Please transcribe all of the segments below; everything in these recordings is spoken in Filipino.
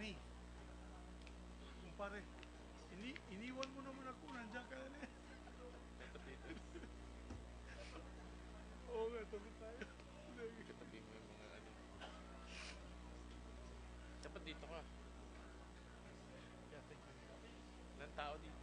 Manny. Kumpare, ini iniwan mo naman ako, nandiyan ka na eh. Oo nga, tabi tayo. Katabi mo yung mga ano. Dapat dito ka. You. Ilang tao dito?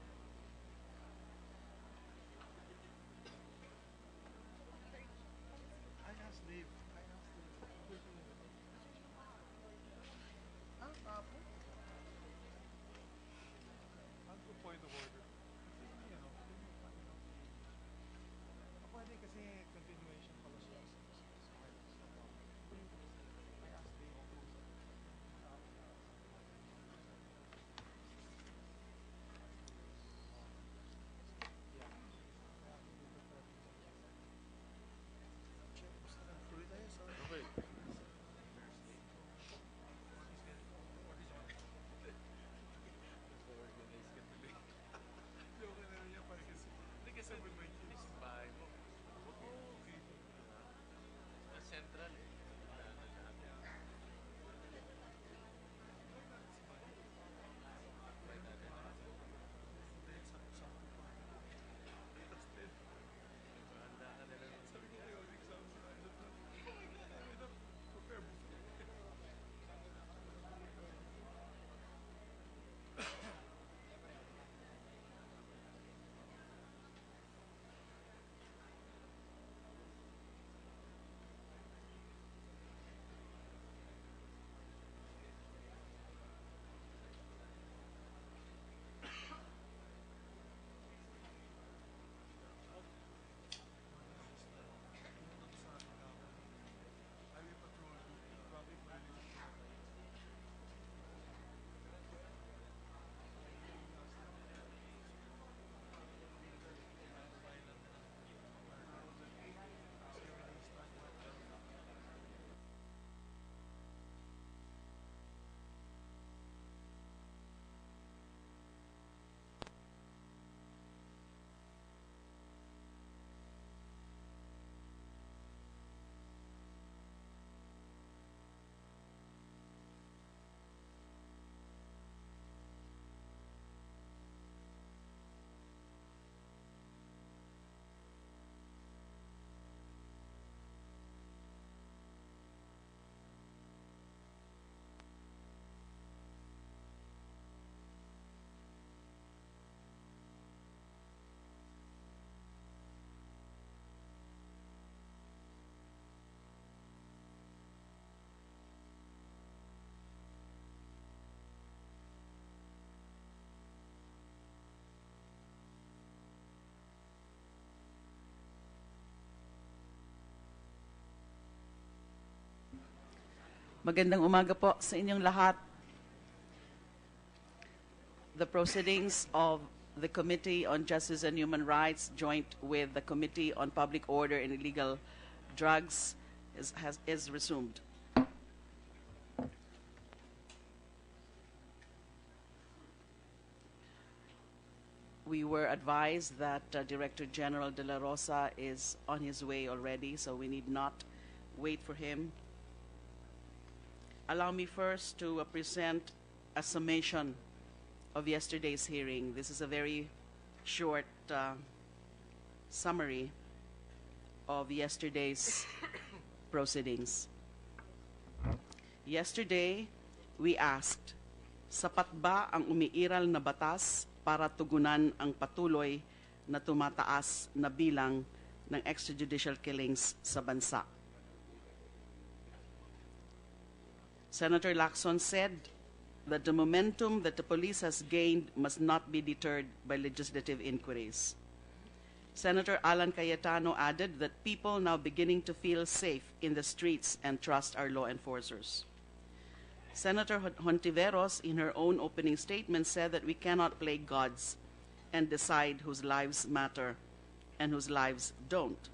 Magandang umaga po sa inyong lahat. The proceedings of the Committee on Justice and Human Rights, joint with the Committee on Public Order and Illegal Drugs, is, has, is resumed. We were advised that uh, Director General De La Rosa is on his way already, so we need not wait for him. Allow me first to uh, present a summation of yesterday's hearing. This is a very short uh, summary of yesterday's proceedings. Yesterday, we asked, sapat ba ang umiiral na batas para tugunan ang patuloy na tumataas na bilang ng extrajudicial killings sa bansa? Senator Lacson said that the momentum that the police has gained must not be deterred by legislative inquiries. Senator Alan Cayetano added that people now beginning to feel safe in the streets and trust our law enforcers. Senator Hon- Hontiveros, in her own opening statement, said that we cannot play gods and decide whose lives matter and whose lives don't.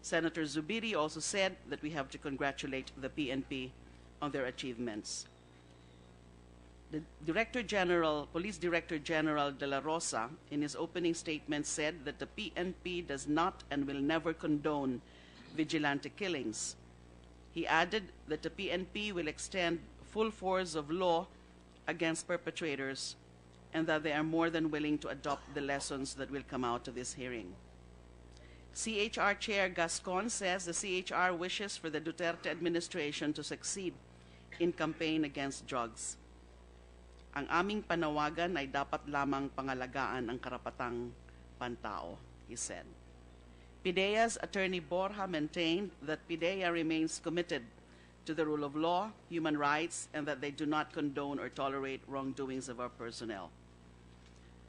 Senator Zubiri also said that we have to congratulate the PNP on their achievements. The Director General, Police Director General De La Rosa, in his opening statement, said that the PNP does not and will never condone vigilante killings. He added that the PNP will extend full force of law against perpetrators and that they are more than willing to adopt the lessons that will come out of this hearing. CHR Chair Gascon says the CHR wishes for the Duterte administration to succeed in campaign against drugs. Ang aming panawagan ay dapat lamang pangalagaan ang karapatang pantao, he said. PIDEA's attorney Borja maintained that PIDEA remains committed to the rule of law, human rights, and that they do not condone or tolerate wrongdoings of our personnel.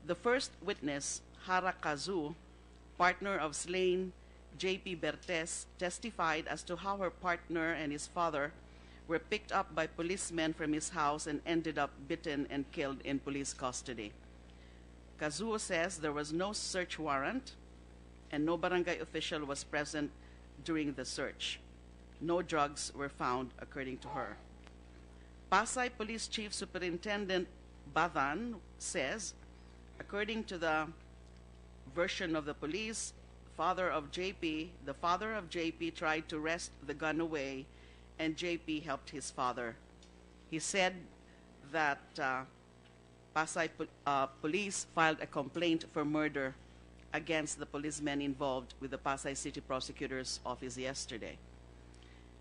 The first witness, Hara Kazu, partner of slain J.P. Bertes, testified as to how her partner and his father were picked up by policemen from his house and ended up bitten and killed in police custody. Kazuo says there was no search warrant and no barangay official was present during the search. No drugs were found, according to her. Pasay Police Chief Superintendent Badan says, according to the version of the police, father of JP, the father of JP tried to wrest the gun away, and JP helped his father. He said that uh, Pasay uh, police filed a complaint for murder against the policemen involved with the Pasay City Prosecutor's Office yesterday.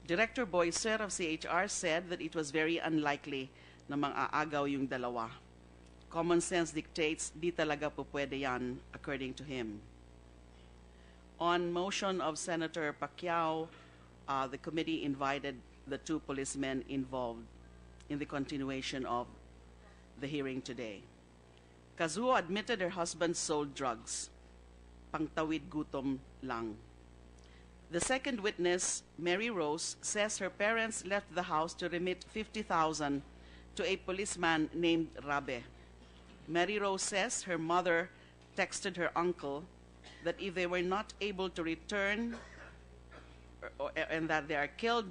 Director Boyser of CHR said that it was very unlikely na mang-aagaw yung dalawa. Common sense dictates di talaga po pwede yan, according to him. On motion of Senator Pacquiao, uh, the committee invited the two policemen involved in the continuation of the hearing today. Kazuo admitted her husband sold drugs. Pangtawid gutom lang. The second witness, Mary Rose, says her parents left the house to remit 50,000 to a policeman named Rabe. Mary Rose says her mother texted her uncle that if they were not able to return or, and that they are killed,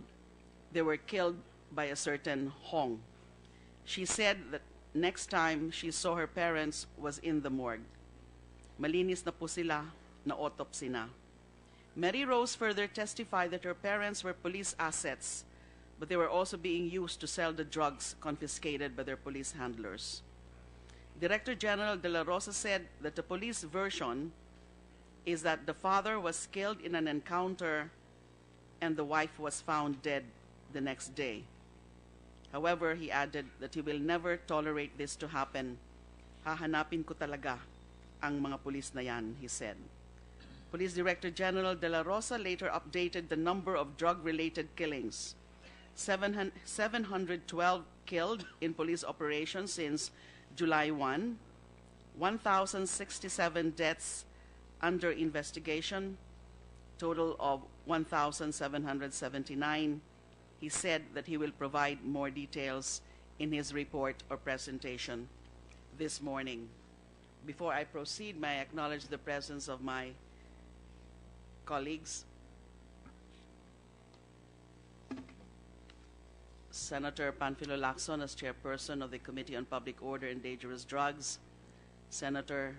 they were killed by a certain Hong. She said that next time she saw her parents was in the morgue. Malinis na po sila, na autopsy na. Mary Rose further testified that her parents were police assets, but they were also being used to sell the drugs confiscated by their police handlers. Director General De La Rosa said that the police version is that the father was killed in an encounter and the wife was found dead the next day. However, he added that he will never tolerate this to happen. Hahanapin ko talaga ang mga pulis na yan, he said. Police Director General De La Rosa later updated the number of drug-related killings. 712 killed in police operations since July 1, 1,067 deaths under investigation, total of 1,779. He said that he will provide more details in his report or presentation this morning. Before I proceed, may I acknowledge the presence of my colleagues. Senator Panfilo Lacson as chairperson of the Committee on Public Order and Dangerous Drugs, Senator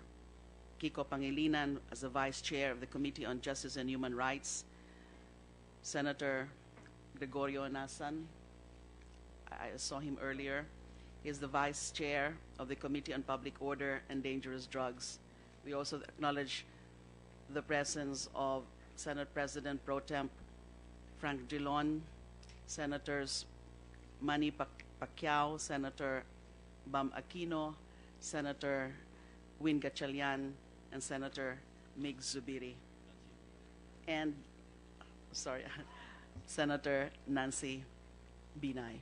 Kiko Pangilinan as the vice chair of the Committee on Justice and Human Rights, Senator Gregorio Nasan, I saw him earlier. He is the vice chair of the Committee on Public Order and Dangerous Drugs. We also acknowledge the presence of Senate President Pro Temp Frank Dillon, Senators Manny Pac- Pacquiao, Senator Bam Aquino, Senator Win Gatchalian, and Senator Mig Zubiri. And, sorry, Senator Nancy Binay.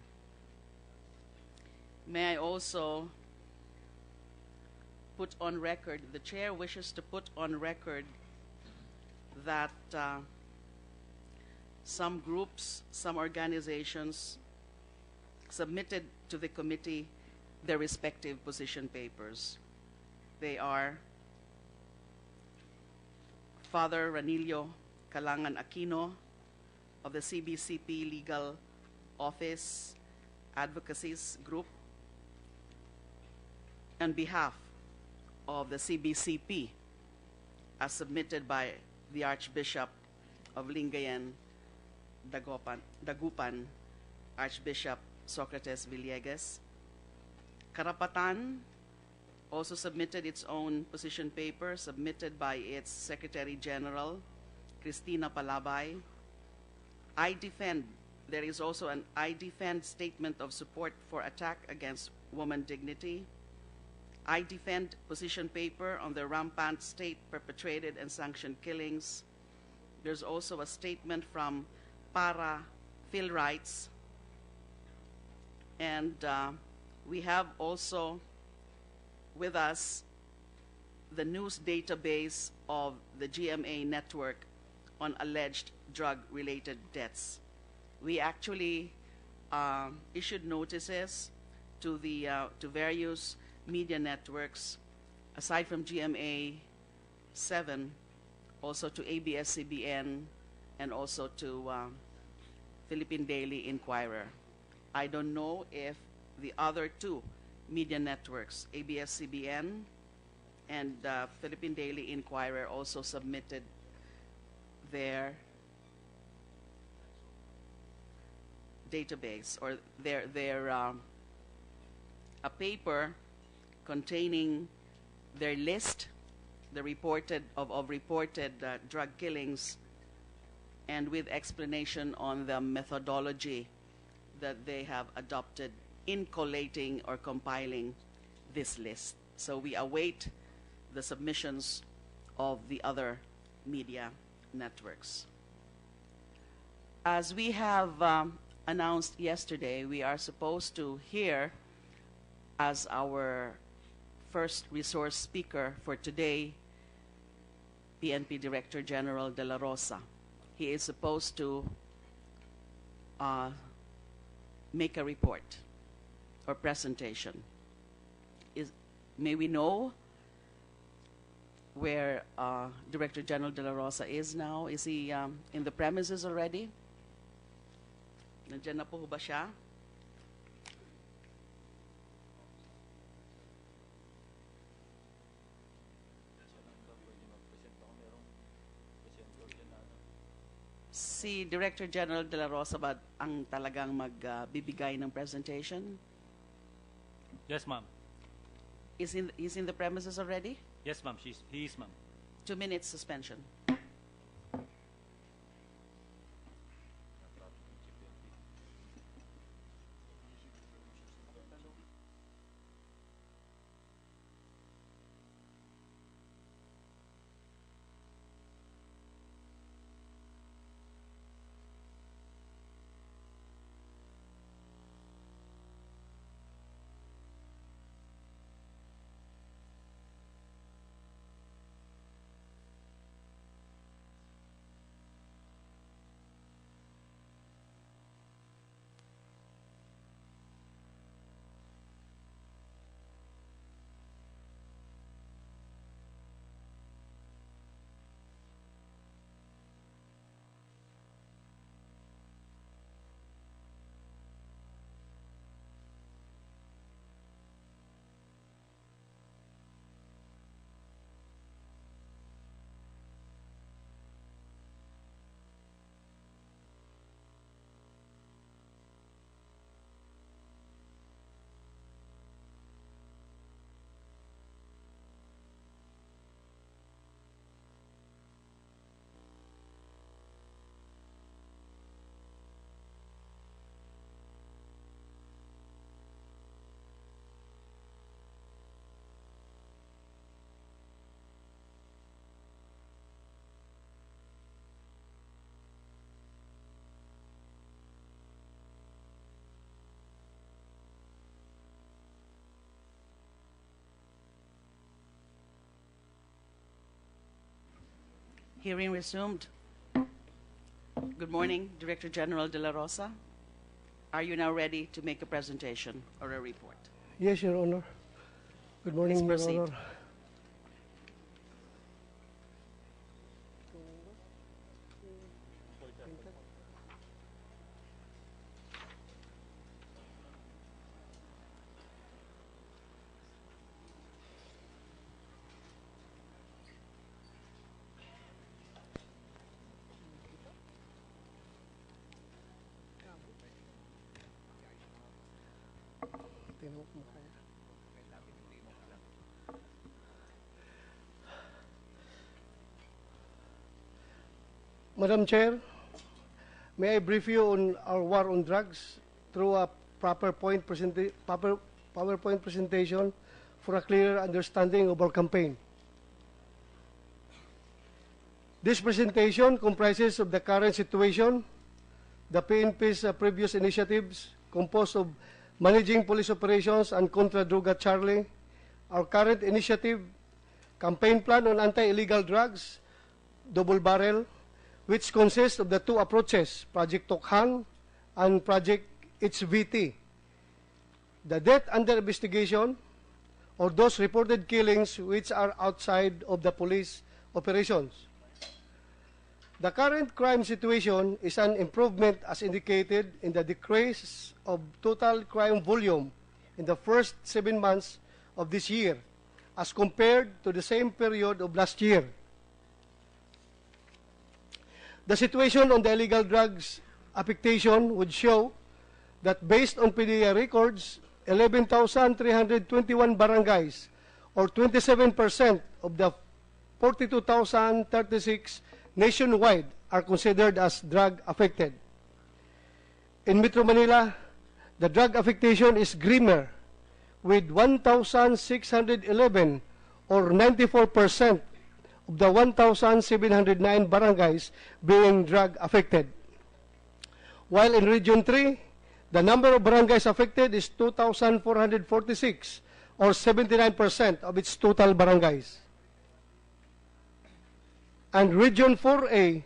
May I also put on record, the chair wishes to put on record that uh, some groups, some organizations submitted to the committee their respective position papers. They are Father Ranilio Kalangan Aquino of the CBCP Legal Office Advocacies Group on behalf of the CBCP as submitted by the Archbishop of Lingayen, Dagupan, Dagupan, Archbishop Socrates Villegas, Karapatan also submitted its own position paper submitted by its Secretary General, Cristina Palabay. I defend, there is also an I defend statement of support for attack against woman dignity. I defend position paper on the rampant state perpetrated and sanctioned killings. There's also a statement from Para Phil Rights. And uh, we have also with us the news database of the GMA network on alleged drug related deaths. We actually uh, issued notices to, the, uh, to various media networks, aside from GMA 7, also to ABS CBN, and also to uh, Philippine Daily Inquirer. I don't know if the other two media networks, ABS CBN and uh, Philippine Daily Inquirer, also submitted their database or their their um, a paper containing their list, the reported of, of reported uh, drug killings, and with explanation on the methodology that they have adopted in collating or compiling this list. So we await the submissions of the other media networks. As we have um, announced yesterday, we are supposed to hear as our first resource speaker for today PNP Director General De La Rosa. He is supposed to uh, make a report or presentation. Is, may we know where uh, Director General De La Rosa is now? Is he um, in the premises already? Nandiyan na po ba siya? Si Director General De La Rosa ba ang talagang magbibigay ng presentation? Yes, ma'am. Is in, is in the premises already? Yes, ma'am. She's, he is, ma'am. Two minutes suspension. Hearing resumed. Good morning, Director General De La Rosa. Are you now ready to make a presentation or a report? Yes, Your Honor. Good morning, Your. Honor. Madam Chair, may I brief you on our war on drugs through a proper point proper PowerPoint presentation for a clear understanding of our campaign. This presentation comprises of the current situation, the PNP's uh, previous initiatives composed of managing police operations and Contra Droga Charlie, our current initiative, campaign plan on anti-illegal drugs, double barrel, which consists of the two approaches, Project Tokhang and Project HVT. The death under investigation or those reported killings which are outside of the police operations. The current crime situation is an improvement as indicated in the decrease of total crime volume in the first seven months of this year as compared to the same period of last year. The situation on the illegal drugs affectation would show that based on PDEA records, 11,321 barangays or 27% of the 42,036 nationwide are considered as drug affected. In Metro Manila, the drug affectation is grimmer with 1,611 or 94% of the 1,709 barangays being drug affected. While in Region 3, the number of barangays affected is 2,446 or 79% of its total barangays. And Region 4A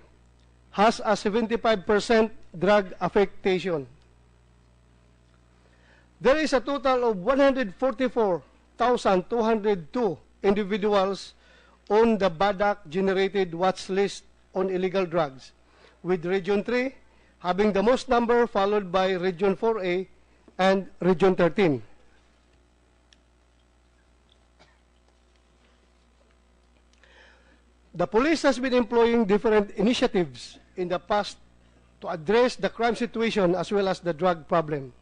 has a 75% drug affectation. There is a total of 144,202 individuals on the BADAC-generated watch list on illegal drugs, with Region 3 having the most number, followed by Region 4A and Region 13. The police has been employing different initiatives in the past to address the crime situation as well as the drug problem.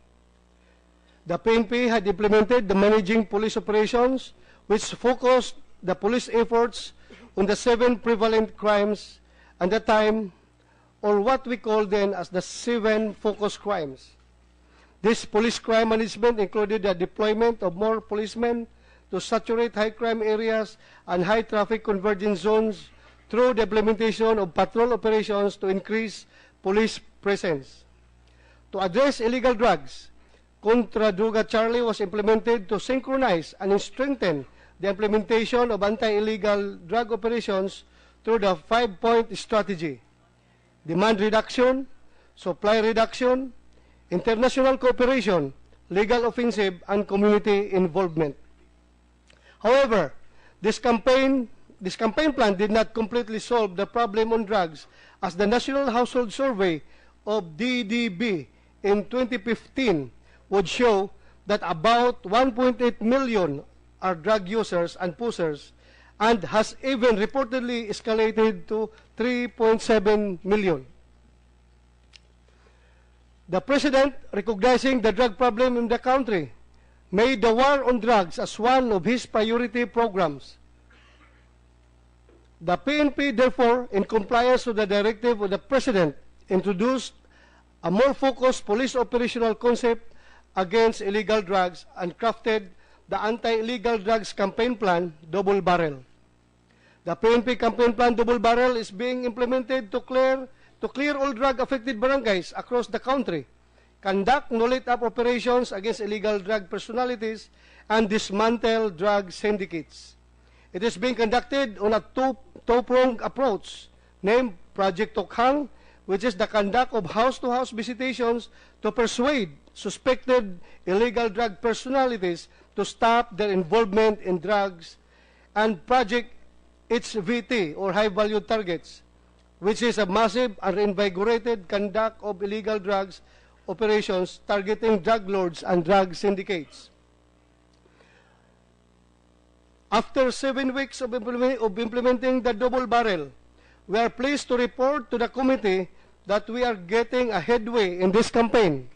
The PNP had implemented the managing police operations, which focused the police efforts on the seven prevalent crimes at the time, or what we call then as the seven focus crimes. This police crime management included the deployment of more policemen to saturate high crime areas and high traffic convergence zones through the implementation of patrol operations to increase police presence. To address illegal drugs, Contra Droga Charlie was implemented to synchronize and strengthen the implementation of anti-illegal drug operations through the five-point strategy. Demand reduction, supply reduction, international cooperation, legal offensive, and community involvement. However, this campaign, this campaign plan did not completely solve the problem on drugs as the National Household Survey of DDB in 2015 would show that about 1.8 million are drug users and pushers and has even reportedly escalated to 3.7 million. The President, recognizing the drug problem in the country, made the war on drugs as one of his priority programs. The PNP, therefore, in compliance with the directive of the President, introduced a more focused police operational concept against illegal drugs and crafted the anti-illegal drugs campaign plan, Double Barrel. The PNP campaign plan, Double Barrel, is being implemented to clear to clear all drug-affected barangays across the country, conduct no-let-up operations against illegal drug personalities, and dismantle drug syndicates. It is being conducted on a two- two-pronged approach named Project Tokhang, which is the conduct of house-to-house visitations to persuade suspected illegal drug personalities to stop their involvement in drugs, and Project HVT, or High Value Targets, which is a massive and invigorated conduct of illegal drugs operations targeting drug lords and drug syndicates. After seven weeks of, implement, of implementing the double barrel, we are pleased to report to the committee that we are getting a headway in this campaign.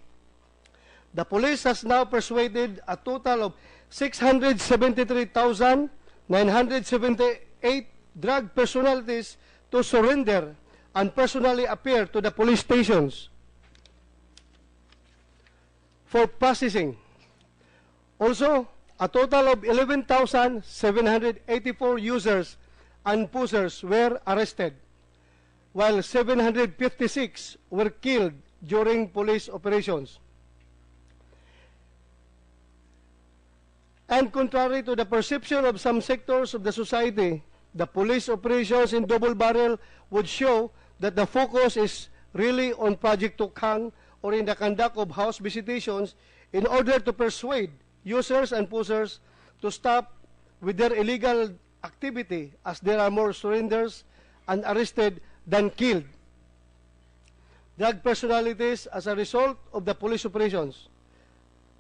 The police has now persuaded a total of 673,978 drug personalities to surrender and personally appear to the police stations for processing. Also, a total of 11,784 users and pushers were arrested, while 756 were killed during police operations. And contrary to the perception of some sectors of the society, the police operations in Double Barrel would show that the focus is really on Project Tukhang or in the conduct of house visitations in order to persuade users and pushers to stop with their illegal activity as there are more surrenders and arrested than killed. Drug personalities as a result of the police operations.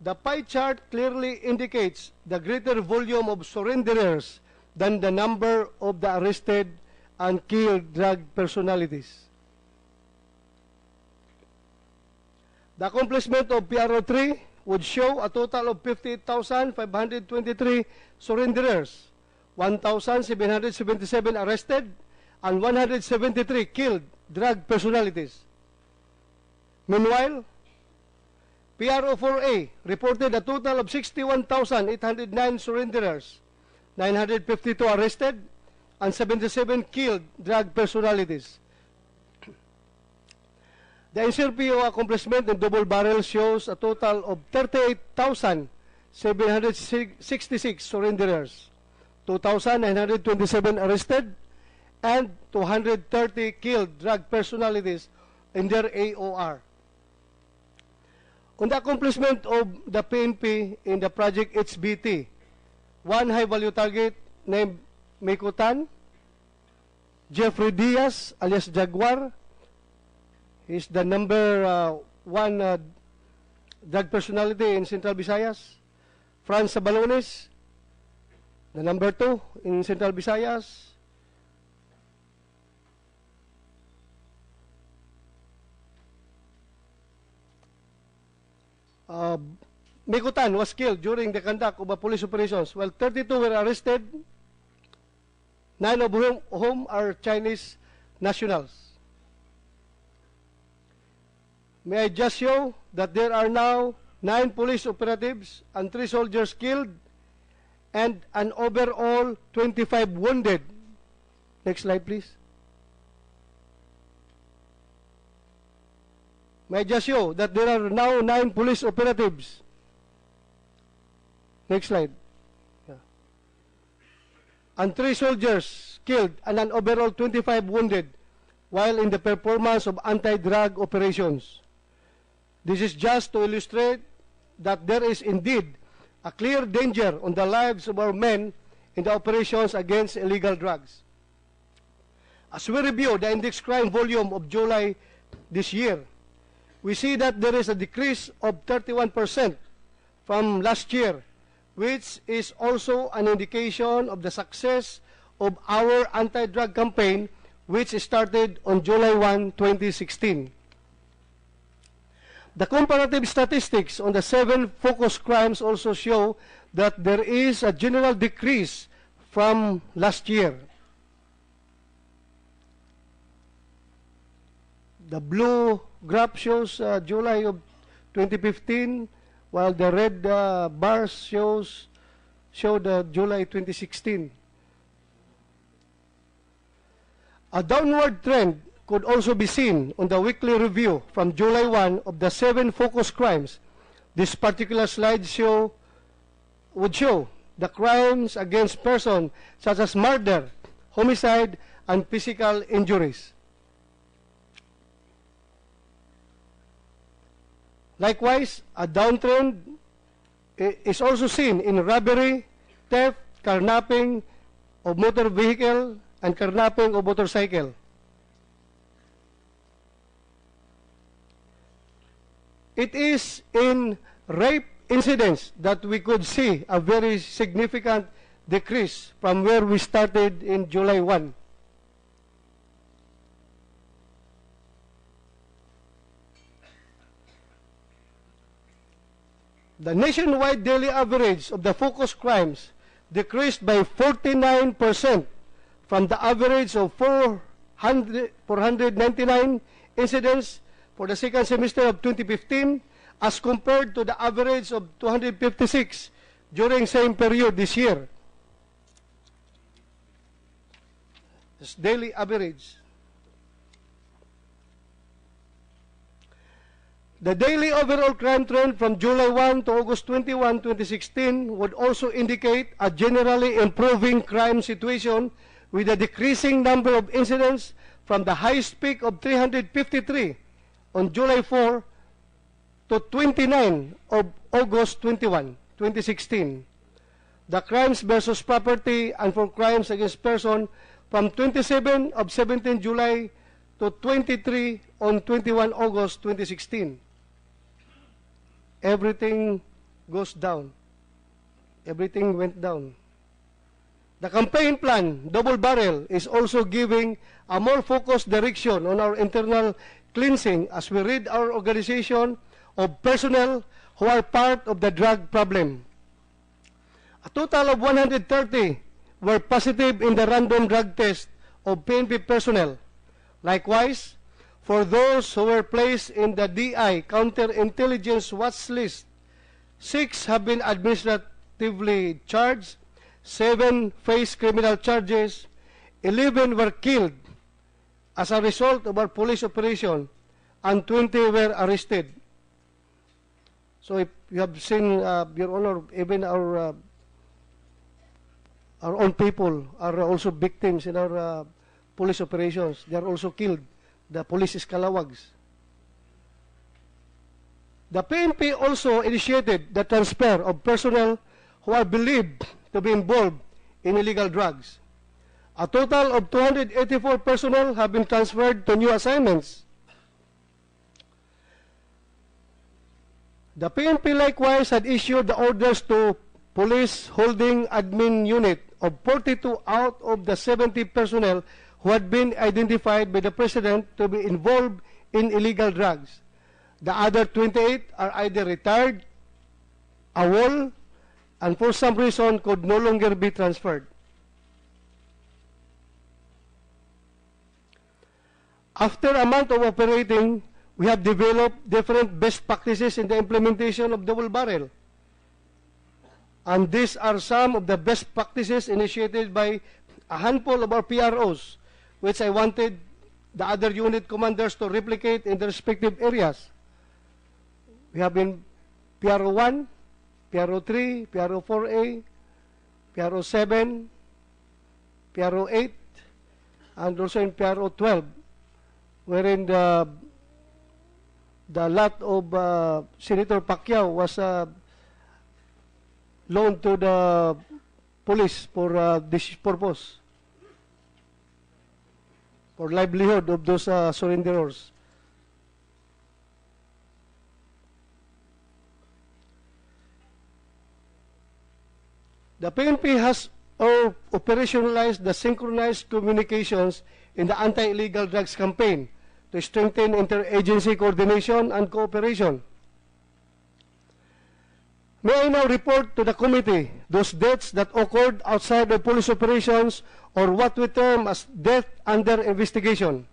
The pie chart clearly indicates the greater volume of surrenderers than the number of the arrested and killed drug personalities. The accomplishment of PRO3 would show a total of 58,523 surrenderers, 1,777 arrested, and 173 killed drug personalities. Meanwhile, PRO4A reported a total of 61,809 surrenderers, 952 arrested, and 77 killed drug personalities. The NCRPO accomplishment in double barrel shows a total of 38,766 surrenderers, 2,927 arrested, and 230 killed drug personalities in their AOR. On the accomplishment of the PNP in the project HBT, one high-value target named Mikutan, Jeffrey Diaz alias Jaguar, is the number uh, one uh, drug personality in Central Visayas. Franz Sabalones, the number two in Central Visayas. Uh, Mikutan was killed during the conduct of police operations, while 32 were arrested, nine of whom, whom are Chinese nationals. May I just show that there are now nine police operatives and three soldiers killed and an overall 25 wounded. Next slide, please. May I just show that there are now nine police operatives. Next slide. Yeah. And three soldiers killed and an overall 25 wounded while in the performance of anti-drug operations. This is just to illustrate that there is indeed a clear danger on the lives of our men in the operations against illegal drugs. As we review the index crime volume of July this year, we see that there is a decrease of 31% from last year, which is also an indication of the success of our anti-drug campaign, which started on July 1, 2016. The comparative statistics on the seven focus crimes also show that there is a general decrease from last year. The blue graph shows uh, July of 2015, while the red uh, bars shows show the July 2016. A downward trend could also be seen on the weekly review from July 1 of the seven focus crimes. This particular slide show would show the crimes against person such as murder, homicide, and physical injuries. Likewise, a downtrend is also seen in robbery, theft, carnapping of motor vehicle, and carnapping of motorcycle. It is in rape incidents that we could see a very significant decrease from where we started in July 1. The nationwide daily average of the focus crimes decreased by 49% from the average of 100 499 incidents for the second semester of 2015 as compared to the average of 256 during same period this year. This daily average. The daily overall crime trend from July 1 to August 21, 2016 would also indicate a generally improving crime situation with a decreasing number of incidents from the highest peak of 353 on July 4 to 29 of August 21, 2016. The crimes versus property and for crimes against person from 27 of 17 July to 23 on 21 August 2016 everything goes down. Everything went down. The campaign plan, Double Barrel, is also giving a more focused direction on our internal cleansing as we rid our organization of personnel who are part of the drug problem. A total of 130 were positive in the random drug test of PNP personnel. Likewise, for those who were placed in the DI counterintelligence watch list, six have been administratively charged, seven face criminal charges, 11 were killed as a result of our police operation, and 20 were arrested. So if you have seen, uh, Your Honor, even our uh, our own people are also victims in our uh, police operations. They are also killed. The police scalawags. The PNP also initiated the transfer of personnel who are believed to be involved in illegal drugs. A total of 284 personnel have been transferred to new assignments. The PNP likewise had issued the orders to Police Holding Admin Unit of 42 out of the 70 personnel who had been identified by the President to be involved in illegal drugs. The other 28 are either retired, AWOL, and for some reason could no longer be transferred. After a month of operating, we have developed different best practices in the implementation of double barrel. And these are some of the best practices initiated by a handful of our PROs, which I wanted the other unit commanders to replicate in their respective areas. We have been PRO 1, PRO 3, PRO 4A, PRO 7, PRO 8, and also in PRO 12, wherein the the lot of uh, Senator Pacquiao was uh, loaned to the police for uh, this purpose, for livelihood of those uh, surrenderers. The PNP has or operationalized the synchronized communications in the anti-illegal drugs campaign to strengthen interagency coordination and cooperation. May I now report to the committee those deaths that occurred outside of police operations or what we term as death under investigation.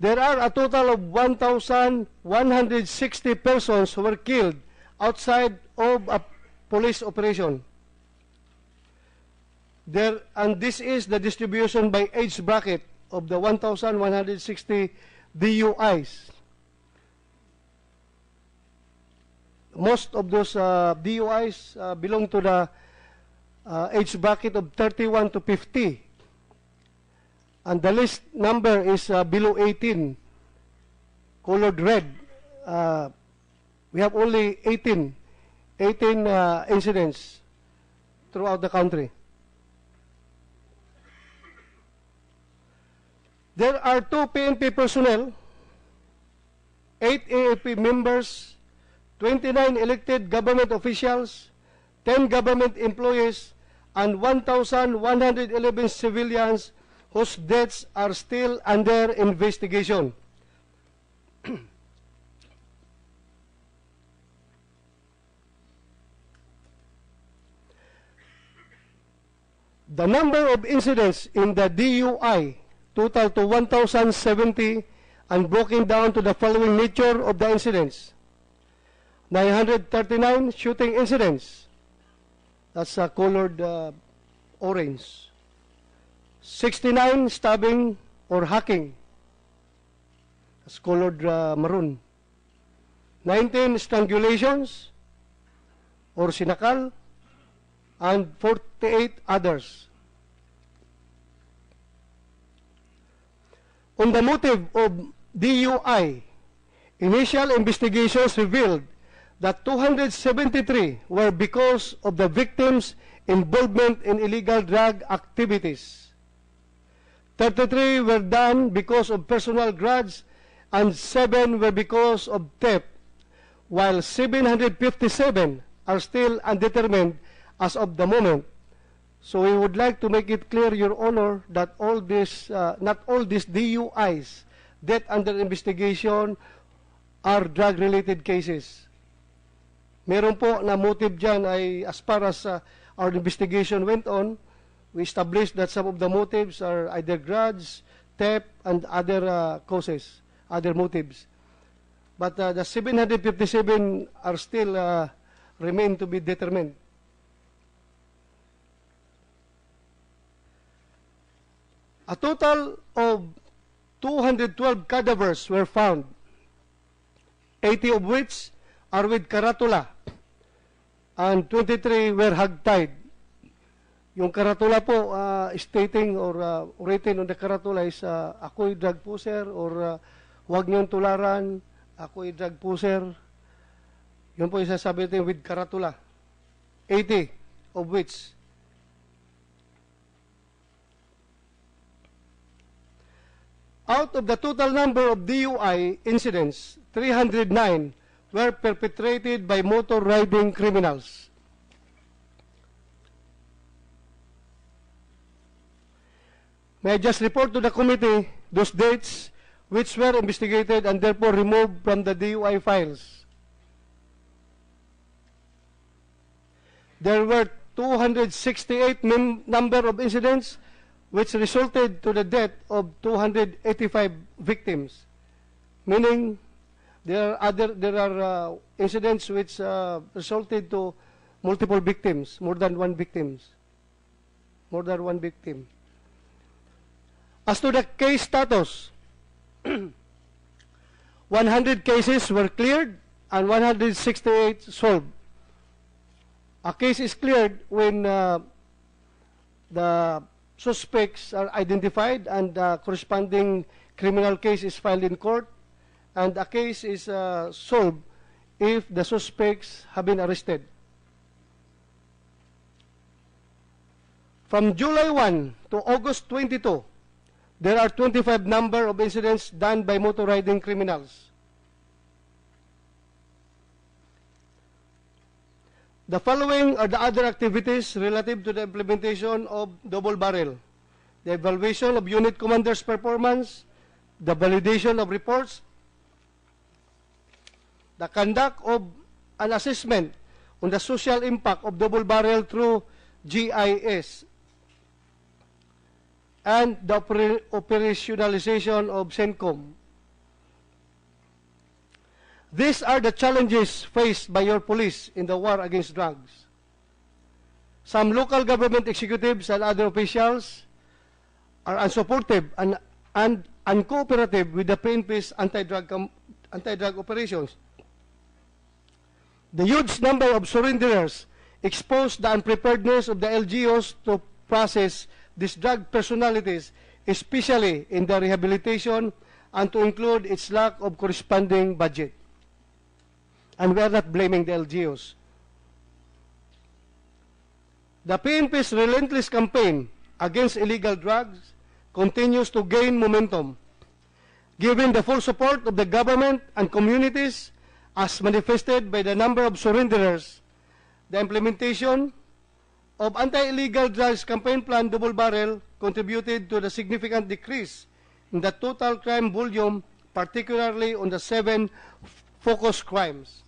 There are a total of 1,160 persons who were killed outside of a police operation. There, and this is the distribution by age bracket of the 1,160 DUIs. Most of those uh, DUIs uh, belong to the uh, age bracket of 31 to 50. And the list number is uh, below 18, colored red. Uh, we have only 18, 18 uh, incidents throughout the country. There are two PNP personnel, eight AAP members, 29 elected government officials, 10 government employees, and 1,111 civilians whose deaths are still under investigation. the number of incidents in the DUI total to 1,070 and broken down to the following nature of the incidents. 939 shooting incidents. That's uh, colored uh, orange. 69 stabbing or hacking. That's colored uh, maroon. 19 strangulations or sinakal and 48 others. On the motive of DUI, initial investigations revealed that 273 were because of the victims' involvement in illegal drug activities. 33 were done because of personal grudge and 7 were because of theft, while 757 are still undetermined as of the moment. So we would like to make it clear, Your Honor, that all this, uh, not all these DUIs that under investigation are drug-related cases. Meron po na motive dyan ay as far as uh, our investigation went on, we established that some of the motives are either grudge, theft, and other uh, causes, other motives. But uh, the 757 are still uh, remain to be determined. A total of 212 cadavers were found, 80 of which are with karatula, and 23 were hogtied. Yung karatula po, uh, stating or uh, written on the karatula is, uh, ako'y drug pusher or uh, huwag niyong tularan, ako'y drug pusher. Yun po yung sasabi natin with karatula. 80 of which Out of the total number of DUI incidents, 309 were perpetrated by motor riding criminals. May I just report to the committee those dates which were investigated and therefore removed from the DUI files. There were 268 number of incidents which resulted to the death of 285 victims, meaning there are other there are uh, incidents which uh, resulted to multiple victims, more than one victims, more than one victim. As to the case status, 100 cases were cleared and 168 solved. A case is cleared when uh, the suspects are identified and uh, corresponding criminal case is filed in court and a case is uh, solved if the suspects have been arrested. From July 1 to August 22, there are 25 number of incidents done by motor riding criminals. The following are the other activities relative to the implementation of double barrel. The evaluation of unit commanders' performance, the validation of reports, the conduct of an assessment on the social impact of double barrel through GIS, and the oper- operationalization of CENTCOM. These are the challenges faced by your police in the war against drugs. Some local government executives and other officials are unsupportive and, and uncooperative with the PNP's anti-drug, anti-drug operations. The huge number of surrenderers expose the unpreparedness of the LGOs to process these drug personalities, especially in the rehabilitation and to include its lack of corresponding budget. And we are not blaming the LGOs. The PNP's relentless campaign against illegal drugs continues to gain momentum. Given the full support of the government and communities as manifested by the number of surrenderers, the implementation of anti-illegal drugs campaign plan double barrel contributed to the significant decrease in the total crime volume, particularly on the seven focus crimes.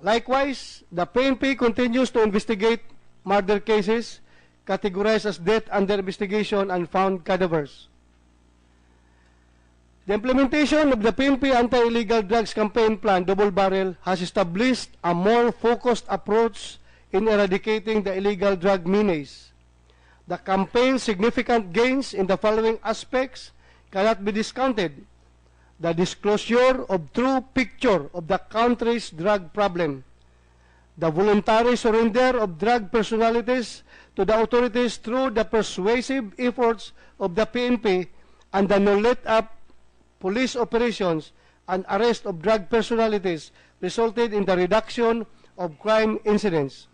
Likewise, the PNP continues to investigate murder cases, categorized as death under investigation and found cadavers. The implementation of the PNP Anti-Illegal Drugs Campaign Plan Double Barrel has established a more focused approach in eradicating the illegal drug menace. The campaign's significant gains in the following aspects cannot be discounted. The disclosure of true picture of the country's drug problem, the voluntary surrender of drug personalities to the authorities through the persuasive efforts of the PNP and the no-let-up police operations and arrest of drug personalities resulted in the reduction of crime incidents.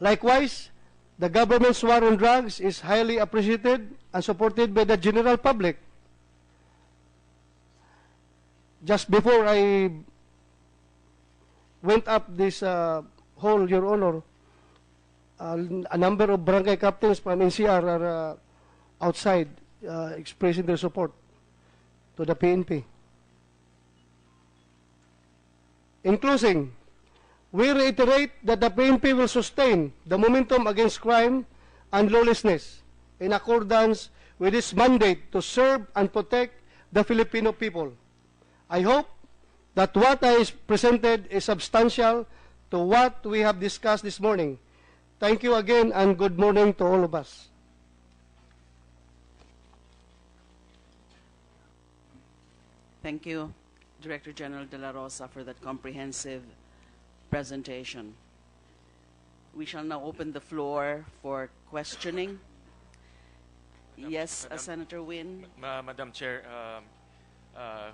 Likewise, the government's war on drugs is highly appreciated and supported by the general public. Just before I went up this uh, hall, Your Honor, uh, a number of barangay captains from NCR are uh, outside uh, expressing their support to the PNP. In closing, we reiterate that the PNP will sustain the momentum against crime and lawlessness in accordance with its mandate to serve and protect the Filipino people. I hope that what I presented is substantial to what we have discussed this morning. Thank you again and good morning to all of us. Thank you, Director General De La Rosa, for that comprehensive presentation. We shall now open the floor for questioning. Yes, uh, Senator Win. Ma- Madam Chair, um, uh,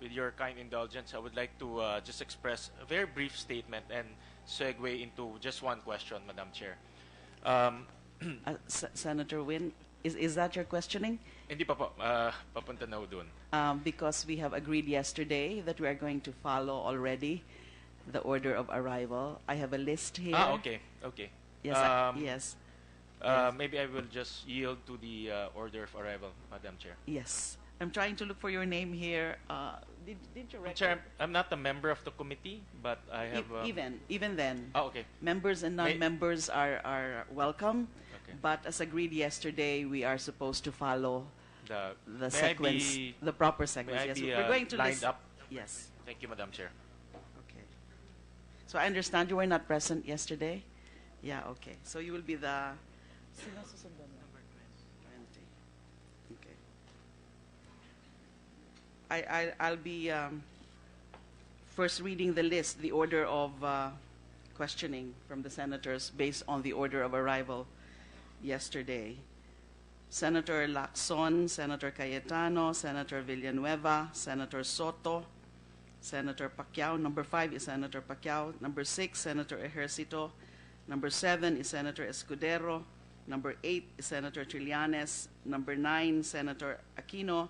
with your kind indulgence, I would like to uh, just express a very brief statement and segue into just one question, Madam Chair. Um, Uh, Senator Win, is, is that your questioning? Hindi pa po, uh, papunta na ho dun. Um, because we have agreed yesterday that we are going to follow already the order of arrival. I have a list here. Ah, okay, okay. Yes, I- Um, yes, Uh, maybe I will just yield to the uh, order of arrival, Madam Chair. yes. I'm trying to look for your name here. Uh, did, did you Madam Chair. I'm not a member of the committee, but I have... Um, even, even then. Ah, okay. Members and non-members are, are welcome. But as agreed yesterday, we are supposed to follow The, the may I sequence, be- the proper may sequence. I yes, be, we're uh, going to lined list. up? Yes. Thank you, Madam Chair. Okay. So I understand you were not present yesterday. Yeah. Okay. So you will be the. Sino susundan mo? 20. Okay. I, I I'll be um, first reading the list, the order of uh, questioning from the senators based on the order of arrival yesterday. Senator Lacson, Senator Cayetano, Senator Villanueva, Senator Soto, Senator Pacquiao. Number five is Senator Pacquiao. Number six, Senator Ejercito. Number seven is Senator Escudero. Number eight is Senator Trillanes. Number nine, Senator Aquino.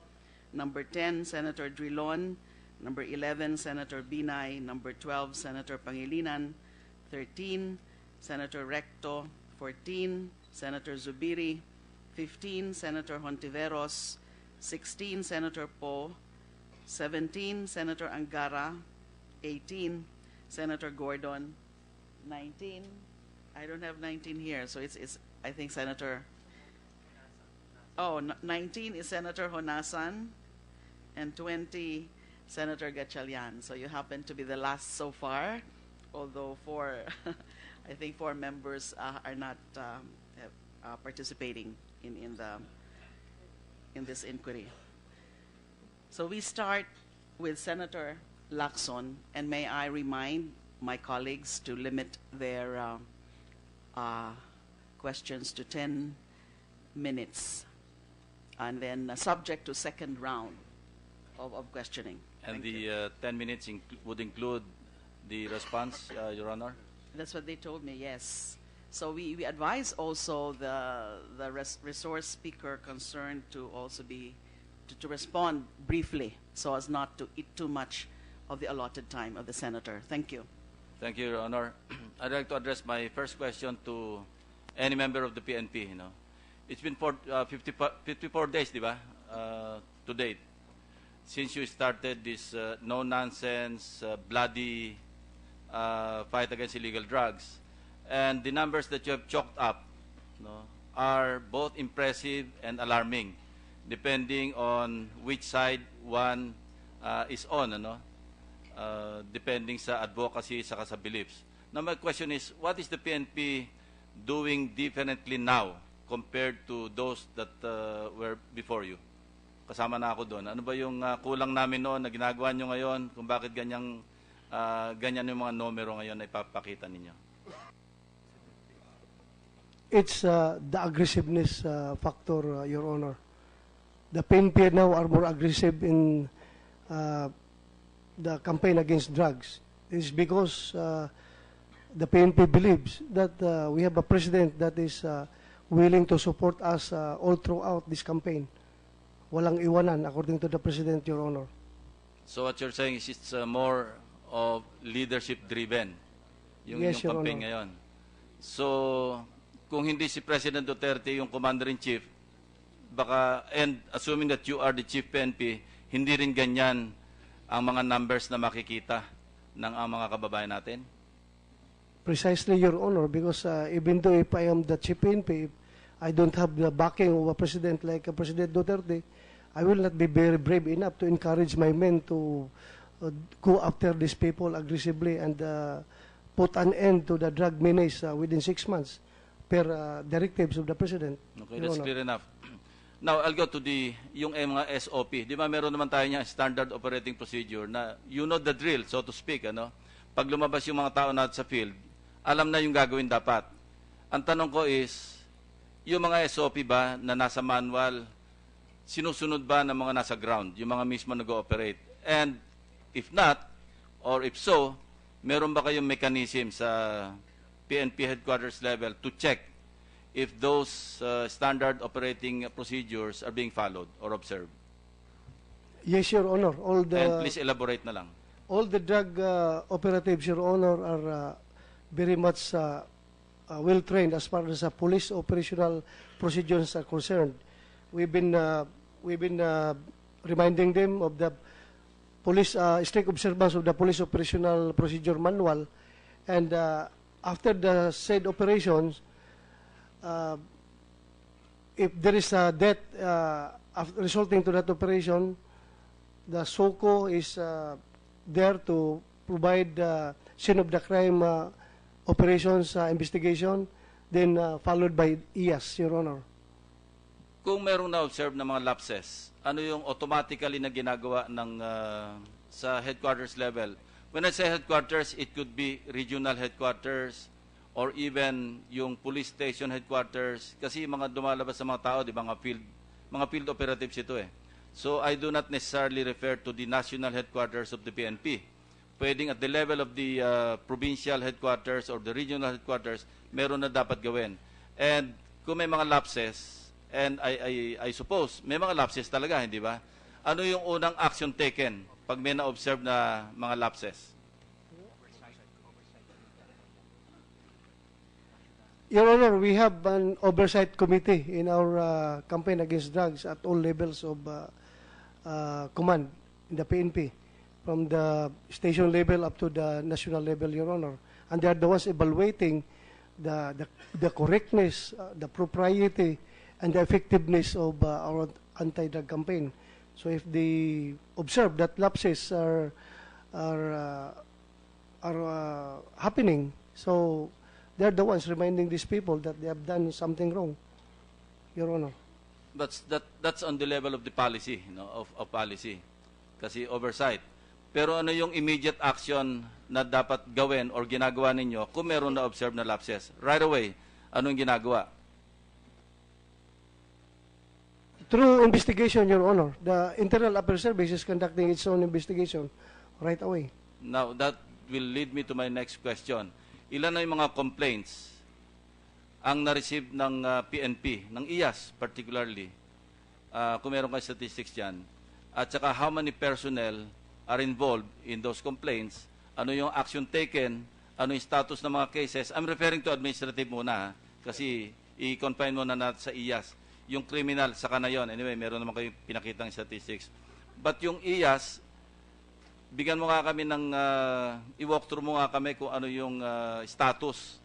Number 10, Senator Drilon. Number 11, Senator Binay. Number 12, Senator Pangilinan. 13, Senator Recto. 14, Senator Zubiri. 15, Senator Hontiveros. 16, Senator Poe. 17, Senator Angara. 18, Senator Gordon. 19, I don't have 19 here, so it's, it's I think Senator. Oh, n- 19 is Senator Honasan, and 20, Senator Gatchalian. So you happen to be the last so far, although four, I think four members uh, are not um, uh, participating in, in, the, in this inquiry. So we start with Senator Lacson, and may I remind my colleagues to limit their uh, uh, questions to 10 minutes, and then uh, subject to second round of, of questioning. And Thank the uh, 10 minutes incl- would include the response, uh, Your Honor? That's what they told me, yes. So we, we advise also the, the res- resource speaker concerned to also be, to, to respond briefly so as not to eat too much of the allotted time of the senator. Thank you. Thank you, Your Honor. I'd like to address my first question to any member of the PNP, you know. It's been for, uh, 54, 54 days, di ba, uh, to date, since you started this uh, no-nonsense, uh, bloody uh, fight against illegal drugs. And the numbers that you have chalked up no, are both impressive and alarming, depending on which side one uh, is on, ano, uh, depending sa advocacy saka sa beliefs. Now my question is, what is the PNP doing differently now compared to those that uh, were before you? Kasama na ako doon. Ano ba yung uh, kulang namin noon na ginagawa nyo ngayon? Kung bakit ganyang, uh, ganyan yung mga numero ngayon na ipapakita ninyo? It's uh, the aggressiveness uh, factor, uh, Your Honor. The PNP now are more aggressive in uh, the campaign against drugs. It's because uh, the PNP believes that uh, we have a president that is uh, willing to support us uh, all throughout this campaign. Walang iwanan, according to the president, Your Honor. So what you're saying is it's uh, more of leadership-driven, yung Yes, Your campaign Honor. ngayon. So, kung hindi si President Duterte yung Commander-in-Chief, baka, and assuming that you are the Chief PNP, hindi rin ganyan ang mga numbers na makikita ng ang mga kababayan natin? Precisely, Your Honor, because uh, even though if I am the chief PNP, I don't have the backing of a president like uh, President Duterte, I will not be very brave enough to encourage my men to uh, go after these people aggressively and uh, put an end to the drug menace uh, within six months per uh, directives of the president. Okay, Your that's Honor. clear enough. Now, I'll go to the, yung eh, mga SOP. Di ba meron naman tayo niya standard operating procedure na you know the drill, so to speak, ano? Pag lumabas yung mga tao natin sa field, alam na yung gagawin dapat. Ang tanong ko is, yung mga SOP ba na nasa manual, sinusunod ba ng mga nasa ground, yung mga mismo nag-ooperate? And if not, or if so, meron ba kayong mechanism sa PNP headquarters level to check if those uh, standard operating procedures are being followed or observed? Yes, Your Honor. All the And please elaborate na lang. all the drug uh, operatives, Your Honor, are uh, very much uh, uh, well trained as far as uh, police operational procedures are concerned. We've been uh, we've been uh, reminding them of the police uh, strict observance of the police operational procedure manual, and uh, after the said operations, uh, if there is a death uh, resulting to that operation, the SOCO is uh, there to provide uh, scene of the crime uh, operations uh, investigation, then uh, followed by IAS, Your Honor. Kung merong na-observe na mga lapses, ano yung automatically na ginagawa ng uh, sa headquarters level? When I say headquarters, it could be regional headquarters or even yung police station headquarters kasi mga dumalabas sa mga tao, di ba, mga field, mga field operatives ito eh. So I do not necessarily refer to the national headquarters of the PNP. Pwedeng at the level of the uh, provincial headquarters or the regional headquarters, meron na dapat gawin. And kung may mga lapses, and I, I, I suppose, may mga lapses talaga, hindi ba? Ano yung unang action taken pag may na-observe na mga lapses? Your Honor, we have an oversight committee in our uh, campaign against drugs at all levels of uh, uh, command in the PNP, from the station level up to the national level, Your Honor. And they are the ones evaluating the, the, the correctness, uh, the propriety, and the effectiveness of uh, our anti-drug campaign. So if they observe that lapses are, are, uh, are uh, happening, so they're the ones reminding these people that they have done something wrong, Your Honor. That's that that's on the level of the policy, you know, of, of policy. Kasi oversight. Pero ano yung immediate action na dapat gawin or ginagawa ninyo kung meron na observe na lapses? Right away, anong ginagawa? Through investigation, Your Honor, the Internal Affairs Service is conducting its own investigation right away. Now, that will lead me to my next question. Ilan na yung mga complaints ang na-receive ng uh, PNP, ng IAS particularly, uh, kung meron kayo statistics dyan, at saka how many personnel are involved in those complaints, ano yung action taken, ano yung status ng mga cases. I'm referring to administrative muna, kasi i-confine muna natin sa IAS. Yung criminal, saka na yun. Anyway, meron naman kayo pinakitang statistics. But yung IAS, bigyan mo nga kami ng, uh, i-walk through mo nga kami kung ano yung uh, status.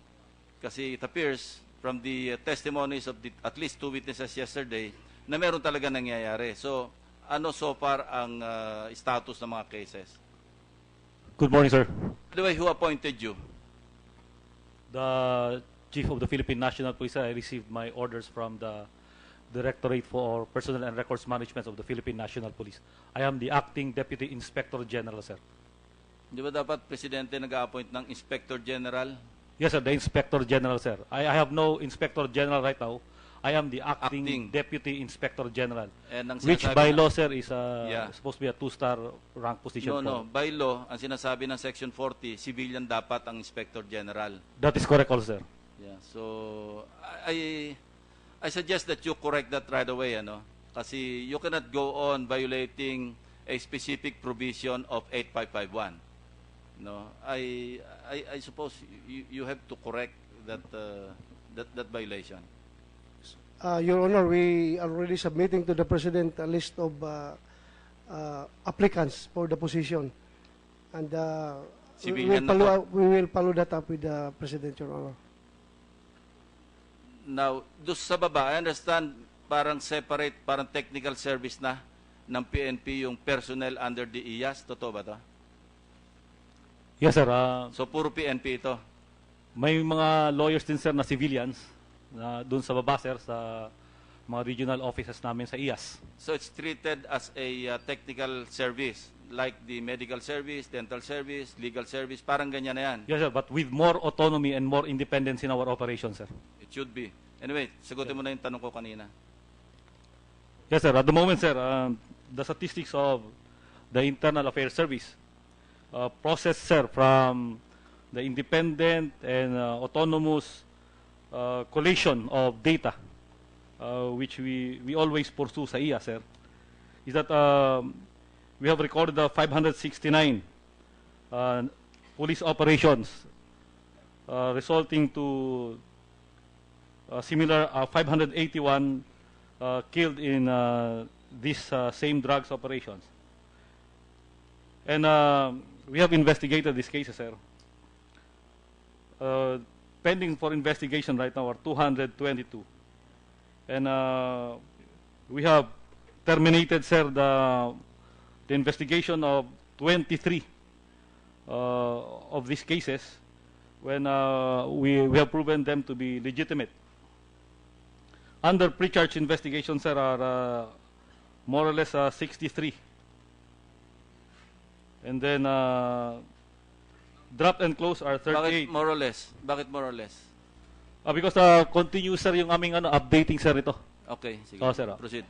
Kasi it appears, from the uh, testimonies of the, at least two witnesses yesterday na meron talaga nangyayari. So, ano so far ang uh, status ng mga cases? Good morning, sir. By the way, who appointed you? The Chief of the Philippine National Police, I received my orders from the Directorate for Personnel and Records Management of the Philippine National Police. I am the Acting Deputy Inspector General, sir. Di ba dapat presidente nag-appoint ng Inspector General? Yes, sir, the Inspector General, sir. I, I have no Inspector General right now. I am the Acting, Acting. Deputy Inspector General, And ang which sinasabi by law, sir, is uh, Yeah. supposed to be a two-star rank position. No, for- no. By law, ang sinasabi ng Section 40, civilian dapat ang Inspector General. That is correct also, sir. Yeah. So, I I suggest that you correct that right away, ano? Kasi you cannot go on violating a specific provision of 8551. No. I I I suppose you you have to correct that uh, that that violation. Uh, Your Honor, we are already submitting to the President a list of uh, uh, applicants for the position. And uh, we, will follow, we will follow that up with the President, Your Honor. Now, do sa baba, I understand parang separate, parang technical service na ng PNP yung personnel under the IAS. Totoo ba to? Yes, sir. Uh, So, puro PNP ito. May mga lawyers din sir na civilians na doon sa baba sir sa mga regional offices namin sa IAS. So it's treated as a uh, technical service like the medical service, dental service, legal service, parang ganyan na yan. Yes sir, but with more autonomy and more independence in our operations sir. It should be. Anyway, sagutin mo na yung tanong ko kanina. Yes sir, at the moment sir, um, the statistics of the Internal Affairs Service uh, process sir from the independent and uh, autonomous uh, collation of data uh, which we, we always pursue sa IAS sir is that um, we have recorded the 569 uh, police operations uh, resulting to similar uh, 581 uh, killed in uh, these uh, same drugs operations. And uh, we have investigated these cases, sir. Uh, pending for investigation right now are 222. And uh, we have terminated, sir, the, the investigation of 23 uh, of these cases when uh, we, we have proven them to be legitimate. Under pre-charge investigation, sir, are uh, more or less uh, 63. And then uh, drop and close are 38. Bakit more or less? Bakit more or less? Ah, because uh, continuous, sir, yung aming ano, updating, sir, ito. Okay, sige. Oh, sir, ah. Proceed.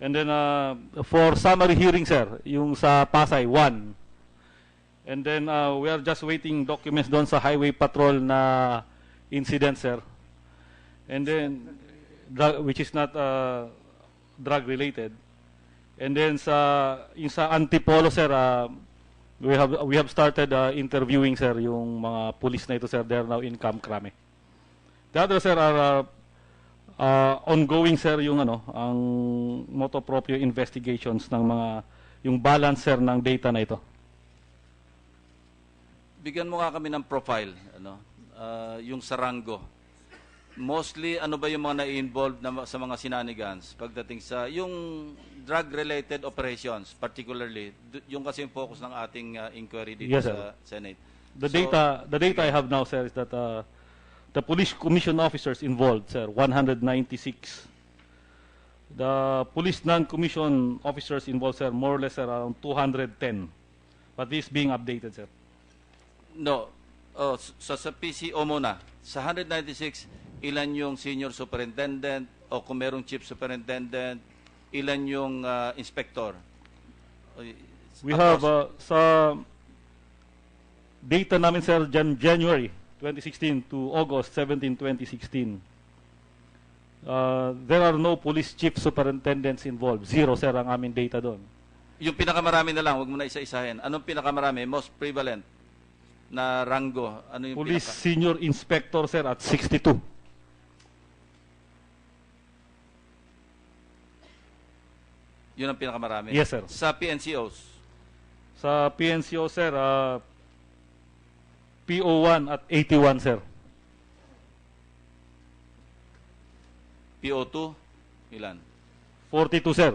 And then uh, for summary hearing, sir, yung sa Pasay, one. And then uh, we are just waiting documents doon sa highway patrol na incident, sir. And then, drug, which is not uh, drug related. And then sa yung sa Antipolo, sir, uh, we have we have started uh, interviewing, sir, yung mga police na ito, sir. They're now in Camp Crame. The other, sir, are uh, uh, ongoing sir yung ano ang moto proprio investigations ng mga yung balance sir ng data na ito. Bigyan mo nga kami ng profile, ano? Ah, yung Sarango. Mostly, ano ba yung mga na-involved na, sa mga sinanigans pagdating sa yung drug-related operations, particularly, yung kasi yung focus ng ating ah, inquiry dito Yes, sa Senate. The So, data the data I have now sir is that uh, the police commission officers involved sir 196. The police non-commission officers involved sir more or less around 210. But this being updated sir. No. Oh, so sa PCO muna, sa 196, ilan yung senior superintendent o kung merong chief superintendent, ilan yung ah, inspector? We across- have uh, sa data namin sir Jan January 2016 to August 17, 2016. Uh, there are no police chief superintendents involved. Zero sir ang aming data doon. yung pinakamarami na lang, wag mo na isa-isahin. Anong pinakamarami? Most prevalent na rango? Ano yung Police pinaka? senior inspector sir at 62. Yun ang pinakamarami? Yes, sir. Sa PNCOs? Sa PNCO sir, uh, PO1 at 81 sir. PO2, ilan? 42, sir.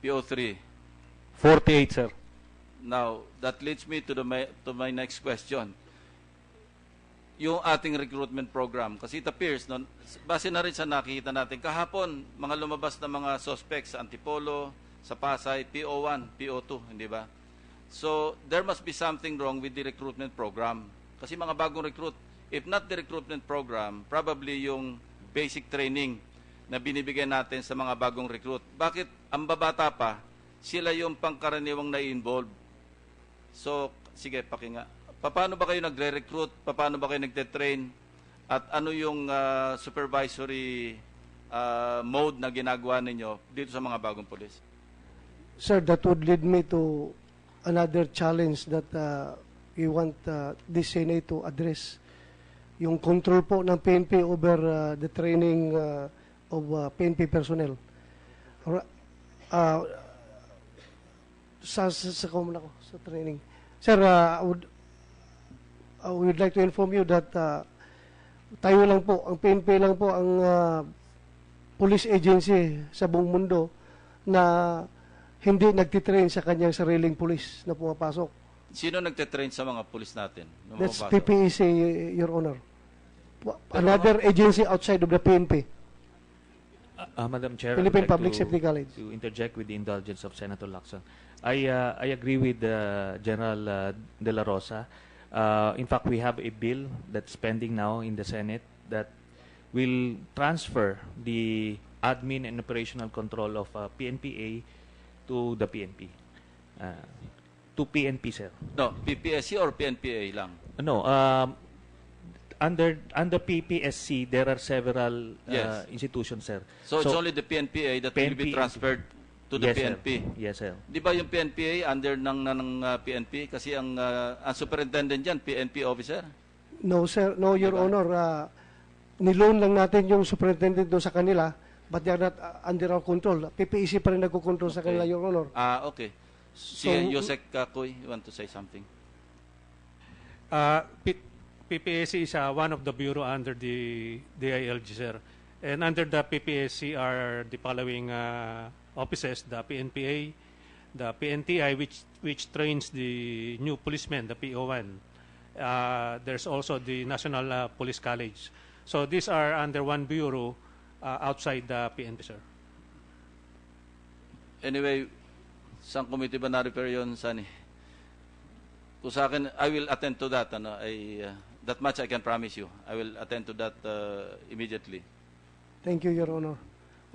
PO3. 48, sir. Now, that leads me to the my, to my next question. Yung ating recruitment program, kasi it appears, no, base na rin sa nakikita natin, kahapon, mga lumabas na mga suspects sa Antipolo, sa Pasay, PO1, PO2, hindi ba? So, there must be something wrong with the recruitment program. Kasi mga bagong recruit, if not the recruitment program, probably yung basic training na binibigyan natin sa mga bagong recruit. Bakit ang babata pa, sila yung pangkaraniwang na-involve? So, sige, pakinga. Paano ba kayo nagre-recruit? Paano ba kayo nagte-train? At ano yung ah, supervisory ah, mode na ginagawa ninyo dito sa mga bagong pulis? Sir, that would lead me to another challenge that uh, we want uh, this Senate to address. Yung control po ng PNP over uh, the training uh, of uh, PNP personnel. Uh, sa, sa, sa, ako, sa training. Sir, uh, I would, I would like to inform you that uh, tayo lang po, ang PNP lang po ang uh, police agency sa buong mundo na hindi nagtitrain sa kanyang sariling pulis na pumapasok. Sino nagte-train sa mga pulis natin? nung That's? PPEC, Your Honor. Another agency outside of the PNP. Uh, Madam Chair, I would Philippine like Public to, Safety College. to interject with the indulgence of Senator Lacson. I uh, I agree with uh, General uh, De La Rosa. Uh, in fact, we have a bill that's pending now in the Senate that will transfer the admin and operational control of uh, PNPA to the PNP. Uh, to PNP, sir. No, PPSC or PNPA lang? No, um, under under PPSC there are several uh, Yes. institutions, sir. So, it's only the PNPA that will be PNP transferred to the yes, sir. PNP. Yes, sir. Di ba yung PNPA under ng, ng, uh, PNP? Kasi ang, uh, ang superintendent dyan, PNP officer. No, sir. No, Your Diba? Honor. Uh, niloan lang natin yung superintendent doon sa kanila but they are not uh, under our control. PPEC pa rin nagkukontrol sa Okay. kanila, Your Honor. Ah, okay. Si So- Yosek Kakoy, you want to say something? Uh, P- PPSC is uh, one of the bureau under the DILG, sir. And under the PPSC are the following uh, offices, the PNPA, the PNTI, which, which trains the new policemen, the PO1. Uh, there's also the National uh, Police College. So these are under one bureau uh, outside the PNP, sir. Anyway, saan committee ba na-refer yun, Sunny? Kung sa akin, I will attend to that. Ano, I, uh, that much I can promise you. I will attend to that uh, immediately. Thank you, Your Honor.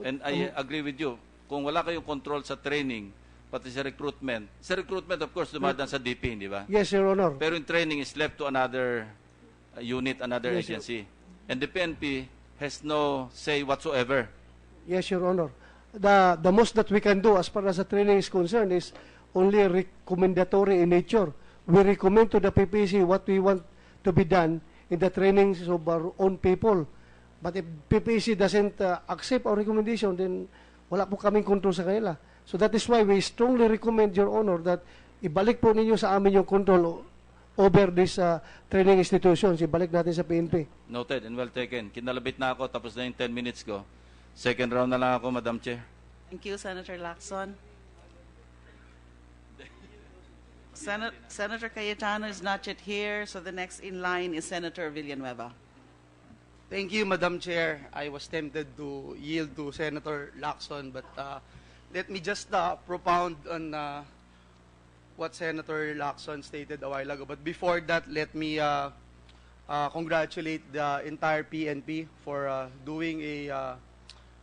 And I agree with you. Kung wala kayong control sa training, pati sa recruitment, sa recruitment, of course, dumadaan sa DP, di ba? Yes, Your Honor. Pero yung training is left to another uh, unit, another Yes, agency. And the PNP has no say whatsoever. Yes, Your Honor. The the most that we can do as far as the training is concerned is only recommendatory in nature. We recommend to the PPC what we want to be done in the trainings of our own people. But if PPC doesn't uh, accept our recommendation, then wala po kaming control sa kanila. So that is why we strongly recommend, Your Honor, that ibalik po ninyo sa amin yung control over these uh, training institutions. Ibalik natin sa PNP. Noted and well taken. Kinalabit na ako, tapos na yung 10 minutes ko. Second round na lang ako, Madam Chair. Thank you, Senator Lacson. Senat- Senator Cayetano is not yet here, so the next in line is Senator Villanueva. Thank you, Madam Chair. I was tempted to yield to Senator Lacson, but uh, let me just uh, propound on uh, what Senator Lacson stated a while ago. But before that, let me uh, uh, congratulate the entire PNP for uh, doing a uh,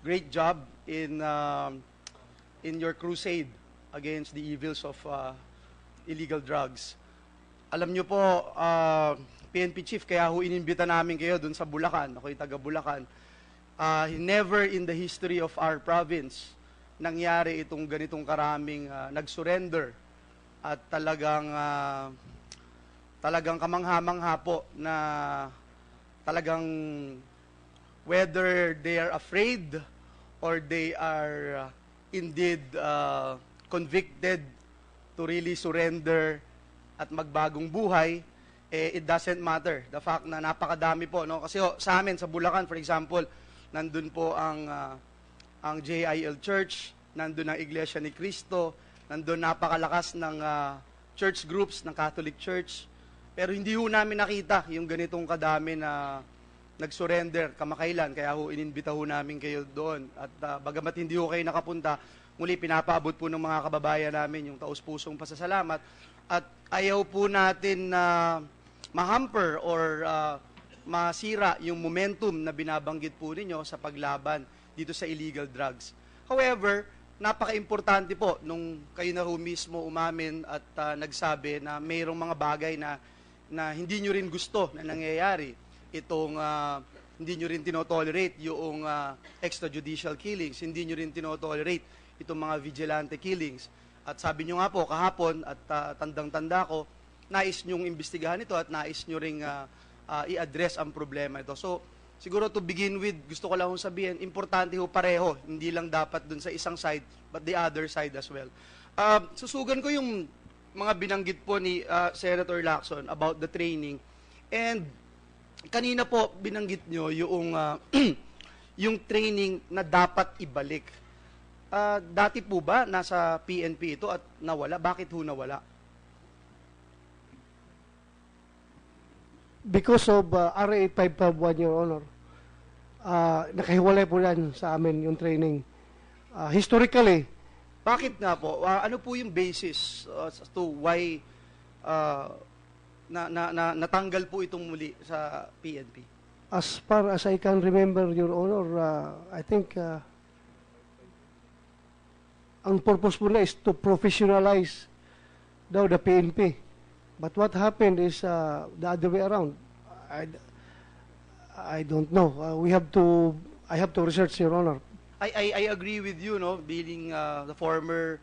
great job in um, in your crusade against the evils of uh, illegal drugs. Alam nyo po, uh, PNP chief, kaya ho inimbita namin kayo dun sa Bulacan, ako'y taga Bulacan. Uh, never in the history of our province nangyari itong ganitong karaming uh, nag-surrender at talagang uh, talagang kamangha-mangha po na talagang whether they are afraid or they are indeed uh, convicted to really surrender at magbagong buhay, eh, it doesn't matter. The fact na napakadami po, no? Kasi ho, sa amin, sa Bulacan, for example, nandun po ang ah, ang JIL Church, nandun ang Iglesia ni Cristo, nandun napakalakas ng ah, church groups ng Catholic Church. Pero hindi ho namin nakita yung ganitong kadami na nag-surrender kamakailan. Kaya ho, ininbita ho namin kayo doon. At ah, bagamat hindi ho kayo nakapunta, muli pinapaabot po ng mga kababayan namin yung taus-pusong pasasalamat. At ayaw po natin na mahamper or ah, masira yung momentum na binabanggit po ninyo sa paglaban dito sa illegal drugs. However, napaka-importante po nung kayo na mismo umamin at ah, nagsabi na mayroong mga bagay na na hindi nyo rin gusto na nangyayari. Itong ah, hindi nyo rin tinotolerate yung ah, extrajudicial killings, hindi nyo rin tinotolerate itong mga vigilante killings. At sabi nyo nga po kahapon at ah, tandang-tanda ko, nais nyong imbestigahan ito at nais nyo ring ah, ah, i-address ang problema ito. So, siguro to begin with, gusto ko lang sabihin, importante ho pareho, hindi lang dapat dun sa isang side, but the other side as well. Ah, susugan ko yung mga binanggit po ni ah, Senator Lacson about the training. And kanina po binanggit nyo yung ah, yung training na dapat ibalik. Ah, dati po ba nasa PNP ito at nawala? Bakit ho nawala? Because of uh, RA 551, Your Honor, uh, nakahiwalay po yan sa amin yung training. Uh, historically, Bakit nga po? Ah, ano po yung basis as to why ah, na, na, na, natanggal po itong muli sa PNP? as far as I can remember, Your Honor, uh, I think uh, ang purpose po na is to professionalize daw the PNP. But what happened is uh, the other way around. I, I don't know. Uh, we have to, I have to research, Your Honor. I, I, I agree with you, no, being uh, the former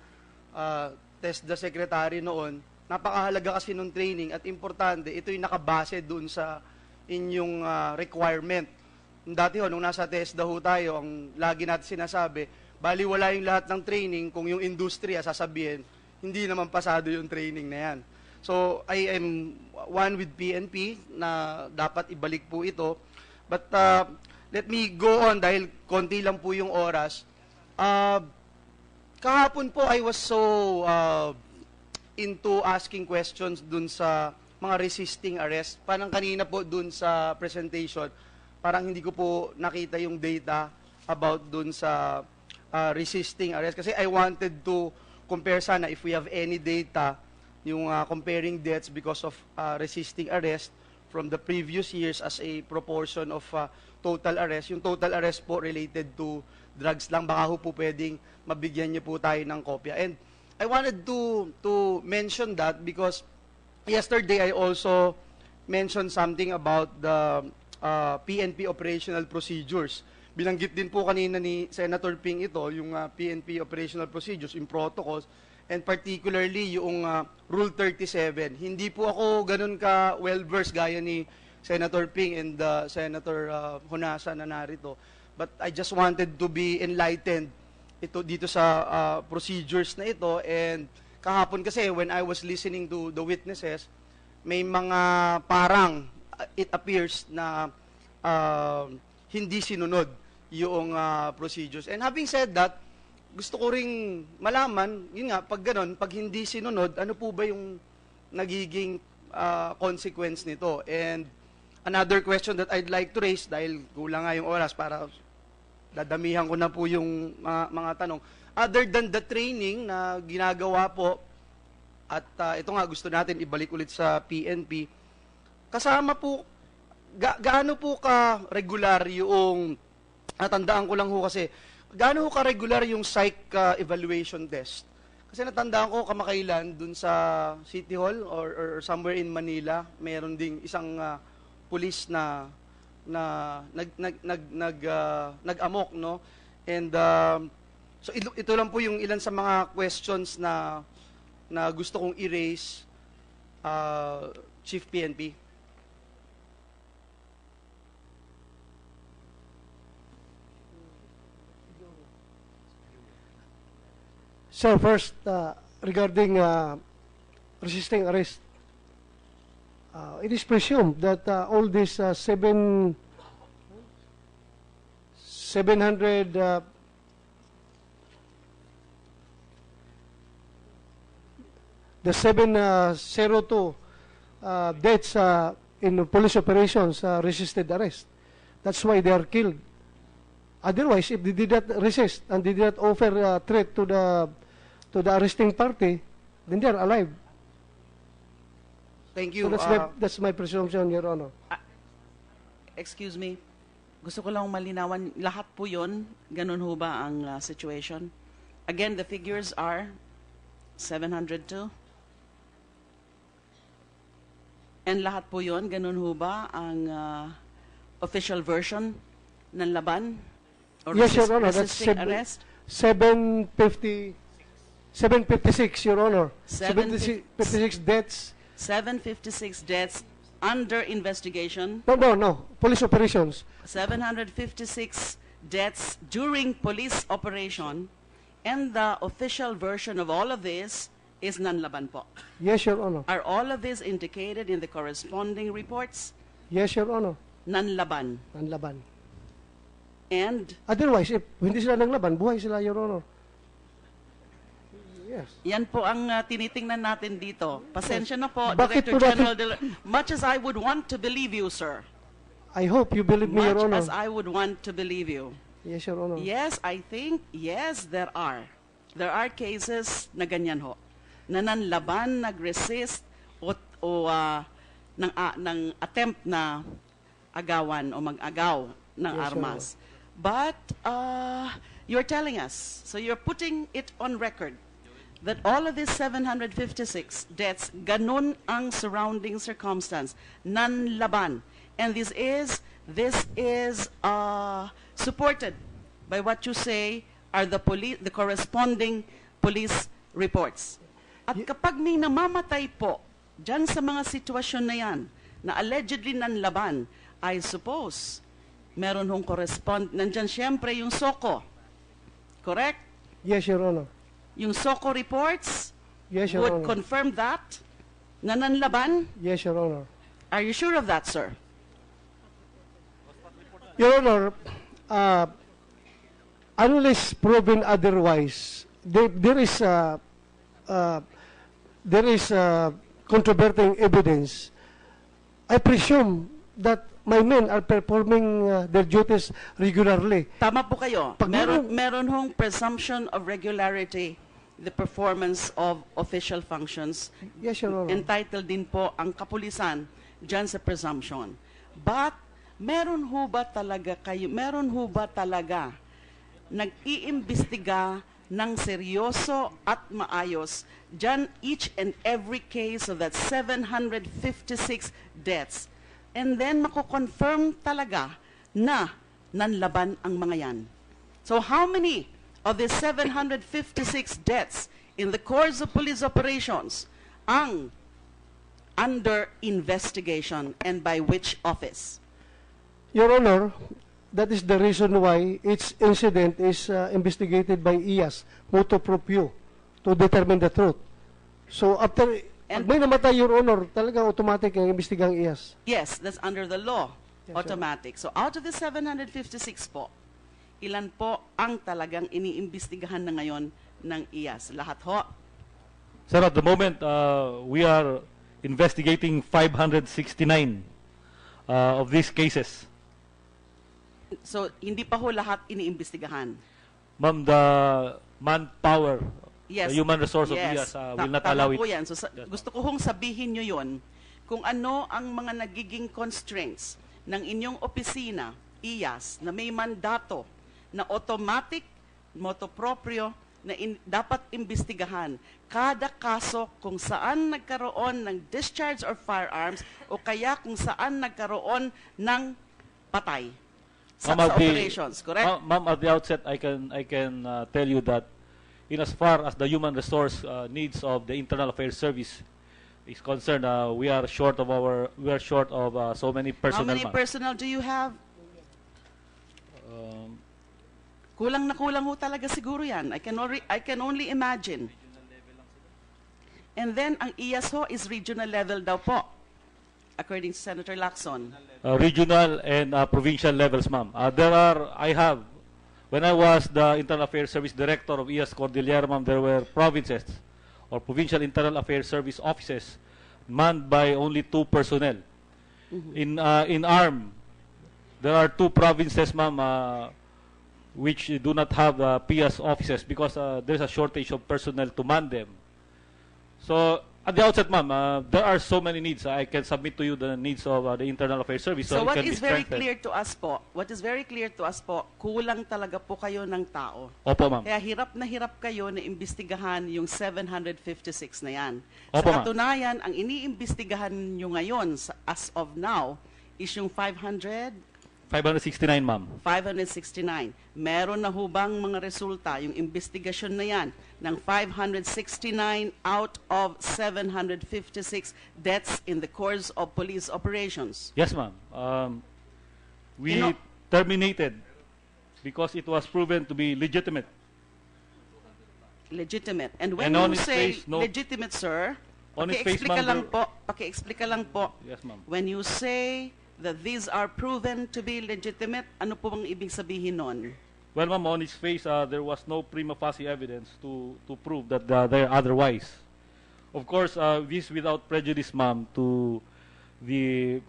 uh, TESDA secretary noon, napakahalaga kasi nung training at importante, ito yung nakabase dun sa inyong uh, requirement. Dati ho, nung nasa TESDA ho tayo, ang lagi natin sinasabi, bali wala yung lahat ng training kung yung industriya sasabihin, hindi naman pasado yung training na yan. So, I am one with PNP na dapat ibalik po ito. But uh, let me go on dahil konti lang po yung oras. Uh, kahapon po I was so uh, into asking questions dun sa mga resisting arrest. Parang kanina po dun sa presentation, parang hindi ko po nakita yung data about dun sa uh, resisting arrest. Kasi I wanted to compare sana if we have any data yung uh, comparing deaths because of uh, resisting arrest from the previous years as a proportion of uh, total arrest. Yung total arrest po related to drugs lang, baka po pwedeng mabigyan niyo po tayo ng kopya. And I wanted to to mention that because yesterday I also mentioned something about the uh, PNP operational procedures. Binanggit din po kanina ni Senator Ping ito, yung uh, PNP operational procedures, yung protocols, and particularly yung uh, Rule 37. Hindi po ako ganun ka well-versed gaya ni Senator Ping and uh, Senator uh, Honasa na narito. But I just wanted to be enlightened ito dito sa uh, procedures na ito and kahapon kasi when I was listening to the witnesses, may mga parang it appears na uh, hindi sinunod yung uh, procedures. And having said that, gusto ko ring malaman, yun nga, pag ganun, pag hindi sinunod, ano po ba yung nagiging uh, consequence nito? And another question that I'd like to raise, dahil kulang nga yung oras para dadamihan ko na po yung mga, mga tanong. Other than the training na ginagawa po, at uh, ito nga gusto natin ibalik ulit sa PNP, kasama po, ga, gaano po ka regular yung, natandaan ko lang ho kasi, gaano ho ka regular yung psych uh, evaluation test? Kasi natandaan ko kamakailan dun sa City Hall or, or somewhere in Manila, meron ding isang uh, pulis na na nag nag nag nag uh, nag-amok no and um, so ito, ito lang po yung ilan sa mga questions na na gusto kong i-raise uh, Chief PNP Sir, first, uh, regarding uh, resisting arrest, uh, it is presumed that uh, all these uh, seven 700 uh, the 702 uh, deaths uh, in police operations uh, resisted arrest. That's why they are killed. Otherwise, if they did not resist and did not offer a threat to the to the arresting party, then they are alive. Thank So you. that's, uh, my, that's my presumption, Your Honor. Excuse me. Gusto ko lang malinawan, lahat po yun, ganun ho ba ang uh, situation? Again, the figures are 702. And lahat po yun, ganun ho ba ang uh, official version ng laban? Or Yes, Your Honor, that's arrest? 750, 756, Your Honor. 756 756 deaths. 756 deaths under investigation. No, no, no. Police operations. 756 deaths during police operation and the official version of all of this is nanlaban po. Yes, Your Honor. Are all of this indicated in the corresponding reports? Yes, Your Honor. Nanlaban. Ang laban. And Otherwise, if hindi sila ng laban, buhay sila, Your Honor. Yes. yan po ang uh, tinitingnan natin dito. Pasensya na po, Bakit Director po General Much as I would want to believe you, sir. I hope you believe me, Your Much Honor. as I would want to believe you. Yes, Your Honor. Yes, I think, yes, there are. There are cases na ganyan ho. Na nanlaban, nag-resist, o, o ah, ng, ah, ng attempt na agawan o mag-agaw ng Yes, armas. But uh, you're telling us, so you're putting it on record, that all of these 756 deaths, ganun ang surrounding circumstance, nanlaban. And this is, this is uh, supported by what you say are the police, the corresponding police reports. At kapag may namamatay po, dyan sa mga sitwasyon na yan, na allegedly nanlaban, I suppose, meron hong correspond, nandyan siyempre yung SOCO. Correct? Yes, Your Honor. Yung SOCO reports Yes, Your would Honor. confirm that na nanlaban. Yes, Your Honor. Are you sure of that, sir? Your Honor, uh, unless proven otherwise, there, there is uh, uh, there is uh, controverting evidence. I presume that my men are performing uh, their duties regularly. Tama po kayo. Pag meron- meron hong presumption of regularity the performance of official functions. Yes, Your Honor. Entitled din po ang kapulisan dyan sa presumption. But, meron ho ba talaga kayo, meron ho ba talaga nag-iimbestiga ng seryoso at maayos dyan each and every case of that 756 deaths and then mako-confirm talaga na nanlaban ang mga yan. So how many of the 756 deaths in the course of police operations ang under investigation and by which office? Your Honor, that is the reason why each incident is uh, investigated by IAS, motu proprio, to determine the truth. So after, And- pag may namatay, Your Honor, talaga automatic ang imbestigang IAS. Yes, that's under the law. Yes, automatic. So out of the 756 po, ilan po ang talagang iniimbestigahan na ngayon ng IAS? Lahat ho. Sir, at the moment, uh, we are investigating 569 uh, of these cases. So hindi pa ho lahat iniimbestigahan. Ma'am, the manpower, Yes. the human resource of yes. IAS uh, Ta- will not tama allow po it. yan. So, sa- gusto ko hong sabihin nyo yon kung ano ang mga nagiging constraints ng inyong opisina, IAS, na may mandato na automatic, motoproprio, na in- dapat imbestigahan kada kaso kung saan nagkaroon ng discharge or firearms o kaya kung saan nagkaroon ng patay sa, sa the- operations, correct? Ma- Ma'am, at the outset, I can I can uh, tell you that in as far as the human resource uh, needs of the Internal Affairs Service is concerned, uh, we are short of our we are short of uh, so many How personnel. many ma'am. personnel do you have? Um, Kulang na kulang ho talaga siguro yan. I can, only, I can only imagine. And then, ang IAS ho is regional level daw po, according to Senator Lacson. uh, regional and uh, provincial levels, ma'am. Uh, there are I have when I was the Internal Affairs Service Director of IAS Cordillera, ma'am, there were provinces or provincial Internal Affairs Service offices manned by only two personnel. In uh, in ARM, there are two provinces, ma'am, uh, which do not have uh, PS offices because uh, there's a shortage of personnel to man them. So at the outset, ma'am, uh, there are so many needs. I can submit to you the needs of uh, the Internal Affairs Service. So it what is very clear to us po, what is very clear to us po, kulang talaga po kayo ng tao. Opo, ma'am. Kaya hirap na hirap kayo na imbestigahan yung 756 na yan. Opo, sa katunayan, ang iniimbestigahan nyo ngayon, as of now, is yung 500, 569, ma'am. 569. Meron na hubang mga resulta, yung investigasyon na yan, ng 569 out of 756 deaths in the course of police operations. Yes, ma'am. Um, we You know- terminated because it was proven to be legitimate. legitimate. And when And you say face, no- legitimate, sir, On its face, ma'am, lang po, paki-explica lang po. Yes, ma'am. When you say that these are proven to be legitimate, ano po bang ibig sabihin nun? Well, ma'am, on its face, uh, there was no prima facie evidence to, to prove that uh, they're otherwise. Of course, uh, this without prejudice, ma'am, to the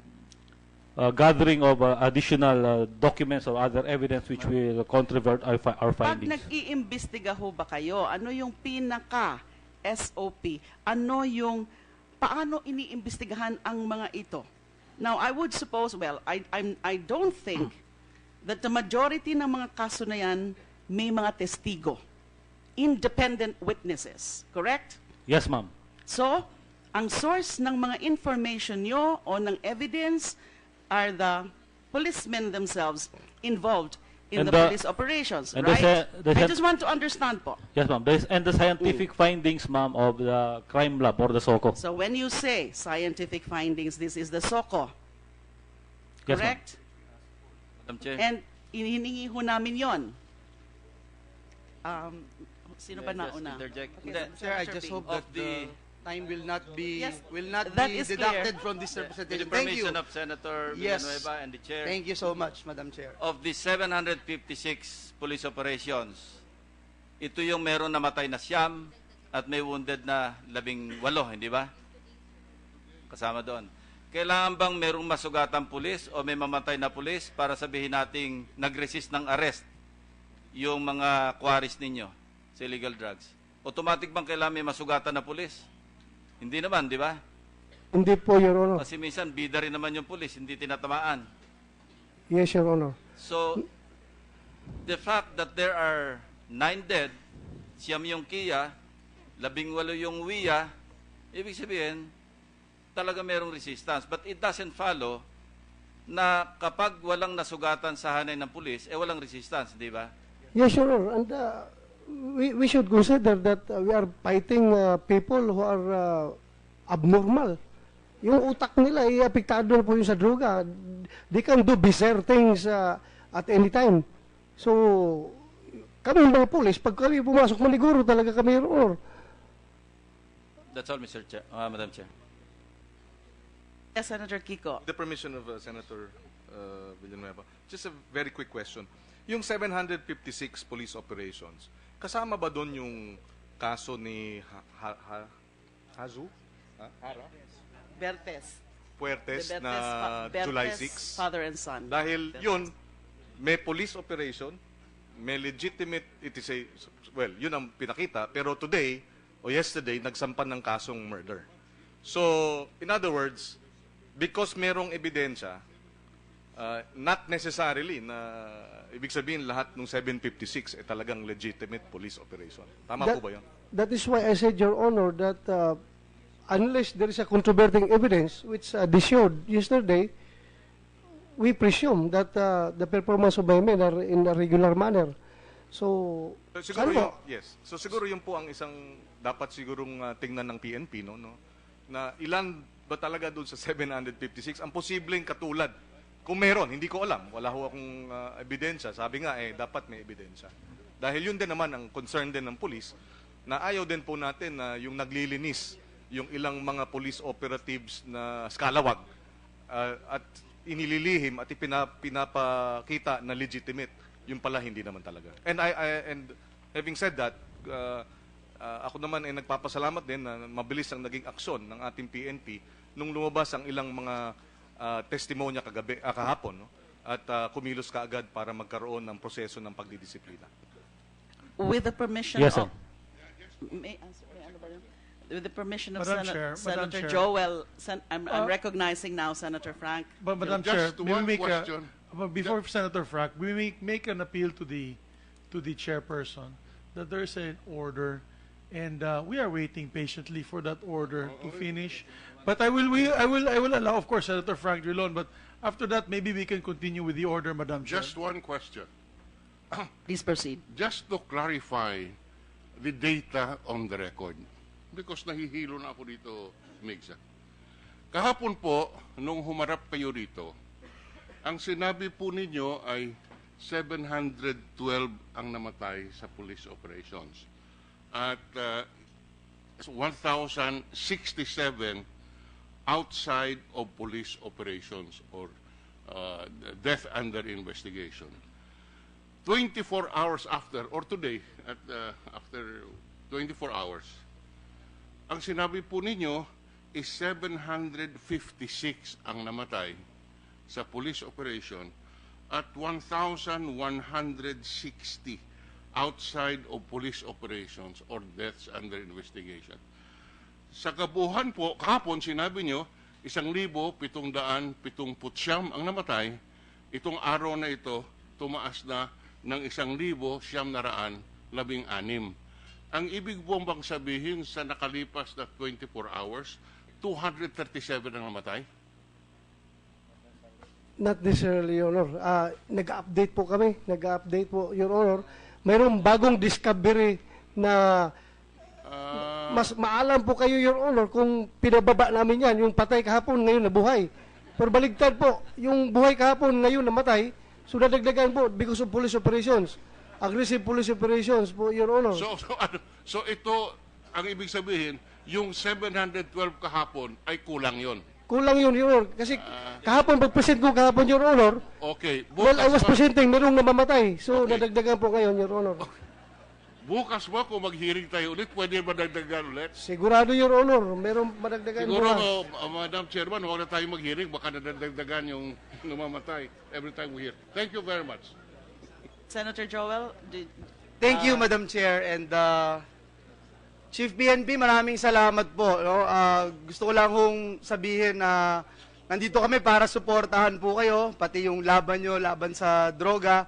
uh, gathering of uh, additional uh, documents or other evidence which will controvert our, fi- our Pag findings. nag-iimbestiga ho ba kayo, ano yung pinaka SOP? Ano yung paano iniimbestigahan ang mga ito? Now, I would suppose, well, I, I'm, I don't think that the majority ng mga kaso na yan may mga testigo. Independent witnesses. Correct? Yes, ma'am. So, ang source ng mga information nyo o ng evidence are the policemen themselves involved in And the, the- police operations, and the right? se- the I just want to understand po. Yes, ma'am. And the scientific findings, ma'am, of the crime lab or the SOCO. So when you say scientific findings, this is the SOCO, Yes, ma'am. correct? Madam Chair. And inihiningi ho namin yon. Um, sino ba nauna? interject? Okay. Sir, I just hope that the the- time will not be Yes, will not that be is clear. deducted from this With representation. the Thank you. permission of Senator Yes. Villanueva and the Chair. Thank you so much, Madam Chair. of the 756 police operations, ito yung meron namatay na siyam at may wounded na labing walo, hindi ba? Kasama doon. Kailangan bang merong masugatan pulis o may mamatay na pulis para sabihin nating nag-resist ng arrest yung mga quarries ninyo sa illegal drugs? Automatic bang kailangan may masugatan na pulis? Hindi naman, di ba? Hindi po, Your Honor. Kasi minsan, bida rin naman yung pulis, hindi tinatamaan. Yes, Your Honor. So, the fact that there are nine dead, siyam yung Kia, labing walo yung Wia, ibig sabihin, talaga merong resistance. But it doesn't follow na kapag walang nasugatan sa hanay ng pulis, eh walang resistance, di ba? Yes, Your Honor. And uh, we, we should consider that uh, we are fighting uh, people who are uh, abnormal. Yung utak nila, ay apektado na po yung sa droga. They can do bizarre things uh, at any time. So, kami mga police, pag kami pumasok, maliguro talaga kami, Honor. That's all, Mr. Chair, uh, Madam Chair. Yes, Senator Kiko. the permission of uh, Senator uh, Villanueva, just a very quick question. Yung 756 police operations, kasama ba doon yung kaso ni ha, ha, ha, Hazu? Ha? Hara? Bertes. Puertes Bertes, na Bertes, July 6? Father and son. Dahil yun, may police operation, may legitimate, it is a, well, yun ang pinakita, pero today, o yesterday, nagsampan ng kasong murder. So, in other words, because merong ebidensya, uh, not necessarily na ibig sabihin lahat ng 756 ay talagang legitimate police operation. Tama That- po ba yun? That is why I said, Your Honor, that uh, unless there is a controverting evidence, which uh, they showed yesterday, we presume that uh, the performance of my men are in a regular manner. So, So, siguro ano yung, yes. So siguro yun po ang isang dapat sigurong uh, tingnan ng PNP no, no. Na ilan ba talaga doon sa 756 ang posibleng katulad? Kung meron, hindi ko alam. Wala ho akong uh, ebidensya. Sabi nga eh dapat may ebidensya. Dahil yun din naman ang concern din ng pulis na ayaw din po natin na yung naglilinis yung ilang mga police operatives na skalawag uh, at inililihim at ipina, pinapakita na legitimate yung pala hindi naman talaga. And I, I and having said that, uh, uh, ako naman ay nagpapasalamat din na mabilis ang naging aksyon ng ating PNP nung lumabas ang ilang mga uh, testimonya kagabi, ah, kahapon no? at uh, kumilos kaagad para magkaroon ng proseso ng pagdidisiplina. With the permission Yes, sir. of... May, answer- may ano ba yun? With the permission of Madam Sena- Chair, Madam Senator Chair. Joel, Sen- I'm, I'm Uh, recognizing now Senator Frank. But Madam Just Chair, we one make a, question. but before Senator Frank, we make, make an appeal to the, to the chairperson that there is an order and uh, we are waiting patiently for that order to finish. But I will, we, I will, I will allow, of course, Senator Frank Drilon, but after that, maybe we can continue with the order, Madam Chair. Just one question. Please proceed. Just to clarify the data on the record. Because nahihilo na ako dito, Migsa. Kahapon po, nung humarap kayo rito, ang sinabi po ninyo ay 712 ang namatay sa police operations. At uh, 1,067 outside of police operations or uh, death under investigation. 24 hours after, or today, at, uh, after 24 hours, ang sinabi po ninyo is 756 ang namatay sa police operation at 1,160 outside of police operations or deaths under investigation. Sa kabuhan po, kahapon sinabi nyo, isang libo, pitong daan, pitong putsyam ang namatay. Itong araw na ito, tumaas na ng isang libo, siyam na raan, labing anim. Ang ibig po bang sabihin sa nakalipas na 24 hours, 237 ang namatay? Not necessarily, Your Honor. Ah, nag-update po kami. Nag-update po, Your Honor. Mayroong bagong discovery na Ah, mas maalam po kayo, Your Honor, kung pinababa namin yan, yung patay kahapon, ngayon nabuhay. Pero baligtad po, yung buhay kahapon, ngayon namatay, so nadagdagan po because of police operations. Aggressive police operations po, Your Honor. so, so, ano, so ito, ang ibig sabihin, yung 712 kahapon ay kulang yon. Kulang yun, Your Honor. Kasi kahapon, pag-present ko kahapon, Your Honor, Okay. well, I was ba- presenting, merong namamatay. So, Okay. nadagdagan po ngayon, Your Honor. Bukas ba kung mag-hearing tayo ulit, pwede ba dagdagan ulit? Sigurado, Your Honor, merong madagdagan Siguro, bukas. uh, Madam Chairman, huwag na tayo mag-hearing, baka nadagdagan yung namamatay every time we hear. Thank you very much. Senator Joel, did, Thank you, Madam Chair. And uh, Chief PNP, maraming salamat po. No? Ah, gusto ko lang hong sabihin na nandito kami para suportahan po kayo, pati yung laban nyo, laban sa droga.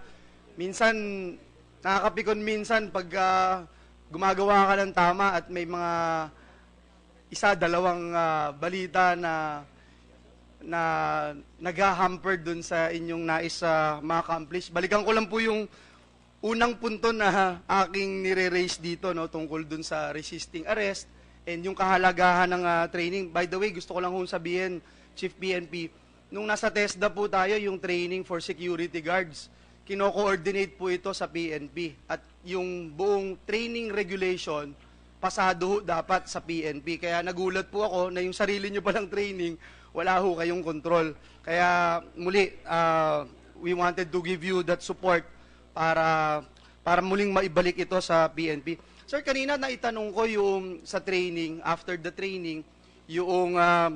Minsan, nakakapikon minsan pag ah, gumagawa ka ng tama at may mga isa, dalawang ah, balita na na nag-hamper dun sa inyong nais sa ma-accomplish. Balikan ko lang po yung unang punto na aking nire-raise dito no tungkol dun sa resisting arrest and yung kahalagahan ng ah, training. By the way, gusto ko lang hong sabihin, Chief PNP, nung nasa TESDA po tayo, yung training for security guards, kino-coordinate po ito sa PNP. At yung buong training regulation, pasado dapat sa PNP. Kaya nagulat po ako na yung sarili nyo palang training, wala ho kayong control. Kaya muli, ah, we wanted to give you that support para para muling maibalik ito sa PNP. Sir, kanina naitanong ko yung sa training, after the training, yung ah,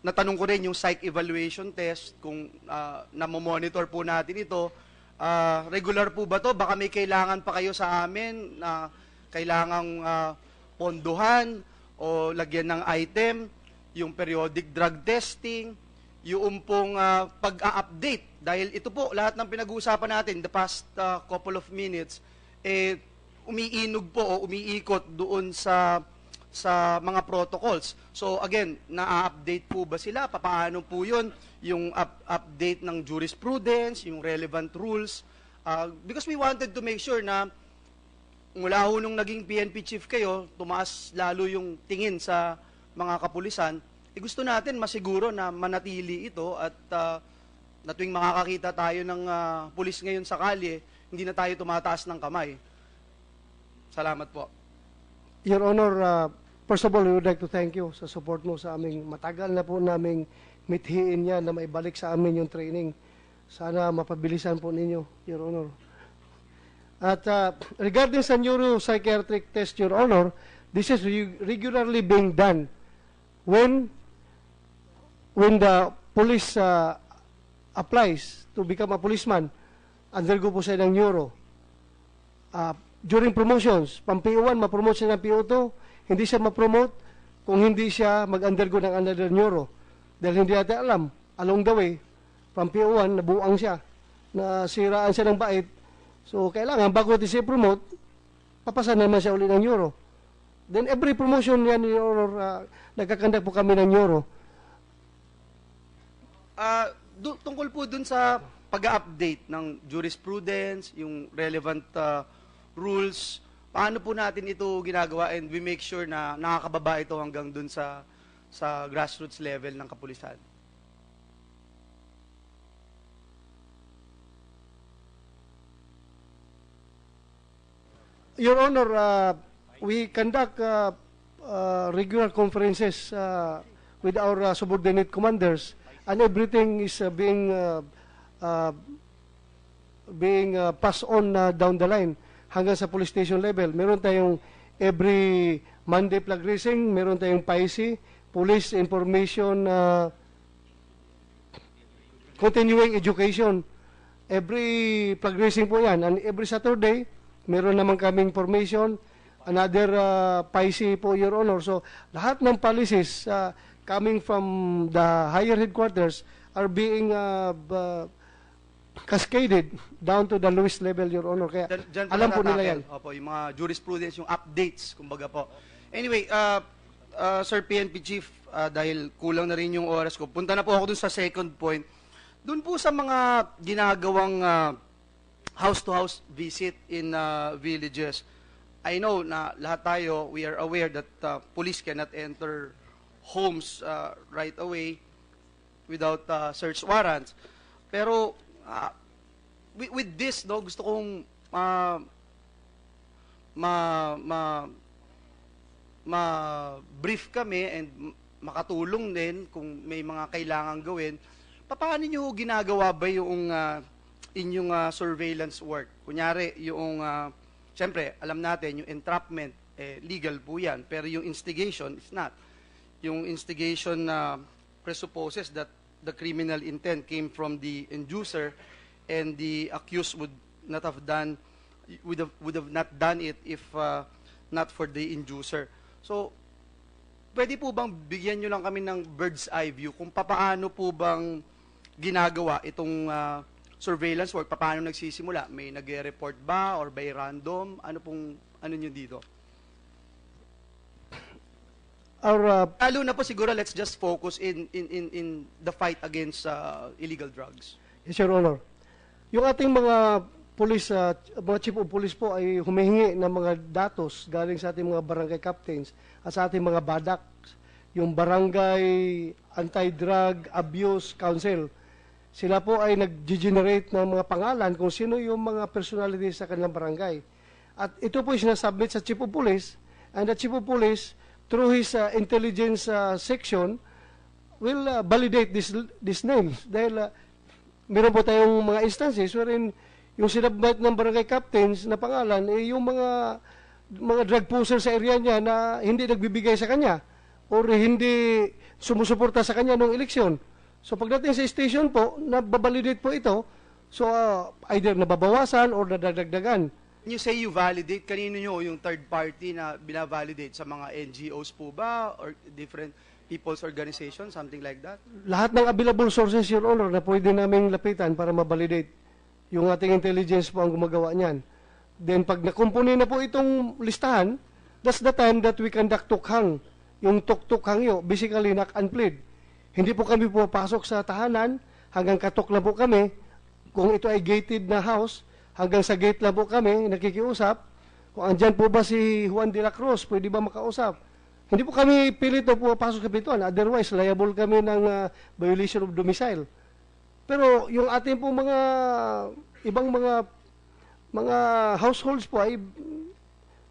natanong ko rin yung psych evaluation test, kung uh, namomonitor po natin ito, Ah, regular po ba to? Baka may kailangan pa kayo sa amin na kailangang ah, ponduhan o lagyan ng item, yung periodic drug testing, yung pong ah, pag-a-update. Dahil ito po, lahat ng pinag-uusapan natin the past ah, couple of minutes, eh, umiinog po o umiikot doon sa sa mga protocols. So again, na-update po ba sila? Papaano po 'yun? Yung up- update ng jurisprudence, yung relevant rules. Uh, because we wanted to make sure na mula ho nung naging PNP chief kayo, tumaas lalo yung tingin sa mga kapulisan. Eh gusto natin masiguro na manatili ito at uh, na tuwing makakakita tayo ng uh, pulis ngayon sa kalye, hindi na tayo tumataas ng kamay. Salamat po. Your Honor, uh, first of all, we would like to thank you sa support mo sa aming matagal na po naming mithiin yan na maibalik sa amin yung training. Sana mapabilisan po ninyo, Your Honor. At uh, regarding sa neuropsychiatric test, Your Honor, this is re- regularly being done when when the police uh, applies to become a policeman, undergo po siya ng neuro. Uh, during promotions, pang PO1, ma-promote siya ng PO2, hindi siya ma-promote kung hindi siya mag-undergo ng another neuro. Dahil hindi natin alam, along the way, from PO1, nabuang siya, nasiraan siya ng bait. So, kailangan, bago natin siya promote, papasa naman siya ulit ng neuro. Then, every promotion yan, Honor, uh, nagkakandak po kami ng neuro. Ah, du- tungkol po dun sa pag-update ng jurisprudence, yung relevant ah, rules, paano po natin ito ginagawa and we make sure na nakakababa ito hanggang dun sa sa grassroots level ng kapulisan. Your Honor, uh, we conduct uh, uh, regular conferences uh, with our uh, subordinate commanders, and everything is uh, being uh, uh, being uh, passed on uh, down the line hanggang sa police station level. Meron tayong every Monday flag raising, meron tayong PIC, Police Information uh, Continuing Education. Every flag raising po yan. And every Saturday, meron naman kaming formation, another uh, PIC po, Your Honor. So, lahat ng policies uh, coming from the higher headquarters are being uh, b- cascaded down to the lowest level, Your Honor. Kaya Dyan, dyan alam po nila yan. Opo, yung mga jurisprudence, yung updates, kumbaga po. Anyway, uh, uh, Sir PNP Chief, uh, dahil kulang na rin yung oras ko, punta na po ako dun sa second point. Dun po sa mga ginagawang uh, house-to-house visit in uh, villages, I know na lahat tayo, we are aware that uh, police cannot enter homes uh, right away without uh, search warrants. Pero uh, with, with this, no, gusto kong uh, ma ma ma brief kami and makatulong din kung may mga kailangan gawin. Paano niyo ginagawa ba yung ah, inyong ah, surveillance work? Kunyari, yung uh, Siyempre, alam natin, yung entrapment, eh, legal po yan. Pero yung instigation, is not. Yung instigation na presupposes that the criminal intent came from the inducer and the accused would not have done would have would have not done it if uh, not for the inducer. So, pwede po bang bigyan nyo lang kami ng bird's eye view kung papaano po bang ginagawa itong uh, surveillance work, paano nagsisimula? May nagre-report ba or by random? Ano pong ano nyo dito? Our uh, Lalo na po siguro let's just focus in in in, in the fight against uh, illegal drugs. Yes, Your Honor. Yung ating mga police, uh, mga chief of police po ay humihingi ng mga datos galing sa ating mga barangay captains at sa ating mga badak, yung barangay anti-drug abuse council. Sila po ay nag-generate ng mga pangalan kung sino yung mga personality sa kanilang barangay. At ito po yung sinasubmit sa chief of police and the chief of police through his uh, intelligence uh, section will uh, validate this these names dahil uh, meron po tayong mga instances wherein yung sinabbat ng barangay captains na pangalan eh yung mga mga drug pusher sa area niya na hindi nagbibigay sa kanya or hindi sumusuporta sa kanya nung eleksyon. So pagdating sa station po, nababalidate po ito. So uh, either nababawasan or nadagdagan. You say you validate, kanino nyo yung third party na binavalidate sa mga NGOs po ba or different people's organizations, something like that? Lahat ng available sources, Your Honor, na pwede naming lapitan para mabalidate. Yung ating intelligence po ang gumagawa niyan. Then pag nakumpuni na po itong listahan, that's the time that we conduct tukhang. Yung tuk-tuk hangyo, basically knock and plead. Hindi po kami pumapasok sa tahanan, hanggang katok lang po kami. Kung ito ay gated na house, hanggang sa gate lang po kami, nakikiusap. Kung andyan po ba si Juan de la Cruz, pwede ba makausap? Hindi po kami pilit na pumapasok sa pintuan. Otherwise, liable kami ng uh, violation of domicile. Pero yung ating po mga ibang mga mga households po ay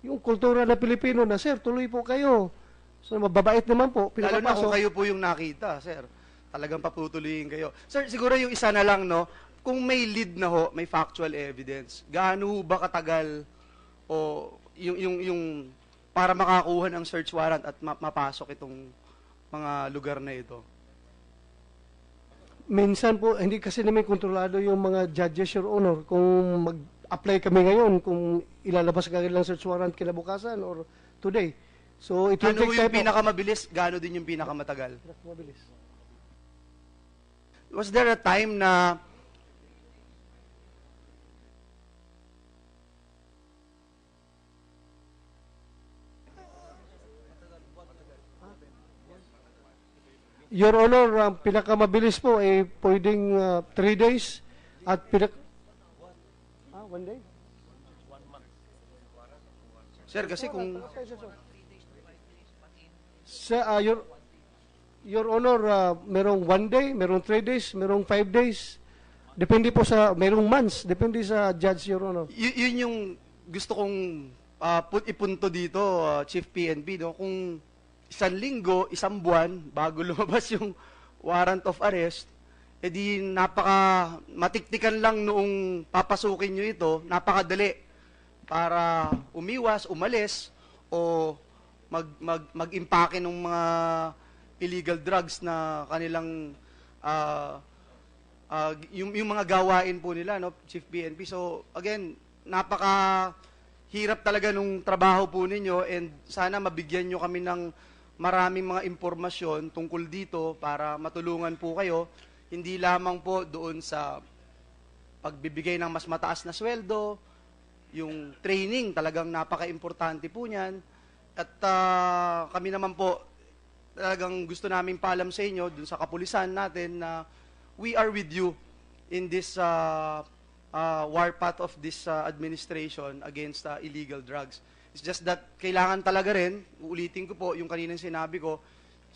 yung kultura na Pilipino na, sir, tuloy po kayo. So, mababait naman po, Lalo na kung kayo po yung nakita, sir. Talagang paputuloyin kayo. Sir, siguro yung isa na lang, no? Kung may lead na ho, may factual evidence, gaano ho ba katagal o yung, yung, yung para makakuha ng search warrant at ma- mapasok itong mga lugar na ito? Minsan po, hindi kasi namin kontrolado yung mga judges, Your Honor, kung mag-apply kami ngayon, kung ilalabas ka lang search warrant kinabukasan or today. So, it will Ano ho take yung time po. pinakamabilis, gaano din yung pinakamatagal? Mabilis. Was there a time na Your Honor, ang pinakamabilis po ay pwedeng 3 days at pinak... Ah, one day? Sir, kasi kung Sa, ah, your, your Honor, ah, merong one day, merong 3 days, merong 5 days. Depende po sa, merong months, depende sa judge, Your Honor. y- yun yung gusto kong put ipunto dito, ah, Chief PNP, no? Kung isang linggo, isang buwan, bago lumabas yung warrant of arrest, edi napaka matiktikan lang noong papasukin nyo ito, napakadali para umiwas, umalis, o mag, mag, mag-impake ng mga illegal drugs na kanilang ah, ah, yung, yung mga gawain po nila, no, Chief PNP. So, again, napaka hirap talaga nung trabaho po ninyo and sana mabigyan nyo kami ng maraming mga impormasyon tungkol dito para matulungan po kayo. Hindi lamang po doon sa pagbibigay ng mas mataas na sweldo, yung training talagang napaka-importante po niyan. At ah, kami naman po talagang gusto namin paalam sa inyo dun sa kapulisan natin na we are with you in this uh, uh, war path of this uh, administration against uh, illegal drugs. It's just that kailangan talaga rin, uulitin ko po yung kaninang sinabi ko,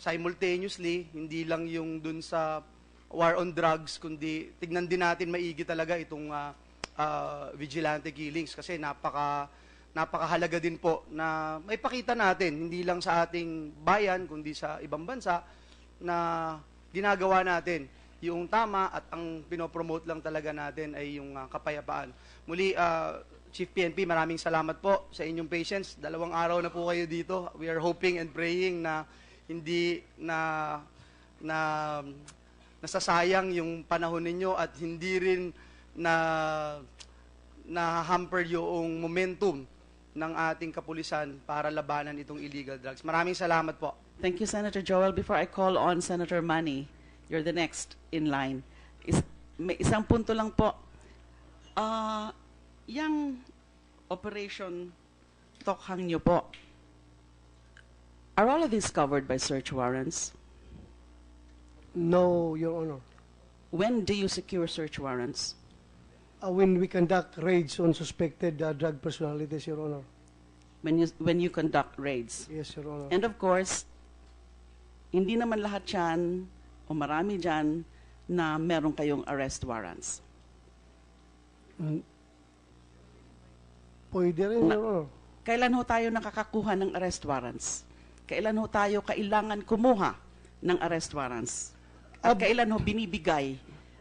simultaneously, hindi lang yung dun sa war on drugs, kundi tignan din natin maigi talaga itong uh, uh, vigilante killings kasi napaka napakahalaga din po na may pakita natin, hindi lang sa ating bayan, kundi sa ibang bansa, na ginagawa natin yung tama at ang pinopromote lang talaga natin ay yung ah, kapayapaan. Muli, ah, Chief PNP, maraming salamat po sa inyong patience. Dalawang araw na po kayo dito. We are hoping and praying na hindi na na nasasayang yung panahon ninyo at hindi rin na na hamper yung momentum ng ating kapulisan para labanan itong illegal drugs. Maraming salamat po. Thank you, Senator Joel. Before I call on Senator Manny, you're the next in line. Is, may isang punto lang po. Ah, yung Operation Tokhang nyo po, are all of these covered by search warrants? No, Your Honor. When do you secure search warrants? Uh, when we conduct raids on suspected uh, drug personalities, Your Honor. When you, when you conduct raids? Yes, Your Honor. And of course, hindi naman lahat yan, o marami dyan, na meron kayong arrest warrants. Pwede rin, Na- Your Honor. Kailan ho tayo nakakakuha ng arrest warrants? Kailan ho tayo kailangan kumuha ng arrest warrants? At Ab- kailan ho binibigay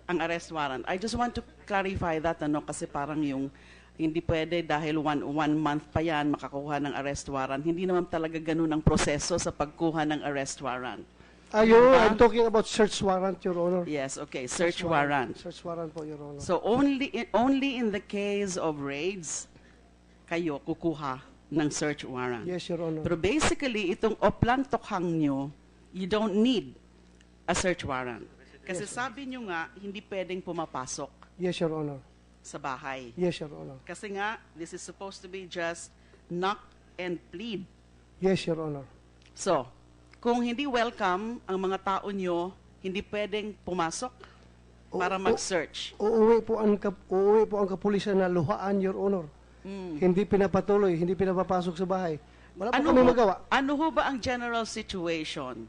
ang arrest warrant? I just want to clarify that, ano, kasi parang yung hindi pwede dahil one, one month pa yan makakuha ng arrest warrant. Hindi naman talaga ganun ang proseso sa pagkuha ng arrest warrant. Honor, Diba? I'm talking about search warrant, Your Honor. Yes, okay, search warrant. Search warrant po, Your Honor. So only in, only in the case of raids kayo kukuha ng search warrant. yes, Your Honor. Pero basically, itong oplan tokhang nyo, you don't need a search warrant. Kasi sabi nyo nga, hindi pwedeng pumapasok Yes, Your Honor. sa bahay. Yes, Your Honor. Kasi nga, this is supposed to be just knock and plead. Yes, Your Honor. So, kung hindi welcome ang mga tao nyo, hindi pwedeng pumasok para mag-search. Uuwi po ang kap uuwi po ang kapulisan na luhaan, Your Honor. Hindi pinapatuloy, hindi pinapapasok sa bahay. Wala po kami magawa. Ano ho ba ang general situation?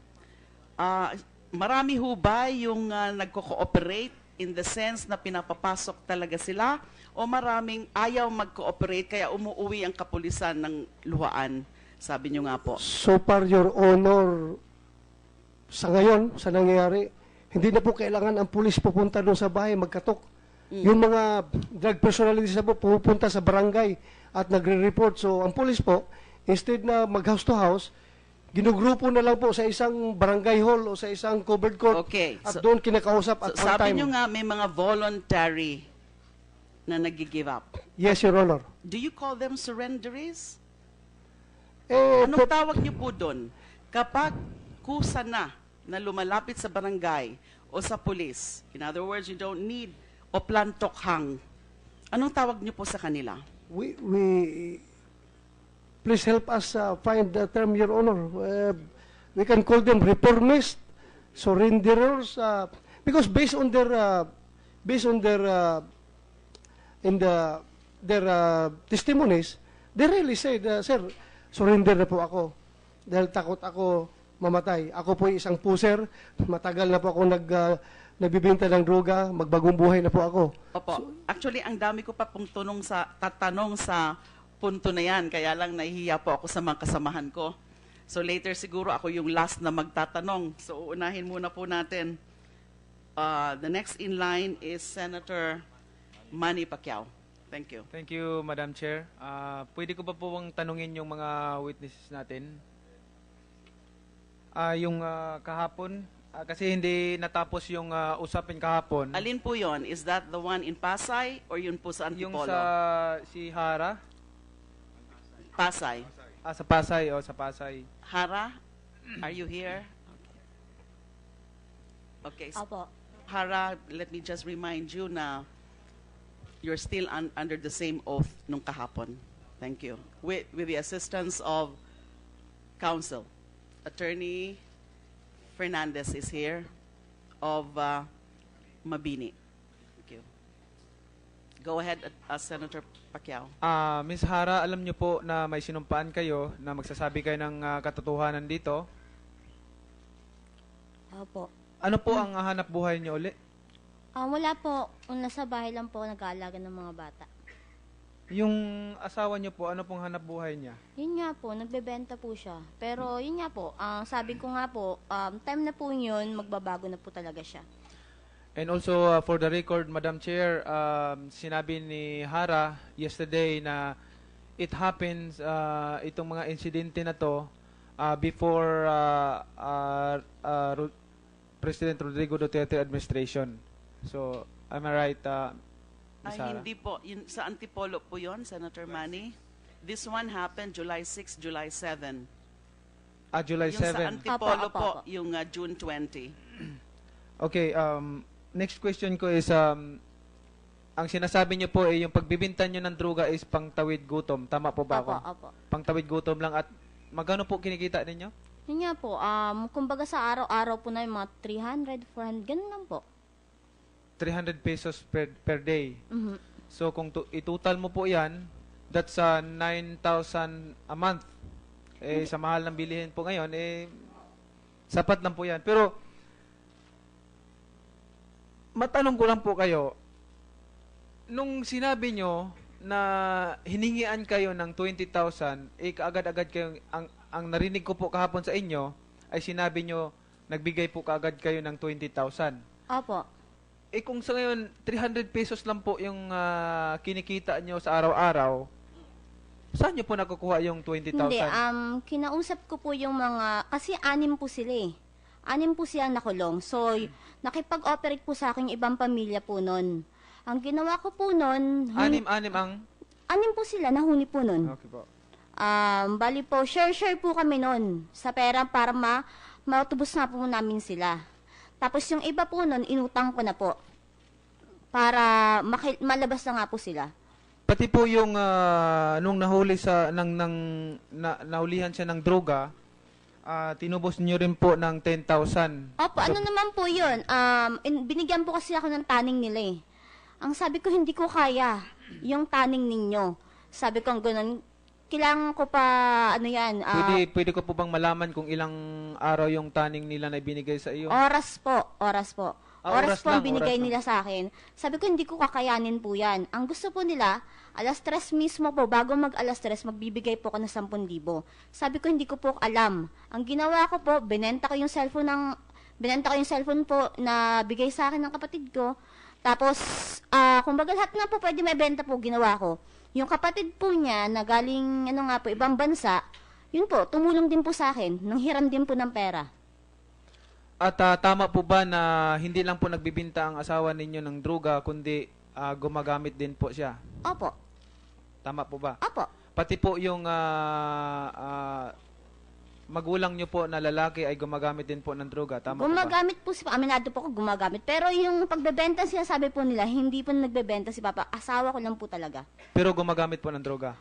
Ah, marami ho ba yung ah, nagko-cooperate in the sense na pinapapasok talaga sila o maraming ayaw mag-cooperate kaya umuwi ang kapulisan ng luhaan? Sabi nyo nga po. So far, Your Honor, sa ngayon, sa nangyayari, hindi na po kailangan ang pulis pupunta doon sa bahay magkatok. Yung mga drug personalities na po pumupunta sa barangay at nagre-report. So, ang police po, instead na mag-house to house, ginugrupo na lang po sa isang barangay hall o sa isang covered court Okay, at so- doon kinakausap at So, one sabi time. nyo nga may mga voluntary na nag-give up. Yes, Your Honor. Do you call them surrenderies? Eh, Anong tawag niyo po doon? Kapag kusa na na lumalapit sa barangay o sa pulis, in other words, you don't need o plantokhang, anong tawag niyo po sa kanila? we, we, please help us uh, find the term, Your Honor. Uh, we can call them reformists, surrenderers, uh, because based on their, uh, based on their, uh, in the, their uh, testimonies, they really said, uh, Sir, surrender na po ako. Dahil takot ako mamatay. Ako po isang puser. Matagal na po ako nag, uh, nagbibinta ng droga. Magbagong buhay na po ako. Opo. Actually, ang dami ko pa pong tunong sa, tatanong sa punto na yan. Kaya lang nahihiya po ako sa mga kasamahan ko. So later siguro ako yung last na magtatanong. So uunahin muna po natin. Uh, the next in line is Senator Manny Pacquiao. Thank you. Thank you, Madam Chair. Ah, pwede ko ba po bang tanungin yung mga witnesses natin? Ah, yung ah, kahapon, ah, kasi hindi natapos yung ah, usapin kahapon. Alin po yon? Is that the one in Pasay or yun po sa yung Antipolo? sa si Hara? Pasay. Ah, sa Pasay, o sa Pasay. Hara, are you here? Okay. s- Opo. Hara, let me just remind you na you're still un- under the same oath nung kahapon. Thank you. With, with the assistance of counsel, Attorney Fernandez is here of uh, Mabini. Thank you. Go ahead, uh, Senator Pacquiao. Ah, Miss Hara, alam niyo po na may sinumpaan kayo na magsasabi kayo ng ah, katotohanan dito. Opo. Ano po ang ah, hanap buhay niyo uli? Ah, wala po. Kung nasa bahay lang po, nag-aalaga ng mga bata. Yung asawa niyo po, ano pong hanap buhay niya? Yun nga po, nagbebenta po siya. Pero yun nga po, ang sabi ko nga po, um, time na po yun, magbabago na po talaga siya. And also uh, for the record, Madam Chair, um, sinabi ni Hara yesterday na it happens uh, itong mga insidente na to uh, before uh, uh, uh, Ro- President Rodrigo Duterte administration. So, am I right, uh. Ay, Hara? hindi po. Yun, sa Antipolo po yon, Senator Manny. This one happened July 6, July 7. Ah, July yung sa 7. Antipolo Apo, apo, po, apo. yung uh, June 20. Okay, um, next question ko is, um, ang sinasabi niyo po ay yung pagbibinta niyo ng droga is pangtawid gutom. Tama po ba ako? Opo, opo. Pangtawid gutom lang at magkano po kinikita ninyo? Yun nga po, um, kumbaga sa araw-araw po na yung mga 300, 400, ganun lang po. 300 pesos per, per day. Mhm. So kung tu- itotal mo po 'yan, that's uh, 9,000 a month. Eh sa mahal ng bilihin po ngayon eh sapat lang po 'yan. Pero matanong ko lang po kayo, nung sinabi nyo na hiningian kayo ng 20,000, eh kaagad-agad kayo, ang, ang narinig ko po kahapon sa inyo, ay sinabi nyo, nagbigay po kaagad kayo ng 20,000. Opo. Eh kung sa ngayon 300 pesos lang po yung ah, kinikita nyo sa araw-araw, saan nyo po nakukuha yung 20,000? Hindi, um, kinausap ko po yung mga, kasi anim po sila eh. Anim po silang nakulong. So, nakipag-operate po sa akin ibang pamilya po nun. Ang ginawa ko po hun- Anim-anim ang... anim po sila, nahuni po nun. Okay po. Um, bali po, share-share po kami nun sa pera para ma matubos na po namin sila. Tapos yung iba po nun, inutang ko na po. Para malabas na nga po sila. Pati po yung ah, nung nahuli sa nang nang na, nahulihan siya ng droga, ah, tinubos niyo rin po ng 10,000. Opo, ano naman po yun? Um, in- binigyan po kasi ako ng taning nila eh. Ang sabi ko, hindi ko kaya yung taning ninyo. Sabi ko, ganun, kailangan ko pa, ano yan, ah, Pwede pwede ko po bang malaman kung ilang araw yung taning nila na binigay sa iyo? Oras po, oras po. Ah, oras, oras po ang lang, binigay oras lang. nila sa akin. Sabi ko, hindi ko kakayanin po yan. Ang gusto po nila, alas tres mismo po, bago mag alas tres, magbibigay po ako ng 10,000. Sabi ko, hindi ko po alam. Ang ginawa ko po, binenta ko yung cellphone ng, binenta ko yung cellphone po na bigay sa akin ng kapatid ko. Tapos, ah, kumbaga lahat nga po pwede maibenta po ginawa ko. Yung kapatid po niya na galing, ano nga po, ibang bansa, yun po, tumulong din po sa akin. Nanghiram din po ng pera. At ah, tama po ba na hindi lang po nagbibinta ang asawa ninyo ng droga, kundi ah, gumagamit din po siya? Opo. Tama po ba? Opo. Pati po yung ah, ah, magulang nyo po na lalaki ay gumagamit din po ng droga. Tama? Gumagamit po si Aminado po ako gumagamit. Pero yung pagbebenta sinasabi po nila, hindi po nagbebenta si Papa. Asawa ko lang po talaga. Pero gumagamit po ng droga.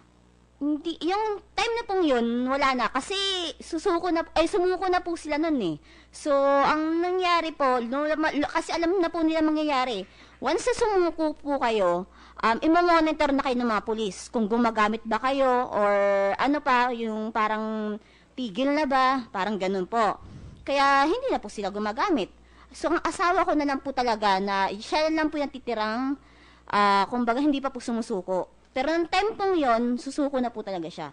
Hindi, yung time na pong yun, wala na. Kasi susuko na, ay sumuko na po sila nun eh. So, ang nangyari po, no, kasi alam na po nila mangyayari. Once na sumuko po kayo, um, imamonitor na kayo ng mga pulis. Kung gumagamit ba kayo or ano pa, yung parang tigil na ba, parang ganun po. Kaya hindi na po sila gumagamit. So, ang asawa ko na lang po talaga na siya lang po yung titirang, ah, kumbaga hindi pa po sumusuko. Pero ng time pong yon, susuko na po talaga siya.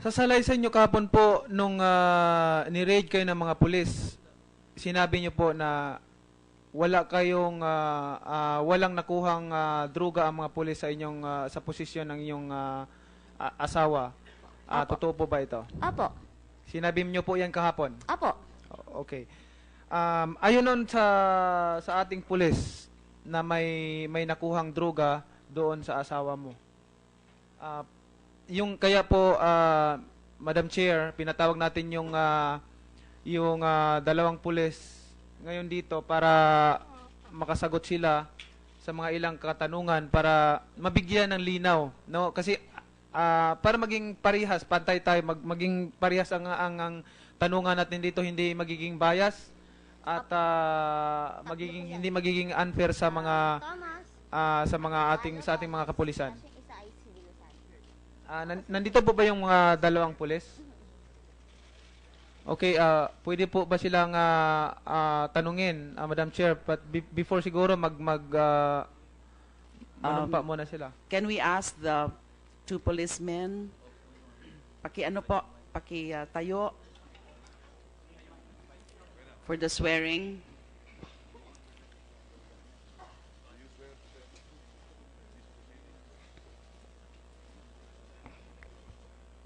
Sa salaysay nyo kapon po, nung ah, ni-raid kayo ng mga pulis, sinabi nyo po na wala kayong, ah, ah, walang nakuhang ah, droga ang mga pulis sa inyong, ah, sa posisyon ng inyong a- asawa. Ah, totoo po ba ito? Apo, Sinabi nyo po yan kahapon? apo. O- Okay. Um, ayon nun sa sa ating pulis na may may nakuhang droga doon sa asawa mo. Ah, yung kaya po ah, Madam Chair, pinatawag natin yung ah, yung ah, dalawang pulis ngayon dito para makasagot sila sa mga ilang katanungan para mabigyan ng linaw, no? Kasi ah, para maging parihas, pantay tayo, mag, maging parihas ang, ang, ang tanungan natin dito, hindi magiging bias at ah, magiging hindi magiging unfair sa mga ah, sa mga ating sa ating mga kapulisan. Ah, nan- nandito po ba yung mga dalawang pulis? Okay, ah pwede po ba silang ah, ah, tanungin, ah, Madam Chair, but be- before siguro mag mag ah, manumpa Um, muna sila. Can we ask the two policemen, paki ano po, paki uh, tayo for the swearing.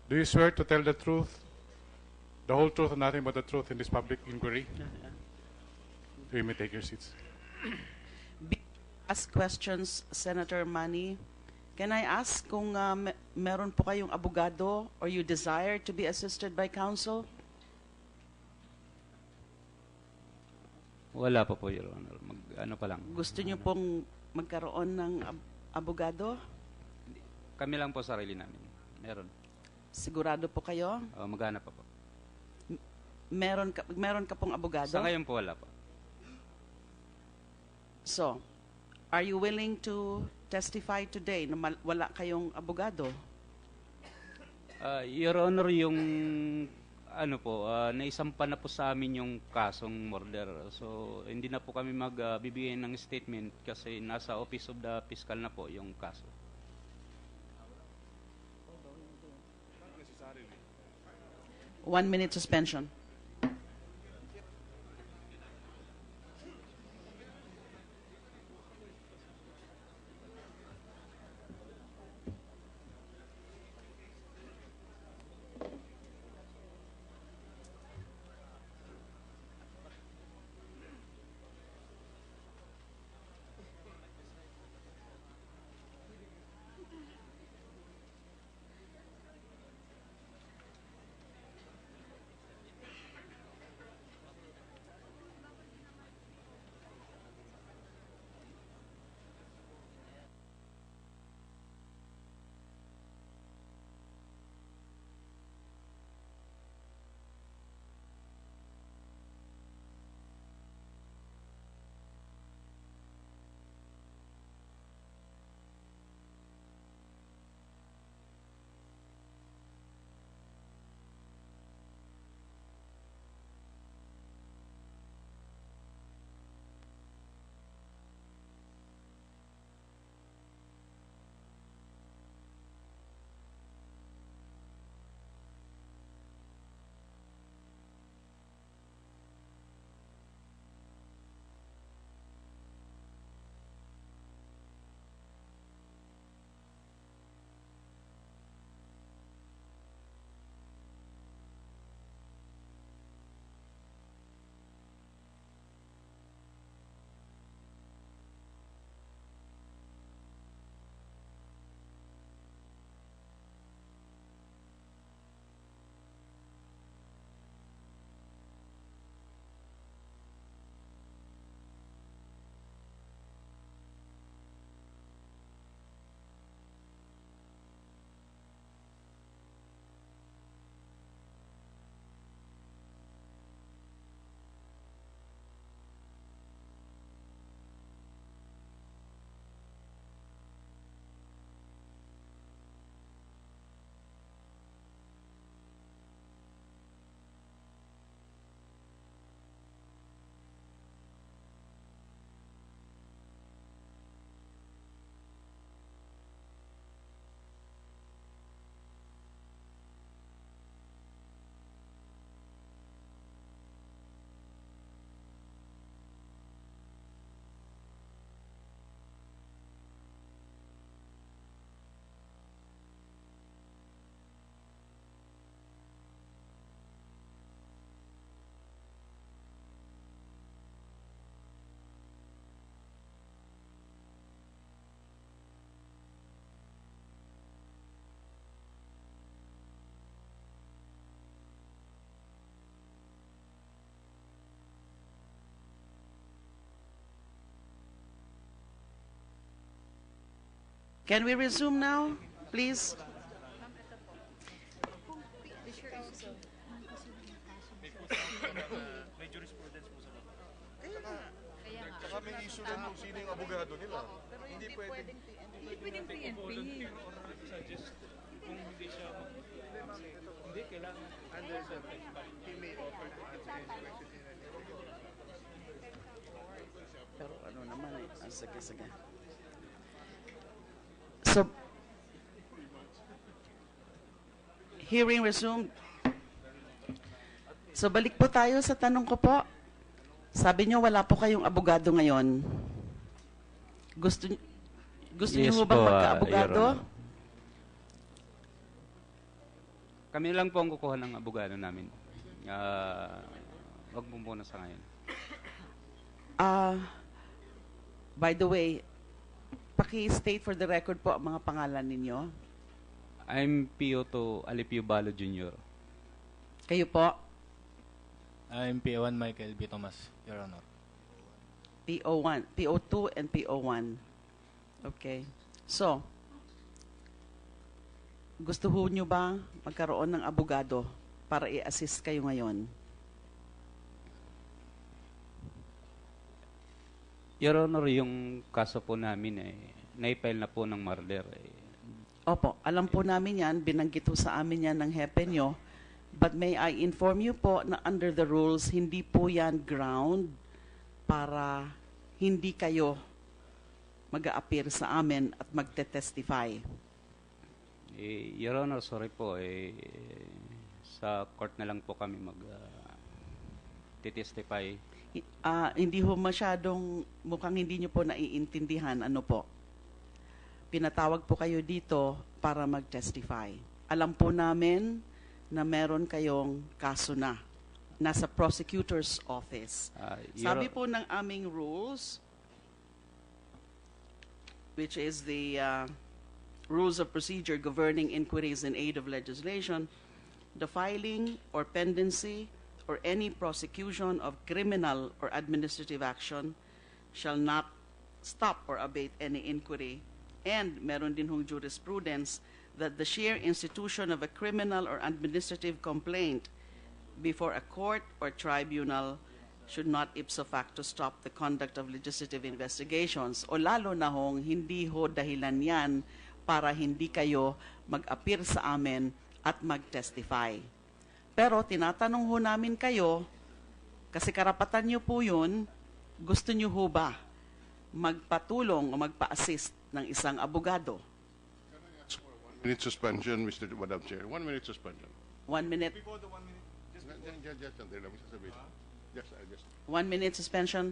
Do you swear to tell the truth, the whole truth and nothing but the truth in this public inquiry? You may take your seats. Ask questions, Senator Manny. Can I ask kung uh, me- meron po kayong abogado or you desire to be assisted by counsel? Wala pa po, Your Honor. Mag, ano pa lang. Gusto niyo pong magkaroon ng ab- abogado? Kami lang po sarili namin. Meron. Sigurado po kayo? Uh, maghanap pa po. Meron ka, meron ka pong abogado? Sa ngayon po, wala pa. So, are you willing to testify today na mal- wala kayong abogado? Uh, Your Honor, yung ano po, uh, naisampa na po sa amin yung kasong murder. So, hindi na po kami magbibigay ng statement kasi nasa Office of the Fiscal na po yung kaso. One minute suspension. Can we resume now, please? Issue kung sino yung abogado nila. Hindi. Hindi pwedeng PNP. Kung hindi siya. Hindi, kailangan under rin. He may offer to answer. Pero ano naman eh. Ah, sige, sige. So, hearing resumed. So, balik po tayo sa tanong ko po. Sabi niyo wala po kayong abogado ngayon. Gusto gusto niyo Yes ho bang po, ah, magka-abogado? Kami lang po ang kukuha ng abogado namin. Ah, wag mo muna sa ngayon. Ah, by the way, paki-state for the record po ang mga pangalan ninyo. I'm Pio Alipio Balo Jr. Kayo po, I'm PO1 Michael B. Thomas, Your Honor. PO1, PO2 and PO1. Okay. So, gusto ho nyo ba magkaroon ng abogado para i-assist kayo ngayon? Your Honor, yung kaso po namin eh, naipile na po ng murder. Eh. Opo, alam po namin yan, binanggit ho sa amin yan ng hepe nyo. But may I inform you po na under the rules, hindi po yan ground para hindi kayo mag appear sa amin at magte-testify. Eh, Your Honor, sorry po. Eh, sa court na lang po kami mag ah, titestify. I- ah, hindi ho masyadong, mukhang hindi nyo po naiintindihan, ano po. Pinatawag po kayo dito para mag-testify. Alam po namin na meron kayong kaso na. Nasa prosecutor's office. Your Sabi po ng aming rules, which is the uh, rules of procedure governing inquiries in aid of legislation, the filing or pendency or any prosecution of criminal or administrative action shall not stop or abate any inquiry. And meron din hong jurisprudence that the sheer institution of a criminal or administrative complaint before a court or tribunal should not ipso facto stop the conduct of legislative investigations o lalo na hong hindi ho dahilan yan para hindi kayo mag-appear sa amin at mag-testify. Pero tinatanong ho namin kayo, kasi karapatan nyo po yun, gusto nyo ho ba magpatulong o magpa-assist ng isang abogado? Minute suspension, Mr. Madam Chair. One minute suspension. One minute, Just, just, just, sandali lang, Mr. Sabi. Just, I just. one minute suspension.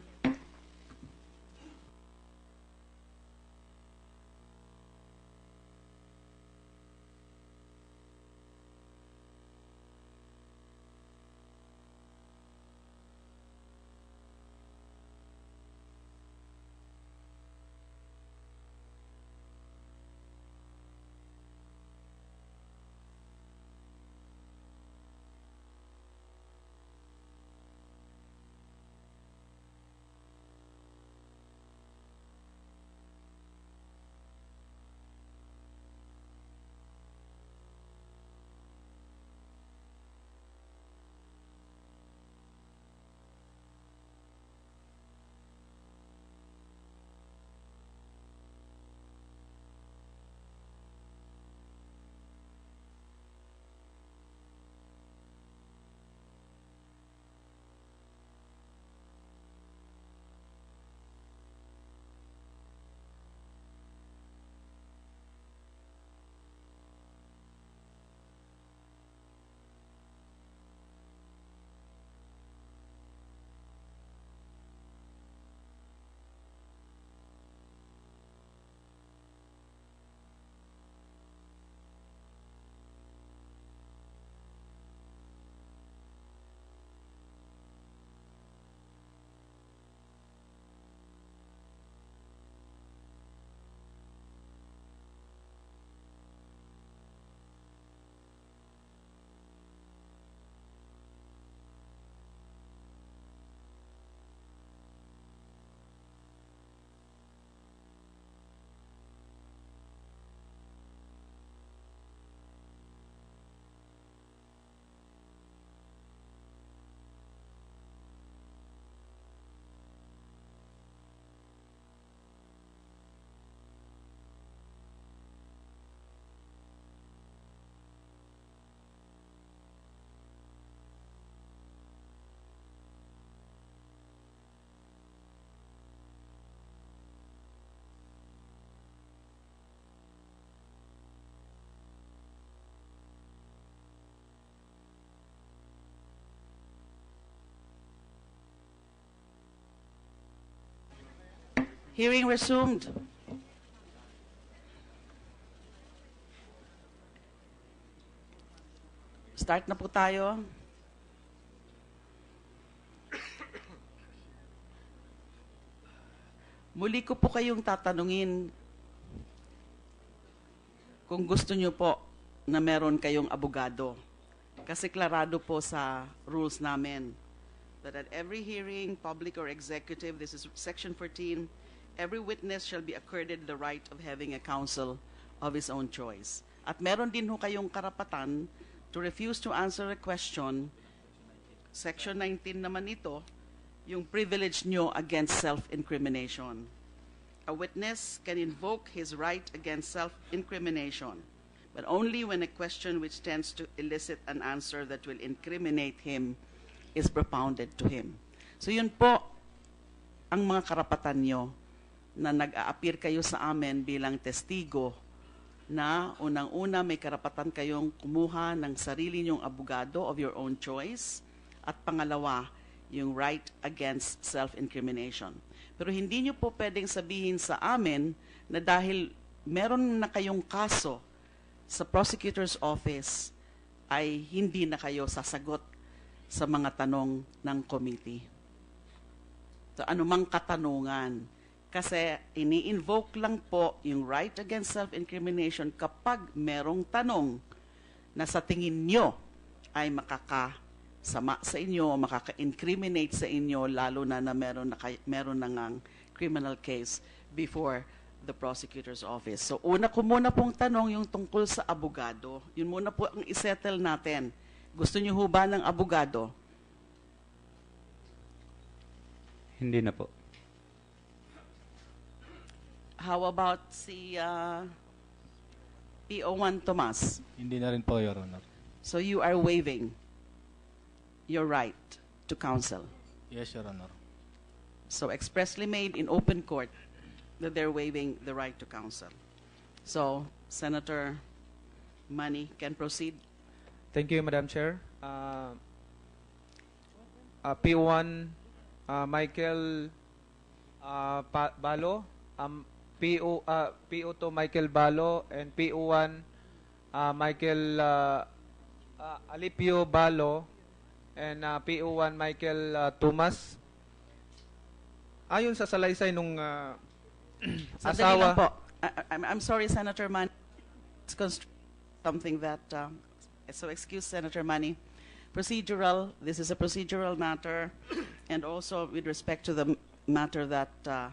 Hearing resumed. Start na po tayo. Muli ko po kayong tatanungin kung gusto nyo po na meron kayong abogado. Kasi klarado po sa rules namin that at every hearing, public or executive, this is section 14, every witness shall be accorded the right of having a counsel of his own choice. At meron din ho kayong karapatan to refuse to answer a question, section 19 naman ito, yung privilege nyo against self-incrimination. A witness can invoke his right against self-incrimination, but only when a question which tends to elicit an answer that will incriminate him is propounded to him. So yun po ang mga karapatan nyo na nag-a-appear kayo sa amin bilang testigo na unang-una may karapatan kayong kumuha ng sarili nyong abogado of your own choice at pangalawa, yung right against self-incrimination. Pero hindi nyo po pwedeng sabihin sa amin na dahil meron na kayong kaso sa prosecutor's office ay hindi na kayo sasagot sa mga tanong ng committee. So anumang katanungan. Kasi ini-invoke lang po yung right against self-incrimination kapag merong tanong na sa tingin nyo ay makakasama sa inyo, makaka-incriminate sa inyo, lalo na na meron na, meron na ngang criminal case before the prosecutor's office. So una ko muna pong tanong yung tungkol sa abogado. Yun muna po ang isettle natin. Gusto niyo ho ba ng abogado? Hindi na po. How about si uh, PO1 Tomas? Hindi na rin po, Your Honor. So you are waiving your right to counsel. Yes, Your Honor. So expressly made in open court that they're waiving the right to counsel. So Senator Money can proceed. Thank you, Madam Chair. Uh, uh, P1 uh, Michael uh, pa- Balo, um, PO uh, PO2 Michael Balo and PO1 uh, Michael uh, uh, Alipio Balo and uh, PO1 Michael uh, Tumas. Ayon sa salaysay nung uh, lang po. asawa I- I'm, I'm sorry, Senator Manny. It's something that, uh, so excuse Senator Manny. Procedural, this is a procedural matter, and also with respect to the matter that uh,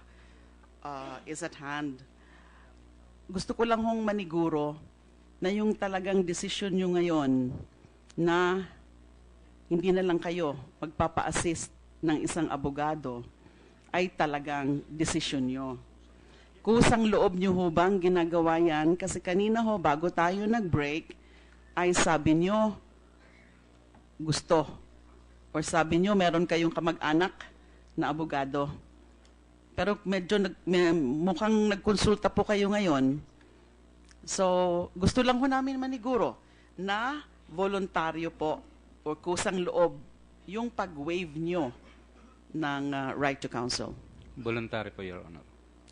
uh, is at hand. Gusto ko lang hong maniguro na yung talagang desisyon nyo ngayon na hindi na lang kayo magpapa-assist ng isang abogado ay talagang desisyon nyo. Kusang loob nyo ho bang ginagawa yan? Kasi kanina ho, bago tayo nag-break, ay sabi nyo, gusto. Or sabi nyo, meron kayong kamag-anak na abogado. Pero medyo nag, may, mukhang nagkonsulta po kayo ngayon. So, gusto lang ho namin maniguro na voluntaryo po or kusang loob yung pag-waive nyo ng uh, right to counsel. Voluntary po, Your Honor.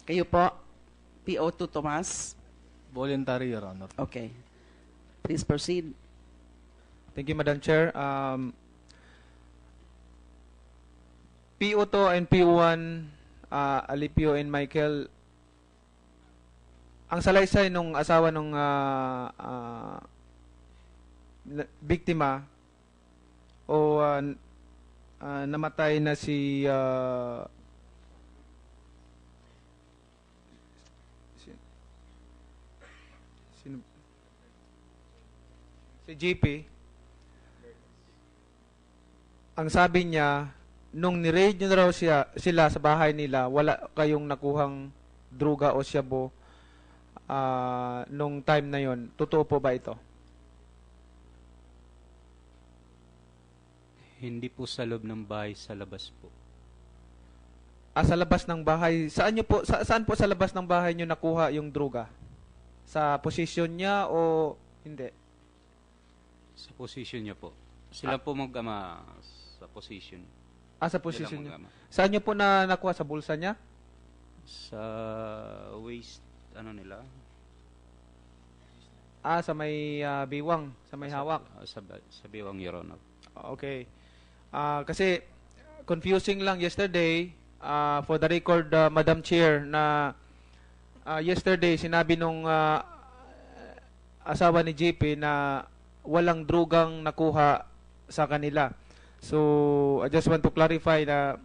Kayo po, PO2 Tomas. Voluntary, Your Honor. Okay. Please proceed. Thank you, Madam Chair. Um, PO2 and PO1, uh, Alipio and Michael, ang salaysay nung asawa nung uh, uh, biktima o uh, uh, namatay na si uh, si- sino si GP ang sabi niya nung ni-raid nyo na raw siya, sila sa bahay nila wala kayong nakuhang druga o shabu ah, nung time na yon totoo po ba ito Hindi po sa loob ng bahay, sa labas po. ah, sa labas ng bahay saan nyo po sa, saan po sa labas ng bahay nyo nakuha yung druga sa posisyon niya o hindi Sa position niya po. Sila po mag-ama sa position. Ah, sa position niya. Saan niyo po na nakuha? Sa bulsa niya? Sa waste, ano nila? Ah, sa may ah, biwang, sa may hawak. Ah, Sa, sa Biwang, Your Honor. Okay. Ah, kasi confusing lang yesterday ah, for the record ah, Madam Chair na ah, yesterday sinabi nung ah, asawa ni JP na walang drugang nakuha sa kanila. So I just want to clarify na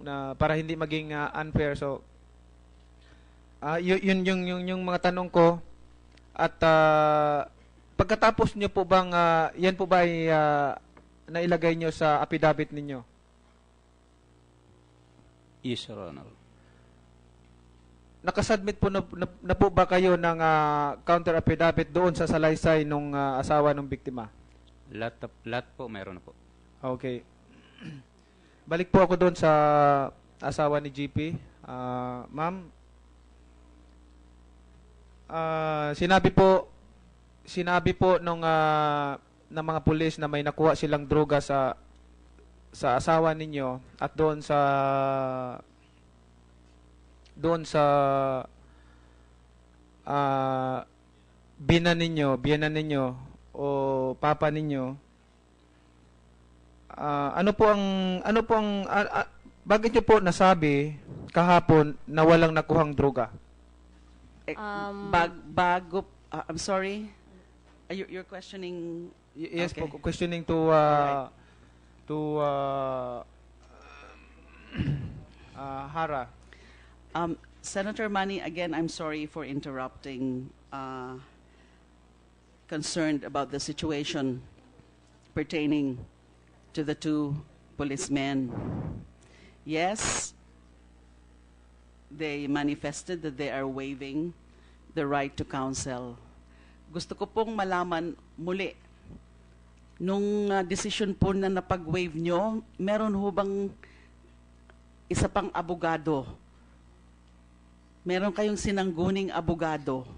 na para hindi maging ah, unfair so ah y- yun yung yung yung mga tanong ko at ah, pagkatapos niyo po bang ah, yan po ba ay ah, nailagay niyo sa affidavit ninyo? Yes, Your Honor. Nakasubmit po na, na, na po ba kayo ng ah, counter affidavit doon sa salaysay nung ah, asawa ng biktima? Lahat, lahat po, meron na po. Okay. Balik po ako doon sa asawa ni GP. Ah, ma'am, ah, sinabi po sinabi po nung ah, ng mga pulis na may nakuha silang droga sa sa asawa ninyo at doon sa doon sa ah bina ninyo, biyana ninyo o papa ninyo Ah, ano po ang ano po ang ah, ah, bakit niyo po nasabi kahapon na walang nakuhang droga? Eh, Um, bag, bago, ah, I'm sorry, Are you, you're questioning, Y- yes Okay. po, questioning to uh, to uh, uh, Hara. Um, Senator Manny, again, I'm sorry for interrupting. Uh, concerned about the situation pertaining to the two policemen. Yes, they manifested that they are waiving the right to counsel. Gusto ko pong malaman muli, nung uh, decision po na napag-waive nyo, meron ho bang isa pang abogado meron kayong sinangguning abogado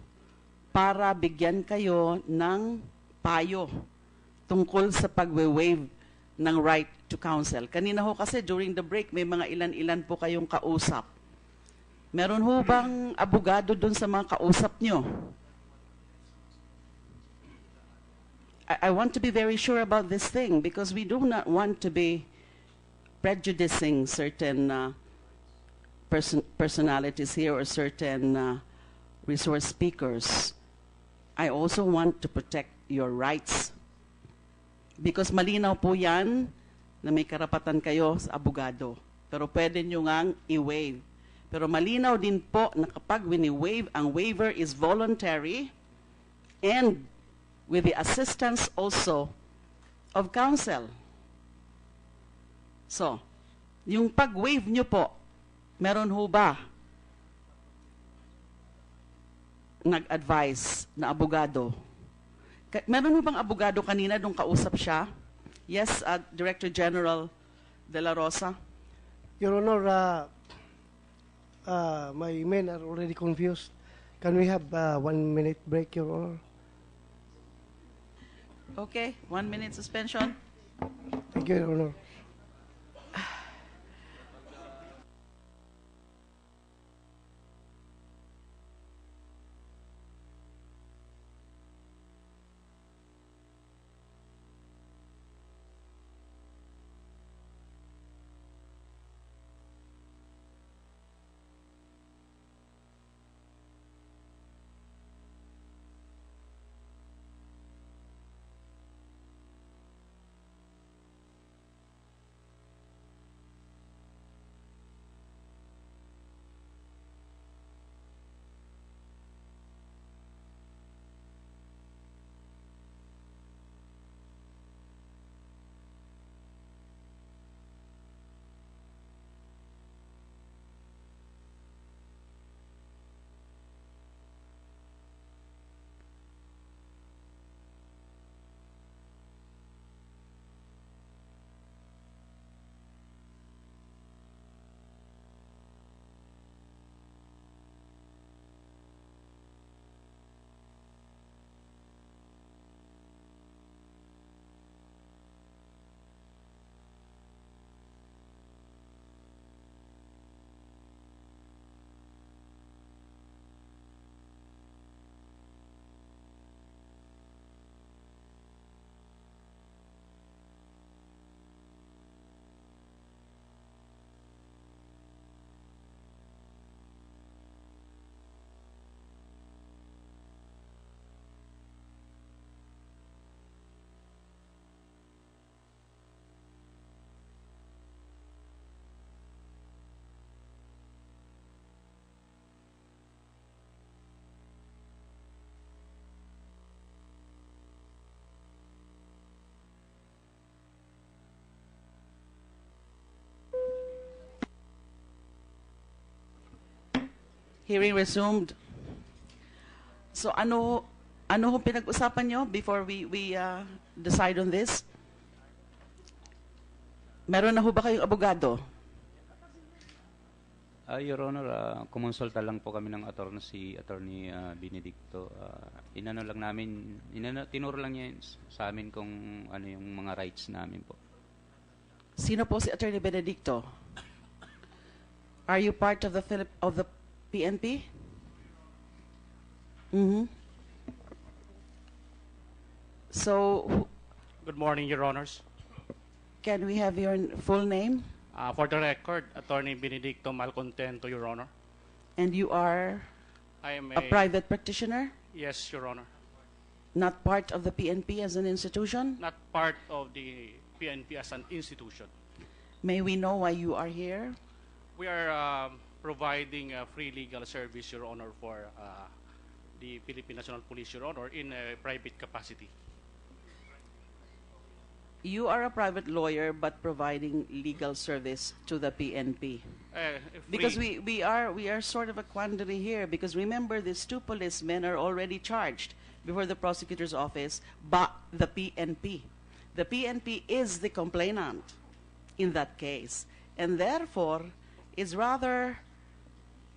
para bigyan kayo ng payo tungkol sa pagwe-waive ng right to counsel. Kanina ho kasi during the break may mga ilan-ilan po kayong kausap. Meron ho bang abogado doon sa mga kausap nyo? I, I want to be very sure about this thing because we do not want to be prejudicing certain uh, person, personalities here or certain uh, resource speakers, I also want to protect your rights. Because malinaw po yan na may karapatan kayo sa abogado. Pero pwede nyo ngang i-waive. Pero malinaw din po na kapag wini-waive, ang waiver is voluntary and with the assistance also of counsel. So, yung pag-waive nyo po, meron ho ba nag-advise na abogado? Meron ho bang abogado kanina nung kausap siya? Yes, uh, Director General De La Rosa? Your Honor, uh, uh, my men are already confused. Can we have uh, one minute break, Your Honor? Okay, one minute suspension. Thank you, Your Honor. Hearing resumed. So ano ano ho pinag-usapan nyo before we we uh, decide on this? Meron na ho ba kayong abogado? Ah, Your Honor, ah, kumonsulta lang po kami ng attorney si Attorney ah, Benedicto. Ah, inano lang namin, inano, tinuro lang niya sa amin kung ano yung mga rights namin po. Sino po si Attorney Benedicto? Are you part of the Philip of the PNP? Mhm. So, Good morning, Your Honors. can we have your full name? Uh, for the record, Attorney Benedicto Malcontento, Your Honor. And you are I am a private practitioner, Yes, Your Honor. not part of the PNP as an institution? Not part of the PNP as an institution. May we know why you are here? We are um, providing a free legal service, Your Honor, for uh, the Philippine National Police, Your Honor, in a private capacity. You are a private lawyer but providing legal service to the PNP. Uh, Because we, we are we are sort of a quandary here because remember these two policemen are already charged before the prosecutor's office by the PNP. The PNP is the complainant in that case. And therefore it's rather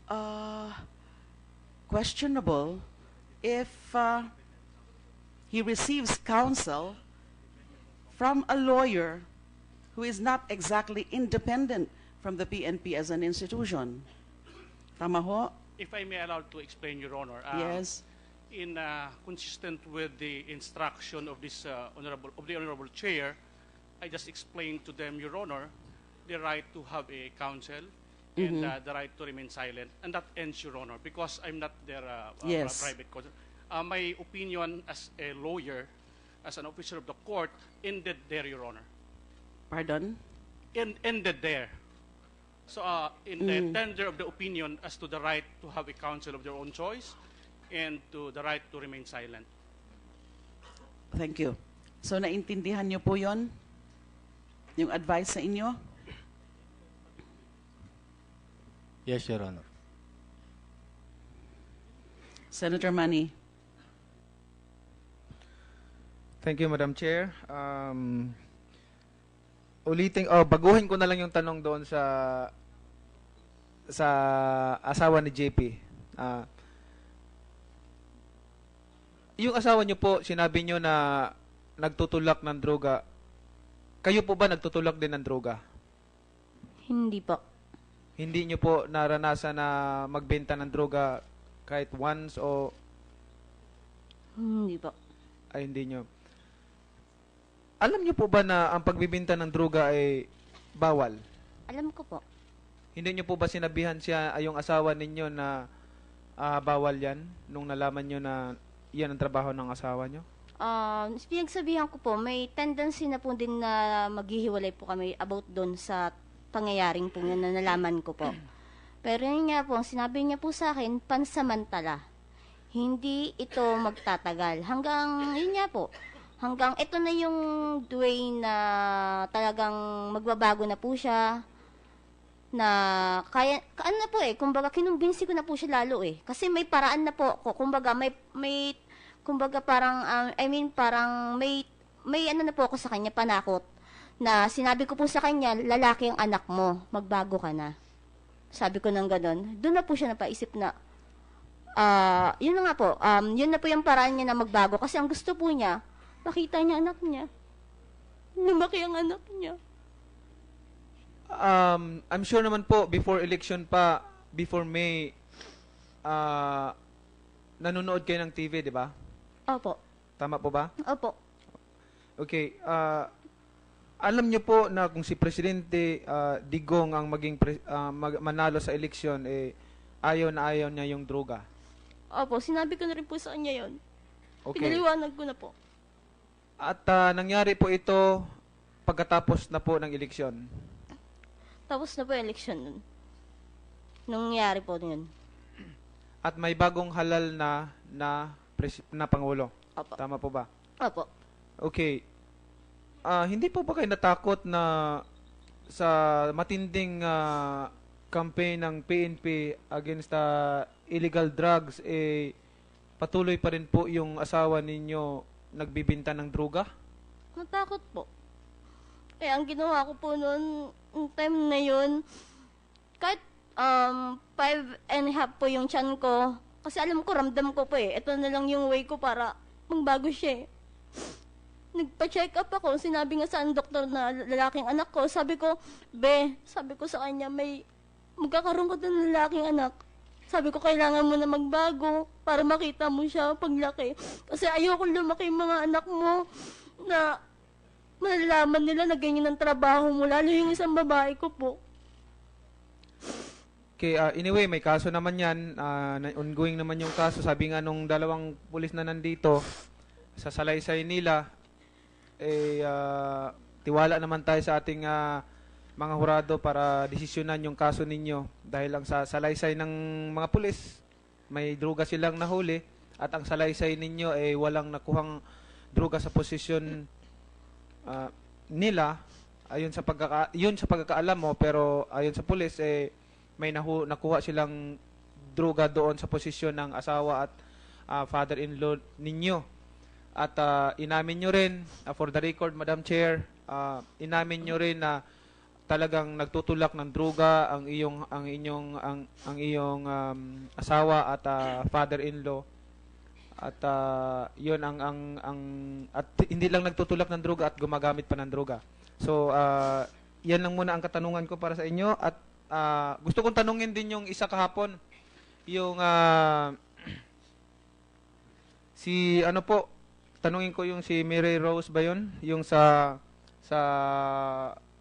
uh, questionable if uh, he receives counsel from a lawyer who is not exactly independent from the PNP as an institution. Tama ho? If I may allow to explain, Your Honor. um, Yes. In uh, consistent with the instruction of this uh, honorable of the honorable chair, I just explained to them, Your Honor, the right to have a counsel and Mhm. uh, the right to remain silent, and that ends, Your Honor, because I'm not their uh, uh, Yes. private counsel. Uh, my opinion as a lawyer, as an officer of the court, ended there, Your Honor. Pardon? En- ended there. So, uh, in the Mm. tender of the opinion as to the right to have a counsel of their own choice and to the right to remain silent. Thank you. So naintindihan niyo po 'yon? Yung advice sa inyo? Yes, Your Honor. Senator Manny. Thank you, Madam Chair. Um, ulitin, oh, baguhin ko na lang yung tanong doon sa sa asawa ni JP. Ah, yung asawa niyo po, sinabi niyo na nagtutulak ng droga. Kayo po ba nagtutulak din ng droga? Hindi po. Hindi niyo po naranasan na magbenta ng droga kahit once o Hindi po. ay hindi niyo. Alam niyo po ba na ang pagbibenta ng droga ay bawal? Alam ko po. Hindi niyo po ba sinabihan siya ay yung asawa ninyo na ah, bawal yan nung nalaman niyo na yan ang trabaho ng asawa niyo? Um, pinagsabihan ko po, may tendency na po din na maghihiwalay po kami about doon sa pangyayaring po yun na nalaman ko po. Pero yun nga po, sinabi niya po sa akin, pansamantala. Hindi ito magtatagal. Hanggang, yun nga po, hanggang ito na yung way na talagang magbabago na po siya na kaya ano na po eh kumbaga kinumbinsi ko na po siya lalo eh kasi may paraan na po ako kumbaga may may kumbaga parang um, I mean parang may may ano na po ako sa kanya panakot na sinabi ko po sa kanya lalaki ang anak mo magbago ka na sabi ko nang ganun doon na po siya napaisip na ah yun na nga po um, yun na po yung paraan niya na magbago kasi ang gusto po niya makita niya anak niya lumaki ang anak niya Um, I'm sure naman po before election pa, before May, ah nanonood kayo ng TV, di ba? opo Tama po ba? opo Okay. ah alam niyo po na kung si Presidente ah, Digong ang maging pre- ah, mag- manalo sa eleksyon, eh, ayaw na ayaw niya yung droga. opo sinabi ko na rin po sa kanya yon Okay. pinaliwanag ko na po At ah, nangyari po ito pagkatapos na po ng eleksyon. Tapos na po yung election nun. Nangyari po yun. At may bagong halal na na pres- na pangulo. Opo. Tama po ba? Opo. Okay. Ah, hindi po ba kayo natakot na sa matinding ah, campaign ng PNP against the illegal drugs, eh, patuloy pa rin po yung asawa ninyo nagbibinta ng droga? Natakot po. Kaya ang ginawa ko po noon, yung time na yun, kahit um, five and a half po yung chan ko, kasi alam ko, ramdam ko po eh. Ito na lang yung way ko para magbago siya eh. Nagpa-check up ako, sinabi nga sa doktor na lalaking anak ko, sabi ko, Be, sabi ko sa kanya, may magkakaroon ko ng lalaking anak. Sabi ko, kailangan mo na magbago para makita mo siya paglaki. Kasi ayoko lumaki yung mga anak mo na malalaman nila na ganyan ang trabaho mo, lalo yung isang babae ko po. Okay, ah, anyway, may kaso naman yan. na- ongoing naman yung kaso. Sabi nga nung dalawang pulis na nandito, sa salaysay nila, eh, ah, tiwala naman tayo sa ating ah, mga hurado para desisyonan yung kaso ninyo. Dahil ang sa salaysay ng mga pulis, may droga silang nahuli at ang salaysay ninyo ay walang nakuhang droga sa posisyon ah, nila ayon sa pagkaka yun sa pagkakaalam mo pero ayon sa pulis eh may nahu, nakuha silang droga doon sa posisyon ng asawa at ah, father-in-law ninyo. At ah, inamin nyo rin, ah, for the record, Madam Chair, ah, inamin nyo rin na talagang nagtutulak ng droga ang iyong ang inyong ang ang iyong um, asawa at ah, father-in-law at ah, yun ang ang ang at hindi lang nagtutulak ng droga at gumagamit pa ng droga. So ah, yan lang muna ang katanungan ko para sa inyo at ah, gusto kong tanungin din yung isa kahapon yung ah, si ano po tanungin ko yung si Mary Rose ba yun yung sa sa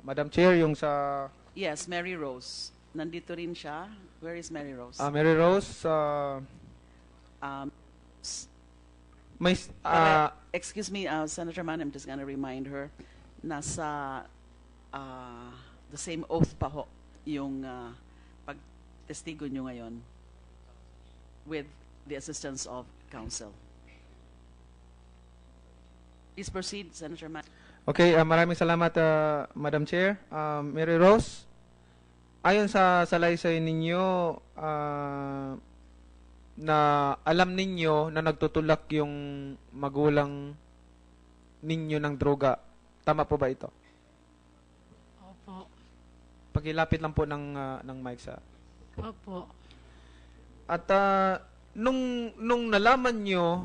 Madam Chair yung sa Yes, Mary Rose. Nandito rin siya. Where is Mary Rose? ah, Mary Rose ah, Um, may Para- ah, excuse me, uh, Senator Mann, I'm just gonna remind her, nasa uh, the same oath pa ho yung uh, pagtestigo nyo ngayon with the assistance of counsel. Please proceed, Senator Mann. Okay, ah, maraming salamat ah, Madam Chair. Um, Mary Rose, ayon sa salaysay ninyo ah, na alam ninyo na nagtutulak yung magulang ninyo ng droga. Tama po ba ito? Opo. Pagilapit lang po ng ah, ng mic sa. Opo. At ah, nung nung nalaman nyo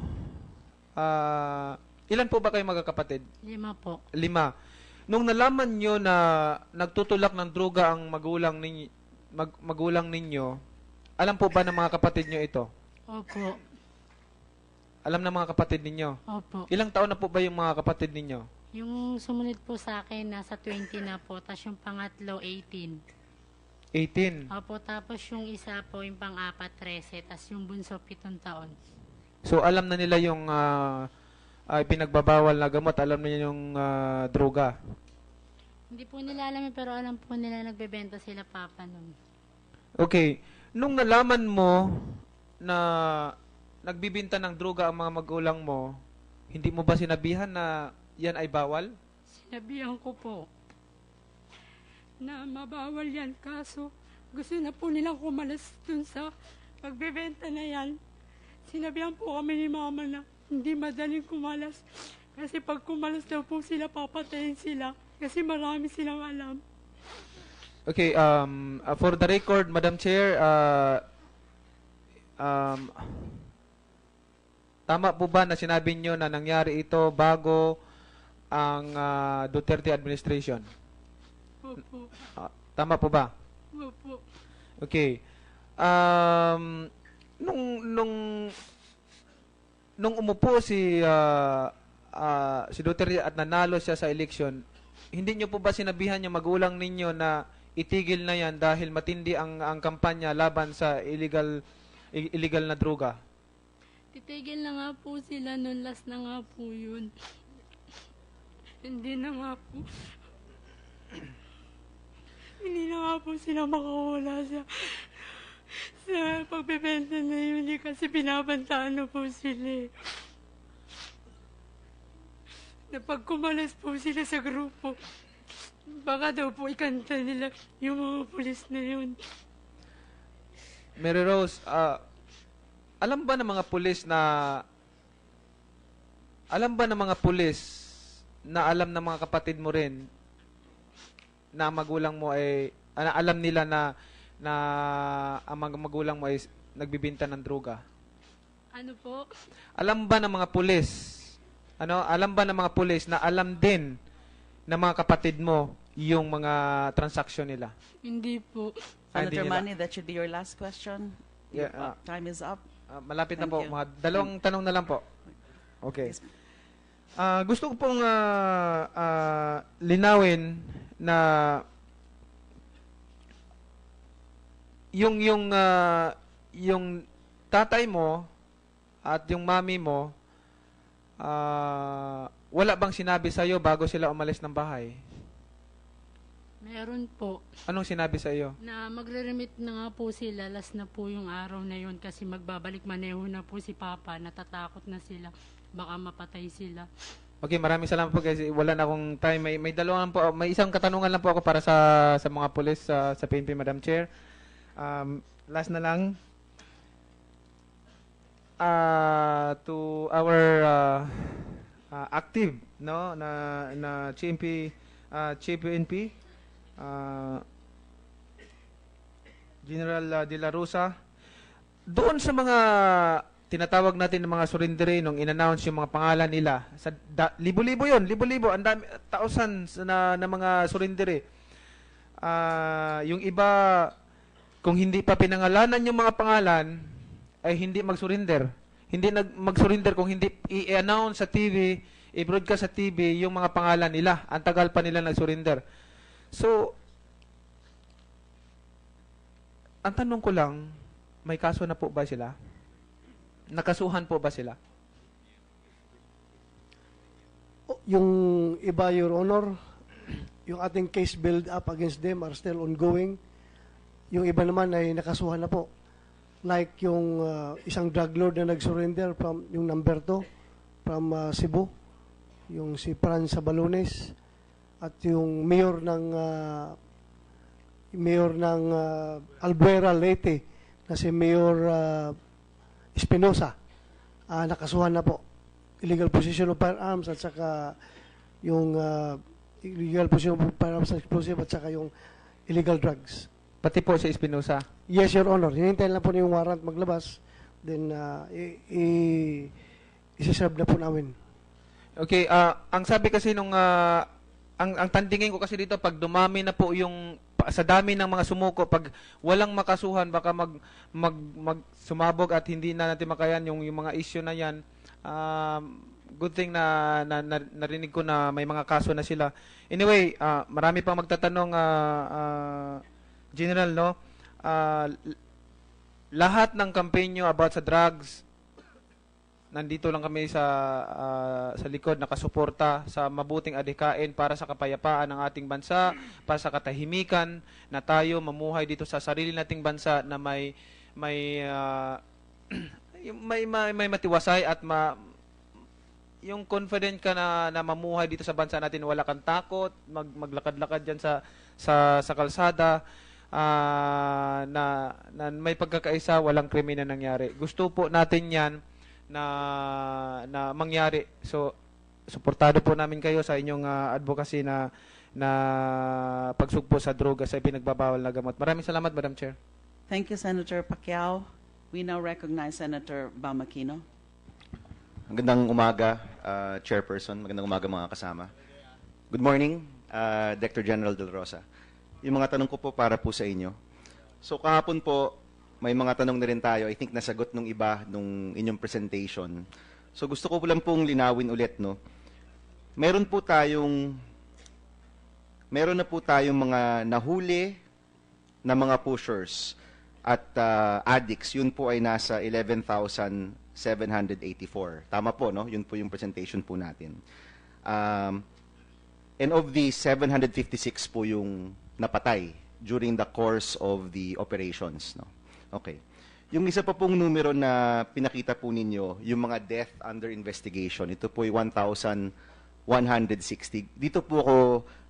ah, ilan po ba kayo magkakapatid? Lima po. Lima. Nung nalaman nyo na nagtutulak ng droga ang magulang ninyo, mag, magulang ninyo, alam po ba ng mga kapatid nyo ito? Opo. Alam ng mga kapatid ninyo? Opo. Ilang taon na po ba yung mga kapatid ninyo? Yung sumunod po sa akin, nasa 20 na po. Tapos yung pangatlo, 18. 18. Opo, tapos yung isa po, yung pang-apat, 13. Tapos yung bunso, 7 taon. So alam na nila yung ah, ah, pinagbabawal na gamot, alam nila yung ah, droga. Hindi po nila alam, pero alam po nila nagbebenta sila papa nun. Okay. Nung nalaman mo na nagbibinta ng droga ang mga magulang mo, hindi mo ba sinabihan na yan ay bawal? Sinabihan ko po na mabawal yan kaso gusto na po nilang kumalas dun sa pagbebenta na yan. Sinabihan po kami ni mama na hindi madaling kumalas kasi pag kumalas daw po sila papatayin sila kasi marami silang alam. Okay, um, uh, for the record, Madam Chair, uh, um, tama po ba na sinabi nyo na nangyari ito bago ang uh, Duterte administration? Opo. Ah, tama po ba? Opo. Okay. Um, nung nung nung umupo si ah, ah, si Duterte at nanalo siya sa election, hindi niyo po ba sinabihan yung magulang ninyo na itigil na yan dahil matindi ang ang kampanya laban sa illegal illegal na droga? Titigil na nga po sila nun, last na nga po yun. Hindi na nga po. Hindi na nga po sila makawala sa pagbebenta na yun kasi binabantaan na po sila eh. Na pag kumalas po sila sa grupo, baka daw po ikanta nila yung mga pulis na yun. Mary Rose, ah, alam ba ng mga pulis na alam ba ng mga pulis na alam ng mga kapatid mo rin na magulang mo ay na alam nila na na ang mga magulang mo ay nagbibinta ng droga? Ano po? Alam ba ng mga pulis ano, alam ba ng mga pulis na alam din ng mga kapatid mo yung mga transaksyon nila? Hindi po. Ah, hindi Senator nila. Manny, that should be your last question. Yeah, Your, uh, ah. time is up. Ah, malapit na Thank po. you. Mga dalawang tanong na lang po. Okay. Ah, gusto ko pong ah, ah, linawin na yung yung ah, yung tatay mo at yung mami mo ah, wala bang sinabi sa iyo bago sila umalis ng bahay? Meron po. Anong sinabi sa iyo? Na magre-remit na nga po sila. Last na po yung araw na yun kasi magbabalik maneho na po si Papa. Natatakot na sila. Baka mapatay sila. Okay, maraming salamat po kasi wala na akong time. May may dalawang po, may isang katanungan lang po ako para sa sa mga pulis sa sa PNP Madam Chair. Um, last na lang. Uh, to our uh, uh, active no na na CMP uh, Chief PNP uh, General uh, De La Rosa. Doon sa mga tinatawag natin ng mga surrendere nung in-announce yung mga pangalan nila sa libo-libo yon libo-libo ang dami thousands na, na mga surrendere. Ah, yung iba kung hindi pa pinangalanan yung mga pangalan ay hindi mag-surrender. Hindi nag kung hindi i-announce sa TV i-broadcast sa TV yung mga pangalan nila. Ang tagal pa nila nag-surrender. So ang tanong ko lang may kaso na po ba sila? Nakasuhan po ba sila? Yung iba, Your Honor, yung ating case build up against them are still ongoing. Yung iba naman ay nakasuhan na po. Like yung uh, isang drug lord na nag-surrender from yung number 2 from uh, Cebu, yung si Fran Sabalones at yung mayor ng uh, mayor ng uh, Albuera Leyte na si Mayor uh, Espinosa ah nakasuhan na po illegal possession of firearms at saka yung uh, illegal possession of firearms and explosive at saka yung illegal drugs. Pati po si Espinosa? Yes, Your Honor. Hinintayin lang po na yung warrant maglabas. Then, uh, i- i- isi-serve na po namin. Okay, ah ang sabi kasi nung ah, ang ang tandingin ko kasi dito pag dumami na po yung pa- sa dami ng mga sumuko pag walang makasuhan baka mag mag, mag sumabog at hindi na natin makayan yung yung mga issue na yan. Um, good thing na, na, na narinig ko na may mga kaso na sila. Anyway, ah, marami pang magtatanong ah, ah, General no. L- lahat ng campaign nyo about sa drugs nandito lang kami sa ah, sa likod nakasuporta sa mabuting adhikain para sa kapayapaan ng ating bansa, para sa katahimikan na tayo mamuhay dito sa sarili nating bansa na may may yung may, may may matiwasay at ma yung confident ka na, na mamuhay dito sa bansa natin wala kang takot mag maglakad-lakad diyan sa sa sa kalsada ah, na, na may pagkakaisa walang krimen na nangyari gusto po natin yan na na mangyari. So suportado po namin kayo sa inyong ah, advocacy na na pagsugpo sa droga sa pinagbabawal na gamot. Maraming salamat, Madam Chair. Thank you, Senator Pacquiao. We now recognize Senator Bamakino. Magandang umaga, uh, Chairperson. Magandang umaga mga kasama. Good morning, uh, Director General Del Rosa. Yung mga tanong ko po para po sa inyo. So kahapon po, may mga tanong na rin tayo. I think nasagot nung iba nung inyong presentation. So gusto ko po lang pong linawin ulit, no? Meron po tayong meron na po tayong mga nahuli na mga pushers at uh, addicts. Yun po ay nasa 11,784. Tama po, no? Yun po yung presentation po natin. Um, and of these, 756 po yung napatay during the course of the operations, no? Okay. Yung isa pa pong numero na pinakita po ninyo, yung mga death under investigation, ito po ay 1,160. Dito po ako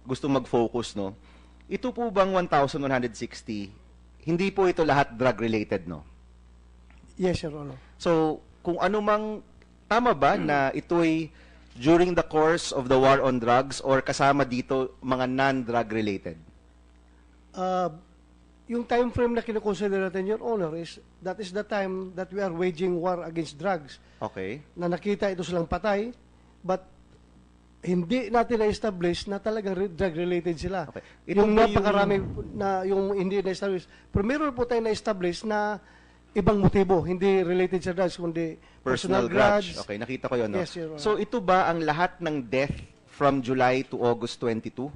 gusto mag-focus, no? Ito po bang 1,160, hindi po ito lahat drug-related, no? Yes, Your Honor. So, kung ano mang, tama ba na ito'y during the course of the war on drugs or kasama dito mga non-drug related? Uh, yung time frame na kinukonsider natin, Your Honor, is that is the time that we are waging war against drugs. Okay. Na nakita ito silang patay, but hindi natin na-establish na talagang re- drug-related sila. Okay. Ito yung napakarami na yung hindi na-establish. Pero meron po tayo na-establish na ibang motibo, hindi related sa drugs, kundi Personal, grudge. Okay, nakita ko yun. No? Yes, Your Honor. So, ito ba ang lahat ng death from July to August 22?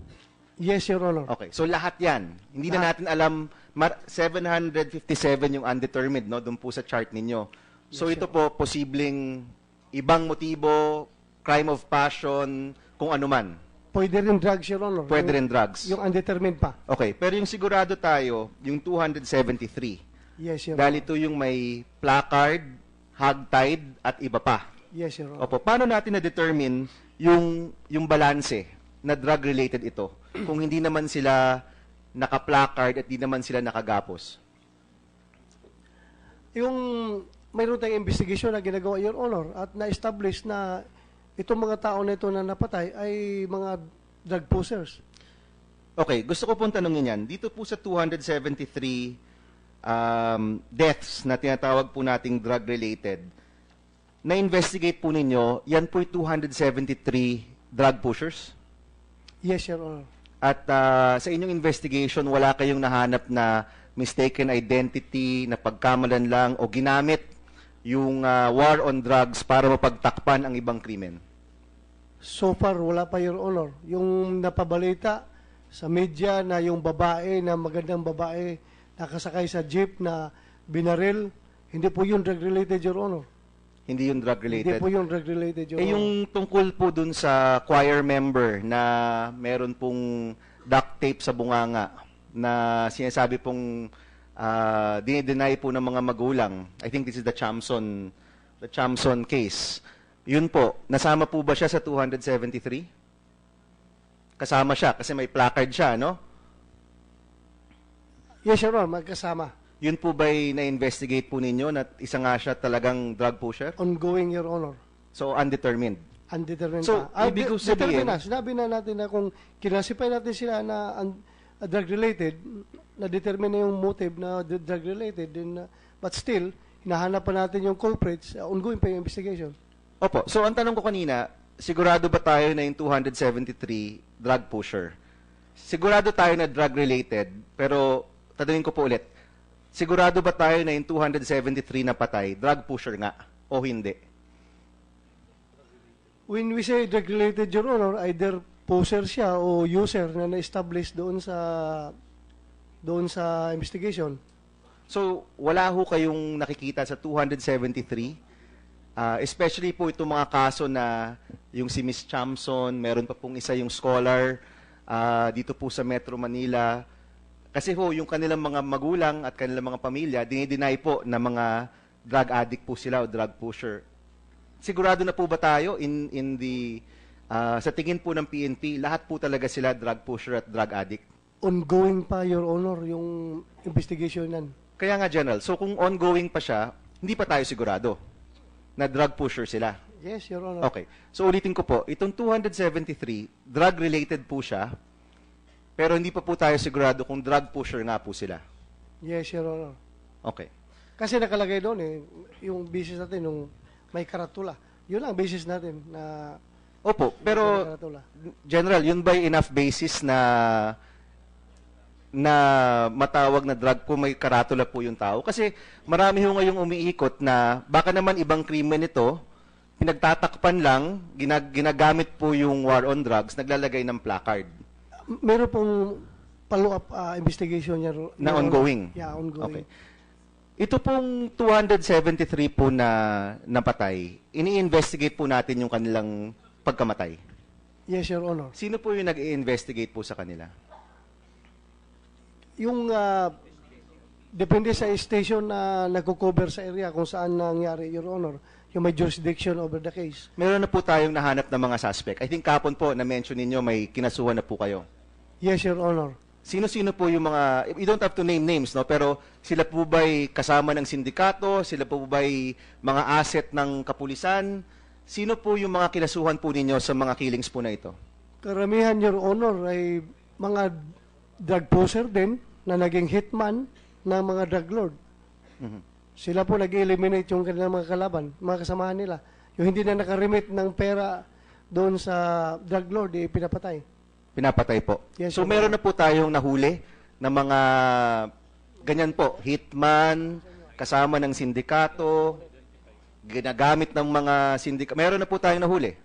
Yes, Your Honor. Okay, so lahat yan. Hindi na natin alam, mar- 757 yung undetermined, no? Doon po sa chart ninyo. So, ito po, posibleng ibang motibo, crime of passion, kung ano man. Pwede rin drugs, Your Honor. Pwede rin drugs. Yung undetermined pa. Okay, pero yung sigurado tayo, yung 273. Yes, Your Dahil ito yung may placard, hogtied, at iba pa. Yes, Your Honor. Opo, paano natin na-determine yung, yung balanse na drug-related ito kung hindi naman sila naka-placard at hindi naman sila nakagapos? Yung mayroon tayong investigation na ginagawa, Your Honor, at na-establish na itong mga tao na ito na napatay ay mga drug posers. Okay, gusto ko pong tanongin yan. Dito po sa 273 um, deaths na tinatawag po nating drug-related, na-investigate po ninyo, yan po 273 drug pushers? Yes, Your Honor. At ah, sa inyong investigation, wala kayong nahanap na mistaken identity, na pagkamalan lang, o ginamit yung ah, war on drugs para mapagtakpan ang ibang krimen? So far, wala pa, Your Honor. Yung napabalita sa media na yung babae, na magandang babae, nakasakay sa jeep na binaril, hindi po yun drug-related, Your Honor. Hindi yung drug-related? Hindi po yung drug-related, Your Eh yung tungkol po dun sa choir member na meron pong duct tape sa bunganga na sinasabi pong uh, dinideny po ng mga magulang. I think this is the Chamson the Chamson case. Yun po, nasama po ba siya sa 273? Kasama siya kasi may placard siya, no? Yes, Your Honor, magkasama. Yun po ba'y na-investigate po ninyo na isa nga siya talagang drug pusher? Ongoing, Your Honor. So, undetermined? Undetermined So, pa. Ah, ibig ko sabihin- determined na. Sinabi na natin na kung kinasipay natin sila na un- uh, drug-related, na-determine na yung motive na drug-related, then, uh, but still, hinahanap pa natin yung culprits, uh, ongoing pa yung investigation. Opo. So, ang tanong ko kanina, sigurado ba tayo na yung 273 drug pusher? Sigurado tayo na drug-related, pero tatanungin ko po ulit, sigurado ba tayo na yung 273 na patay, drug pusher nga, o hindi? When we say drug-related, Your Honor, either poser siya o user na na-establish doon sa doon sa investigation. So, wala ho kayong nakikita sa 273? Ah, especially po itong mga kaso na yung si Miss Chamson, meron pa pong isa yung scholar ah, dito po sa Metro Manila. Kasi ho, yung kanilang mga magulang at kanilang mga pamilya, dinideny po na mga drug addict po sila o drug pusher. Sigurado na po ba tayo in, in the, ah, sa tingin po ng PNP, lahat po talaga sila drug pusher at drug addict? Ongoing pa, Your Honor, yung investigation nan. Kaya nga, General, so kung ongoing pa siya, hindi pa tayo sigurado na drug pusher sila. Yes, Your Honor. Okay. So ulitin ko po, itong 273, drug-related po siya, pero hindi pa po tayo sigurado kung drug pusher nga po sila. Yes, Your Honor. Okay. Kasi nakalagay doon eh, yung business natin, nung may karatula. Yun lang business natin na Opo, pero karatula. General, yun ba enough basis na na matawag na drug kung may karatula po yung tao? Kasi marami ho ngayong umiikot na baka naman ibang krimen ito, pinagtatakpan lang, ginag- ginagamit po yung war on drugs, naglalagay ng placard. Meron pong follow-up uh, investigation niya. Na ongoing? Yeah, ongoing. Okay. Ito pong 273 po na napatay, ini-investigate po natin yung kanilang pagkamatay. Yes, Your Honor. Sino po yung nag-investigate po sa kanila? Yung ah, depende sa station na nagko-cover sa area kung saan nangyari, Your Honor, yung may jurisdiction over the case. Meron na po tayong nahanap ng mga suspect. I think kapon po na-mention ninyo may kinasuhan na po kayo. Yes, Your Honor. Sino-sino po yung mga, you don't have to name names, no? Pero sila po ba'y kasama ng sindikato? Sila po ba'y mga asset ng kapulisan? Sino po yung mga kinasuhan po ninyo sa mga killings po na ito? Karamihan, Your Honor, ay mga drug pusher din na naging hitman ng mga drug lord. Mhm. Sila po nag-eliminate yung kanilang mga kalaban, mga kasamahan nila. Yung hindi na nakaremit ng pera doon sa drug lord, eh, pinapatay. Pinapatay po. Yes, so meron na po tayong nahuli na mga ganyan po, hitman, kasama ng sindikato, ginagamit ng mga sindikato. Meron na po tayong nahuli.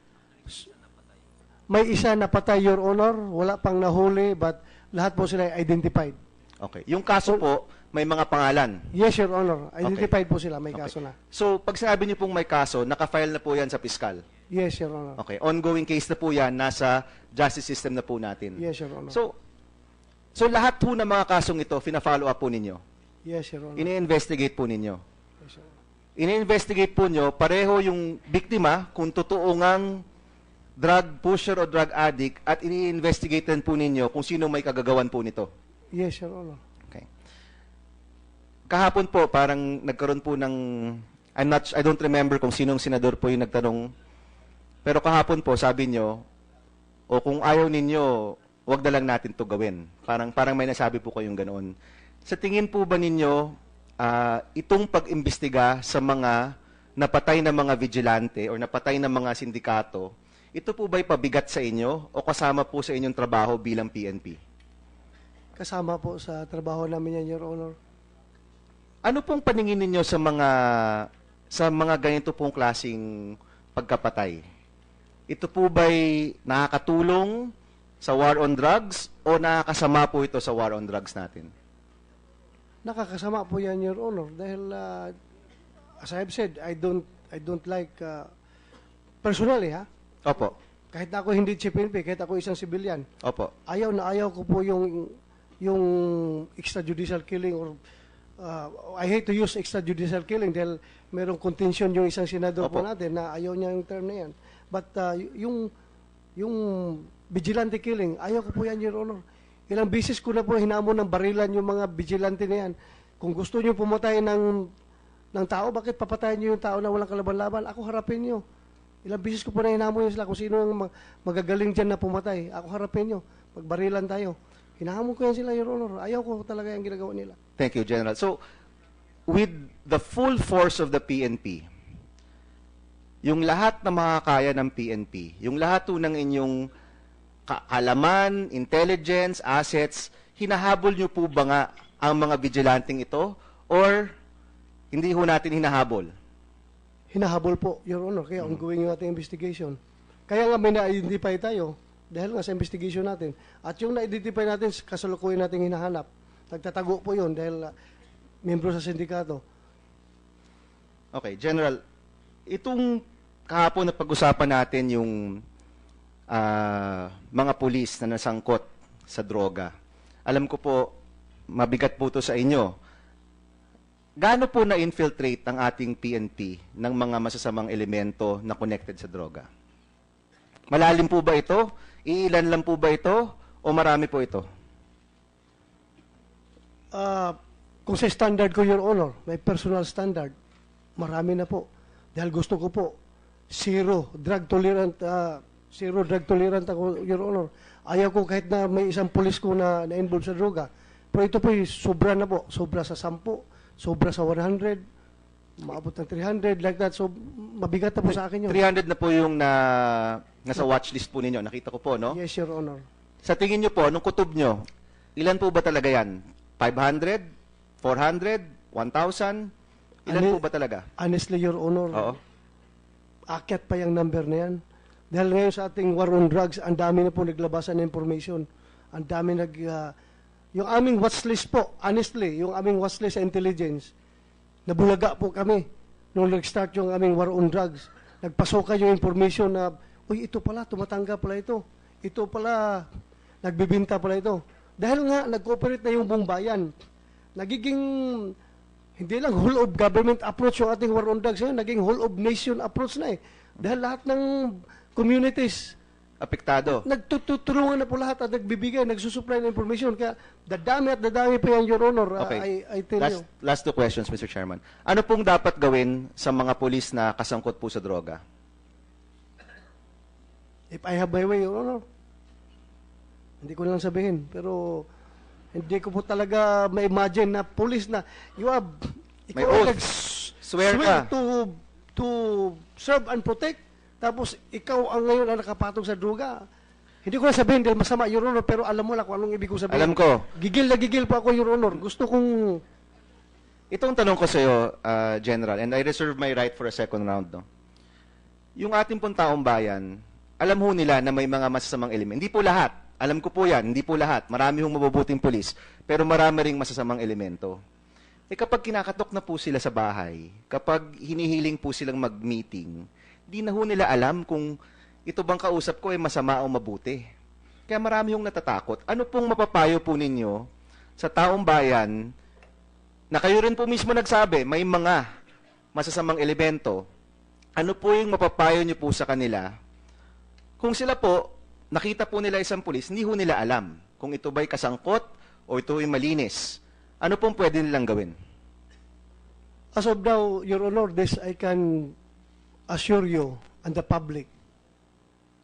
May isa na patay, Your Honor, wala pang nahuli, but lahat po sila identified. Okay. Yung kaso po, may mga pangalan. Yes, Your Honor. Identified Okay. po sila, may Okay. kaso na. So, pag sinabi niyo pong may kaso, nakafile na po yan sa piskal. Yes, Your Honor. Okay. Ongoing case na po yan, nasa justice system na po natin. Yes, Your Honor. So, so lahat po ng mga kasong ito, fina-follow up po ninyo. yes, Your Honor. Ini-investigate po ninyo. Yes, Your Honor. Ini-investigate po nyo, pareho yung biktima, kung totoo ngang drug pusher o drug addict, at ini-investigate po ninyo kung sino may kagagawan po nito. Yes, Your Honor. Kahapon po, parang nagkaroon po ng, I'm not, I don't remember kung sinong senador po yung nagtanong, pero kahapon po, sabi nyo, o kung ayaw ninyo, wag na lang natin to gawin. Parang, parang may nasabi po kayong ganoon. Sa tingin po ba ninyo, ah, itong pag-imbestiga sa mga napatay na mga vigilante or napatay na mga sindikato, ito po ba'y pabigat sa inyo o kasama po sa inyong trabaho bilang PNP? Kasama po sa trabaho namin yan, Your Honor. Ano pong paningin ninyo sa mga sa mga ganito pong klasing pagkapatay? Ito po ba'y nakakatulong sa war on drugs o nakakasama po ito sa war on drugs natin? Nakakasama po yan, Your Honor, dahil uh, as I've said, I don't I don't like uh, personally ha. Opo. Kahit ako hindi chief kahit ako isang civilian, Opo. ayaw na ayaw ko po yung yung extrajudicial killing or uh, I hate to use extrajudicial killing dahil merong contention yung isang senador po Opo. natin na ayaw niya yung term na yan. But uh, yung yung vigilante killing, ayaw ko po yan, Your Honor. Ilang beses ko na po hinamon ng barilan yung mga vigilante na yan. Kung gusto niyo pumatay ng ng tao, bakit papatayin niyo yung tao na walang kalaban-laban? Ako harapin niyo. Ilang beses ko po na hinamon yun sila kung sino ang mag- magagaling dyan na pumatay. Ako harapin niyo. Pagbarilan tayo. Hinahamon ko yan sila, Your Honor. Ayaw ko talaga yung ginagawa nila. Thank you, General. So, with the full force of the PNP, yung lahat na makakaya ng PNP, yung lahat po ng inyong ka- kaalaman, intelligence, assets, hinahabol nyo po ba nga ang mga vigilanteng ito? Or hindi ho natin hinahabol? Hinahabol po, Your Honor. Kaya ongoing yung ating investigation. Kaya nga may na-identify tayo dahil nga sa investigation natin. At yung na-identify natin, kasalukuyan natin hinahanap. Nagtatago po yun dahil uh, membro sa sindikato. Okay, General, itong kahapon na pag-usapan natin yung ah, mga pulis na nasangkot sa droga. Alam ko po, mabigat po to sa inyo. Gaano po na-infiltrate ang ating PNP ng mga masasamang elemento na connected sa droga? Malalim po ba ito? Iilan lang po ba ito? O marami po ito? Ah, kung sa standard ko, Your Honor, may personal standard, marami na po. Dahil gusto ko po, zero drug tolerant, ah, zero drug tolerant ako, Your Honor. Ayaw ko kahit na may isang pulis ko na na-involve sa droga. Pero ito po, sobra na po. Sobra sa 10, sobra sa 100, maabot ng 300, like that. So, mabigat na po sa akin yun. 300 na po yung na, nasa watchlist po ninyo. Nakita ko po, no? Yes, Your Honor. Sa tingin nyo po, nung kutob nyo, ilan po ba talaga yan? 500? 400? 1,000? Ilan Ano- po ba talaga? Honestly, Your Honor, Oo. akyat pa yung number na yan. Dahil ngayon sa ating war on drugs, ang dami na po naglabasan ng information. Ang dami nag... ah, yung aming watchlist po, honestly, yung aming watchlist sa intelligence, nabulaga po kami nung nag-start yung aming war on drugs. Nagpasokan yung information na, uy, ito pala, tumatanggap pala ito. Ito pala, nagbibinta pala ito. Dahil nga, nag-cooperate na yung buong bayan. Nagiging hindi lang whole of government approach yung ating war on drugs ngayon, naging whole of nation approach na eh. Dahil lahat ng communities apektado. Nagtutulungan na po lahat at nagbibigay, nagsusupply ng information. Kaya dadami at dadami pa yan, Your Honor. Okay. I, I tell last, you. last two questions, Mr. Chairman. Ano pong dapat gawin sa mga pulis na kasangkot po sa droga? If I have my way, Your Honor. Hindi ko lang sabihin. Pero hindi ko po talaga ma-imagine na police na you have May oath. nag- Swear ka. to to serve and protect tapos ikaw ang ngayon ang nakapatong sa droga. Hindi ko na sabihin dahil masama, Your Honor, pero alam mo lang kung anong ibig ko sabihin. Alam ko. Gigil na gigil pa ako, Your Honor. Gusto kong Itong tanong ko sa iyo, uh, General, and I reserve my right for a second round. No? Yung ating pong taong bayan, alam ho nila na may mga masasamang element. Hindi po lahat. Alam ko po yan, hindi po lahat. Marami hong mabubuting pulis, pero marami ring masasamang elemento. Eh kapag kinakatok na po sila sa bahay, kapag hinihiling po silang mag-meeting, di na ho nila alam kung ito bang kausap ko ay masama o mabuti. Kaya marami hong natatakot. Ano pong mapapayo po ninyo sa taong bayan na kayo rin po mismo nagsabi, may mga masasamang elemento, ano po yung mapapayo niyo po sa kanila? Kung sila po, nakita po nila isang pulis, hindi ho nila alam kung ito ba'y kasangkot o ito ay malinis. Ano pong pwede nilang gawin? As of now, Your Honor, this I can assure you and the public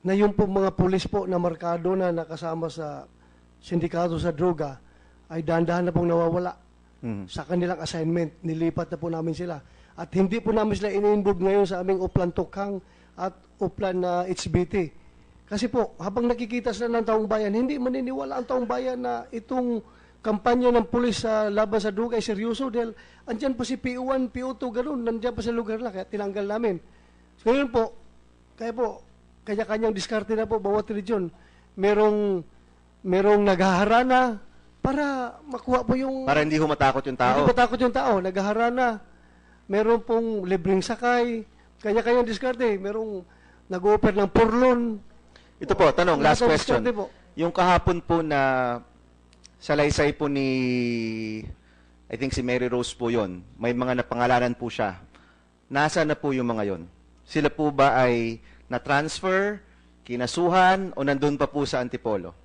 na yung po mga pulis po na markado na nakasama sa sindikato sa droga ay dahan-dahan na pong nawawala Mhm. sa kanilang assignment. Nilipat na po namin sila. At hindi po namin sila in-involve ngayon sa aming Uplan Tukhang at Uplan na HBT. Kasi po, habang nakikita sila ng taong bayan, hindi maniniwala ang taong bayan na itong kampanya ng pulis sa laban sa droga ay seryoso dahil andyan pa si PO1, PO2, ganun, nandyan pa sa lugar na, kaya tinanggal namin. So, ngayon po, kaya po, kanya-kanyang diskarte na po, bawat region. Merong, merong naghaharana para makuha po yung... Para hindi ho matakot yung Hindi tao. matakot yung tao, naghaharana. Meron pong libreng sakay, kanya-kanyang diskarte. Merong nag-offer ng purlon. Ito po, tanong, last question. po. Yung kahapon po na salaysay po ni, I think si Mary Rose po yon. May mga napangalanan po siya. Nasa na po yung mga yon? Sila po ba ay na-transfer, kinasuhan, o nandun pa po sa Antipolo?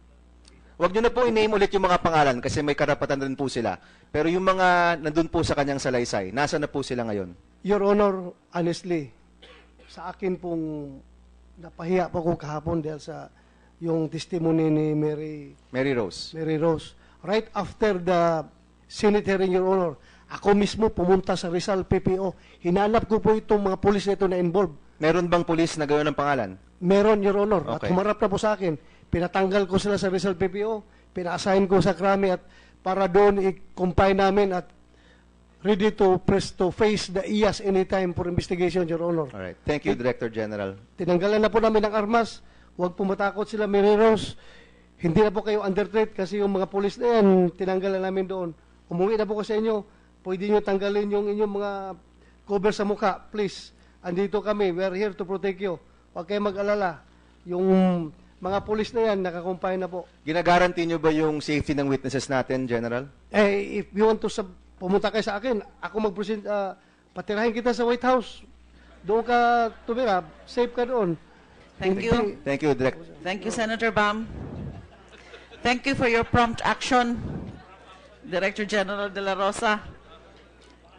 Huwag nyo na po i-name ulit yung mga pangalan kasi may karapatan rin po sila. Pero yung mga nandun po sa kanyang salaysay, nasa na po sila ngayon? Your Honor, honestly, sa akin pong napahiya po ko kahapon dahil sa yung testimony ni Mary Mary Rose. Mary Rose. Right after the Senate hearing, Your Honor, ako mismo pumunta sa Rizal PPO. Hinanap ko po itong mga pulis na ito na involved. Meron bang pulis na gayon ng pangalan? Meron, Your Honor. At Okay. humarap na po sa akin. Pinatanggal ko sila sa Rizal PPO. Pina-assign ko sa Krami at para doon i-compile namin at ready to press to face the IAS anytime for investigation, Your Honor. Alright. Thank you, Director General. Tinanggalan na po namin ng armas. Huwag po matakot sila, Mary Rose. Hindi na po kayo under threat kasi yung mga pulis na yan, tinanggalan namin doon. Umuwi na po ko sa inyo. Pwede nyo tanggalin yung inyong mga cover sa mukha. Please. Andito kami. We are here to protect you. Huwag kayo mag-alala. Yung mga pulis na yan, nakakumpay na po. Ginagaranti nyo ba yung safety ng witnesses natin, General? Eh, if you want to sub- pumunta kayo sa akin, ako mag-present, ah, patirahin kita sa White House. Doon ka tumira. Safe ka doon. Thank you. Thank you, Direct. Thank you, Senator Bam. Thank you for your prompt action, Director General De La Rosa.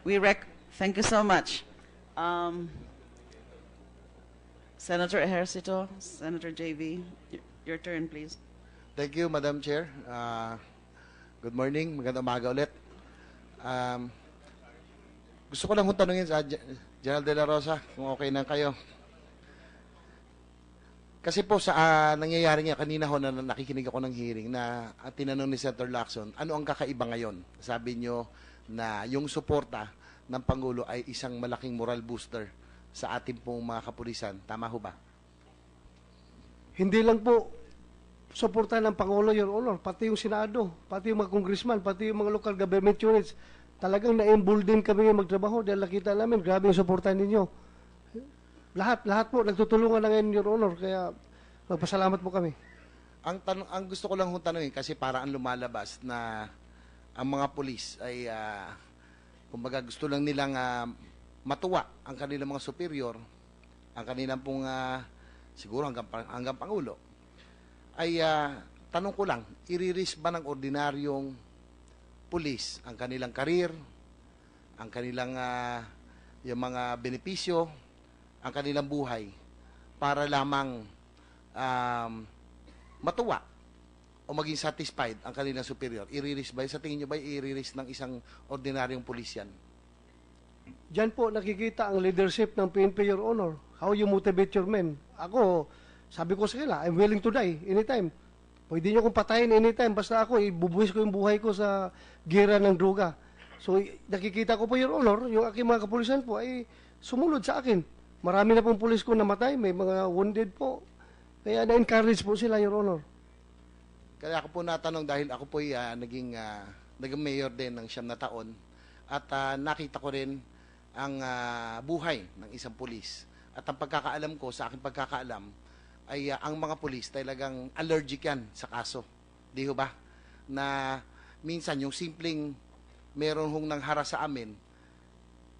We rec- thank you so much. Um, Senator Ejercito, Senator JV, your turn, please. Thank you, Madam Chair. Uh, good morning. Magandang umaga ulit. Um, gusto ko lang kung tanungin sa Gen- General De La Rosa kung okay na kayo. Kasi po sa ah, nangyayari nga kanina ho na na nakikinig ako ng hearing na at tinanong ni Senator Lacson, ano ang kakaiba ngayon? Sabi nyo na yung suporta ng Pangulo ay isang malaking moral booster sa ating pong mga kapulisan. Tama ho ba? Hindi lang po suporta ng Pangulo, Your Honor, pati yung Senado, pati yung mga congressman, pati yung mga local government units. Talagang na-embolden kami yung magtrabaho dahil nakita namin, grabe yung suporta ninyo. Lahat, lahat po, nagtutulungan na ngayon, Your Honor, kaya magpasalamat po kami. ang tanong ang gusto ko lang hong tanongin kasi para ang lumalabas na ang mga pulis ay ah, kumbaga gusto lang nilang ah, matuwa ang kanilang mga superior, ang kanilang pong ah, siguro hanggang, hanggang pangulo. Ay ah, tanong ko lang, iriris ba ng ordinaryong pulis ang kanilang karir, ang kanilang ah, yung mga benepisyo, ang kanilang buhay para lamang um, matuwa o maging satisfied ang kanilang superior. Iriris ba? Sa tingin nyo ba iriris ng isang ordinaryong pulis yan? Diyan po nakikita ang leadership ng PNP, Your Honor. How you motivate your men. Ako, sabi ko sa kanila, I'm willing to die anytime. Pwede nyo kong patayin anytime. Basta ako, ibubuhis ko yung buhay ko sa gira ng droga. So, nakikita ko po, Your Honor, yung aking mga kapulisan po ay sumunod sa akin. Marami na pong pulis ko namatay, may mga wounded po. Kaya na-encourage po sila, Your Honor. Kaya ako po natanong dahil ako po ay ah, naging, ah, naging mayor din ng siyam na taon at ah, nakita ko rin ang ah, buhay ng isang pulis. At ang pagkakaalam ko, sa aking pagkakaalam, ay ah, ang mga pulis talagang allergic yan sa kaso. Di ba? Na minsan yung simpleng meron hong nanghara sa amin,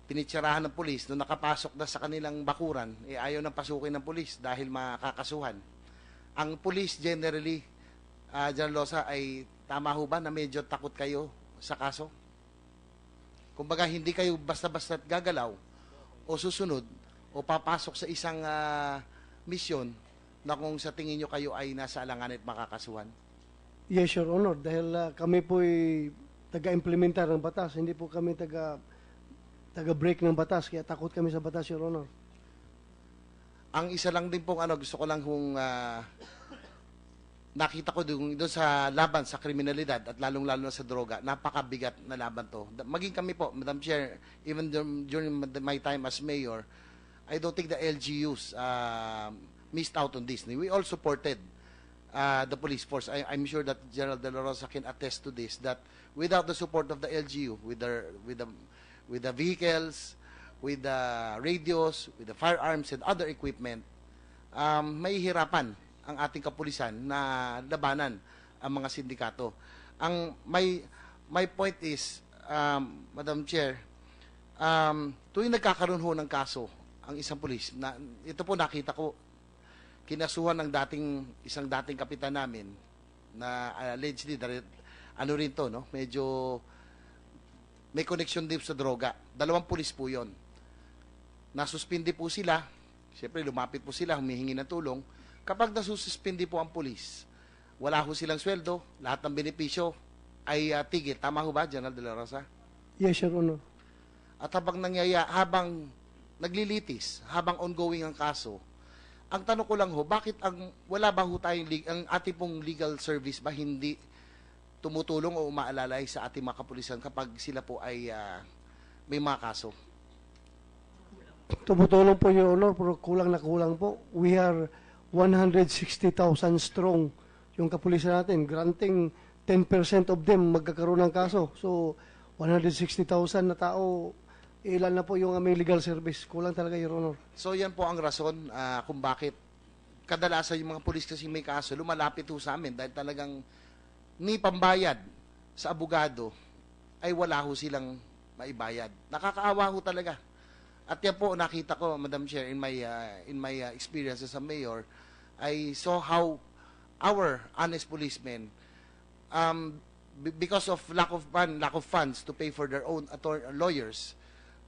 pinitsirahan ng pulis, nung nakapasok na sa kanilang bakuran, eh ayaw nang pasukin ng pulis dahil makakasuhan. Ang pulis generally, ah General Losa, ay tama ho ba na medyo takot kayo sa kaso? Kumbaga, hindi kayo basta-basta gagalaw o susunod o papasok sa isang ah, misyon na kung sa tingin nyo kayo ay nasa alangan at makakasuhan. Yes, Your Honor. Dahil ah, kami po ay taga-implementar ng batas. Hindi po kami taga taga-break ng batas. Kaya takot kami sa batas, Your Honor. Ang isa lang din pong ano, gusto ko lang kung ah, nakita ko doon, doon sa laban sa kriminalidad at lalong-lalo na sa droga, napakabigat na laban to. Maging kami po, Madam Chair, even dur- during my time as mayor, I don't think the LGUs uh, missed out on this. We all supported uh, the police force. I, I'm sure that General De La Rosa can attest to this, that without the support of the LGU, with the, with the, with the vehicles, with the radios, with the firearms and other equipment, um, may hirapan ang ating kapulisan na labanan ang mga sindikato. Ang my my point is, um, Madam Chair, um, tuwing nagkakaroon ho ng kaso ang isang pulis, na, ito po nakita ko, kinasuhan ng dating isang dating kapitan namin na allegedly ano rin to no? Medyo may connection din sa droga. Dalawang pulis po yon nasuspindi po sila. Siyempre lumapit po sila humihingi ng tulong kapag nasususpindi po ang pulis wala ho silang sweldo lahat ng benepisyo ay uh, tigil tama ho ba General De La Rosa Yes, Your Honor. at habang nangyaya habang naglilitis habang ongoing ang kaso ang tanong ko lang ho bakit ang wala ba ho tayong ang ating pong legal service ba hindi tumutulong o umaalalay sa ating mga kapulisan kapag sila po ay ah, may mga kaso Tumutulong po, Your Honor, pero kulang na kulang po. We are 160,000 strong yung kapulisan natin. Granting 10% of them magkakaroon ng kaso. So, 160,000 na tao, ilan na po yung aming legal service. Kulang talaga, Your Honor. So yan po ang rason ah, kung bakit kadalasan yung mga pulis kasi may kaso lumalapit ho sa amin dahil talagang ni pambayad sa abogado ay wala ho silang maibayad. Nakakaawa ho talaga. At yan po nakita ko Madam Chair in my ah, in my ah, experience as a mayor I saw how our honest policemen um, be- because of lack of fund, lack of funds to pay for their own lawyers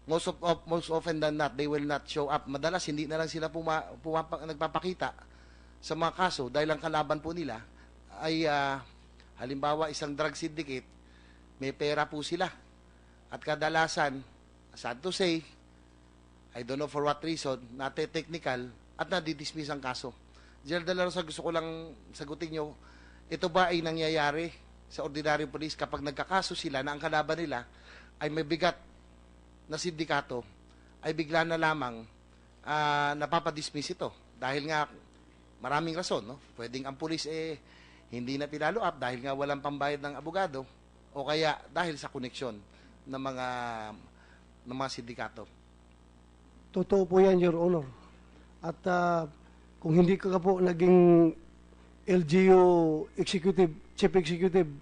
most of, of most often than not they will not show up. Madalas hindi na lang sila puma, pumapa, nagpapakita sa mga kaso. Dahil ang kalaban po nila ay ah, halimbawa isang drug syndicate may pera po sila. At kadalasan sad to say I don't know for what reason nate technical at nadidismiss ang kaso General De La Rosa gusto ko lang sagutin nyo ito ba ay nangyayari sa ordinaryong polis kapag nagkakaso sila na ang kalaban nila ay may bigat na sindikato ay bigla na lamang ah, napapadismiss ito. Dahil nga maraming rason, no? Pwedeng ang pulis eh hindi na pinalo up dahil nga walang pambayad ng abogado o kaya dahil sa koneksyon ng mga ng mga sindikato. Totoo po yan, Your Honor. At ah, kung hindi ka po naging LGU executive, chief executive,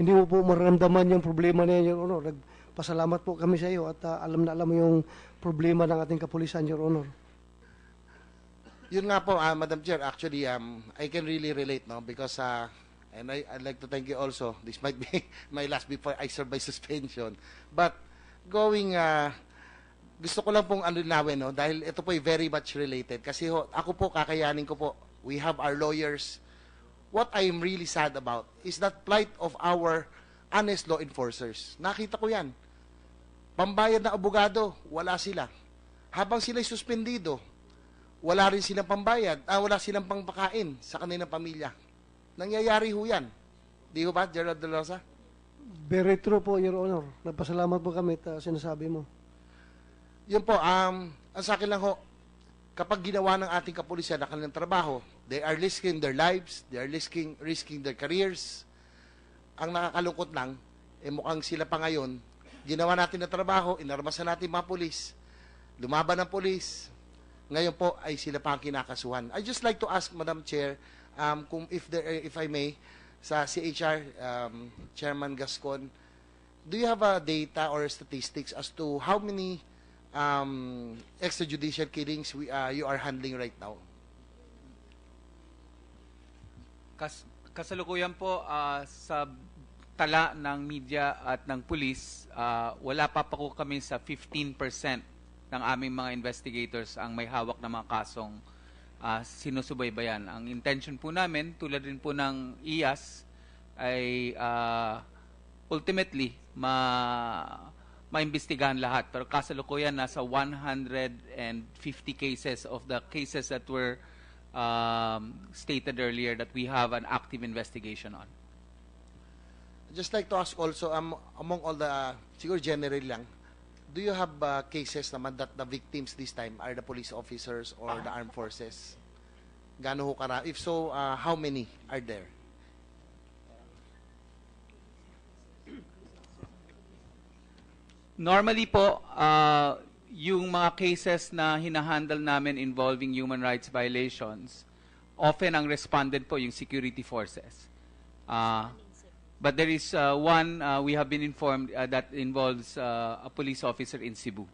hindi mo po maramdaman yung problema na yan, Your Honor. Nagpasalamat po kami sa iyo at ah, alam na alam mo yung problema ng ating kapulisan, Your Honor. Yun nga po, ah, Madam Chair, actually, um, I can really relate, no? Because, uh, and I, I'd like to thank you also. This might be my last before I serve by suspension. But, going, uh, gusto ko lang pong ano linawin, no? Dahil ito po ay very much related. Kasi ho, ako po, kakayanin ko po, we have our lawyers. What I am really sad about is that plight of our honest law enforcers. Nakita ko yan. Pambayad na abogado, wala sila. Habang sila'y suspendido, wala rin silang pambayad, ah, wala silang pangpakain sa kanilang pamilya. Nangyayari ho yan. Di ho ba, Gerald De Rosa? Very true po, Your Honor. Nagpasalamat po kami at uh, sinasabi mo. Yun po, um, ang sa akin lang ho, kapag ginawa ng ating kapulisan ang kanilang trabaho, they are risking their lives, they are risking, risking their careers. Ang nakakalungkot lang, eh mukhang sila pa ngayon, ginawa natin na trabaho, inarmasan natin mga pulis, lumaban ng pulis, ngayon po ay sila pa ang kinakasuhan. I just like to ask Madam Chair, um, kung if there, if I may, sa CHR, um, Chairman Gascon, do you have a data or statistics as to how many um, extrajudicial killings we, uh, you are handling right now? Kas, kasalukuyan po ah, sa tala ng media at ng pulis, ah, wala pa pa po kami sa 15% ng aming mga investigators ang may hawak na mga kasong ah, sinusubaybayan. Ang intention po namin, tulad rin po ng IAS, ay ah, ultimately ma maimbestigahan lahat. Pero kasalukuyan, nasa 150 cases of the cases that were um, stated earlier that we have an active investigation on. just like to ask also, um, among all the, uh, siguro general lang, do you have uh, cases naman that the victims this time are the police officers or the armed forces? Gaano ho kara? If so, uh, how many are there? Normally po, uh, yung mga cases na hinahandle namin involving human rights violations, often ang respondent po yung security forces. Uh, but there is uh, one uh, we have been informed uh, that involves uh, a police officer in Cebu.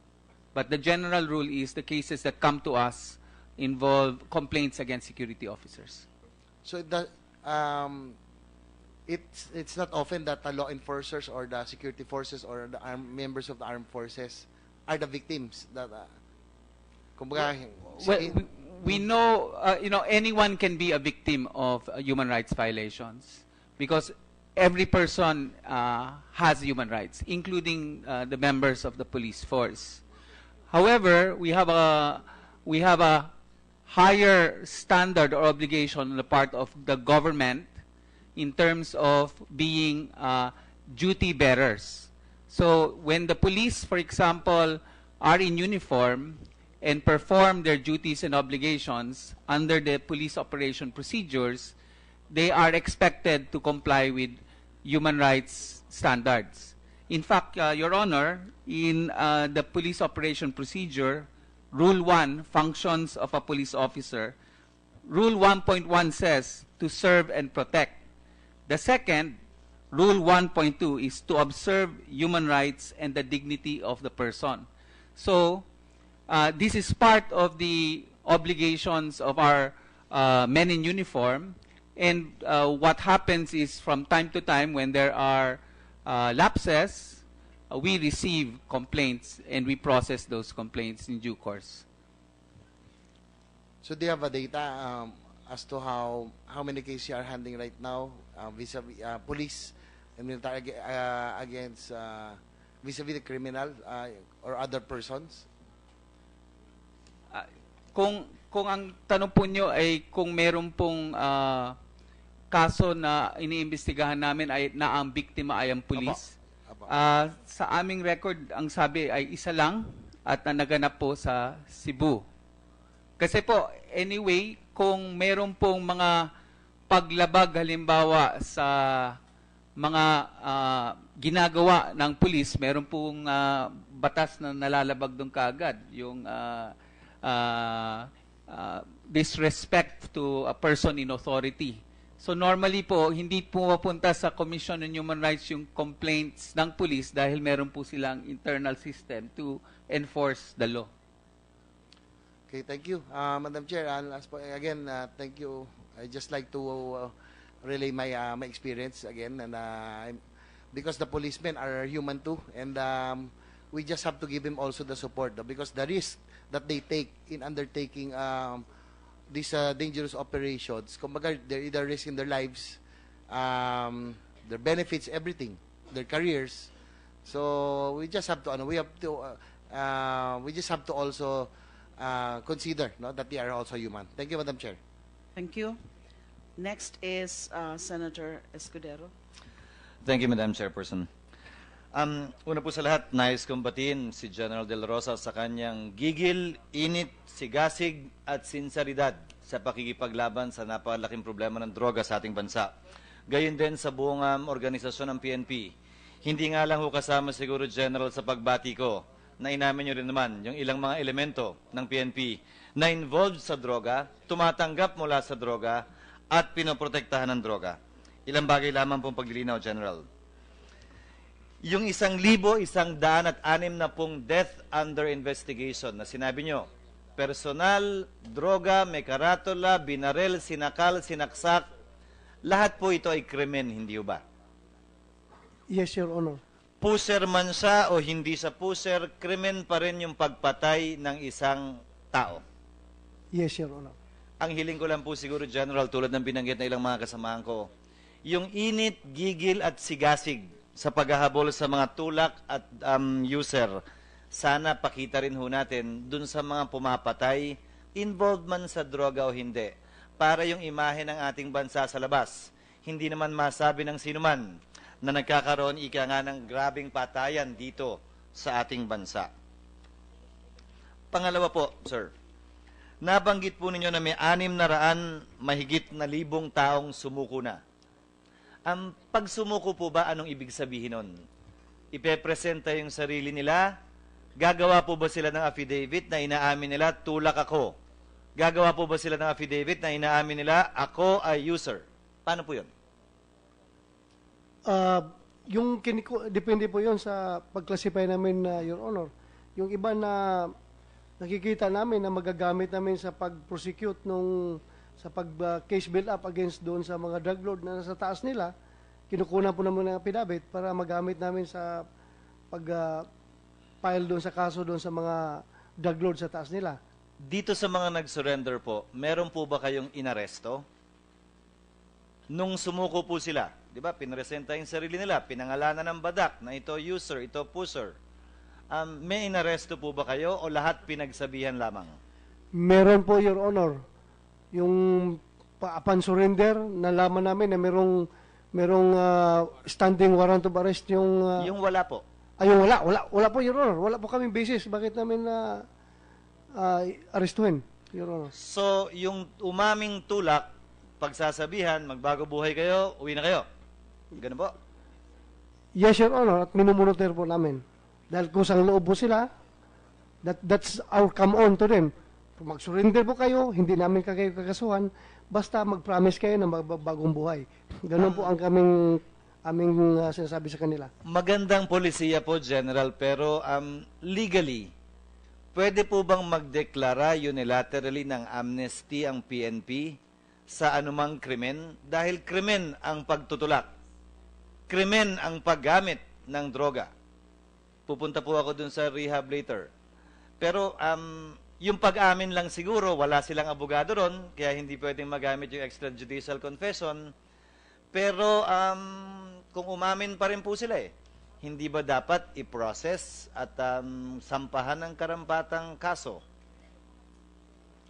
But the general rule is the cases that come to us involve complaints against security officers. So the, um, it's it's not often that the law enforcers or the security forces or the armed members of the armed forces are the victims. That, uh, kumbaga, Well, we know, uh, you know, anyone can be a victim of uh, human rights violations because every person uh, has human rights, including uh, the members of the police force. However, we have a we have a higher standard or obligation on the part of the government in terms of being uh, duty bearers. So when the police, for example, are in uniform and perform their duties and obligations under the police operation procedures, they are expected to comply with human rights standards. In fact, uh, Your Honor, in uh, the police operation procedure, Rule 1, functions of a police officer, Rule 1.1 says to serve and protect. The second, Rule 1.2, is to observe human rights and the dignity of the person. So, uh, this is part of the obligations of our uh, men in uniform. And uh, what happens is from time to time when there are uh, lapses, uh, we receive complaints and we process those complaints in due course. So you have a data um, as to how how many cases you are handling right now uh, vis-a-vis uh, police and military uh, against uh, vis-a-vis the criminal uh, or other persons? Kung kung ang tanong po nyo ay kung meron pong ah, kaso na iniimbestigahan namin ay na ang biktima ay ang pulis. Ah, sa aming record, ang sabi ay isa lang at na naganap po sa Cebu. Kasi po, anyway, kung meron pong mga paglabag halimbawa sa mga ah, ginagawa ng pulis, meron pong ah, batas na nalalabag doon kaagad. Yung ah, ah, disrespect to a person in authority. So normally po, hindi po mapunta sa Commission on Human Rights yung complaints ng police dahil meron po silang internal system to enforce the law. Okay, thank you. Uh, Madam Chair, po, again, uh, thank you. I just like to uh, relay my uh, my experience again and uh, because the policemen are human too and um, we just have to give them also the support no? because the risk that they take in undertaking um, these uh, dangerous operations, they're either risking their lives, um, their benefits, everything, their careers. So we just have to, we have to, uh, uh, we just have to also uh, consider no, that they are also human. Thank you, Madam Chair. Thank you. Next is uh, Senator Escudero. Thank you, Madam Chairperson. Um, una po sa lahat, nais kong batiin si General De La Rosa sa kanyang gigil, init, sigasig at sinseridad sa pakikipaglaban sa napakalaking problema ng droga sa ating bansa. Gayon din sa buong um, organisasyon ng PNP. Hindi nga lang ho kasama siguro, General, sa pagbati ko na inamin nyo rin naman yung ilang mga elemento ng PNP na involved sa droga, tumatanggap mula sa droga, at pinoprotektahan ng droga. Ilang bagay lamang pong paglilinaw, General. Yung isang libo, isang daan at anim na pong death under investigation na sinabi nyo, personal, droga, may karatula, binarel, sinakal, sinaksak, lahat po ito ay krimen, hindi ba? Yes, Your Honor. Puser man siya o hindi sa puser, krimen pa rin yung pagpatay ng isang tao. Yes, Your Honor. Ang hiling ko lang po siguro, General, tulad ng binanggit na ilang mga kasamahan ko, yung init, gigil at sigasig sa paghahabol sa mga tulak at um, user, sana pakita rin ho natin dun sa mga pumapatay, involved man sa droga o hindi, para yung imahe ng ating bansa sa labas. Hindi naman masabi ng sinuman na nagkakaroon ika nga ng grabing patayan dito sa ating bansa. Pangalawa po, sir, nabanggit po ninyo na may anim na raan mahigit na libong taong sumuko na. Ang pag sumuko po ba, anong ibig sabihin nun? Ipepresenta yung sarili nila? Gagawa po ba sila ng affidavit na inaamin nila, tulak ako? Gagawa po ba sila ng affidavit na inaamin nila, ako ay user? Paano po yun? Uh, yung kiniko, depende po yon sa pag-classify namin, na Your Honor. Yung iba na nakikita namin na magagamit namin sa pag-prosecute nung sa pag-case build up against doon sa mga drug lord na nasa taas nila, kinukunan po namin ng affidavit para magamit namin sa pag uh, file doon sa kaso doon sa mga drug lord sa taas nila. Dito sa mga nag-surrender po, meron po ba kayong inaresto? Nung sumuko po sila, di ba, pinresenta yung sarili nila, pinangalanan ng badak na ito user, ito pusher. Um, may inaresto po ba kayo o lahat pinagsabihan lamang? Meron po, Your Honor, yung upon surrender, nalaman namin na merong merong uh, standing warrant of arrest yung uh, Yung wala po. ay yung wala wala wala po your honor wala po kaming basis bakit namin na uh, arestuhin your honor So, yung umaming tulak, pagsasabihan, magbago buhay kayo, uwi na kayo. Ganun po? yes your honor at minumonitor po namin dahil kusang loob po sila that that's our come on to them kung mag-surrender po kayo hindi namin kayo kakasuhan basta mag-promise kayo na magbagong buhay ganun po ang kaming aming uh, sinasabi sa kanila Magandang polisiya po, General, pero um, legally, pwede po bang magdeklara unilaterally ng amnesty ang PNP sa anumang krimen? Dahil krimen ang pagtutulak. Krimen ang paggamit ng droga. Pupunta po ako dun sa rehab later. Pero um, yung pag-amin lang siguro, wala silang abogado ron, kaya hindi pwedeng magamit yung extrajudicial confession. Pero um, kung umamin pa rin po sila eh, hindi ba dapat i-process at um, sampahan ng karampatang kaso?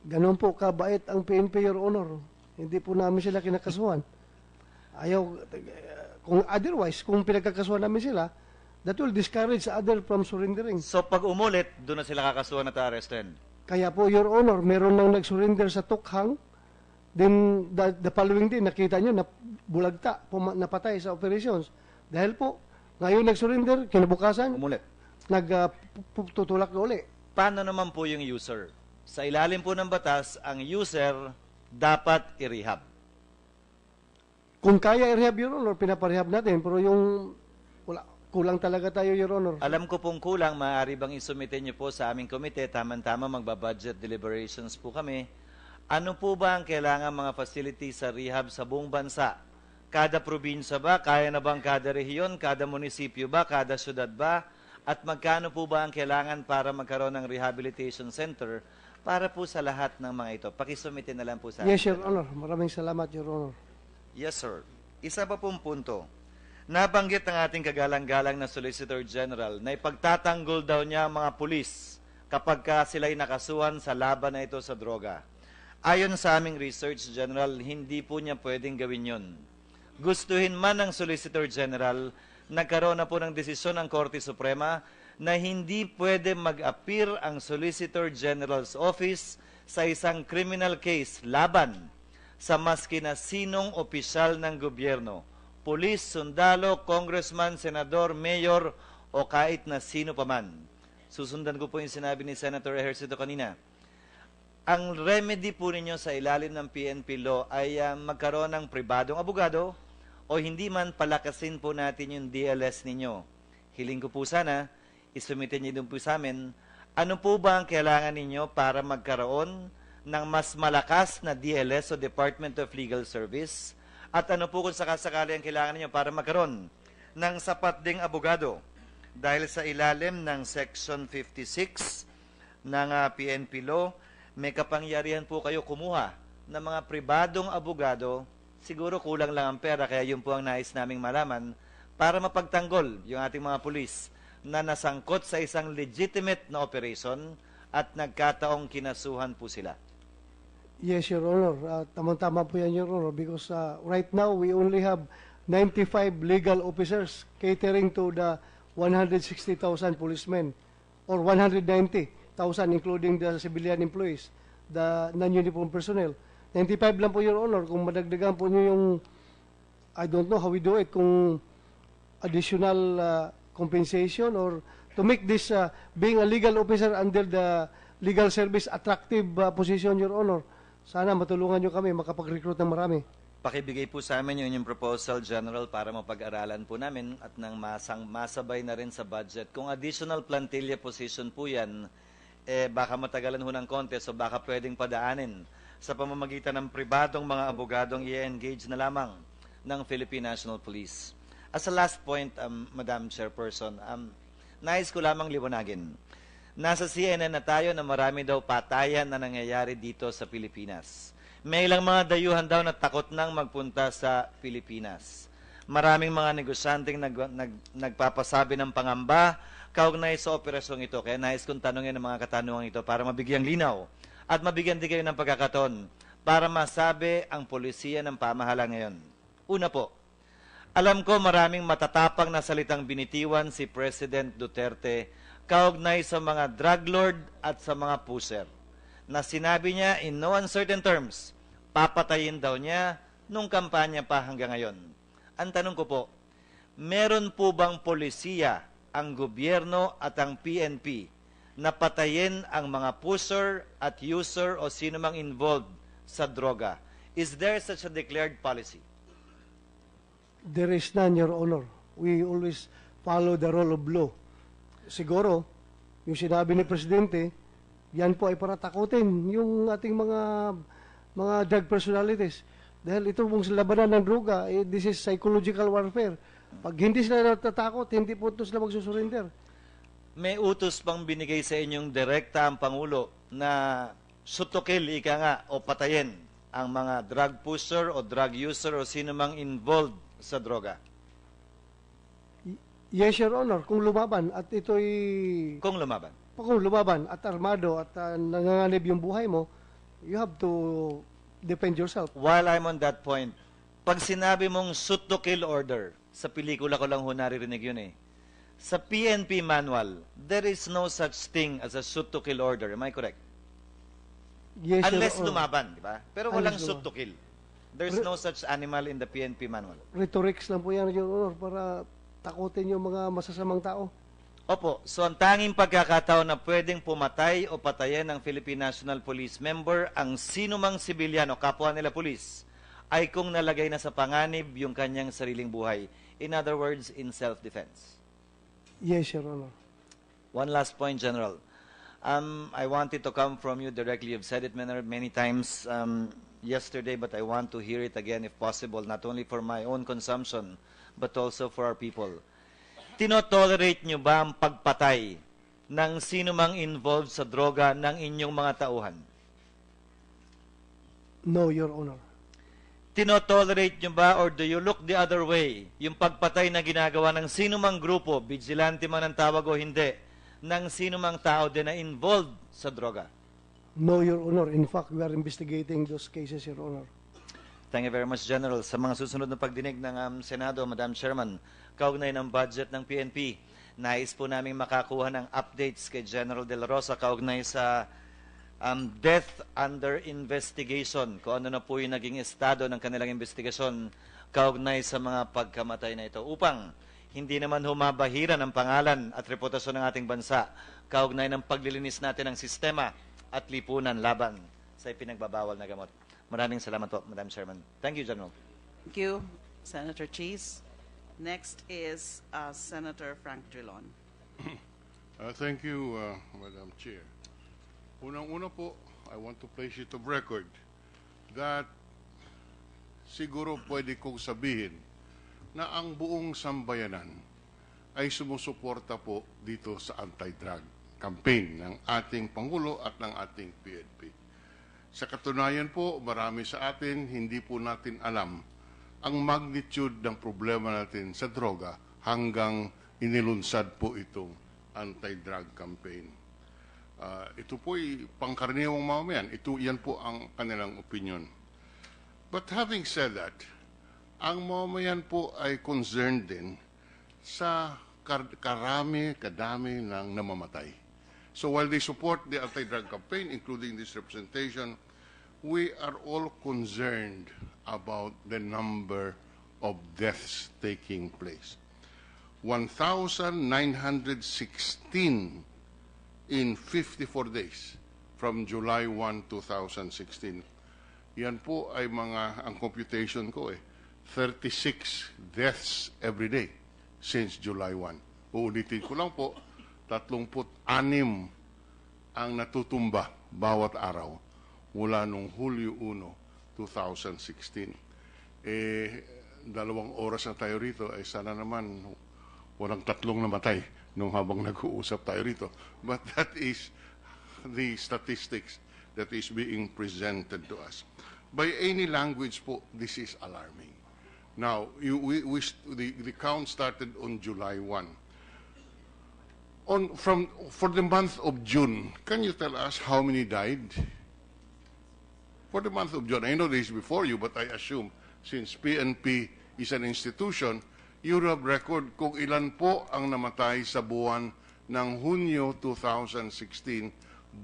Ganon po kabait ang PNP, Your Honor. Hindi po namin sila kinakasuhan. Ayaw, kung otherwise, kung pinagkakasuhan namin sila, that will discourage other from surrendering. So pag umulit, doon na sila kakasuhan at arrestin. Kaya po, Your Honor, meron nang nag-surrender sa Tukhang, then the, the following day, nakita nyo na bulagta, puma, napatay sa operations. Dahil po, ngayon nag-surrender, kinabukasan, umulit. nagtutulak na uli. Paano naman po yung user? Sa ilalim po ng batas, ang user dapat i-rehab. Kung kaya i-rehab, Your Honor, pinaparehab natin. Pero yung, wala, kulang talaga tayo, Your Honor. Alam ko pong kulang, maaari bang isumite niyo po sa aming komite, tama-tama magbabudget deliberations po kami. Ano po ba ang kailangan mga facilities sa rehab sa buong bansa? Kada probinsya ba? Kaya na bang kada rehiyon? Kada munisipyo ba? Kada syudad ba? At magkano po ba ang kailangan para magkaroon ng rehabilitation center para po sa lahat ng mga ito? Pakisumite na lang po sa Yes. Your Honor. Maraming salamat, Your Honor. Yes, sir. Isa pa pong punto. Nabanggit ng ating kagalang-galang na Solicitor General na ipagtatanggol daw niya ang mga pulis kapag ka sila'y nakasuhan sa laban na ito sa droga. Ayon sa aming Research General, hindi po niya pwedeng gawin yon. Gustuhin man ng Solicitor General, nagkaroon na po ng desisyon ng Korte Suprema na hindi pwede mag-appear ang Solicitor General's Office sa isang criminal case laban sa maski na sinong opisyal ng gobyerno, pulis, sundalo, congressman, senador, mayor, o kahit na sino paman. Susundan ko po yung sinabi ni Senator Ejercito kanina. Ang remedy po ninyo sa ilalim ng PNP law ay ah, magkaroon ng pribadong abogado o hindi man palakasin po natin yung DLS ninyo. Hiling ko po sana, isumitin niyo dun po sa amin, ano po ba ang kailangan ninyo para magkaroon ng mas malakas na DLS o Department of Legal Service? At ano po kung sakasakali ang kailangan ninyo para magkaroon ng sapat ding abogado? Dahil sa ilalim ng Section 56 ng ah, PNP law, may kapangyarihan po kayo kumuha ng mga pribadong abogado. Siguro kulang lang ang pera, kaya yun po ang nais naming malaman para mapagtanggol yung ating mga pulis na nasangkot sa isang legitimate na operation at nagkataong kinasuhan po sila. Yes, Your Honor. Uh, Tama-tama po yan, Your Honor, because uh, right now we only have 95 legal officers catering to the 160,000 policemen or 190,000 including the civilian employees, the non-uniform personnel. 95 lang po, Your Honor. Kung madagdagan po nyo yung, I don't know how we do it, kung additional uh, compensation or to make this uh, being a legal officer under the legal service attractive uh, position, Your Honor. Sana matulungan nyo kami makapag-recruit ng marami. Pakibigay po sa amin yung inyong proposal, General, para mapag-aralan po namin at nang masang, masabay na rin sa budget. Kung additional plantilla position po yan, eh, baka matagalan ho ng konti so baka pwedeng padaanin sa pamamagitan ng pribadong mga abogadong i-engage na lamang ng Philippine National Police. As a last point, um, Madam Chairperson, um, nais ko lamang liwanagin. Nasa CNN na tayo na marami daw patayan na nangyayari dito sa Pilipinas. May ilang mga dayuhan daw na takot nang magpunta sa Pilipinas. Maraming mga negosyanteng nag, nag, nagpapasabi ng pangamba kaugnay sa operasyong ito. Kaya nais kong tanongin ang mga katanungan ito para mabigyang linaw at mabigyan din kayo ng pagkakataon para masabi ang polisiya ng pamahalaan ngayon. Una po, alam ko maraming matatapang na salitang binitiwan si President Duterte kaugnay sa mga drug lord at sa mga pusher na sinabi niya in no uncertain terms, papatayin daw niya nung kampanya pa hanggang ngayon. Ang tanong ko po, meron po bang polisiya ang gobyerno at ang PNP na patayin ang mga pusher at user o sino mang involved sa droga? Is there such a declared policy? There is none, Your Honor. We always follow the rule of law. Siguro, yung sinabi ni Presidente, yan po ay para takutin yung ating mga mga drug personalities. Dahil ito pong labanan ng droga, eh, this is psychological warfare. Pag hindi sila natatakot, hindi po ito sila magsusurrender. May utos pang binigay sa inyong direkta ang Pangulo na sutukil, ika nga, o patayin ang mga drug pusher o drug user o sino mang involved sa droga. Yes, Your Honor, kung lumaban at ito'y... Kung lumaban. Kung lumaban at armado at uh, nanganganib yung buhay mo, you have to defend yourself. While I'm on that point, pag sinabi mong shoot to kill order, sa pelikula ko lang ho naririnig yun eh. Sa PNP manual, there is no such thing as a shoot to kill order. Am I correct? Yes, Your Unless Honor. lumaban, di ba? Pero walang Unless shoot to kill. There's Re- no such animal in the PNP manual. Rhetorics lang po yan, Your Honor, para takutin yung mga masasamang tao. Opo, so ang tanging pagkakataon na pwedeng pumatay o patayin ng Philippine National Police member ang sino mang sibilyan o kapwa nila pulis ay kung nalagay na sa panganib yung kanyang sariling buhay. In other words, in self-defense. Yes, Your Honor. One last point, General. Um, I wanted to come from you directly. You've said it many, many times um, yesterday, but I want to hear it again if possible, not only for my own consumption, but also for our people. Tinotolerate nyo ba ang pagpatay ng sino mang involved sa droga ng inyong mga tauhan? No, Your Honor. Tinotolerate nyo ba or do you look the other way? Yung pagpatay na ginagawa ng sino mang grupo, vigilante man ang tawag o hindi, ng sino mang tao din na involved sa droga? No, Your Honor. In fact, we are investigating those cases, Your Honor. Thank you very much, General. Sa mga susunod na pagdinig ng um, Senado, Madam Chairman, kaugnay ng budget ng PNP, nais po namin makakuha ng updates kay General De La Rosa kaugnay sa um, death under investigation, kung ano na po yung naging estado ng kanilang investigasyon kaugnay sa mga pagkamatay na ito upang hindi naman humabahira ng pangalan at reputasyon ng ating bansa kaugnay ng paglilinis natin ng sistema at lipunan laban sa ipinagbabawal na gamot. Maraming salamat po, Madam Chairman. Thank you, General. Thank you, Senator Cheese. Next is uh, Senator Frank Drilon. Uh, thank you, uh, Madam Chair. Unang-una po, I want to place it of record that siguro pwede kong sabihin na ang buong sambayanan ay sumusuporta po dito sa anti-drug campaign ng ating Pangulo at ng ating PNP. Sa katunayan po, marami sa atin hindi po natin alam ang magnitude ng problema natin sa droga hanggang inilunsad po itong anti-drug campaign. Ah, ito po ay pangkaraniwang mamamayan. Ito, yan po ang kanilang opinion. But having said that, ang mamamayan po ay concerned din sa kar- karami, kadami ng namamatay. So while they support the anti-drug campaign, including this representation, we are all concerned about the number of deaths taking place. 1,916 in 54 days from July 1, 2016. Yan po ay mga, ang computation ko eh, 36 deaths every day since July 1. Uulitin ko lang po, 36 ang natutumba bawat araw mula nung Hulyo 1, 2016. Eh, dalawang oras na tayo rito, ay sana naman walang tatlong namatay nung habang nag-uusap tayo rito. But that is the statistics that is being presented to us. By any language po, this is alarming. Now, you, we, we, the, the count started on July 1. On, from, for the month of June, can you tell us how many died? For the month of June, I know this is before you, but I assume since PNP is an institution, you have record kung ilan po ang namatay sa buwan ng Hunyo 2016,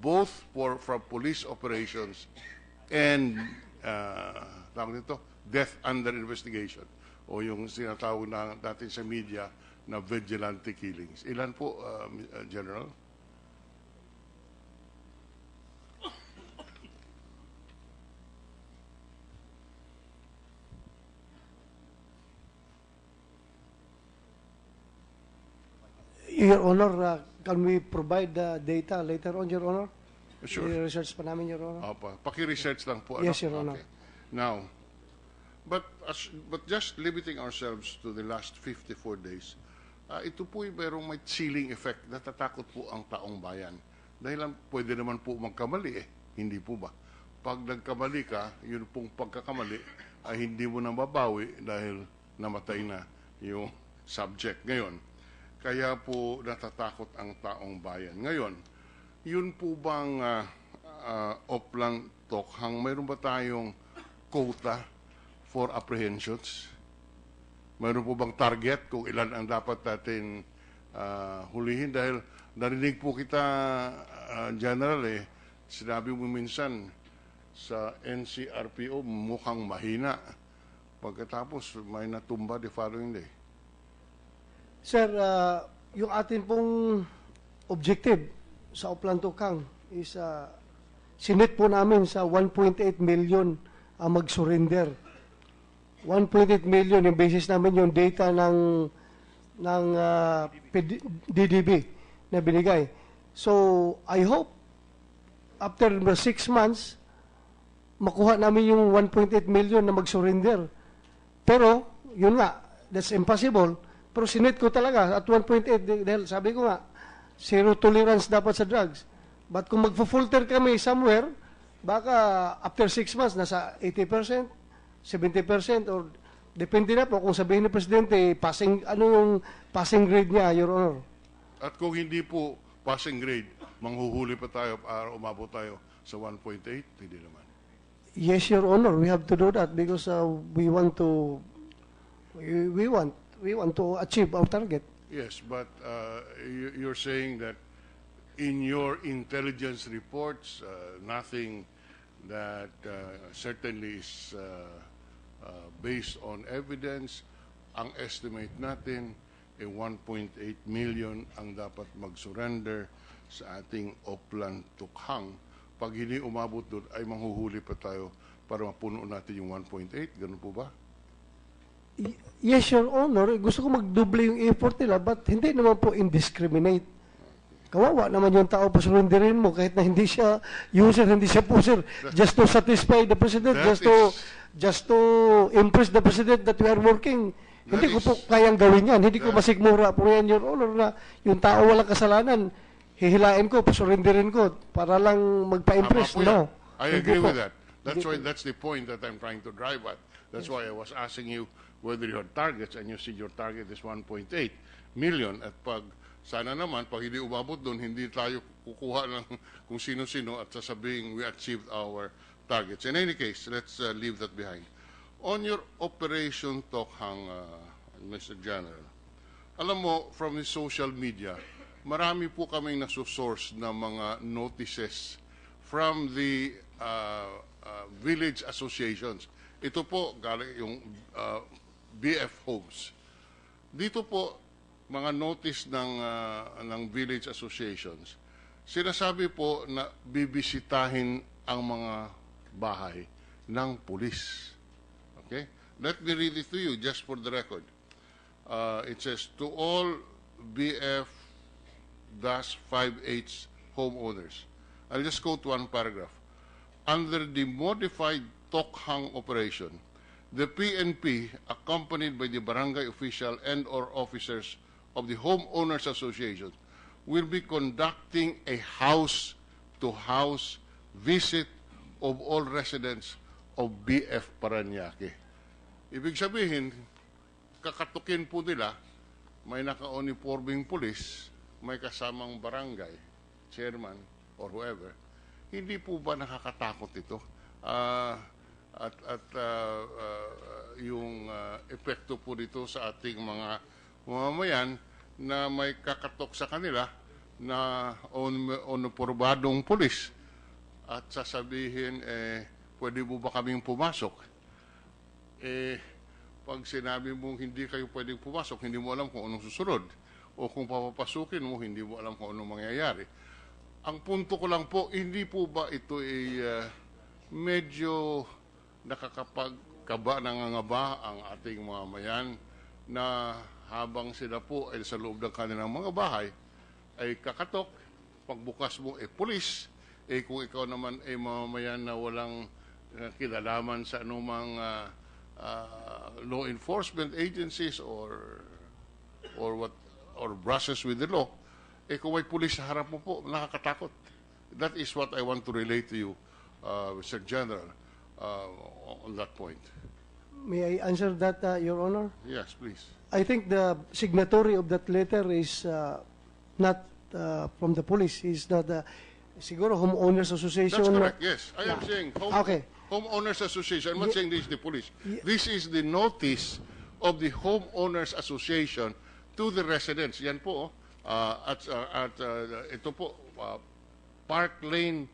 both for from police operations and uh, tawag nito, death under investigation o yung sinatawag na natin sa media na vigilante killings. Ilan po, uh, uh, General? Your Honor, uh, can we provide the data later on, Your Honor? Sure. I-research pa namin, Your Honor. Opo, paki-research lang po. Yes, Your Honor. Okay. Now, but as, but just limiting ourselves to the last 54 days, ah, ito po ay merong may chilling effect. Natatakot po ang taong bayan. Dahil lang, pwede naman po magkamali eh. Hindi po ba? Pag nagkamali ka, yun pong pagkakamali ay hindi mo na mabawi dahil namatay na yung subject. Ngayon, kaya po natatakot ang taong bayan. Ngayon, yun po bang uh, uh, Oplang Tokhang, mayroon ba tayong quota for apprehensions? Mayroon po bang target kung ilan ang dapat natin uh, hulihin? Dahil narinig po kita, uh, General, eh, sinabi mo minsan sa NCRPO mukhang mahina. Pagkatapos may natumba the following day. Sir, uh, yung atin pong objective sa Oplan Tukang is uh, sinit po namin sa 1.8 million ang mag-surrender. 1.8 million, yung basis namin yung data ng ng ah, PD DDB na binigay. So, I hope after the six months, makuha namin yung 1.8 million na mag-surrender. Pero, yun nga, that's impossible. Pero sinet ko talaga at 1.8 dahil sabi ko nga, zero tolerance dapat sa drugs. But kung magpo-filter kami somewhere, baka after six months, nasa 80%, 70%, or depende na po kung sabihin ni Presidente, passing, ano yung passing grade niya, Your Honor. At kung hindi po passing grade, manghuhuli pa tayo para umabot tayo sa 1.8, hindi naman. Yes, Your Honor, we have to do that because uh, we want to, we, we want, we want to achieve our target. Yes, but uh, you- you're saying that in your intelligence reports, uh, nothing that uh, certainly is uh, uh, based on evidence, ang estimate natin ay 1.8 million ang dapat mag-surrender sa ating Oplan Tukhang. Pag hindi umabot doon, ay manghuhuli pa tayo para mapuno natin yung 1.8. Ganun po ba? Yes, Your Honor, gusto ko magdoble yung effort nila, but hindi naman po indiscriminate. Kawawa naman yung tao, pasurrenderin mo kahit na hindi siya user, hindi siya pusher, just to satisfy the President, That just to is- just to impress the President that we are working. That hindi ko is- po kayang gawin yan. Hindi ko that- masigmura po yan, Your Honor, na yung tao walang kasalanan, hihilain ko, pasurrenderin ko para lang magpa-impress. No. I agree po. with that. That's why that's the point that I'm trying to drive at. That's why I was asking you whether you had targets and you said your target is 1.8 million at pag sana naman pag hindi umabot doon hindi tayo kukuha ng kung sino-sino at sasabihin we achieved our targets. In any case, let's uh, leave that behind. On your operation Tokhang, uh, Mr. General, alam mo, from the social media, marami po kaming nasusource ng mga notices from the uh, uh, village associations. Ito po, galing yung uh, BF Homes. Dito po, mga notice ng, uh, ng village associations, sinasabi po na bibisitahin ang mga bahay ng pulis. Okay? Let me read it to you just for the record. Uh, it says, to all BF dash 5H homeowners. I'll just quote one paragraph. Under the modified Tokhang operation, the PNP, accompanied by the barangay official and or officers of the homeowners association, will be conducting a house-to-house visit of all residents of BF Paranaque. Ibig sabihin, kakatukin po nila, may naka-uniforming pulis, may kasamang barangay, chairman, or whoever, hindi po ba nakakatakot ito? Ah, at at ah, ah, yung ah, epekto po dito sa ating mga mamamayan na may kakatok sa kanila na on, uniformadong pulis at sasabihin, eh, pwede mo ba kaming pumasok? eh, pag sinabi mong hindi kayo pwedeng pumasok, hindi mo alam kung anong susunod. O kung papapasukin mo, hindi mo alam kung anong mangyayari. Ang punto ko lang po, hindi po ba ito ay ah, medyo nakakapagkaba, nangangaba ang ating mga mayan na habang sila po ay sa loob ng kanilang mga bahay, ay kakatok, pagbukas mo ay pulis, eh kung ikaw naman ay mamamayan na walang uh, kinalaman sa anumang ah, ah, law enforcement agencies or or what or brushes with the law, eh kung may pulis sa harap mo po, nakakatakot. That is what I want to relate to you, uh, Mr. General, uh, on that point. May I answer that, uh, Your Honor? Yes, please. I think the signatory of that letter is uh, not uh, from the police. Is not the siguro homeowners association. That's correct, yes. I am Yeah. saying home, Okay. homeowners association. I'm not saying this is the police. This is the notice of the homeowners association to the residents. Yan po, uh, at, uh, at uh, ito po, uh, Park Lane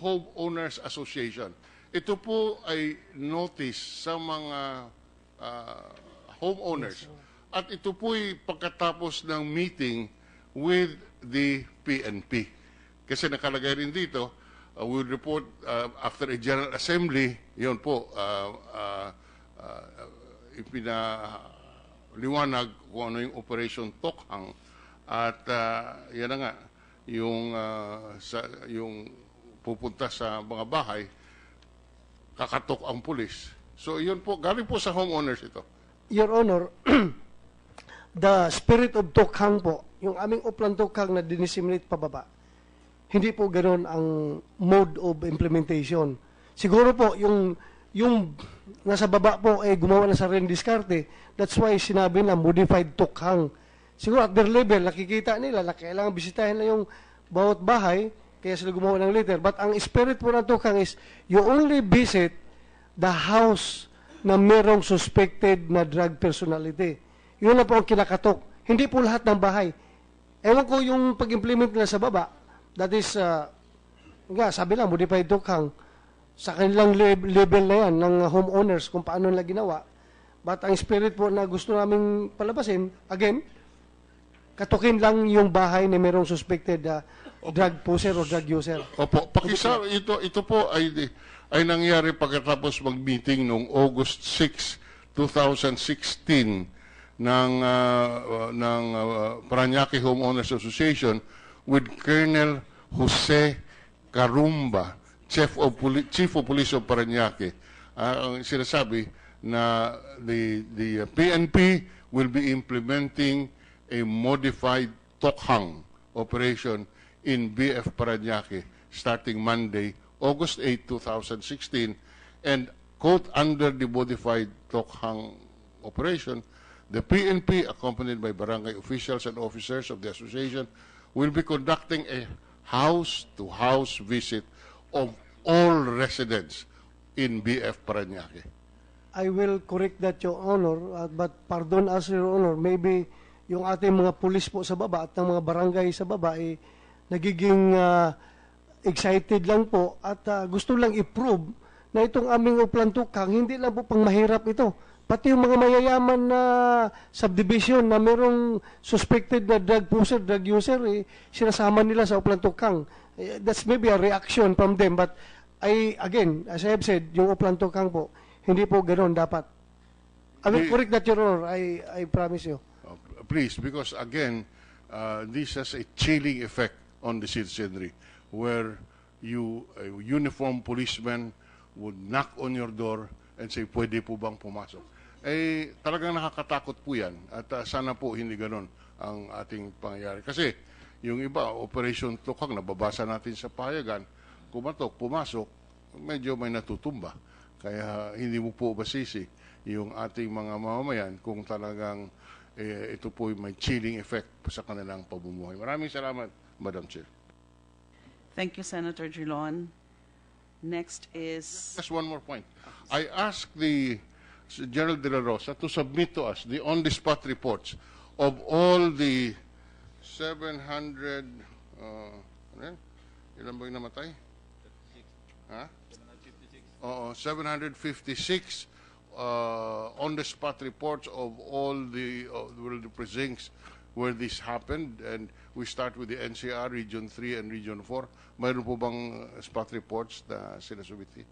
Homeowners Association. Ito po ay notice sa mga uh, homeowners. At ito po ay pagkatapos ng meeting with the PNP. Kasi nakalagay rin dito, uh, we'll report uh, after a General Assembly, yun po, uh, uh, uh, ipina, liwanag kung ano yung Operation Tokhang at ah, yan na nga yung ah, sa yung pupunta sa mga bahay kakatok ang pulis. So yun po galing po sa homeowners ito. Your Honor, the spirit of Tokhang po, yung aming uplan Tokhang na dinisseminate pababa, hindi po ganoon ang mode of implementation. Siguro po, yung, yung nasa baba po, eh, gumawa na sa rin diskarte. That's why sinabi na modified Tokhang. Siguro at their level, nakikita nila na kailangan bisitahin na yung bawat bahay, kaya sila gumawa ng letter. But ang spirit po ng Tokhang is, you only visit the house na merong suspected na drug personality. Yun na po ang kinakatok. Hindi po lahat ng bahay. Ewan ko yung pag-implement nila sa baba, that is, uh, nga, sabi lang, modified Tokhang, sa kanilang le- level na yan ng homeowners kung paano nila ginawa. But ang spirit po na gusto namin palabasin, again, katukin lang yung bahay na merong suspected uh, drug poser or drug user. Opo, pakisa ito ito po ay ay nangyari pagkatapos mag-meeting noong August 6, 2016 ng uh, ng uh, Paranaque Homeowners Association with Colonel Jose Carumba, Chief of Poli- Chief of Police of Paranaque. Ah, ang sinasabi na the the uh, PNP will be implementing a modified Tokhang operation in BF Paranaque starting Monday, August 8, 2016, and quote under the modified Tokhang operation, the PNP, accompanied by barangay officials and officers of the association, will be conducting a house-to-house visit of all residents in BF Paranaque. I will correct that, Your Honor, uh, but pardon us, Your Honor, maybe yung ating mga pulis po sa baba at ng mga barangay sa baba ay nagiging uh, excited lang po at uh, gusto lang i-prove na itong aming uplantukang hindi lang po pang mahirap ito. Pati yung mga mayayaman na subdivision na merong suspected na drug user, drug user, eh, sinasama nila sa uplantukang. Eh, that's maybe a reaction from them. But I, again, as I have said, yung uplantukang po, hindi po ganoon dapat. I will correct that, Your Honor. I, I promise you. Uh, please, because again, uh, this has a chilling effect on the citizenry, where you, a uniformed policeman would knock on your door and say, pwede po bang pumasok? Eh, talagang nakakatakot po yan. At uh, sana po hindi ganon ang ating pangyayari. Kasi, yung iba, Operation Tukang, nababasa natin sa payagan, kumatok, pumasok, medyo may natutumba. Kaya hindi mo po basisi yung ating mga mamamayan kung talagang eh, ito po may chilling effect sa kanilang pamumuhay. Maraming salamat, Madam Chair. Thank you, Senator Gilon. Next is Just one more point. I asked the General De La Rosa to submit to us the on-the-spot reports of all the 700, uh, ano? Ilan ba yung namatay? Ha? Oo, 756 uh, on-the-spot reports of all the, of the precincts where this happened. And we start with the NCR, Region 3 and Region 4. Mayroon po bang uh, spot reports na sinasubiti?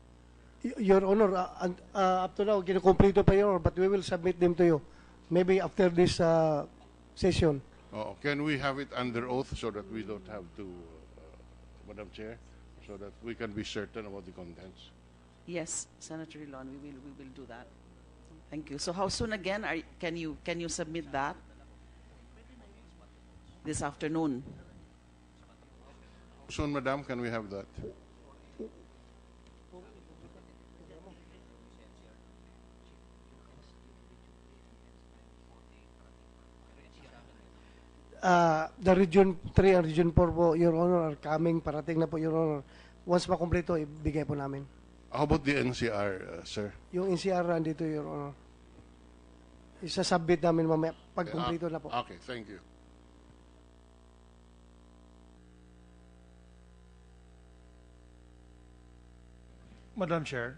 Y- Your Honor, uh, and, uh, up to now, kinukomplito pa, Your Honor, but we will submit them to you. Maybe after this uh, session. Oh, can we have it under oath so that we don't have to, uh, Madam Chair, so that we can be certain about the contents? yes, Senator Gilon. We will we will do that. Thank you. So how soon again are can you can you submit that this afternoon? Soon, Madam, can we have that? Uh, the Region 3 and Region 4 po, Your Honor, are coming. Parating na po, Your Honor. Once makumpleto, ibigay po namin. How about the NCR, uh, sir? Yung NCR nandito, Your Honor. Isasubmit namin mamaya pag Ah, kumpleto na po. Okay, thank you. Madam Chair,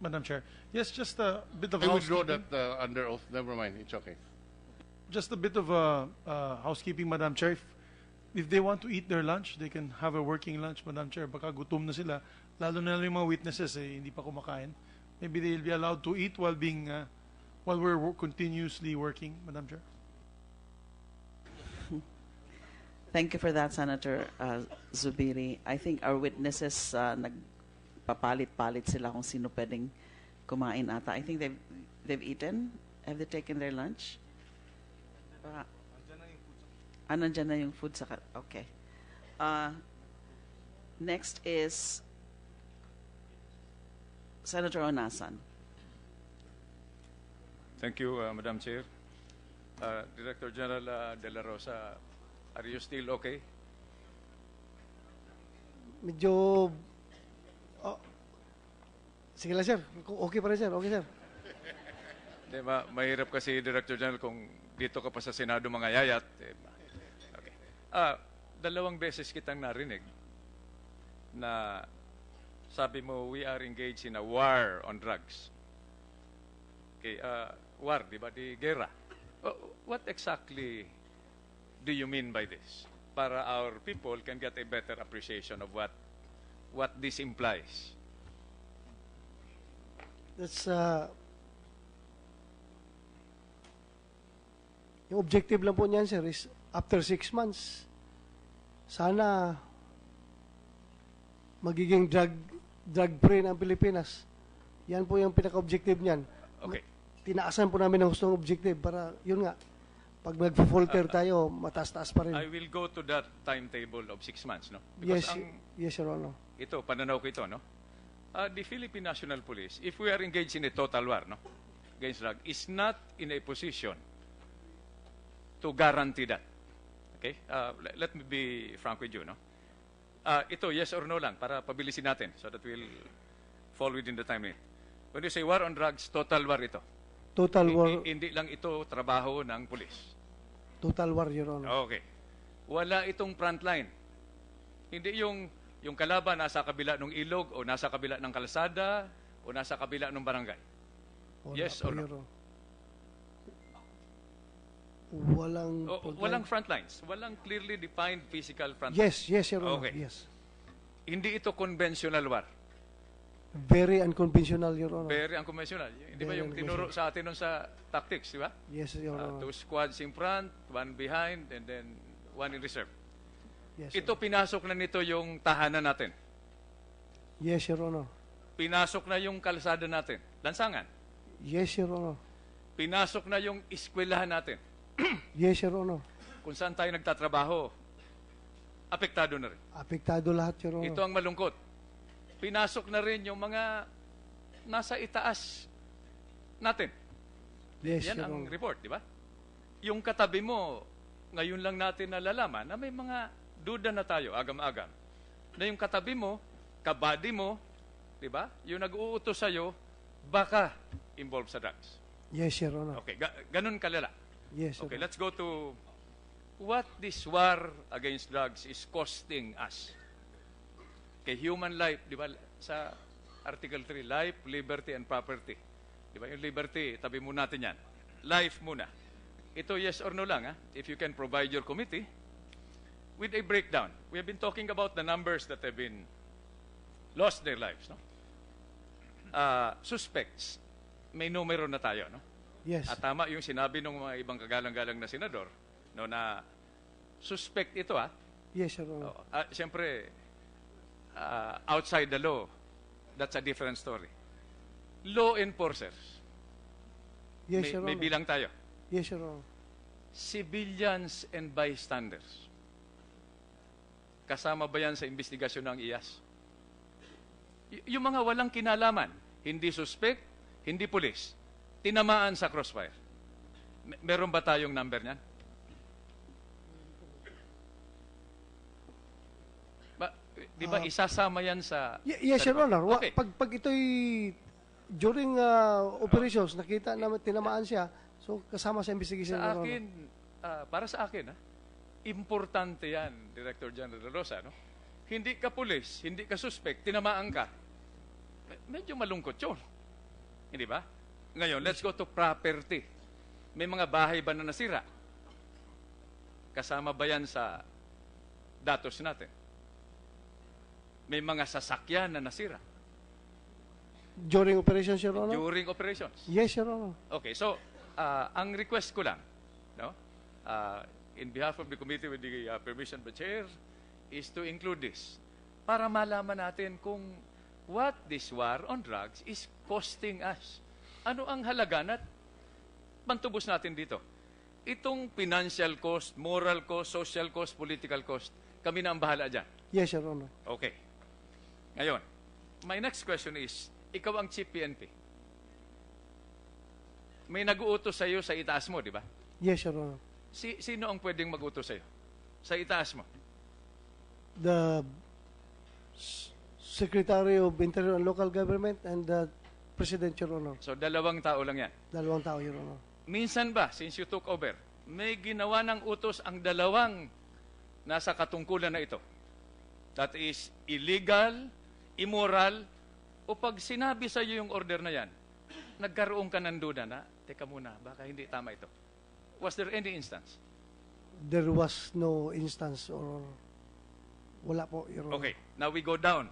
Madam Chair, yes, just a bit of I withdraw housekeeping. that uh, under oath. Never mind, it's okay. Just a bit of uh, uh, housekeeping, Madam Chair. If, if they want to eat their lunch, they can have a working lunch, Madam Chair. Baka gutom na sila. Lalo na yung mga witnesses, eh, hindi pa kumakain. Maybe they'll be allowed to eat while being uh, while we're continuously working, Madam Chair? Thank you for that, Senator uh, Zubiri. I think our witnesses, uh, nagpapalit-palit sila kung sino pwedeng kumain ata. I think they've, they've eaten. Have they taken their lunch? Ah, nandyan na yung food sa... ka- Okay. Uh, next is Senator Onasan. Thank you, uh, Madam Chair. Uh, Director General uh, De La Rosa, are you still okay? Medyo... Oh, sige lang, sir. Okay pa rin, sir. Okay, sir. Di ba, mahirap kasi, Director General, kung dito ka pa sa Senado mga yayat. Eh, okay. Ah, dalawang beses kitang narinig na sabi mo, we are engaged in a war on drugs. Okay, uh, war, di ba? Di gera. What exactly do you mean by this? Para our people can get a better appreciation of what what this implies. That's, uh, yung objective lang po niyan, sir, is after six months, sana magiging drug drug-free ang Pilipinas. Yan po yung pinaka-objective niyan. Okay. Tinaasan po namin ang gustong objective para, yun nga, pag nag-falter tayo, mataas-taas pa rin. I will go to that timetable of six months, no? Because Yes, ang, yes, Your Honor. ito, pananaw ko ito, no? Uh, the Philippine National Police, if we are engaged in a total war, no? Against drug, is not in a position to guarantee that. Okay? Uh, le- let me be frank with you, no? Uh, ito, yes or no lang, para pabilisin natin so that we'll fall within the time limit. When you say war on drugs, total war ito. Total Hi- war, hi- Hindi lang ito trabaho ng pulis. total war, Your Honor. Okay. Wala itong frontline. Hindi yung yung kalaban nasa kabila ng ilog o nasa kabila ng kalsada o nasa kabila ng barangay. Wala yes or no? Honor. Walang... O, frontline. walang frontlines. Walang clearly defined physical frontlines. Yes, yes, Your Honor. Okay. Yes. Hindi ito conventional war. Very unconventional, Your Honor. Very unconventional. Hindi ba yung tinuro sa atin nun sa tactics, di ba? Yes, Your Uh, Honor. two squads in front, one behind, and then one in reserve. Yes, Ito pinasok na nito yung tahanan natin. Yes, Your Honor. Pinasok na yung kalsada natin. Lansangan. Yes, Your Honor. Pinasok na yung eskwelahan natin. Yes, Your Honor. Kung saan tayo nagtatrabaho, apektado na rin. Apektado lahat, Your Honor. Ito ang malungkot. Pinasok na rin yung mga nasa itaas natin. Yes, Yan Your ang Honor. report, di ba? Yung katabi mo, ngayon lang natin nalalaman na may mga duda na tayo, agam-agam. Na yung katabi mo, kabady mo, di ba? Yung nag-uutos sa'yo, baka involved sa drugs. Yes, Your Honor. Okay, ga- ganun kalala. Yes, Okay, let's go to what this war against drugs is costing us. Okay, human life, di ba, sa Article 3, life, liberty, and property. Di ba, yung liberty, tabi muna natin yan. Life muna. Ito yes or no lang, ha? if you can provide your committee with a breakdown. We have been talking about the numbers that have been lost their lives. No? Uh, suspects, may numero na tayo. No? Yes. At tama yung sinabi ng mga ibang kagalang-galang na senador no, na suspect ito. Ha? Yes, Your Honor. Ah, Siyempre, ah, outside the law, that's a different story. Law enforcers, Yes, may, Your may Honor. bilang tayo. Yes, Your Honor. Civilians and bystanders. Kasama ba yan sa investigasyon ng IAS? Y- yung mga walang kinalaman, hindi suspect, hindi pulis, tinamaan sa crossfire. Me- meron ba tayong number niyan? Ba, di ba Ah. isasama yan sa... Y- yes, Your Honor. Okay. Pag, pag ito'y during uh, operations, nakita na tinamaan siya, so kasama sa investigation, Sa akin, ah, para sa akin, ha, importante yan, Director General Rosa, no? Hindi ka pulis, hindi ka suspect, tinamaan ka. Me- Medyo malungkot yun. Hindi ba? Ngayon, let's go to property. May mga bahay ba na nasira? Kasama ba yan sa datos natin? May mga sasakyan na nasira. During operations, Your Honor? During operations. Yes, Your Honor. Okay, so uh, ang request ko lang, no, uh, in behalf of the committee with the uh, permission of the chair, is to include this para malaman natin kung what this war on drugs is costing us. Ano ang halaga na pantubos natin dito? Itong financial cost, moral cost, social cost, political cost, kami na ang bahala dyan. Yes, Your Honor. Okay. Ngayon, my next question is, ikaw ang chief PNP. May nag-uutos sa'yo sa itaas mo, di ba? Yes, Your Honor. Si, sino ang pwedeng mag-utos sa'yo? Sa itaas mo? The Secretary of Interior and Local Government and the President, Your Honor. So, dalawang tao lang yan. Dalawang tao, Your Honor. Minsan ba, since you took over, may ginawa ng utos ang dalawang nasa katungkulan na ito? That is illegal, immoral, o pag sinabi sa iyo yung order na yan, nagkaroon ka ng duda na, teka muna, baka hindi tama ito. Was there any instance? There was no instance or wala po, Your Honor. Okay, now we go down.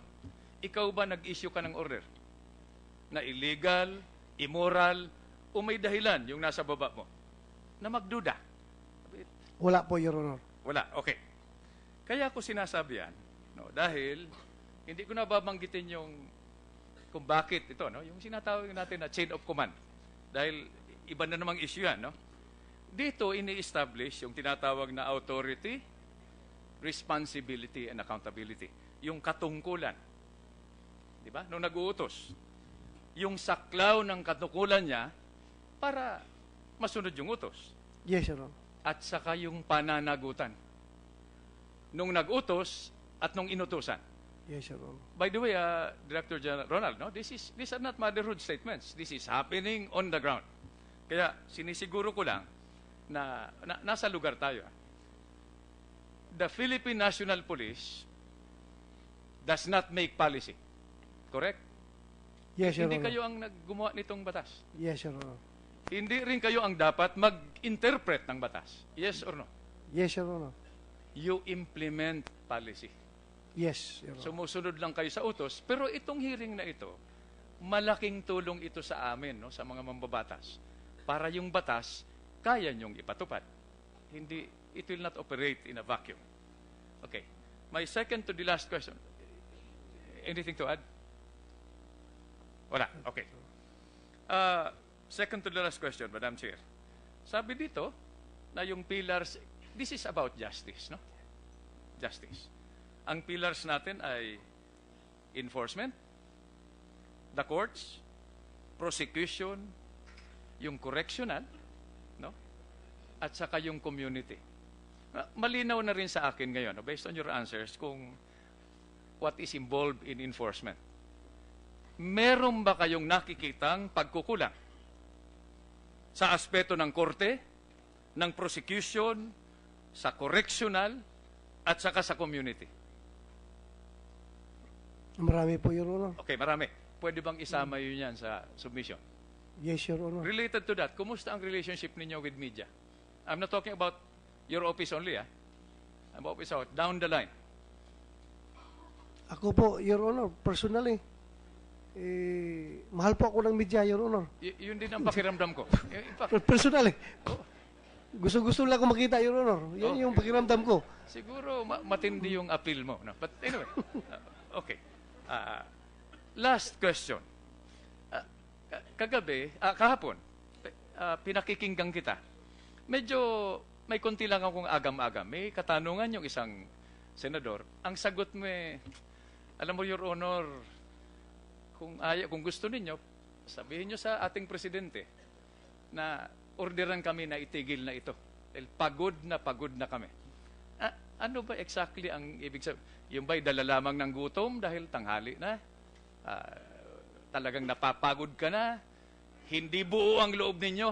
Ikaw ba nag-issue ka ng order? Na illegal, immoral, o may dahilan yung nasa baba mo? Na magduda? Wala po, Your Honor. Wala, okay. Kaya ako sinasabi yan, no, dahil hindi ko na babanggitin yung kung bakit ito, no, yung sinatawag natin na chain of command. Dahil iba na namang issue yan, no? Dito ini-establish yung tinatawag na authority, responsibility, and accountability. Yung katungkulan. Di ba? Nung nag-uutos. Yung saklaw ng katungkulan niya para masunod yung utos. Yes, Your Honor. At saka yung pananagutan. Nung nag-utos at nung inutusan. Yes, Your Honor. By the way, uh, Director General Ronald, no, this is these are not motherhood statements. This is happening on the ground. Kaya sinisiguro ko lang na, na nasa lugar tayo. The Philippine National Police does not make policy. Correct? Yes, Your Hindi Honor. kayo ang naggumawa nitong batas. Yes, Your Honor. Hindi rin kayo ang dapat mag-interpret ng batas. Yes or no? Yes, Your Honor. You implement policy. Yes, Your Honor. Sumusunod lang kayo sa utos. Pero itong hearing na ito, malaking tulong ito sa amin, no, sa mga mambabatas. Para yung batas, kaya niyong ipatupad. Hindi, it will not operate in a vacuum. Okay. My second to the last question. Anything to add? Wala. Okay. Uh, second to the last question, Madam Chair. Sabi dito na yung pillars, this is about justice, no? Justice. Ang pillars natin ay enforcement, the courts, prosecution, yung correctional, no? At saka yung community. Malinaw na rin sa akin ngayon, based on your answers, kung what is involved in enforcement. Meron ba kayong nakikitang pagkukulang sa aspeto ng korte, ng prosecution, sa correctional, at saka sa community? Marami po, Your Honor. Okay, marami. Pwede bang isama yun yan sa submission? Yes, Your Honor. Related to that, kumusta ang relationship ninyo with media? I'm not talking about your office only, ah. I'm office out, down the line. Ako po, Your Honor, personally, eh, mahal po ako ng media, Your Honor. Y- yun din ang pakiramdam ko. In fact, Per- Personally. Gusto-gusto lang ako makita, Your Honor. Yan yung pakiramdam ko. siguro ma- matindi yung appeal mo. No? But anyway, uh, okay. Ah, last question. Ka- kagabi, ah, kahapon, ah, pinakikinggan kita. Medyo may konti lang akong agam-agam. May katanungan yung isang senador. Ang sagot mo eh, alam mo, Your Honor, kung, ayaw, kung gusto ninyo, sabihin nyo sa ating presidente na orderan kami na itigil na ito. Dahil pagod na pagod na kami. Ah, ano ba exactly ang ibig sabihin? Yung ba'y dala lamang ng gutom dahil tanghali na? Ah, talagang napapagod ka na? Hindi buo ang loob ninyo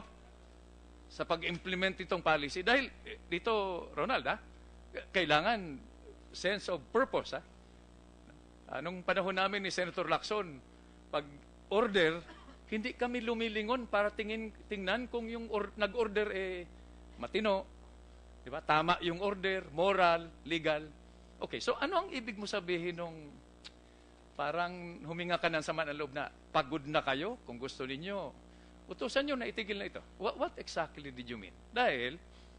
sa pag-implement itong policy? Dahil eh, dito, Ronald, ah, kailangan sense of purpose. Ah. Anong panahon namin ni Senator Lacson, pag order, hindi kami lumilingon para tingin tingnan kung yung or, nag-order eh matino, 'di ba? Tama yung order, moral, legal. Okay, so ano ang ibig mo sabihin nung parang huminga ka ng sama ng loob na pagod na kayo kung gusto ninyo. Utusan nyo na itigil na ito. What, what exactly did you mean? Dahil,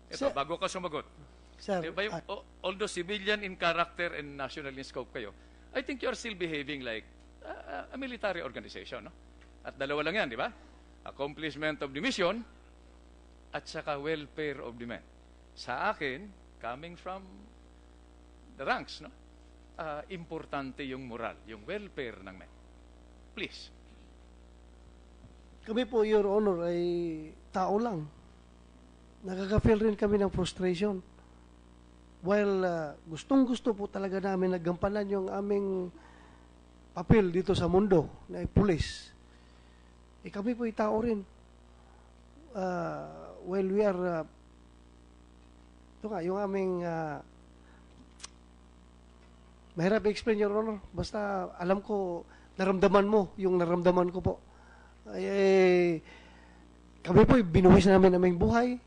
ito, Sir- bago ka sumagot, Sir, Di ba yung- o- although civilian in character and national in scope kayo, I think you are still behaving like uh, a military organization. No? At dalawa lang yan, di ba? Accomplishment of the mission at saka welfare of the men. Sa akin, coming from the ranks, no? Ah, importante yung moral, yung welfare ng men. Please. Kami po, Your Honor, ay tao lang. Nakaka-feel rin kami ng frustration. While uh, gustong-gusto po talaga namin nagampanan yung aming papel dito sa mundo na pulis. Eh kami po tao rin. Uh, while we are uh, ito nga, yung aming uh, mahirap i-explain, Your Honor. Basta alam ko, naramdaman mo yung naramdaman ko po. Ay, eh, kami po, binuwis namin aming buhay.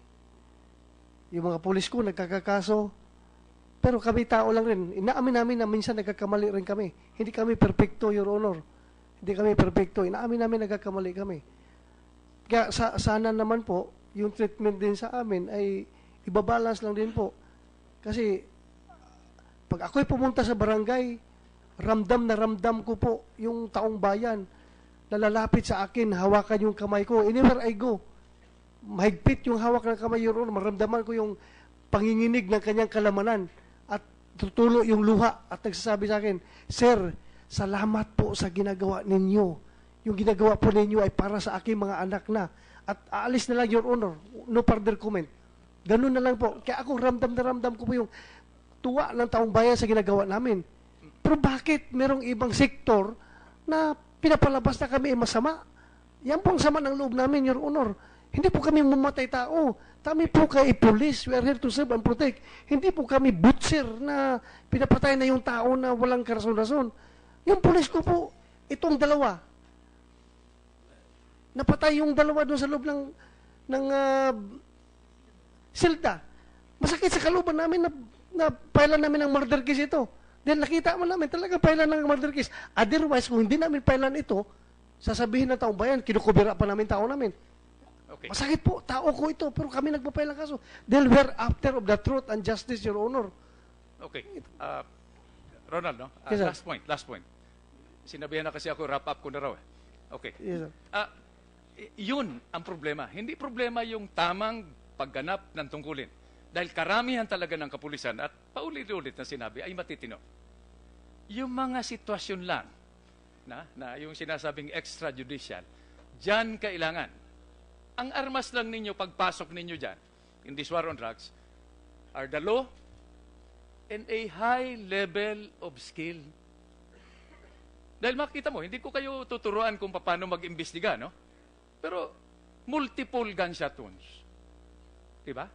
Yung mga pulis ko, nagkakakaso. Pero kami tao lang rin. Inaamin namin na minsan nagkakamali rin kami. Hindi kami perfecto, Your Honor. Hindi kami perfecto. Inaamin namin nagkakamali kami. Kaya sa, sana naman po, yung treatment din sa amin ay ibabalance lang din po. Kasi pag ako'y pumunta sa barangay, ramdam na ramdam ko po yung taong bayan na lalapit sa akin, hawakan yung kamay ko. Anywhere I go, mahigpit yung hawak ng kamay yun, maramdaman ko yung panginginig ng kanyang kalamanan tutulo yung luha at nagsasabi sa akin, Sir, salamat po sa ginagawa ninyo. Yung ginagawa po ninyo ay para sa aking mga anak na. At aalis na lang, Your Honor. No further comment. Ganun na lang po. Kaya ako ramdam na ramdam ko po yung tuwa ng taong bayan sa ginagawa namin. Pero bakit merong ibang sektor na pinapalabas na kami ay masama? Yan po ang sama ng loob namin, Your Honor. Hindi po kami mamatay tao. Kami po kay police. We are here to serve and protect. Hindi po kami butcher na pinapatay na yung tao na walang karason-rason. Yung police ko po, itong dalawa, napatay yung dalawa doon sa loob ng ng ah, silda. Masakit sa kaluban namin na, na pailan namin ng murder case ito. Dahil nakita mo namin talaga pailan ng murder case. Otherwise, kung hindi namin pailan ito, sasabihin ng taong bayan, kinukubira pa namin tao namin. Okay. Masakit po, tao ko ito, pero kami nagpapailan kaso. Dahil we're after of the truth and justice, Your Honor. Okay. Uh, Ronald, no? Uh, Yes, sir. last point, last point. Sinabihan na kasi ako, wrap up ko na raw. eh. Okay. Yes, sir. Y- yun ang problema. Hindi problema yung tamang pagganap ng tungkulin. Dahil karamihan talaga ng kapulisan at paulit-ulit na sinabi ay matitino. Yung mga sitwasyon lang na, na yung sinasabing extrajudicial, dyan kailangan. Ang armas lang ninyo pagpasok ninyo dyan in this war on drugs are the law and a high level of skill. Dahil makita mo, hindi ko kayo tuturuan kung paano mag-imbestiga, no? Pero multiple gunshot wounds. Diba?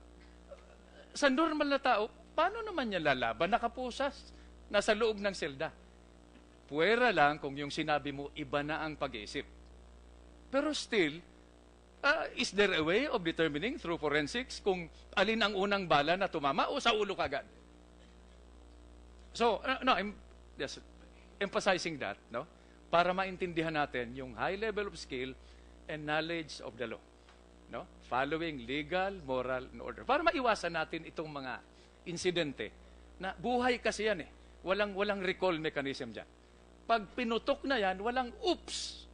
Sa normal na tao, paano naman niya lalaban? Nakapusas, nasa loob ng selda. Puwera lang kung yung sinabi mo, iba na ang pag-iisip. Pero still, ah, is there a way of determining through forensics kung alin ang unang bala na tumama o sa ulo kagad? So, uh, no, I'm just emphasizing that, no? Para maintindihan natin yung high level of skill and knowledge of the law. No? Following legal, moral, and order. Para maiwasan natin itong mga insidente na buhay kasi yan eh. Walang, walang recall mechanism dyan. Pag pinutok na yan, walang oops.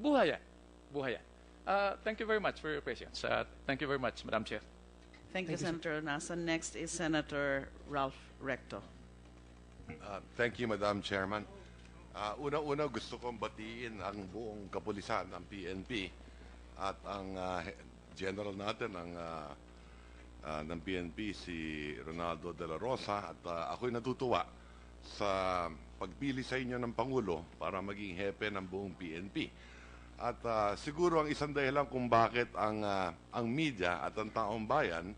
Buhay yan. Buhay yan. Uh, thank you very much for your patience. Uh, thank you very much, Madam Chair. Thank you, Senator Nasa. Next is Senator Ralph Recto. Uh, thank you, Madam Chairman. Uh, Una-una gusto kong batiin ang buong kapulisan, ang PNP, at ang uh, general natin ang uh, uh, ng PNP, si Ronaldo de la Rosa. At uh, ako'y natutuwa sa pagpili sa inyo ng Pangulo para maging hepe ng buong PNP. At uh, siguro ang isang dahilan kung bakit ang, uh, ang media at ang taong bayan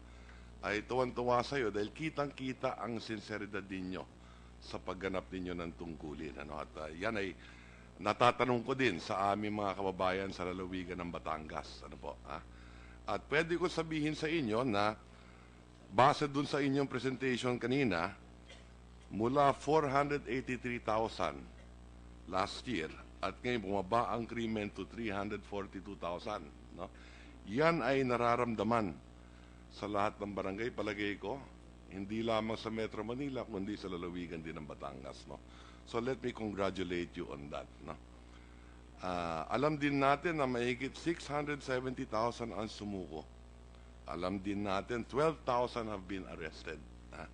ay tuwan-tuwa sa iyo dahil kitang-kita ang sinseridad ninyo sa pagganap ninyo ng tungkulin. Ano? At uh, yan ay natatanong ko din sa aming mga kababayan sa lalawigan ng Batangas. Ano po? ah? At pwede ko sabihin sa inyo na base dun sa inyong presentation kanina, mula 483,000 last year at ngayon bumaba ang krimen to 342,000. No? Yan ay nararamdaman sa lahat ng barangay, palagay ko, hindi lamang sa Metro Manila, kundi sa lalawigan din ng Batangas. No? So let me congratulate you on that. No? Ah, alam din natin na mahigit 670,000 ang sumuko. Alam din natin 12,000 have been arrested. Ah.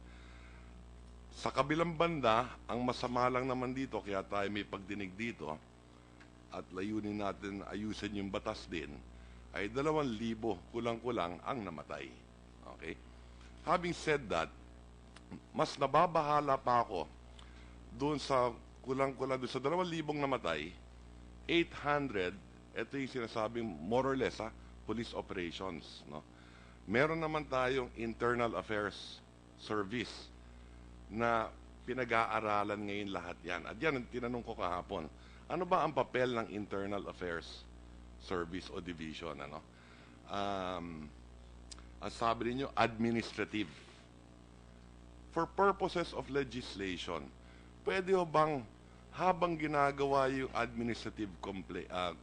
Sa kabilang banda, ang masama lang naman dito, kaya tayo may pagdinig dito, at layunin natin ayusin yung batas din, ay 2,000 kulang-kulang ang namatay. Okay? Having said that, mas nababahala pa ako doon sa kulang-kulang doon sa 2,000 namatay, 800, ito yung sinasabing more or less ha, police operations. No? Meron naman tayong internal affairs service na pinag-aaralan ngayon lahat yan. At yan, tinanong ko kahapon, ano ba ang papel ng internal affairs service o division? Ano? Um, ang sabi ninyo, administrative. For purposes of legislation, pwede ho bang habang ginagawa yung administrative ah,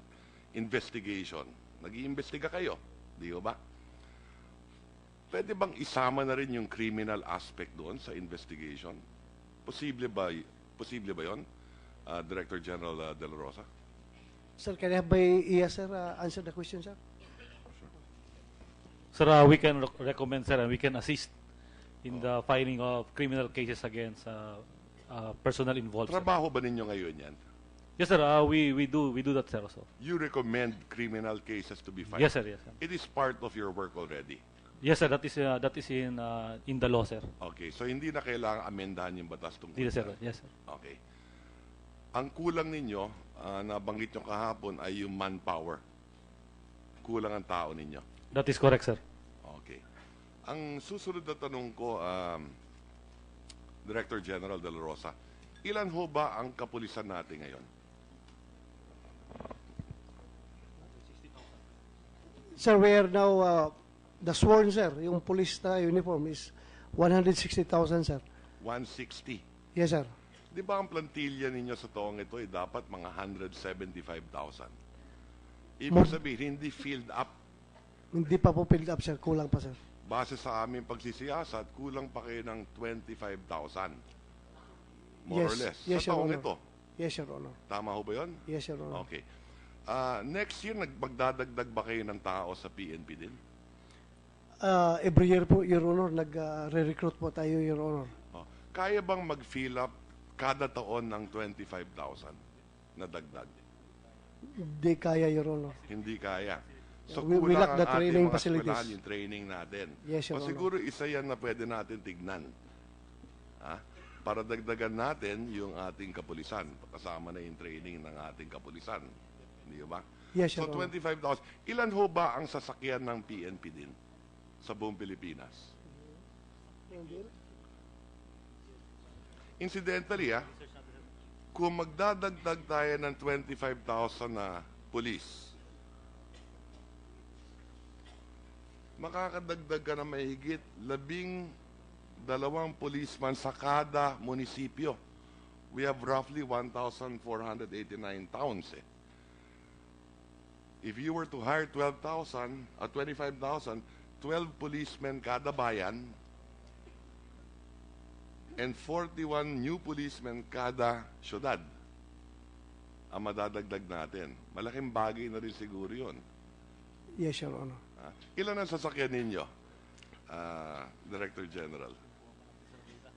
investigation, nag-iimbestiga kayo, di ba? Pwede bang isama na rin yung criminal aspect doon sa investigation? Posible ba, posible ba yon, ah, Director General ah, De La Rosa? Sir, can I have my iya, sir, uh, answer the question, sir? Sir, uh, we can rec- recommend, sir, and we can assist in the filing of criminal cases against uh, uh, personnel involved. sir. Trabaho ba ninyo ngayon yan? Yes, sir. Uh, we we do we do that, sir. Also. You recommend criminal cases to be filed? Yes, sir, yes, sir. It is part of your work already. Yes, sir. That is uh, that is in uh, in the law, sir. Okay, so hindi na kailangan amendahan yung batas tungkol Yes, sir. Yes, sir. Okay. Ang kulang ninyo, ah, nabanggit nyo kahapon, ay yung manpower. Kulang ang tao ninyo. That is correct, sir. Okay. Ang susunod na tanong ko, um, Director General De La Rosa, ilan ho ba ang kapulisan natin ngayon? Sir, we are now, uh, the sworn, sir, yung police na uniform is 160,000, sir. 160. Yes, sir. Di ba ang plantilla ninyo sa toong ito ay dapat mga 175,000? Ibig sabihin, hindi filled up. Hindi pa po filled up, sir. Kulang pa, sir. Base sa aming pagsisiyasat, kulang pa kayo ng 25,000. More or Yes. less. Yes, sa taong Honor. ito. Yes, Your Honor. Tama ho ba yun? Yes, Your Honor. Okay. Ah, next year, nagmagdadagdag ba kayo ng tao sa PNP din? Uh, every year po, Your Honor, nag-re-recruit po tayo, Your Honor. Oh. Kaya bang mag-fill up kada taon ng 25,000 na dagdag? Hindi kaya, Your Honor. Hindi kaya. So, We- we kulang lack the ating training facilities. eskwelahan, yung training natin. Yes, Your o Honor. siguro isa yan na pwede natin tignan. Ha? Para dagdagan natin yung ating kapulisan. Kasama na yung training ng ating kapulisan. Hindi ba? Yes, so, Your Honor. 25,000. Ilan ho ba ang sasakyan ng PNP din sa buong Pilipinas? Incidentally, ah, kung magdadagdag tayo ng 25,000 na police, makakadagdag ka na mahigit labing dalawang policeman sa kada munisipyo. We have roughly 1,489 towns. Eh. If you were to hire 12,000, uh, 25,000, 12 policemen kada bayan, and 41 new policemen kada syudad ang madadagdag natin. Malaking bagay na rin siguro yun. Yes, Your Honor. Ah, ilan ang sasakyan ninyo, ah, Director General?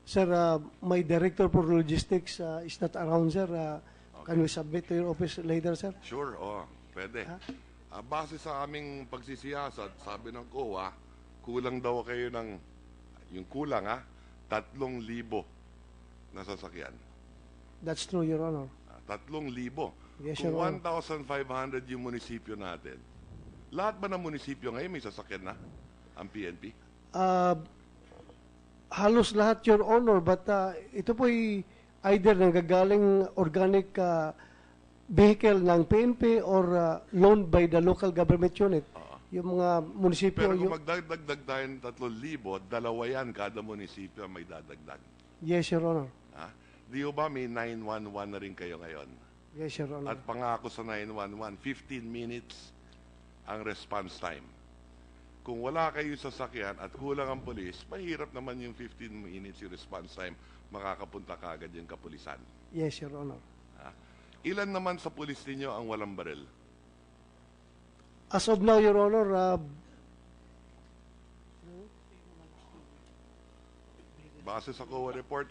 Sir, uh, my director for logistics uh, is not around, sir. Uh, Can we submit to your office later, sir? Sure, oh, pwede. Ah, base sa aming pagsisiyasat, sabi ng COA, kulang daw kayo ng, yung kulang ha, tatlong libo na sasakyan. That's true, Your Honor. Ah, tatlong libo. Yes, Kung Your Honor. 1,500 yung munisipyo natin, lahat ba ng munisipyo ngayon may sasakyan na ang PNP? Uh, halos lahat, Your Honor, but uh, ito po either nanggagaling organic uh, vehicle ng PNP or uh, loaned by the local government unit. Yung mga munisipyo, Pero kung yung, magdagdag tayo ng tatlong libo, dalawa yan kada munisipyo may dadagdag. yes, Your Honor. Ha? Di ho ba may 911 na rin kayo ngayon? Yes, Your Honor. At pangako sa 911, 15 minutes ang response time. Kung wala kayo sa sakyan at kulang ang polis, mahirap naman yung 15 minutes yung response time, makakapunta kagad yung kapulisan. Yes, Your Honor. Ha? Ilan naman sa pulis ninyo ang walang baril? As of now, Your Honor, uh, Base sa COA report,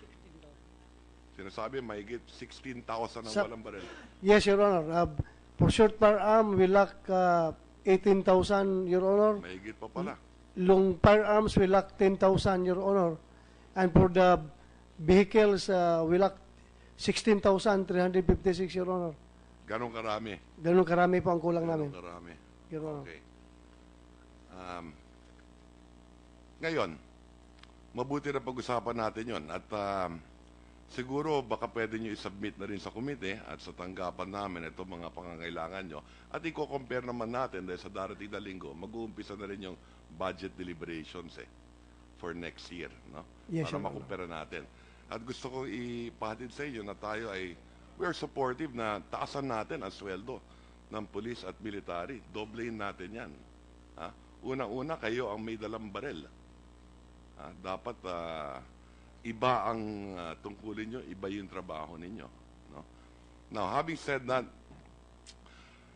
sinasabi mahigit 16,000 ang Sa- walang baril. yes, Your Honor. Uh, for short firearm, we lack uh, 18,000, Your Honor. Mahigit pa pala. Long firearms, we lack 10,000, Your Honor. And for the vehicles, uh, we lack 16,356, Your Honor. Ganong karami. Ganun karami po ang kulang namin. Ganong karami. Your Honor. Okay. Um, ngayon, mabuti na pag-usapan natin yon at um, siguro baka pwede nyo i-submit na rin sa komite at sa tanggapan namin itong mga pangangailangan nyo at i-compare naman natin dahil sa darating na linggo, mag-uumpisa na rin yung budget deliberations eh for next year, no? Yes, Para makumpara natin. At gusto ko ipahatid sa inyo na tayo ay we are supportive na taasan natin ang sweldo ng pulis at military. Doblein natin yan. Ha? Unang-una, kayo ang may dalang barel. Ha? Dapat ah, iba ang ah, tungkulin nyo, iba yung trabaho ninyo. No? Now, having said that,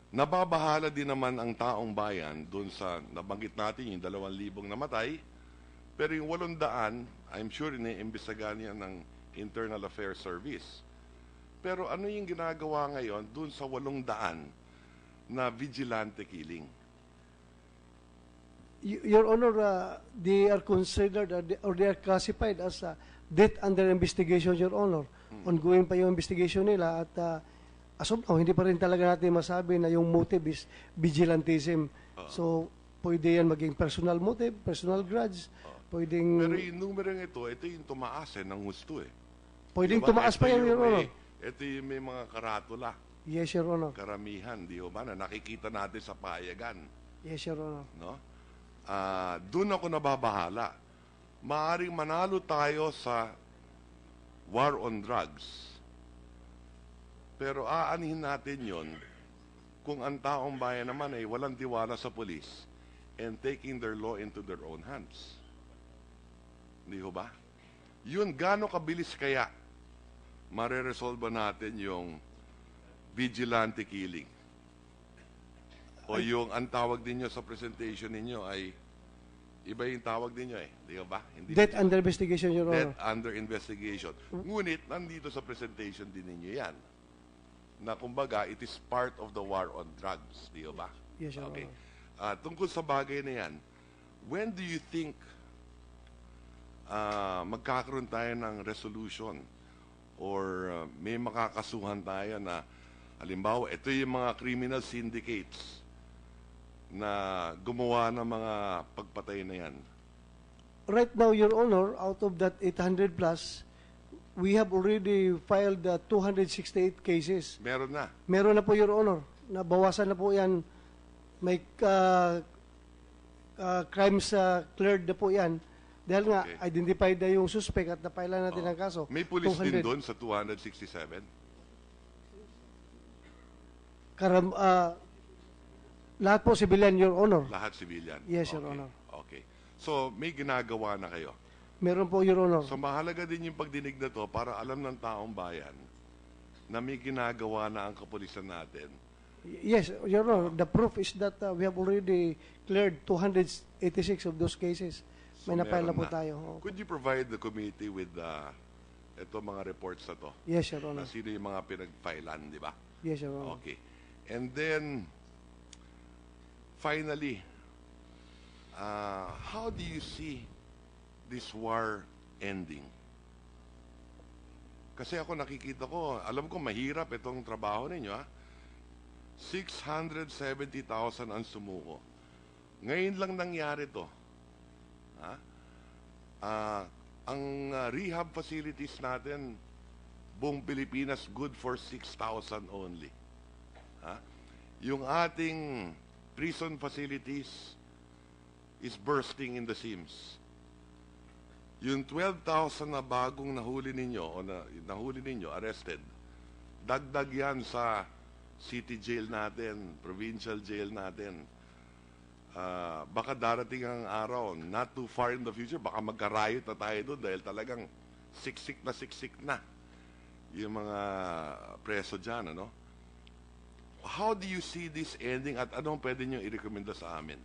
nababahala din naman ang taong bayan doon sa nabanggit natin yung dalawang libong namatay, pero yung walong daan, I'm sure iniimbestigahan yan ng Internal Affairs Service. Pero ano yung ginagawa ngayon doon sa walong daan na vigilante killing? Y- Your Honor, uh, they are considered uh, they- or they are classified as uh, death under investigation, Your Honor. Ongoing pa yung investigation nila at uh, as of now, hindi pa rin talaga natin masabi na yung motive is vigilantism. So, pwede yan maging personal motive, personal grudge, pwedeng, Pero yung numerong ito, ito yung tumaas eh, ng husto eh. pwedeng Diba? tumaas Ito pa yan, yung Your Honor. may- Ito yung may mga karatula, Yes, Your Honor. karamihan, di ba, na nakikita natin sa payagan. Yes, Your Honor. no? Ah, doon ako nababahala. Maaring manalo tayo sa war on drugs. Pero aanhin natin yon kung ang taong bayan naman ay walang tiwala sa polis and taking their law into their own hands. Hindi ho ba? Yun, gaano kabilis kaya mareresolve natin yung vigilante killing? O yung ang tawag ninyo sa presentation ninyo ay iba yung tawag ninyo eh. Di ba? Hindi Death under investigation, Your Death Honor. under investigation. Ngunit, nandito sa presentation din ninyo yan. Na kumbaga, it is part of the war on drugs. Di ba? Yes, Your Okay. Honor. Ah, tungkol sa bagay na yan, when do you think ah, magkakaroon tayo ng resolution or ah, may makakasuhan tayo na halimbawa, ito yung mga criminal syndicates na gumawa ng mga pagpatay na yan. Right now, Your Honor, out of that 800 plus, we have already filed uh, 268 cases. Meron na. Meron na po, Your Honor. Nabawasan na po yan. May uh, uh, crimes uh, cleared na po yan. Dahil nga, identified na yung suspect at napailan natin ang kaso. May police din 200. doon sa 267? Karam, uh, lahat po civilian, Your Honor. Lahat civilian? Yes, Your Okay. Honor. Okay. So, may ginagawa na kayo. Meron po, Your Honor. So, mahalaga din yung pagdinig na to para alam ng taong bayan na may ginagawa na ang kapulisan natin. Yes, Your Honor. The proof is that uh, we have already cleared 286 of those cases. So, May napile na po tayo. Could you provide the committee with uh, ito mga reports na to? Yes, Your Honor. Na sino yung mga pinag-filean, di ba? Yes, Your Honor. Okay. And then, finally, uh, how do you see this war ending? Kasi ako nakikita ko, alam ko mahirap itong trabaho ninyo, ha? 670,000 ang sumuko. Ngayon lang nangyari to. Ha? Ah, ang ah, rehab facilities natin, buong Pilipinas, good for 6,000 only. Yung ating prison facilities is bursting in the seams. Yung 12,000 na bagong nahuli ninyo o na, nahuli ninyo, arrested, dagdag yan sa city jail natin, provincial jail natin. Ah, baka darating ang araw, not too far in the future, baka magka-riot na tayo doon dahil talagang siksik na siksik na yung mga preso dyan, ano? How do you see this ending at anong pwede nyo i-recommenda sa amin?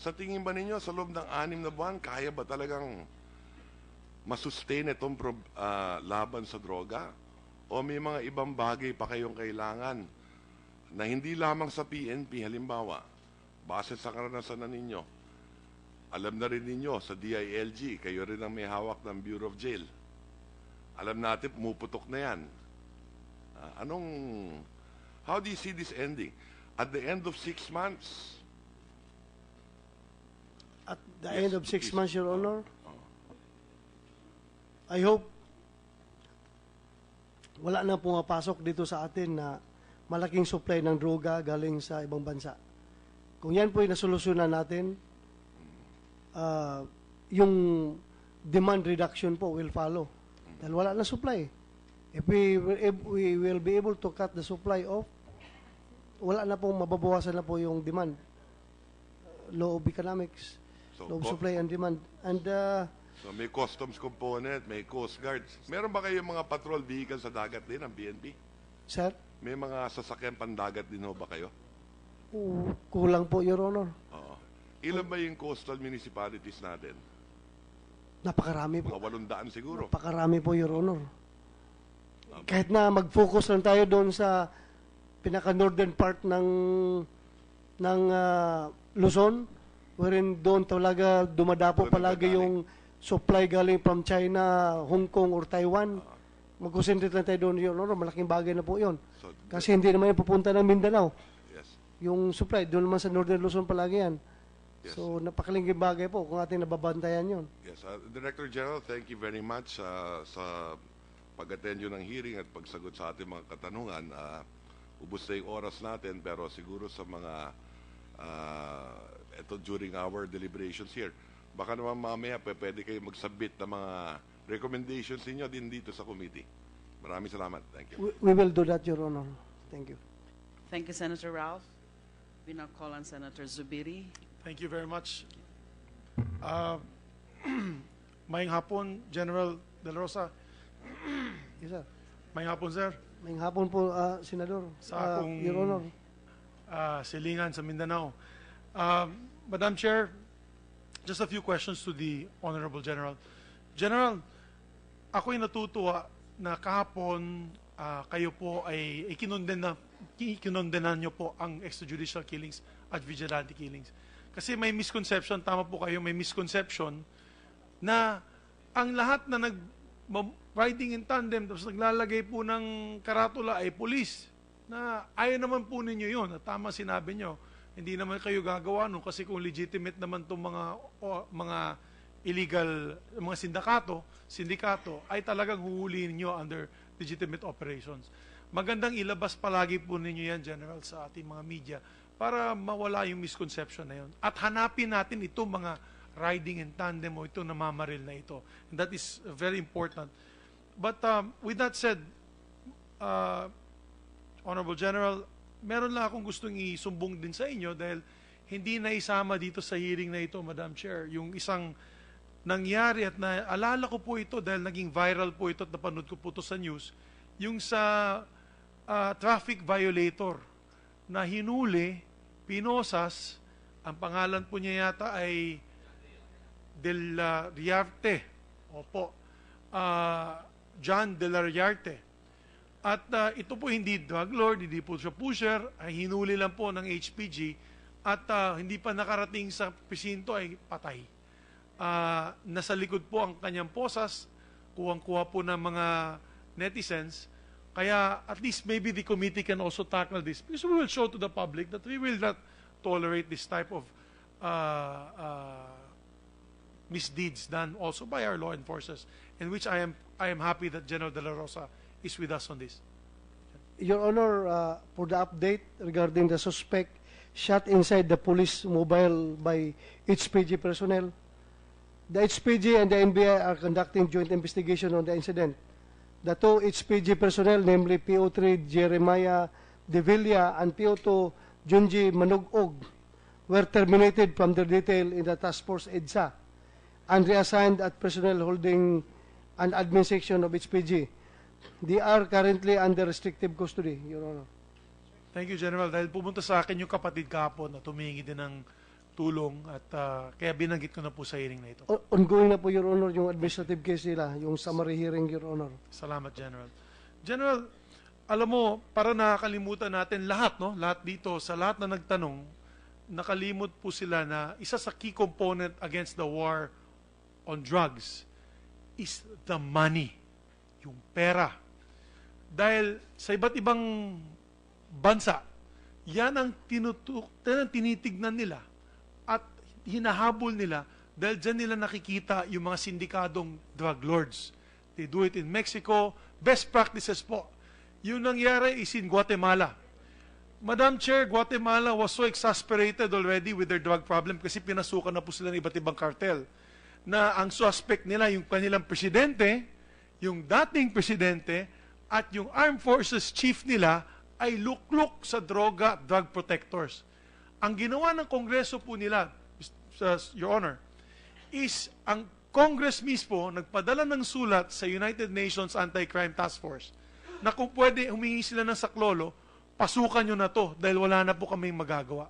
Sa tingin ba ninyo, sa loob ng anim na buwan, kaya ba talagang masustain itong ah, laban sa droga? O may mga ibang bagay pa kayong kailangan na hindi lamang sa PNP, halimbawa, base sa karanasan na ninyo, alam na rin ninyo sa DILG, kayo rin ang may hawak ng Bureau of Jail. Alam natin, pumuputok na yan. Ah, anong, how do you see this ending? At the end of six months, At the Yes, end of six please. months, Your Honor, I hope wala na pumapasok dito sa atin na malaking supply ng droga galing sa ibang bansa. Kung yan po ay nasolusyonan natin, ah, yung demand reduction po will follow. Dahil wala na supply. If we, if we will be able to cut the supply off, wala na pong mababawasan na po yung demand. Law of economics, So, law of supply and demand. And uh, so may customs component, may coast guard. Meron ba kayong mga patrol vehicle sa dagat din, ang BNP? Sir, May mga sasakyan pandagat din ho ba kayo? ku- kulang po, Your Honor. Oo. Ilan ba yung coastal municipalities natin? Napakarami po. Mga walundaan siguro. Napakarami po, Your Honor. Kahit na mag-focus lang tayo doon sa pinaka-northern part ng ng ah, Luzon, wherein doon talaga dumadapo Doon palagi yung supply galing from China, Hong Kong, or Taiwan. Mag-concentrate lang tayo doon, Your Honor. Malaking bagay na po yun. So, Kasi hindi naman yung pupunta ng Mindanao. Yes. Yung supply, doon naman sa northern Luzon palagi yan. Yes. So, napakalingking bagay po kung ating nababantayan yun. Yes, uh, Director General, thank you very much uh, sa pag-attend yun ng hearing at pagsagot sa ating mga katanungan. Uh, ubus na yung oras natin pero siguro sa mga uh, ito during our deliberations here, baka naman mamaya pwede kayo mag-submit ng mga recommendations ninyo din dito sa committee. Maraming salamat. Thank you. We, we will do that, Your Honor. Thank you. Thank you, Senator Ralph. We now call on Senator Zubiri. Thank you very much. Uh, Mayang hapon, General De La Rosa. Yes, sir. Mayang hapon, sir. May hapon po, ah, Senador. Sa Ah, akong Your Honor. ah, silingan sa Mindanao. Um, Madam Chair, just a few questions to the Honorable General. General, ako'y natutuwa na kahapon ah, kayo po ay ikinondena, ikinondenan nyo po ang extrajudicial killings at vigilante killings. Kasi may misconception, tama po kayo, may misconception na ang lahat na nag riding in tandem tapos naglalagay po ng karatula ay police na ayaw naman po ninyo yun at tama sinabi nyo hindi naman kayo gagawa nun kasi kung legitimate naman itong mga o, mga illegal mga sindikato sindikato ay talagang huhulihin nyo under legitimate operations magandang ilabas palagi po ninyo yan general sa ating mga media para mawala yung misconception na yun at hanapin natin itong mga riding in tandem o ito namamaril na ito. And that is very important. But um, with that said, uh, Honorable General, meron lang akong gustong isumbong din sa inyo dahil hindi na isama dito sa hearing na ito, Madam Chair, yung isang nangyari at naalala ko po ito dahil naging viral po ito at napanood ko po ito sa news, yung sa uh, traffic violator na hinuli, pinosas, ang pangalan po niya yata ay Del uh, Riarte. Opo. Ah, John De La Riarte. At ah, ito po hindi drug lord, hindi po siya pusher, ay hinuli lang po ng HPG at ah, hindi pa nakarating sa presinto ay patay. Ah, nasa likod po ang kanyang posas, kuwang-kuha po ng mga netizens, kaya at least maybe the committee can also tackle this because we will show to the public that we will not tolerate this type of uh, uh, misdeeds done also by our law enforcers, in which I am I am happy that General De La Rosa is with us on this. Your Honor, uh, for the update regarding the suspect shot inside the police mobile by HPG personnel, the HPG and the NBI are conducting joint investigation on the incident. The two HPG personnel, namely PO3 Jeremiah De Villa and PO2 Junji Manugog, were terminated from their detail in the Task Force EDSA and reassigned at personnel holding an admin section of HPG. They are currently under restrictive custody, Your Honor. Thank you, General. Dahil pumunta sa akin yung kapatid kahapon at tumingi din ng tulong at ah, kaya binanggit ko na po sa hearing na ito. O- ongoing na po, Your Honor, yung administrative case nila, yung summary hearing, Your Honor. Salamat, General. General, alam mo, para nakakalimutan natin lahat, no? Lahat dito, sa lahat na nagtanong, nakalimot po sila na isa sa key component against the war on drugs is the money, yung pera. Dahil sa iba't ibang bansa, yan ang, tinutu- yan ang tinitignan nila at hinahabol nila dahil dyan nila nakikita yung mga sindikadong drug lords. They do it in Mexico. Best practices po. Yung nangyari is in Guatemala. Madam Chair, Guatemala was so exasperated already with their drug problem kasi pinasukan na po sila ng iba't ibang cartel na ang suspect nila, yung kanilang presidente, yung dating presidente, at yung armed forces chief nila ay lukluk sa droga at drug protectors. Ang ginawa ng Kongreso po nila, Your Honor, is ang Congress mismo nagpadala ng sulat sa United Nations Anti-Crime Task Force na kung pwede humingi sila ng saklolo, pasukan nyo na to dahil wala na po kaming magagawa.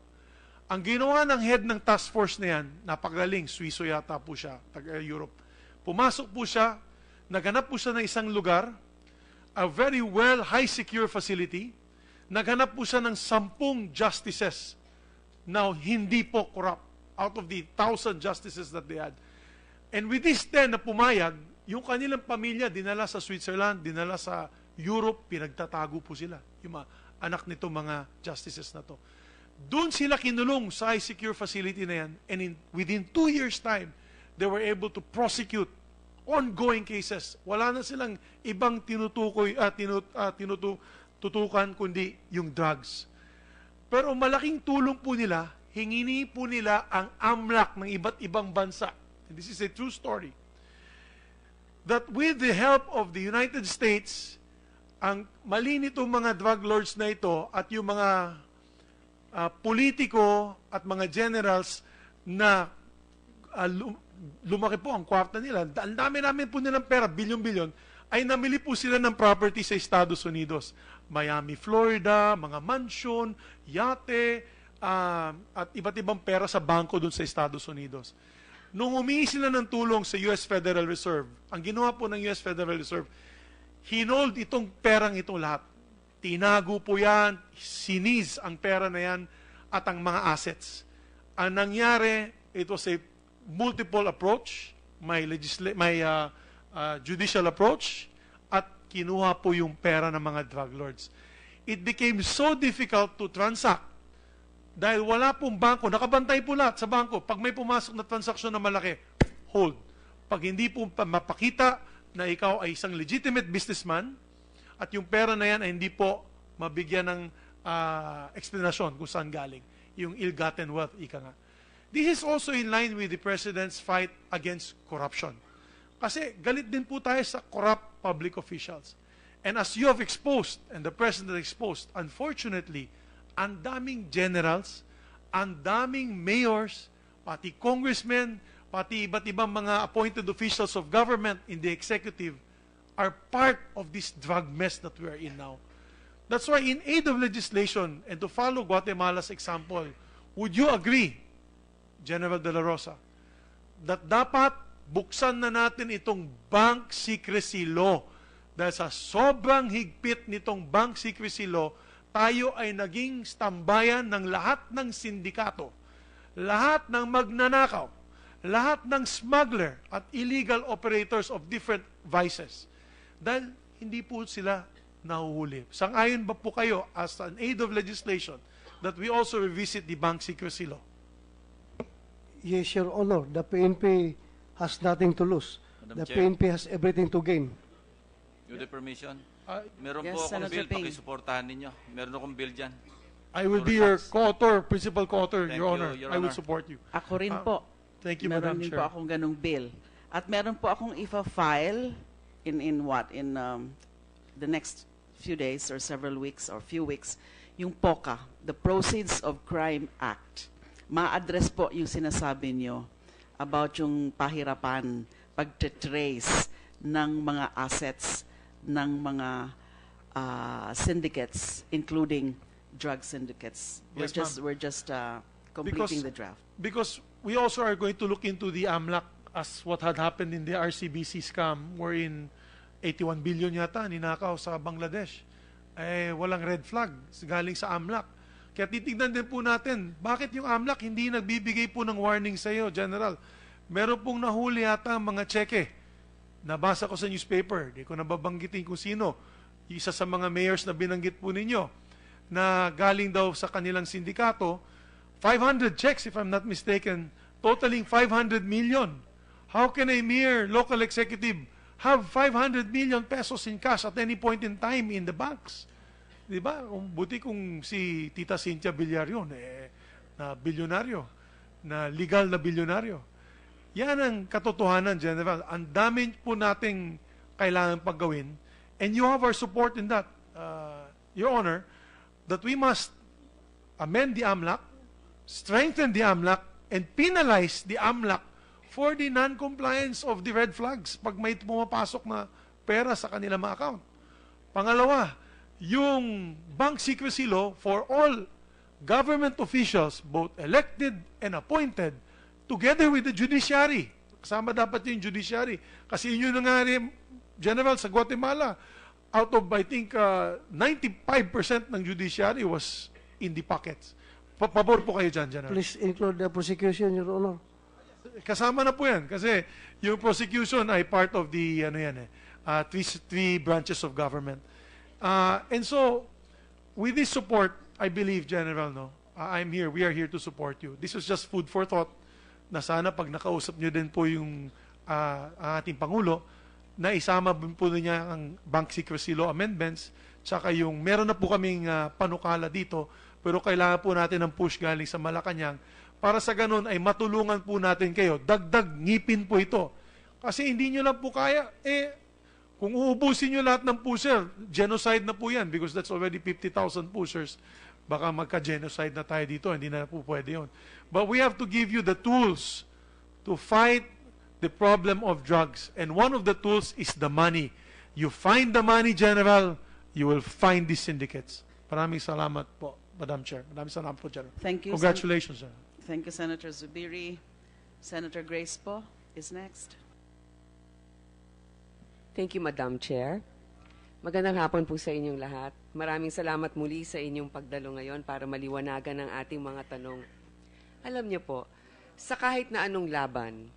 Ang ginawa ng head ng task force na yan, napakagaling, Swiso yata po siya, taga-Europe. Pumasok po siya, naghanap po siya ng isang lugar, a very well, high-secure facility, naghanap po siya ng sampung justices na hindi po corrupt out of the thousand justices that they had. And with this 10 na pumayag, yung kanilang pamilya dinala sa Switzerland, dinala sa Europe, pinagtatago po sila. Yung mga anak nito mga justices na to. Doon sila kinulong sa high secure facility na yan and in, within two years time, they were able to prosecute ongoing cases. Wala na silang ibang tinutukoy at tinut, ah, tinututukan kundi yung drugs. Pero malaking tulong po nila, hingini po nila ang AMLAC ng iba't ibang bansa. And this is a true story. That with the help of the United States, ang mali nitong mga drug lords na ito at yung mga ah, politiko at mga generals na lum- lumaki po ang kwarta nila. Ang dami namin po nilang pera, bilyon-bilyon, ay namili po sila ng property sa Estados Unidos. Miami, Florida, mga mansion, yate, ah, at iba't ibang pera sa bangko doon sa Estados Unidos. Nung humingi sila ng tulong sa US Federal Reserve, ang ginawa po ng US Federal Reserve, hinold itong perang itong lahat. Tinago po yan, siniz ang pera na yan at ang mga assets. Ang nangyari, it was a multiple approach, may, legisla- may uh, uh, judicial approach, at kinuha po yung pera ng mga drug lords. It became so difficult to transact dahil wala pong bangko, nakabantay po lahat sa bangko. Pag may pumasok na transaksyon na malaki, hold. Pag hindi po pa- mapakita na ikaw ay isang legitimate businessman at yung pera na yan ay hindi po mabigyan ng ah, explanation kung saan galing. Yung ill-gotten wealth, ika nga. This is also in line with the President's fight against corruption. Kasi galit din po tayo sa corrupt public officials. And as you have exposed, and the President exposed, unfortunately, ang daming generals, ang daming mayors, pati congressmen, pati iba't ibang mga appointed officials of government in the executive are part of this drug mess that we are in now. That's why in aid of legislation and to follow Guatemala's example, would you agree, General De La Rosa, that dapat buksan na natin itong bank secrecy law dahil sa sobrang higpit nitong bank secrecy law, tayo ay naging stambayan ng lahat ng sindikato, lahat ng magnanakaw, lahat ng smuggler at illegal operators of different vices. Dahil hindi po sila nahuhuli. Sang-ayon ba po kayo as an aid of legislation that we also revisit the bank secrecy law? Yes, Your Honor, the PNP has nothing to lose. Madam The Chair. PNP has everything to gain. With the permission, Ah, meron Yes, po akong Senator bill, Ping. pakisuportahan ninyo. Meron akong bill dyan. I will be your co-author, principal co-author, Your you, Honor. Your I will Honor. support you. Ako rin Ah, po. Thank you, meron Madam din Chair. po akong ganong bill. At meron po akong ifa-file in, in what? In um, the next few days or several weeks or few weeks, yung POCA, the Proceeds of Crime Act. Ma-address po yung sinasabi nyo about yung pahirapan, pagte-trace ng mga assets ng mga uh, syndicates, including drug syndicates. We're Yes, just, ma'am. we're just uh, completing Because- the draft. Because we also are going to look into the AMLAC as what had happened in the RCBC scam wherein 81 billion yata ninakaw sa Bangladesh. Eh, walang red flag galing sa AMLAC. Kaya titignan din po natin, bakit yung AMLAC hindi nagbibigay po ng warning sa iyo, General? Meron pong nahuli yata mga cheque. Nabasa ko sa newspaper, di ko nababanggitin kung sino. Isa sa mga mayors na binanggit po ninyo na galing daw sa kanilang sindikato, 500 checks, if I'm not mistaken, totaling 500 million. How can a mere local executive have 500 million pesos in cash at any point in time in the banks? Di ba? Buti kung si Tita Cynthia Villar yun, eh, na bilyonaryo, na legal na bilyonaryo. Yan ang katotohanan, General. Ang dami po nating kailangan paggawin. And you have our support in that, uh, Your Honor, that we must amend the AMLAC, strengthen the AMLAC, and penalize the AMLAC for the non-compliance of the red flags pag may pumapasok na pera sa kanilang mga account. Pangalawa, yung bank secrecy law for all government officials, both elected and appointed, together with the judiciary. Kasama dapat yung judiciary. Kasi yun yung nangyari, General, sa Guatemala. Out of, I think, uh, 95% ng judiciary was in the pockets. Pa- Pabor po kayo dyan, General. Please include the prosecution, Your Honor. Kasama na po yan. Kasi yung prosecution ay part of the, ano yan eh, uh, three, three branches of government. Uh, and so, with this support, I believe, General, no, I- I'm here, we are here to support you. This is just food for thought na sana pag nakausap nyo din po yung uh, ating Pangulo, na isama po niya ang Bank Secrecy Law Amendments, tsaka yung meron na po kaming uh, panukala dito, pero kailangan po natin ng push galing sa Malacanang para sa ganun ay matulungan po natin kayo. Dagdag ngipin po ito. Kasi hindi nyo lang po kaya, eh, kung uubusin nyo lahat ng pusher, genocide na po yan because that's already 50,000 pushers. Baka magka-genocide na tayo dito, hindi na po pwede yun. But we have to give you the tools to fight the problem of drugs. And one of the tools is the money. You find the money, General, you will find these syndicates. Maraming salamat po, Madam Chair. Maraming salamat po, General. Thank you. Congratulations, General. Thank you, Senator Zubiri. Senator Grace po is next. Thank you, Madam Chair. Magandang hapon po sa inyong lahat. Maraming salamat muli sa inyong pagdalo ngayon para maliwanagan ang ating mga tanong. Alam niyo po, sa kahit na anong laban,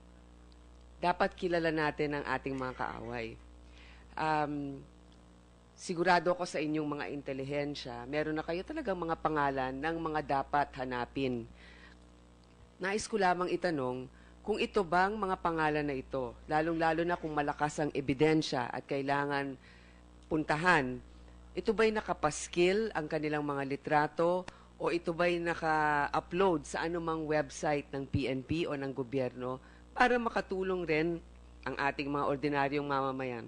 dapat kilala natin ang ating mga kaaway. Um, sigurado ako sa inyong mga intelihensya, meron na kayo talagang mga pangalan ng mga dapat hanapin. Nais ko lamang itanong, kung ito bang mga pangalan na ito, lalong-lalo na kung malakas ang ebidensya at kailangan puntahan, ito ba'y nakapaskil ang kanilang mga litrato o ito ba'y naka-upload sa anumang website ng PNP o ng gobyerno para makatulong rin ang ating mga ordinaryong mamamayan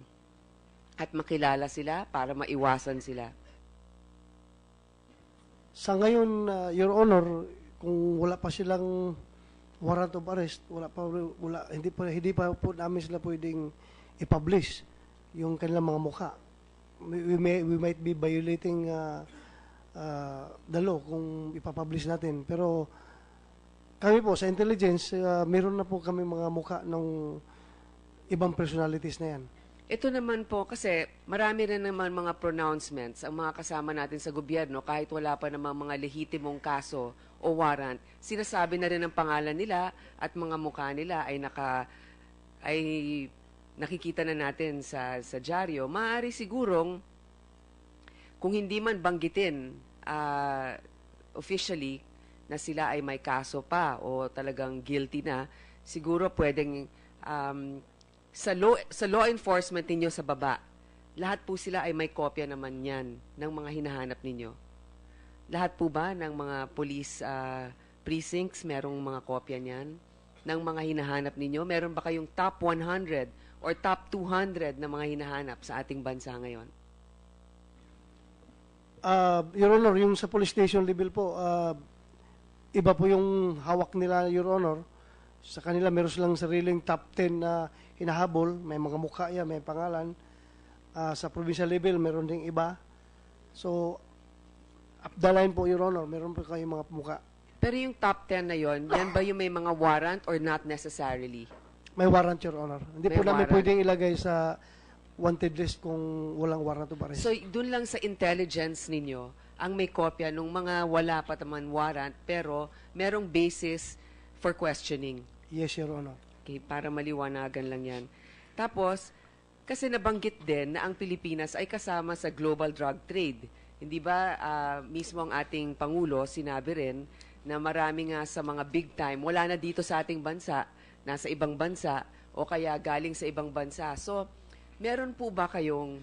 at makilala sila para maiwasan sila. Sa ngayon, uh, Your Honor, kung wala pa silang warrant of arrest, wala pa wala hindi pa hindi pa po namin sila pwedeng i-publish yung kanilang mga mukha. We, may we might be violating uh, uh, the law kung ipapublish natin. Pero kami po sa intelligence, uh, meron na po kami mga mukha ng ibang personalities na yan. Ito naman po kasi marami rin naman mga pronouncements ang mga kasama natin sa gobyerno kahit wala pa namang mga lehitimong kaso o warrant. Sinasabi na rin ang pangalan nila at mga mukha nila ay naka ay nakikita na natin sa sa dyaryo. Maaari sigurong kung hindi man banggitin ah, officially na sila ay may kaso pa o talagang guilty na, siguro pwedeng um, sa law, sa law enforcement ninyo sa baba, lahat po sila ay may kopya naman yan ng mga hinahanap ninyo. Lahat po ba ng mga police ah, precincts merong mga kopya niyan? Ng mga hinahanap ninyo? Meron ba kayong top 100 o or top 200 na mga hinahanap sa ating bansa ngayon? Uh, Your Honor, yung sa police station level po, uh, iba po yung hawak nila, Your Honor. Sa kanila, meron silang sariling top 10 na hinahabol. May mga mukha yan, may pangalan. Uh, sa provincial level, meron ding iba. So, up the line po, Your Honor, meron po kayong mga mukha. Pero yung top 10 na yon, yan ba yung may mga warrant or not necessarily? May warrant, Your Honor. Hindi May po namin warrant. pwedeng ilagay sa wanted list kung walang warrant of arrest. So, dun lang sa intelligence ninyo, ang may kopya nung mga wala pa naman warrant, pero merong basis for questioning. yes, Your Honor. Okay, para maliwanagan lang yan. Tapos, kasi nabanggit din na ang Pilipinas ay kasama sa global drug trade. Hindi ba ah, mismo ang ating Pangulo sinabi rin na marami nga sa mga big time, wala na dito sa ating bansa, nasa ibang bansa, o kaya galing sa ibang bansa. So, meron po ba kayong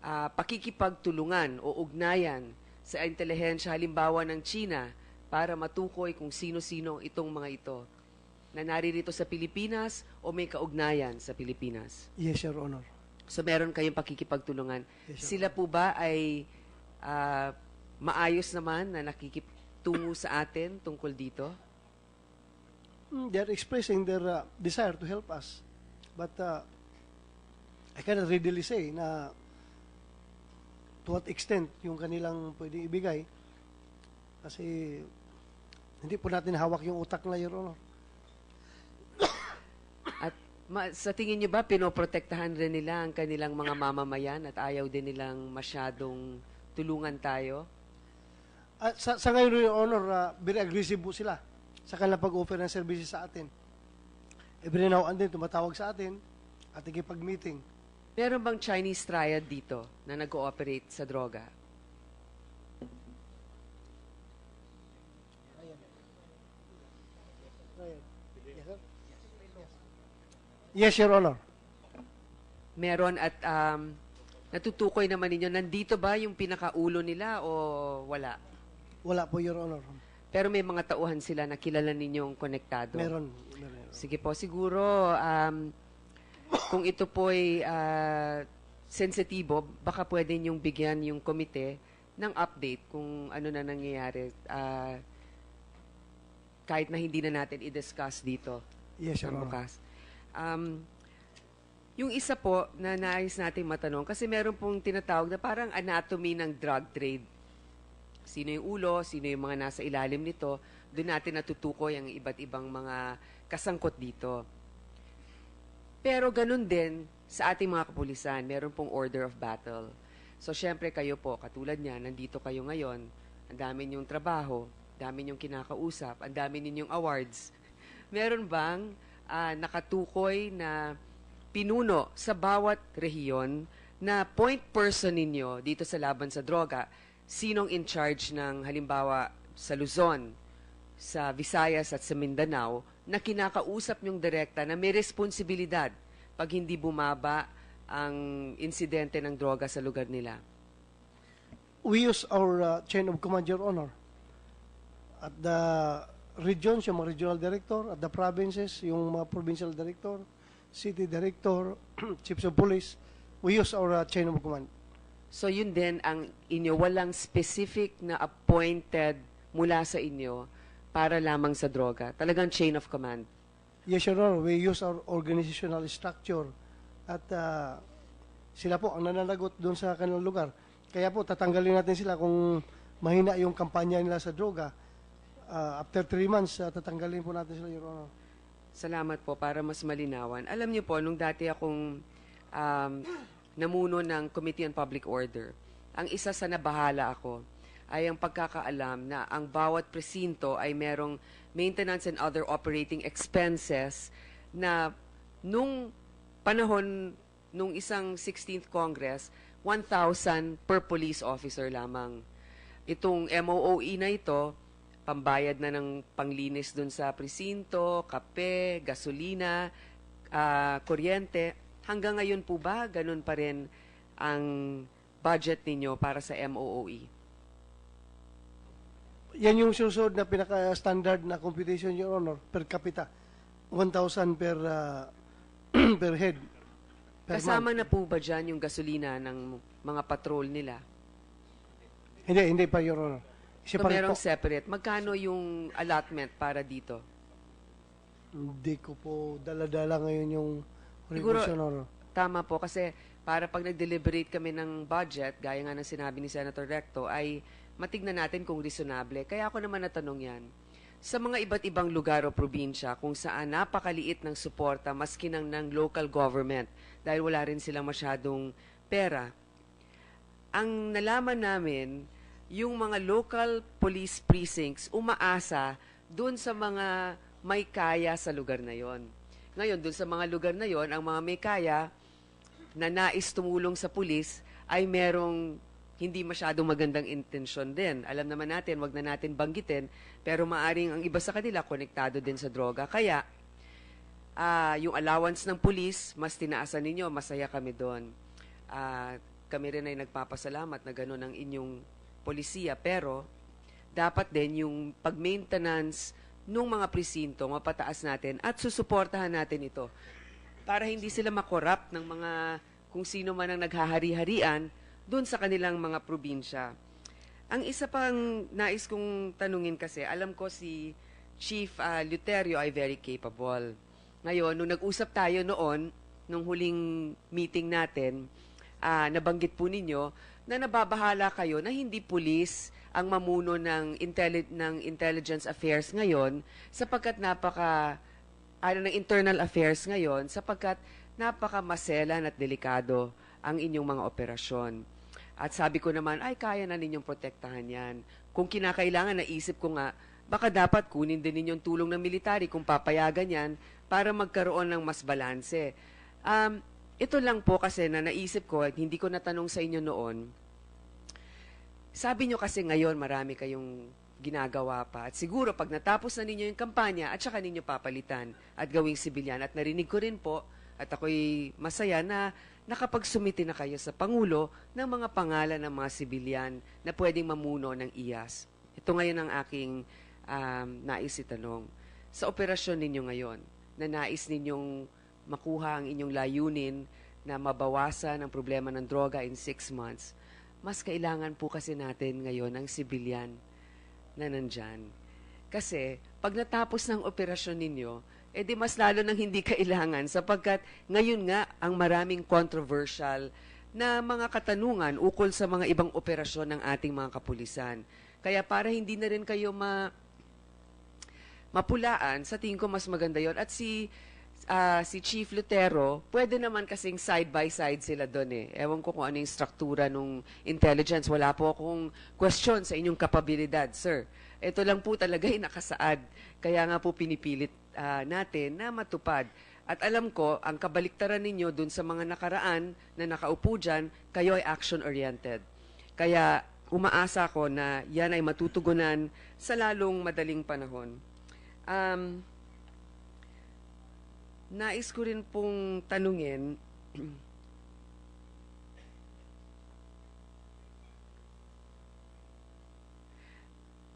ah, pakikipagtulungan o ugnayan sa intelihensya halimbawa ng China para matukoy kung sino-sino itong mga ito na naririto sa Pilipinas o may kaugnayan sa Pilipinas? Yes, Your Honor. So meron kayong pakikipagtulungan. Yes, Sila po ba ay ah, maayos naman na nakikitungo sa atin tungkol dito? Mm, They're expressing their uh, desire to help us. But uh, I cannot readily say na to what extent yung kanilang pwede ibigay. Kasi hindi po natin hawak yung utak na, Your Honor. At ma- sa tingin niyo ba pinoprotektahan rin nila ang kanilang mga mamamayan at ayaw din nilang masyadong tulungan tayo? At sa, sa ngayon, Your Honor, uh, very aggressive po sila sa kanilang pag-offer ng services sa atin. Every now and then, tumatawag sa atin at ikipag-meeting. Meron bang Chinese triad dito na nag-ooperate sa droga? Yes, Your Honor. Meron at um, natutukoy naman ninyo, nandito ba yung pinakaulo nila o wala? Wala po, Your Honor. Pero may mga tauhan sila na kilala ninyong konektado. Meron. meron. Sige po, siguro um, kung ito po'y ah, sensitibo, baka pwede niyong bigyan yung komite ng update kung ano na nangyayari ah, kahit na hindi na natin i-discuss dito Yes, Your Honor. bukas. Um, yung isa po na nais nating matanong, kasi meron pong tinatawag na parang anatomy ng drug trade. Sino yung ulo, sino yung mga nasa ilalim nito, doon natin natutukoy ang iba't ibang mga kasangkot dito. Pero ganun din sa ating mga kapulisan, meron pong order of battle. So syempre kayo po, katulad niya, nandito kayo ngayon, ang dami niyong trabaho, dami niyong kinakausap, ang dami ninyong awards. Meron bang ah, nakatukoy na pinuno sa bawat rehiyon na point person ninyo dito sa laban sa droga, sinong in charge ng halimbawa sa Luzon, sa Visayas at sa Mindanao na kinakausap nyong direkta na may responsibilidad pag hindi bumaba ang insidente ng droga sa lugar nila. We use our uh, chain of command, Your Honor. At the regions, yung mga regional director, at the provinces, yung mga provincial director, city director, chiefs of police, we use our uh, chain of command. So yun din ang inyo, walang specific na appointed mula sa inyo para lamang sa droga. Talagang chain of command. Yes, Your Honor, we use our organizational structure at uh, sila po ang nananagot doon sa kanilang lugar. Kaya po, tatanggalin natin sila kung mahina yung kampanya nila sa droga. Uh, after three months, uh, tatanggalin po natin sila, Your Honor. Salamat po para mas malinawan. Alam niyo po, nung dati akong um, namuno ng Committee on Public Order, ang isa sa nabahala ako ay ang pagkakaalam na ang bawat presinto ay merong maintenance and other operating expenses na nung panahon nung isang 16th Congress, 1,000 per police officer lamang. Itong MOOE na ito, pambayad na ng panglinis dun sa presinto, kape, gasolina, ah, kuryente. Hanggang ngayon po ba, ganun pa rin ang budget ninyo para sa MOOE? Yan yung susunod na pinaka-standard na computation, Your Honor, per capita. 1,000 per, uh, per head. per Kasama month. na po ba dyan yung gasolina ng mga patrol nila? Hindi, hindi pa, Your Honor. So Separate merong po. separate. Magkano yung allotment para dito? Hindi ko po dala-dala ngayon yung Siguro, Your Honor. tama po kasi para pag nag-deliberate kami ng budget, gaya nga ng sinabi ni Senator Recto, ay matignan natin kung reasonable. Kaya ako naman natanong yan. Sa mga iba't ibang lugar o probinsya kung saan napakaliit ng suporta maski ng, ng local government dahil wala rin silang masyadong pera, ang nalaman namin, yung mga local police precincts umaasa doon sa mga may kaya sa lugar na yon. Ngayon, doon sa mga lugar na yon, ang mga may kaya na nais tumulong sa pulis ay merong hindi masyadong magandang intensyon din. Alam naman natin, wag na natin banggitin, pero maaring ang iba sa kanila konektado din sa droga. Kaya, ah, yung allowance ng pulis, mas tinaasan ninyo, masaya kami doon. Ah, kami rin ay nagpapasalamat na gano'n ang inyong polisiya. Pero, dapat din yung pag-maintenance ng mga presinto, mapataas natin at susuportahan natin ito para hindi sila makorap ng mga kung sino man ang naghahari-harian doon sa kanilang mga probinsya. Ang isa pang nais kong tanungin kasi, alam ko si Chief ah, Luterio ay very capable. Ngayon, nung nag-usap tayo noon, nung huling meeting natin, ah, nabanggit po ninyo na nababahala kayo na hindi pulis ang mamuno ng, intelli- ng intelligence affairs ngayon sapagkat napaka ano ng internal affairs ngayon sapagkat napakamaselan at delikado ang inyong mga operasyon. At sabi ko naman, ay kaya na ninyong protektahan yan. Kung kinakailangan, naisip ko nga, baka dapat kunin din ninyong tulong ng military kung papayagan yan para magkaroon ng mas balanse. Um, ito lang po kasi na naisip ko, at hindi ko natanong sa inyo noon, sabi nyo kasi ngayon marami kayong ginagawa pa. At siguro pag natapos na ninyo yung kampanya at saka ninyo papalitan at gawing sibilyan. At narinig ko rin po at ako'y masaya na nakapagsumiti na kayo sa Pangulo ng mga pangalan ng mga sibilyan na pwedeng mamuno ng IAS. Ito ngayon ang aking um, nais itanong. Sa operasyon ninyo ngayon, na nais ninyong makuha ang inyong layunin na mabawasan ang problema ng droga in six months, mas kailangan po kasi natin ngayon ang sibilyan na nandyan. Kasi, pag natapos ng operasyon ninyo, eh di mas lalo nang hindi kailangan sapagkat ngayon nga ang maraming controversial na mga katanungan ukol sa mga ibang operasyon ng ating mga kapulisan. Kaya para hindi na rin kayo ma mapulaan, sa tingin ko mas maganda yon At si ah, si Chief Lutero, pwede naman kasing side by side sila doon eh. Ewan ko kung ano yung struktura ng intelligence. Wala po akong question sa inyong kapabilidad, sir. Ito lang po talaga yung nakasaad. Kaya nga po pinipilit ah, natin na matupad. At alam ko, ang kabaliktaran ninyo dun sa mga nakaraan na nakaupo dyan, kayo ay action-oriented. Kaya umaasa ko na yan ay matutugunan sa lalong madaling panahon. Um, nais ko rin pong tanungin,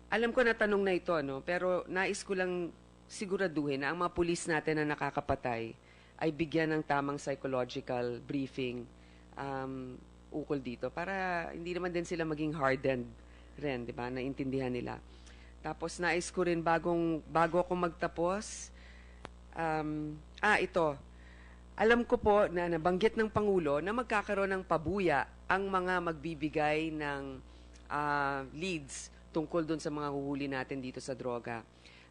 alam ko na tanong na ito, no? pero nais ko lang siguraduhin na ang mga pulis natin na nakakapatay ay bigyan ng tamang psychological briefing um, ukol dito para hindi naman din sila maging hardened rin, di ba? Naintindihan nila. Tapos nais ko rin bagong, bago ako magtapos, um, ah, ito. Alam ko po na nabanggit ng Pangulo na magkakaroon ng pabuya ang mga magbibigay ng ah, leads tungkol doon sa mga huhuli natin dito sa droga.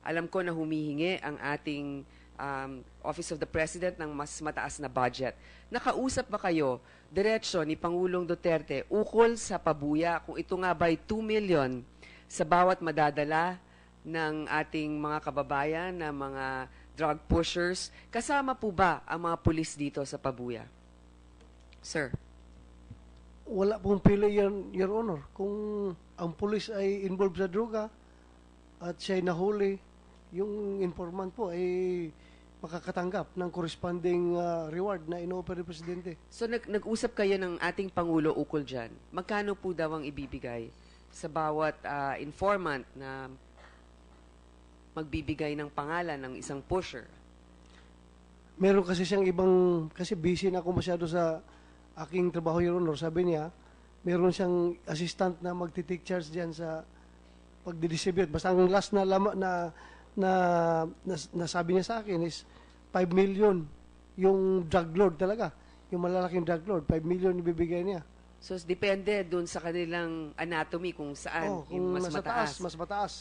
Alam ko na humihingi ang ating um, Office of the President ng mas mataas na budget. Nakausap ba kayo, diretsyo ni Pangulong Duterte, ukol sa pabuya kung ito nga ba'y 2 million sa bawat madadala ng ating mga kababayan na mga drug pushers, kasama po ba ang mga pulis dito sa pabuya? Sir. Wala pong pili yan, Your Honor. Kung ang pulis ay involved sa droga at siya'y nahuli, yung informant po ay makakatanggap ng corresponding ah, reward na ino-offer ni Presidente. So nag- nag-usap kayo ng ating Pangulo ukol dyan. Magkano po daw ang ibibigay sa bawat ah, informant na magbibigay ng pangalan ng isang pusher? meron kasi siyang ibang, kasi busy na ako masyado sa aking trabaho, Your Honor. Sabi niya, meron siyang assistant na magti-take charge diyan sa pagdi-distribute. Basta ang last na, lama, na, na, na, nasabi niya sa akin is 5 million yung drug lord talaga. Yung malalaking drug lord, 5 million ibibigay niya. So, depende dun sa kanilang anatomy kung saan Oh, yung kung mas nasa mataas. taas, mas mataas.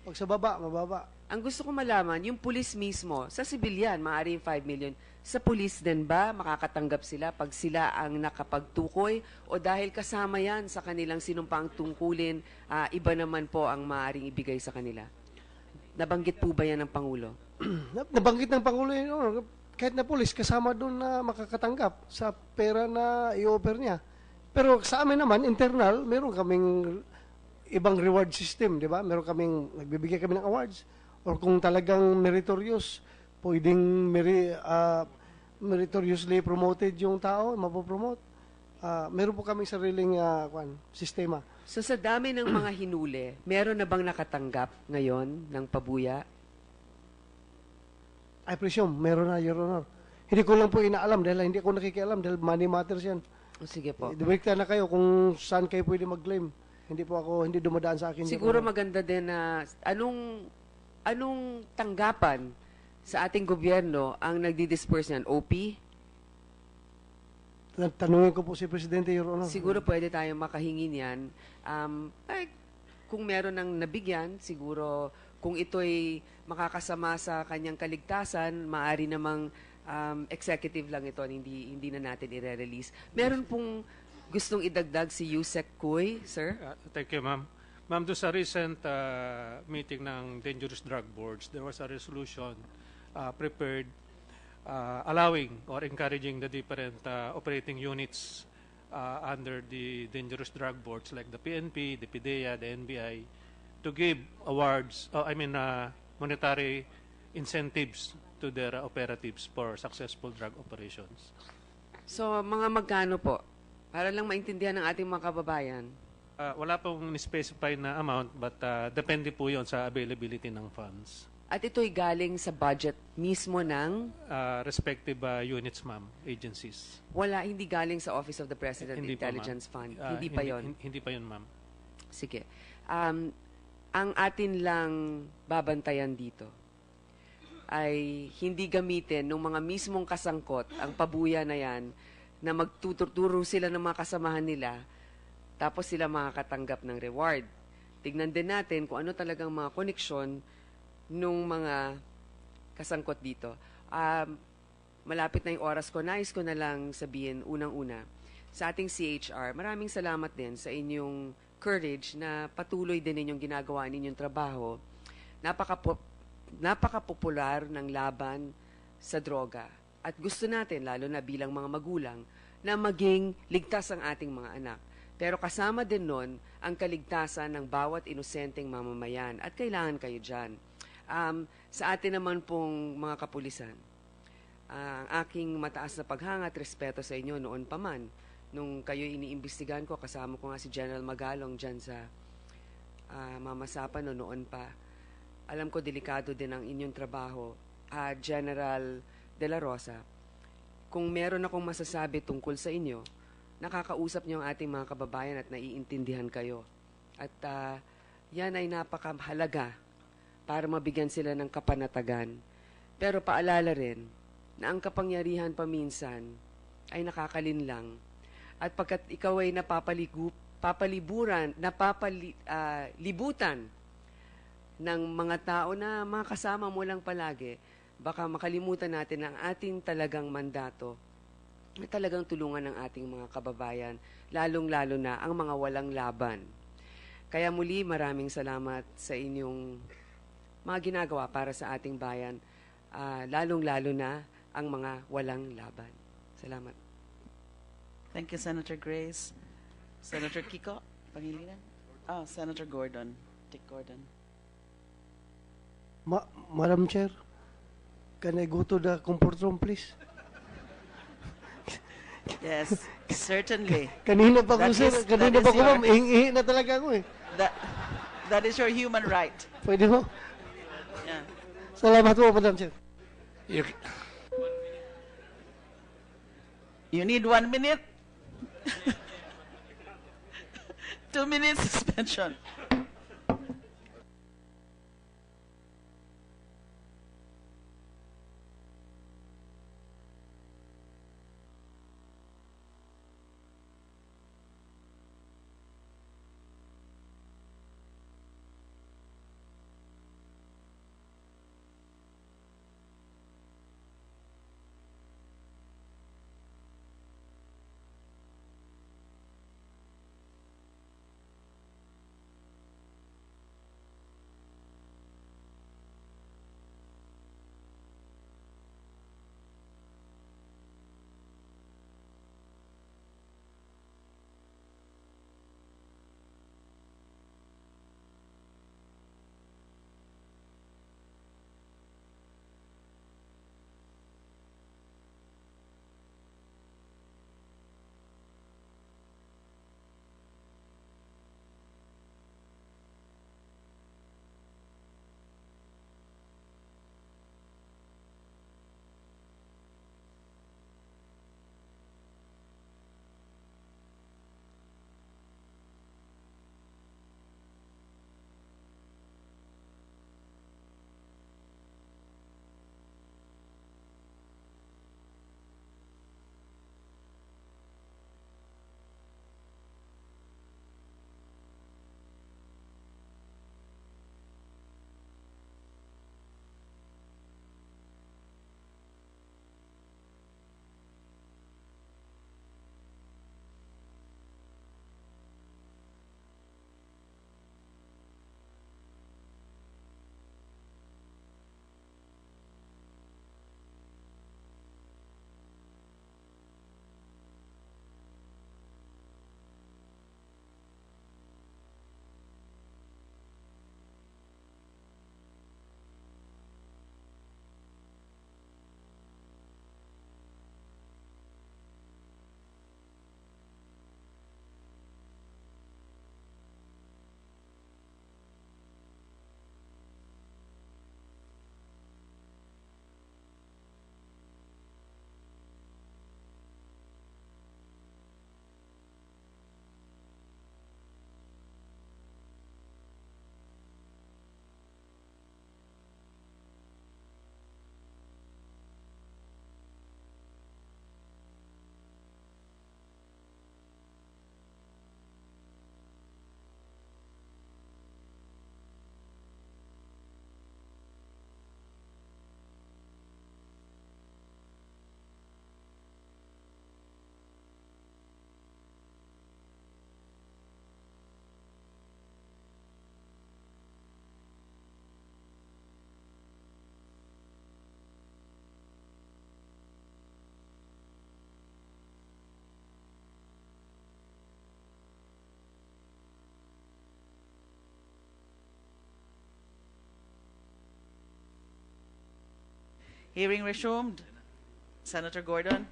Pag sa baba, mababa. Ang gusto ko malaman, yung pulis mismo, sa sibilyan, maaari yung 5 million. Sa pulis din ba, makakatanggap sila pag sila ang nakapagtukoy? O dahil kasama yan sa kanilang sinumpang tungkulin, ah, iba naman po ang maaaring ibigay sa kanila? Nabanggit po ba yan ng Pangulo? Na- Nabanggit ng Pangulo yun, Honor, kahit na polis, kasama doon na makakatanggap sa pera na i-offer niya. Pero sa amin naman, internal, meron kaming ibang reward system, di ba? Meron kaming, nagbibigay kami ng awards. Or kung talagang meritorious, pwedeng meri, ah, meritoriously promoted yung tao, mapopromote. Ah, meron po kaming sariling ah, kwan, sistema. So sa dami ng mga hinuli, meron na bang nakatanggap ngayon ng pabuya? I presume, meron na, Your Honor. Hindi ko lang po inaalam dahil hindi ako nakikialam dahil money matters yan. O sige po. Direkta na kayo kung saan kayo pwede mag-claim. Hindi po ako, hindi dumadaan sa akin. Siguro Honor. maganda din na anong anong tanggapan sa ating gobyerno ang nagdi-disperse niyan? OP? Tan- Tanungin ko po si Presidente, Your Honor. Siguro pwede tayong makahingi niyan. Um, ay, kung meron ng nabigyan, siguro kung ito'y makakasama sa kanyang kaligtasan, maari namang um, executive lang ito, hindi, hindi na natin i-release. Meron pong gustong idagdag si Yusek Kuy, sir? Uh, thank you, ma'am. Ma'am, doon sa recent uh, meeting ng Dangerous Drug Boards, there was a resolution uh, prepared uh, allowing or encouraging the different uh, operating units uh, under the Dangerous Drug Boards like the PNP, the PDEA, the NBI to give awards, uh, I mean uh, monetary incentives to their uh, operatives for successful drug operations. So, mga magkano po? Para lang maintindihan ng ating mga kababayan. Uh, wala pong specify na amount but uh, depende po yon sa availability ng funds. At ito'y galing sa budget mismo ng Uh, respective uh, units, ma'am, agencies. wala, hindi galing sa Office of the President Hindi. Intelligence Fund. Uh, hindi pa yon. hin- Hindi pa yon, ma'am. Sige. Um, ang atin lang babantayan dito ay hindi gamitin ng mga mismong kasangkot ang pabuya na yan na magtuturo sila ng mga kasamahan nila tapos sila makakatanggap ng reward. Tignan din natin kung ano talagang mga koneksyon nung mga kasangkot dito. Um, malapit na yung oras ko. Nais ko na lang sabihin unang-una sa ating CHR, maraming salamat din sa inyong courage na patuloy din ninyong ginagawa ninyong trabaho. Napaka napaka-popular ng laban sa droga. At gusto natin, lalo na bilang mga magulang, na maging ligtas ang ating mga anak. Pero kasama din nun ang kaligtasan ng bawat inosenteng mamamayan. At kailangan kayo dyan. Um, sa atin naman pong mga kapulisan, ah, ang aking mataas na paghanga at respeto sa inyo noon pa man. Nung kayo iniimbestigahan ko, kasama ko nga si General Magalong dyan sa ah, Mamasapan no, noon pa. Alam ko delikado din ang inyong trabaho. Ah, General De La Rosa, kung meron akong masasabi tungkol sa inyo, nakakausap niyo ang ating mga kababayan at naiintindihan kayo. At ah, yan ay napakahalaga para mabigyan sila ng kapanatagan. Pero paalala rin na ang kapangyarihan paminsan ay nakakalinlang. At pagkat ikaw ay napapaligu, papaliburan, napapali, ah, libutan ng mga tao na mga kasama mo lang palagi, baka makalimutan natin ang ating talagang mandato na talagang tulungan ng ating mga kababayan, lalong-lalo na ang mga walang laban. Kaya muli, maraming salamat sa inyong mga ginagawa para sa ating bayan, ah, lalong-lalo na ang mga walang laban. Salamat. Thank you, Senator Grace. Senator Kiko, Pangilinan? Ah, Senator Gordon. Dick Gordon. Ma- Madam Chair, can I go to the comfort room, please? Yes, certainly. Kanina pa ko, sir. Kanina pa ko, ma'am. Ihingi na talaga ako eh. That, that is your human right. Pwede mo? Yeah. Salamat po, Madam Chair. You, You need one minute? Two minutes suspension. Hearing resumed. Senator Gordon.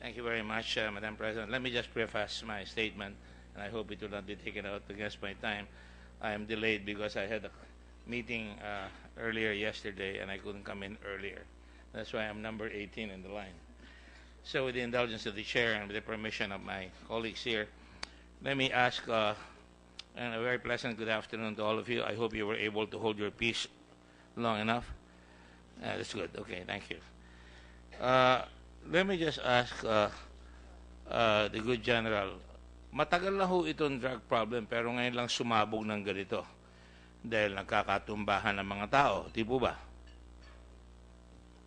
Thank you very much, uh, Madam President. Let me just preface my statement, and I hope it will not be taken out against my time. I am delayed because I had a meeting uh, earlier yesterday, and I couldn't come in earlier. That's why I'm number 18 in the line. So, with the indulgence of the chair and with the permission of my colleagues here, let me ask, uh, and a very pleasant good afternoon to all of you. I hope you were able to hold your peace long enough. Uh, that's good. Okay, thank you. Uh, let me just ask uh, uh, the good general, matagal na ho itong drug problem pero ngayon lang sumabog ng ganito dahil nagkakatumbahan ng mga tao, di po ba?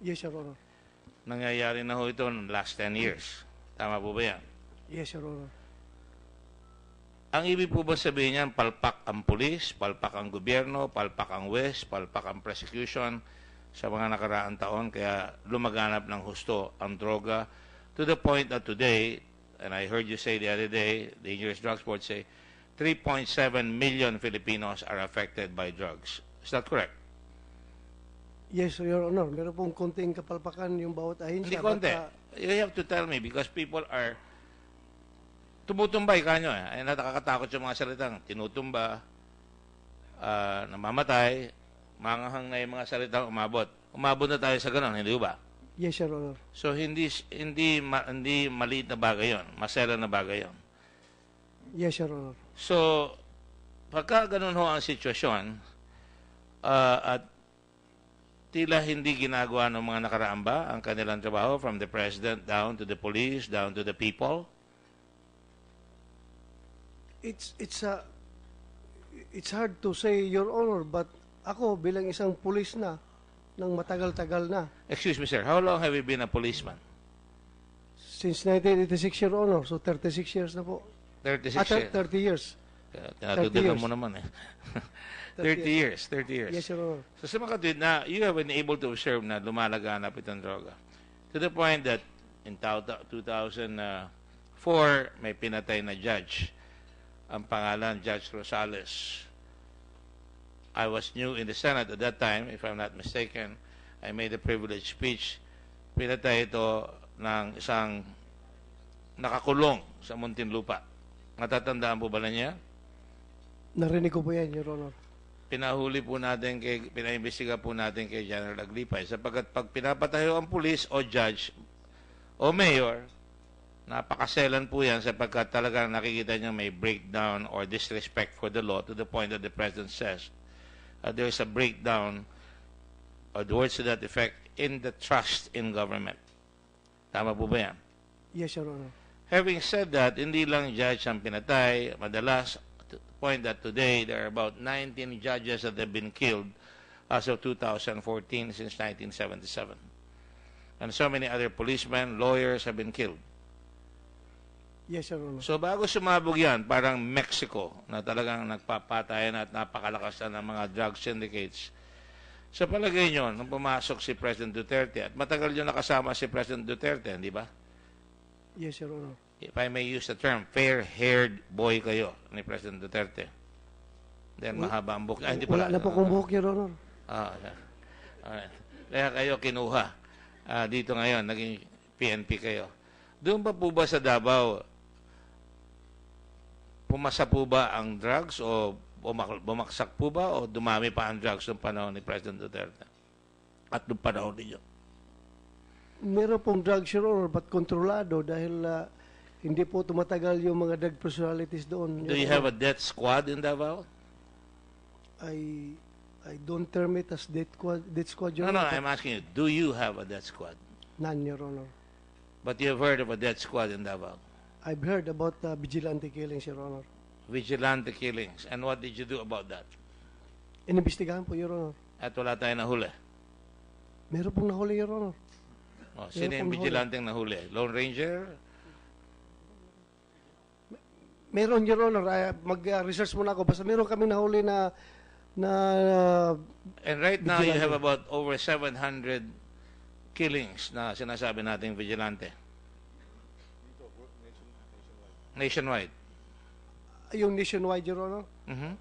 Yes, Your Honor. Nangyayari na ho ito ng last 10 years. Tama po ba yan? Yes, Your Honor. Ang ibig po ba sabihin niyan, palpak ang pulis, palpak ang gobyerno, palpak ang West, palpak ang prosecution sa mga nakaraang taon, kaya lumaganap ng husto ang droga to the point that today, and I heard you say the other day, the Dangerous Drugs Board say, 3.7 million Filipinos are affected by drugs. Is that correct? Yes, Your Honor. Meron pong konting kapalpakan yung bawat ahensya. Hindi konti. uh, You have to tell me because people are tumutumbay kanyo eh. Ay nakakatakot yung mga salitang tinutumba, ah, namamatay, mangahang na yung mga salitang umabot. Umabot na tayo sa ganun, hindi ba? Yes, Your Honor. So hindi hindi ma, hindi maliit na bagay 'yon, masela na bagay 'yon. Yes, Your Honor. So pagka ganun ho ang sitwasyon ah, at tila hindi ginagawa ng mga nakaraan ba ang kanilang trabaho from the president down to the police, down to the people? It's it's a it's hard to say your honor but ako bilang isang pulis na nang matagal-tagal na Excuse me sir, how long have you been a policeman? since 1986 your honor so 36 years na po 36 Ah, thir- years. 30 years Kaya 30 Tinatudungan years. mo naman eh. 30 30 years, 30 years. Yes, Your Honor. So sa mga kapatid na you have been able to observe na lumalaganap itong droga. To the point that in tau- 2004, may pinatay na judge. Ang pangalan, Judge Rosales. I was new in the Senate at that time, if I'm not mistaken. I made a privileged speech. Pinatay ito ng isang nakakulong sa Muntinlupa. Natatandaan po ba na niya? narinig ko po yan your honor pinahuli po natin kay pinaimbestiga po natin kay General Aglipay sapagkat pag pinapatayo ang pulis o judge o mayor napakaselan po yan sapagkat talagang nakikita niya may breakdown or disrespect for the law to the point that the president says uh, there is a breakdown or the words to that effect in the trust in government tama po ba yan yes your honor Having said that, hindi lang judge ang pinatay. Madalas, to point that today, there are about 19 judges that have been killed as of 2014 since 1977. And so many other policemen, lawyers have been killed. Yes your honor So bago sumabog yan, parang Mexico na talagang nagpapatayan at napakalakas na ng mga drug syndicates. Sa palagay nyo, nung pumasok si President Duterte, at matagal nyo nakasama si President Duterte, di ba? yes your honor if I may use the term, fair-haired boy kayo ni President Duterte. Then Wal- mahaba ang buhok. Ah, hindi wala pala. na po kong buhok your honor Ah, yeah. Alright. Kaya kayo kinuha. Ah, dito ngayon, naging PNP kayo. Doon ba po ba sa Davao, pumasa po ba ang drugs o bumak- bumaksak po ba o dumami pa ang drugs noong panahon ni President Duterte? At noong panahon ninyo? meron pong drugs your honor but kontrolado dahil ah, hindi po tumatagal yung mga drug personalities doon Do you have a death squad in Davao? I I don't term it as death squad, death squad your No, no, honor I'm asking you, do you have a death squad? none your honor But you have heard of a death squad in Davao? I've heard about uh, vigilante killings your honor Vigilante killings. And what did you do about that? inimbestigahan po your honor At wala tayong nahuli. meron pong nahuli your honor Oh, sino yung pong vigilanteng nahuli? Lone Ranger? Meron, Your Honor. Ah, Mag-research muna ako. Basta meron kami nahuli na na And right now, you Vigilante. have about over 700 killings na sinasabi nating vigilante. Nationwide. yung nationwide, Your Honor. Mhm.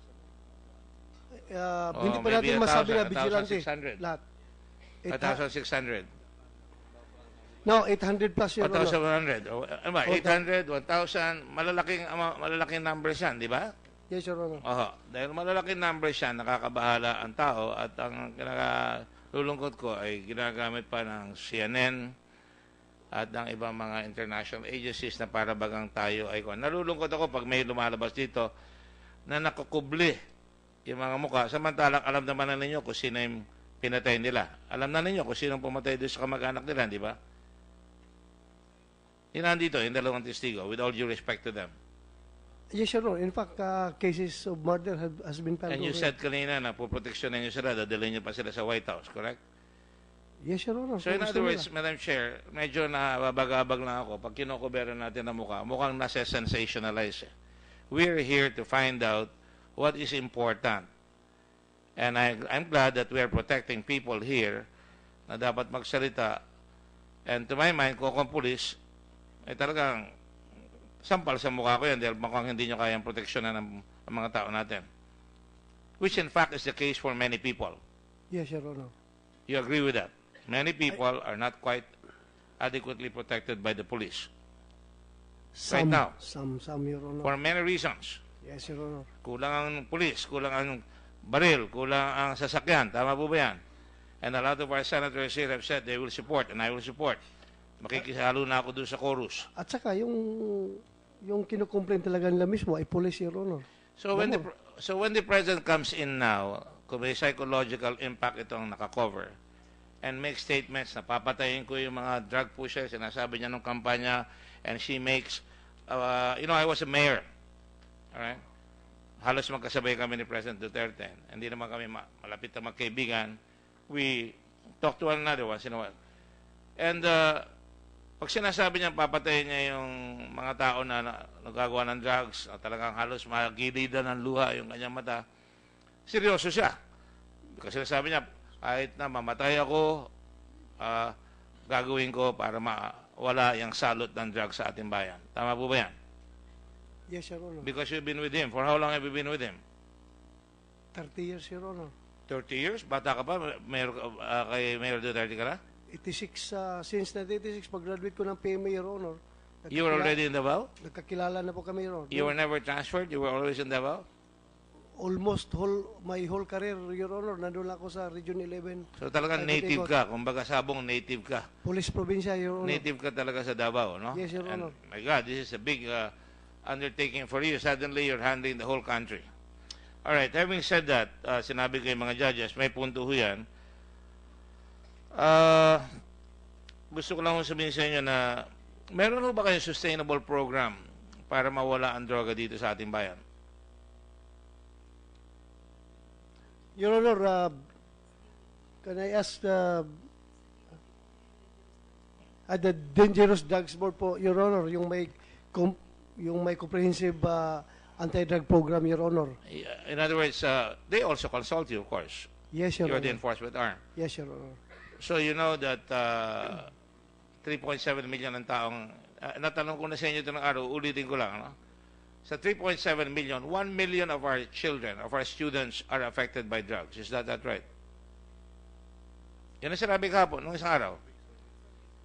Ah, Oh, hindi pa natin masabi na vigilante. thousand six hundred. Lahat. Eight- 1,600. No, 800 plus, Honor. 1,100. O, ano ba? Oh, 800, 1,000. Malalaking, malalaking numbers yan, di ba? Yes, Your Honor. Oho. Dahil malalaking numbers yan, nakakabahala ang tao at ang lulungkot ko ay ginagamit pa ng CNN at ng ibang mga international agencies na para bagang tayo ay kung nalulungkot ako pag may lumalabas dito na nakukubli yung mga mukha. Samantalang alam naman na ninyo kung sino yung pinatay nila. Alam na ninyo kung sino ang pumatay doon sa kamag-anak nila di ba? Yun nandito yung dalawang testigo with all due respect to them. Yes, Your Honor. In fact, ah, cases of murder have, has been filed and you said kanina na puproteksyonan nyo sila dadalhin nyo pa sila sa White House correct Yes, Your Honor. So in other words. Madam Chair, medyo nababagabag lang ako pag kinokobera natin ang mukha. Mukhang nasa-sensationalize eh. We're here to find out what is important. And I, I'm glad that we are protecting people here na dapat magsalita. And to my mind, kung akong pulis, ay talagang sampal sa mukha ko yan dahil mukhang hindi nyo kayang proteksyonan ng, ang mga tao natin. Which in fact is the case for many people. Yes, Your Honor. You agree with that? Many people are not quite adequately protected by the police right Some, now Some, some, Your Honor. for many reasons. Yes, Your Honor. Kulang ang police, kulang ang baril, kulang ang sasakyan. Tama po ba yan? And a lot of our senators here have said they will support, and I will support. Makikisalo na ako dun sa chorus. At saka yung yung kinukomplain talaga nila mismo ay police, Your Honor. So when the so when the president comes in now, kung may psychological impact itong nakakover, and make statements na papatayin ko yung mga drug pushers, sinasabi niya nung kampanya, and she makes, uh, you know, I was a mayor, alright? Halos magkasabay kami ni President Duterte. Hindi naman kami ma- malapit na magkaibigan. We talk to one another once in a while. And uh, pag sinasabi niya papatayin niya yung mga tao na, na nagagawa ng drugs, na talagang halos magilidan ng luha yung kanyang mata, seryoso siya. Kasi sinasabi niya, kahit na mamatay ako, ah, gagawin ko para mawala yung salot ng drugs sa ating bayan. Tama po ba yan? Yes, Your Honor. Because you've been with him. For how long have you been with him? 30 years, Your Honor. 30 years? Bata ka pa? Mayor, ka- ah, kay Mayor Duterte ka na? 86, uh, since 1986, pag-graduate ko ng PMA, Your Honor. You were already in Davao? Nagkakilala na po kami, Your Honor. You were never transferred? You were always in Davao? Almost whole, my whole career, Your Honor, nandun lang ako sa Region 11. So talagang native ka. Kumbaga sabong native ka. Police probinsya, Your Honor. Native ka talaga sa Davao, no? Yes, Your And, Honor. my God, this is a big uh, undertaking for you. Suddenly, you're handling the whole country. All right, having said that, uh, sinabi yung mga judges, may punto ho yan. Uh, gusto ko lang sabihin sa inyo na meron ho ba kayong sustainable program para mawala ang droga dito sa ating bayan? Your Honor, uh, can I ask uh, at the Dangerous Drugs Board po, Your Honor, yung may com- yung may comprehensive uh, anti-drug program, Your Honor. In other words, uh, they also consult you, of course. Yes, Your the Honor. enforcement arm. Yes, Your Honor. So you know that uh, 3.7 million ng taong, uh, natanong ko na sa inyo ito ng araw, ulitin ko lang, no? Sa 3.7 million, 1 million of our children, of our students are affected by drugs. Is that that right? Yan ang sinabi kahapon, nung isang araw.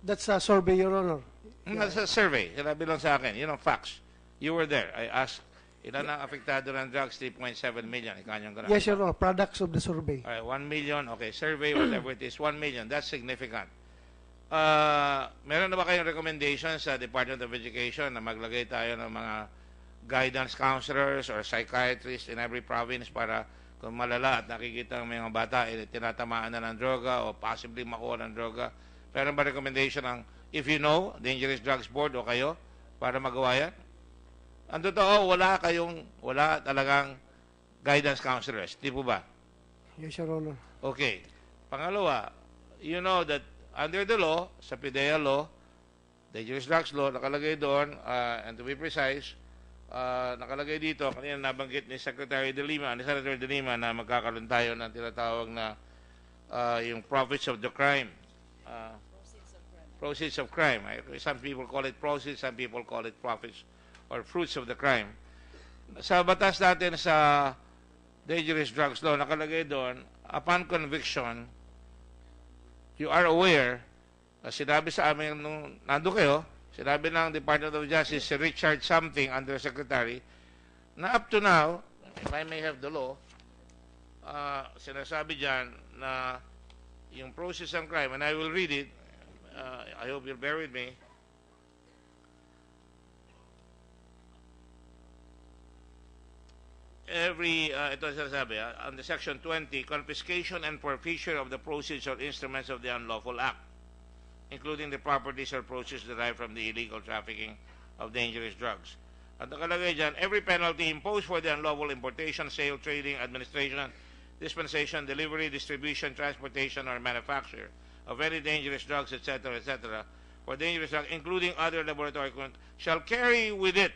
That's a survey, Your Honor. Mm, That's a survey. Sinabi lang sa akin. Yun ang facts. You were there. I asked, ilan ang apektado ng drugs? 3.7 million. Ikanyang ganun. Yes, Your Honor. Products of the survey. All right, 1 million. Okay, survey, whatever it is, 1 million. That's significant. Uh, meron na ba kayong recommendation sa Department of Education na maglagay tayo ng mga guidance counselors or psychiatrists in every province para kung malala at nakikita ng mga bata eh, tinatamaan na ng droga o possibly makuha ng droga. Meron ba recommendation ng if you know, Dangerous Drugs Board o kayo para magawa yan? Ang totoo, wala kayong, wala talagang guidance counselors. Di po ba? Yes, Your Honor. Okay. Pangalawa, you know that under the law, sa PIDEA law, dangerous drugs law, nakalagay doon, uh, and to be precise, uh, nakalagay dito, kanina nabanggit ni Secretary De Lima, ni Senator De Lima na magkakaroon tayo ng tinatawag na uh, yung profits of the crime. Uh, proceeds of crime. Some people call it proceeds, some people call it profits or fruits of the crime. Sa batas natin sa dangerous drugs law, nakalagay doon, upon conviction, you are aware, na sinabi sa amin nung nando kayo, sinabi ng Department of Justice si Richard something, Undersecretary, na up to now, if I may have the law, uh, sinasabi dyan na yung process ng crime, and I will read it, uh, I hope you'll bear with me, every, uh, ito sinasabi, uh, under Section 20, confiscation and forfeiture of the proceeds or instruments of the unlawful act, including the properties or proceeds derived from the illegal trafficking of dangerous drugs. At nakalagay dyan, every penalty imposed for the unlawful importation, sale, trading, administration, dispensation, delivery, distribution, transportation, or manufacture of any dangerous drugs, etc., etc., for dangerous drugs, including other laboratory equipment, shall carry with it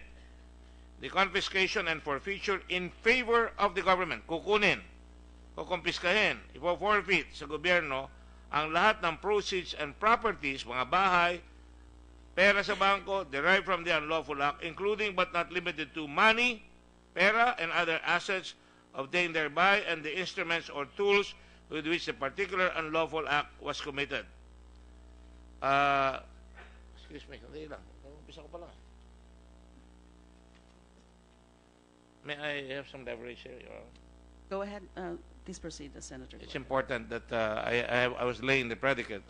the confiscation and forfeiture in favor of the government. Kukunin, kukumpiskahin, ipo-forfeit sa gobyerno ang lahat ng proceeds and properties, mga bahay, pera sa bangko derived from the unlawful act, including but not limited to money, pera, and other assets obtained thereby, and the instruments or tools with which the particular unlawful act was committed. Uh, excuse me, sandali lang. Umpisa ko pa lang. May I have some leverage here? Go ahead, uh, Please proceed, uh, Senator. It's important that uh, I, I, I was laying the predicate.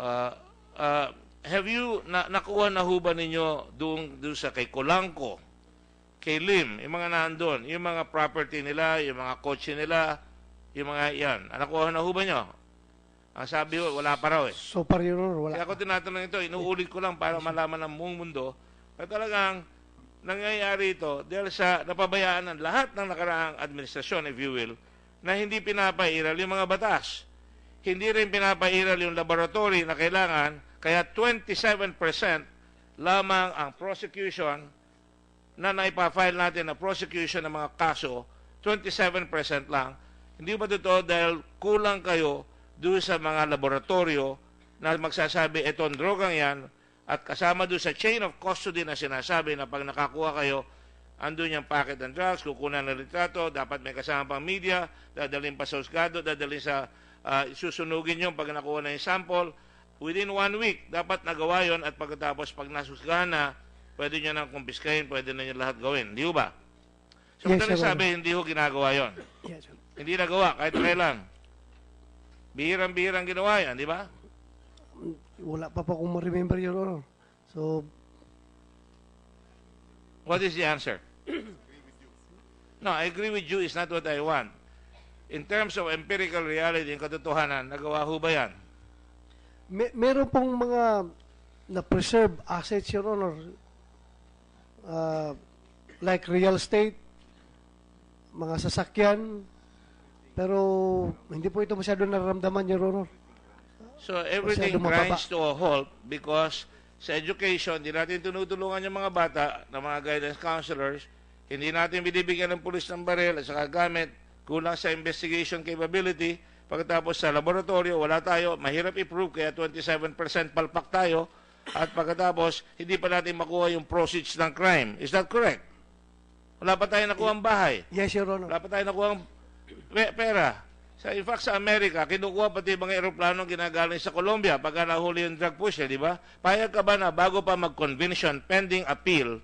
Uh, uh, have you, na, nakuha na ho ba ninyo doon, doon sa kay Colangco, kay Lim, yung mga nandun, yung mga property nila, yung mga kotse nila, yung mga yan. Ah, Nakuha na ho ba nyo? Ang sabi ho, wala pa raw eh. So Your Honor, wala. Kaya ako tinatanong ito, inuulit ko lang para malaman ng buong mundo na talagang nangyayari ito dahil sa napabayaan ng lahat ng nakaraang administrasyon, if you will, na hindi pinapairal yung mga batas. Hindi rin pinapairal yung laboratory na kailangan, kaya 27% lamang ang prosecution na naipafile natin na prosecution ng mga kaso, 27% lang. Hindi ba totoo dahil kulang kayo doon sa mga laboratorio na magsasabi itong drogang yan at kasama doon sa chain of custody na sinasabi na pag nakakuha kayo, andun yung packet ng drugs, kukunan ng litrato, dapat may kasama pang media, dadalhin pa sa husgado, dadalhin sa, ah, susunugin yung pag nakuha na yung sample. Within one week, dapat nagawa yon at pagkatapos pag nasusgahan na, pwede nyo nang kumpiskahin, pwede na nyo lahat gawin. Di ba? So, Yes, Honor. sabi, hindi ho ginagawa yon. Yes, Your Hindi nagawa, kahit kailan. Bihirang-bihirang ginawa yan, di ba? Wala pa po akong ma-remember, Your Honor. So, What is the answer? no, I agree with you. It's not what I want. In terms of empirical reality, yung katotohanan, nagawa ho ba yan? me- meron pong mga na-preserve assets, Your Honor. Uh, like real estate, mga sasakyan, pero hindi po ito masyado nararamdaman, Your Honor. So everything grinds to a halt because sa education, hindi natin tinutulungan yung mga bata ng mga guidance counselors, hindi natin binibigyan ng pulis ng baril at saka gamit, kulang sa investigation capability, pagkatapos sa laboratorio, wala tayo, mahirap i-prove, kaya 27% palpak tayo, at pagkatapos, hindi pa natin makuha yung proceeds ng crime. Is that correct? Wala pa tayo nakuha ang bahay. Yes, Your Honor. Wala pa tayo nakuha ang pe- pera. Sa, in fact, sa Amerika, kinukuha pati mga aeroplano ginagaling sa Colombia pagka nahuli yung drug pusher, di ba? Payag ka ba na bago pa mag-convention, pending appeal,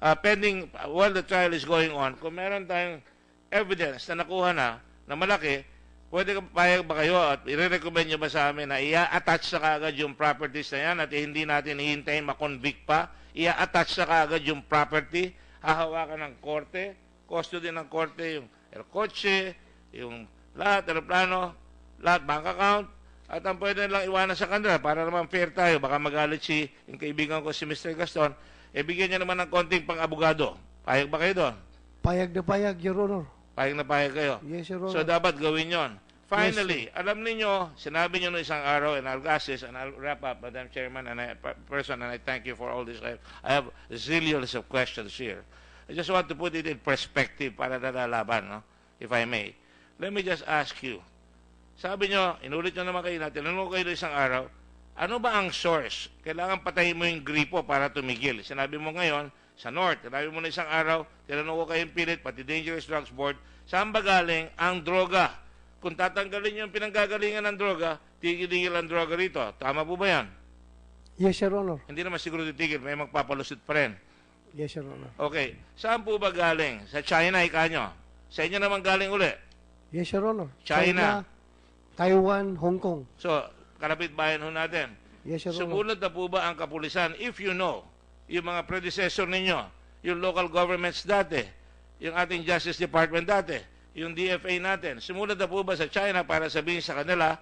uh, pending, uh, while the trial is going on, kung meron tayong evidence na nakuha na, na malaki, pwede ka, payag ba kayo at i-recommend nyo ba sa amin na i-attach sa kaagad yung properties na yan at hindi natin hihintayin makonvict pa, i-attach sa kaagad yung property, hahawakan ng korte, custody ng korte, yung el kotse, yung lahat, aeroplano, lahat, bank account, at ang pwede lang iwanan sa kanila para naman fair tayo. Baka magalit si yung kaibigan ko si Mr. Gaston, e bigyan niya naman ng konting pang-abogado. Payag ba kayo doon? Payag na payag, Your Honor. Payag na payag kayo. Yes, Your Honor. So dapat gawin yon. Finally, alam ninyo, sinabi niyo no isang araw, and I'll ask this, and I'll wrap up, Madam Chairman, and I, person, and I thank you for all this. I have, I have zillions of questions here. I just want to put it in perspective para nalalaban, no? if I may. Let me just ask you. Sabi nyo, inulit nyo naman kayo na, tinanong ko kayo ng isang araw, ano ba ang source? Kailangan patayin mo yung gripo para tumigil. Sinabi mo ngayon, sa North, sinabi mo na isang araw, tinanong ko kayong pilit, pati Dangerous Drugs Board, saan ba galing ang droga? Kung tatanggalin yung pinanggagalingan ng droga, tigil-tigil ang droga rito. Tama po ba yan? Yes, Your Honor. Hindi naman siguro titigil, may magpapalusot pa rin. Yes, Your Honor. Okay, saan po ba galing? Sa China, ika nyo? Sa inyo naman galing uli? Yes, Your Honor. China. Taiwan, Hong Kong. So, kalapit bayan ho natin. Yes, Your Honor. Sumunod na po ba ang kapulisan? If you know, yung mga predecessor ninyo, yung local governments dati, yung ating Justice Department dati, yung DFA natin, sumunod na po ba sa China para sabihin sa kanila,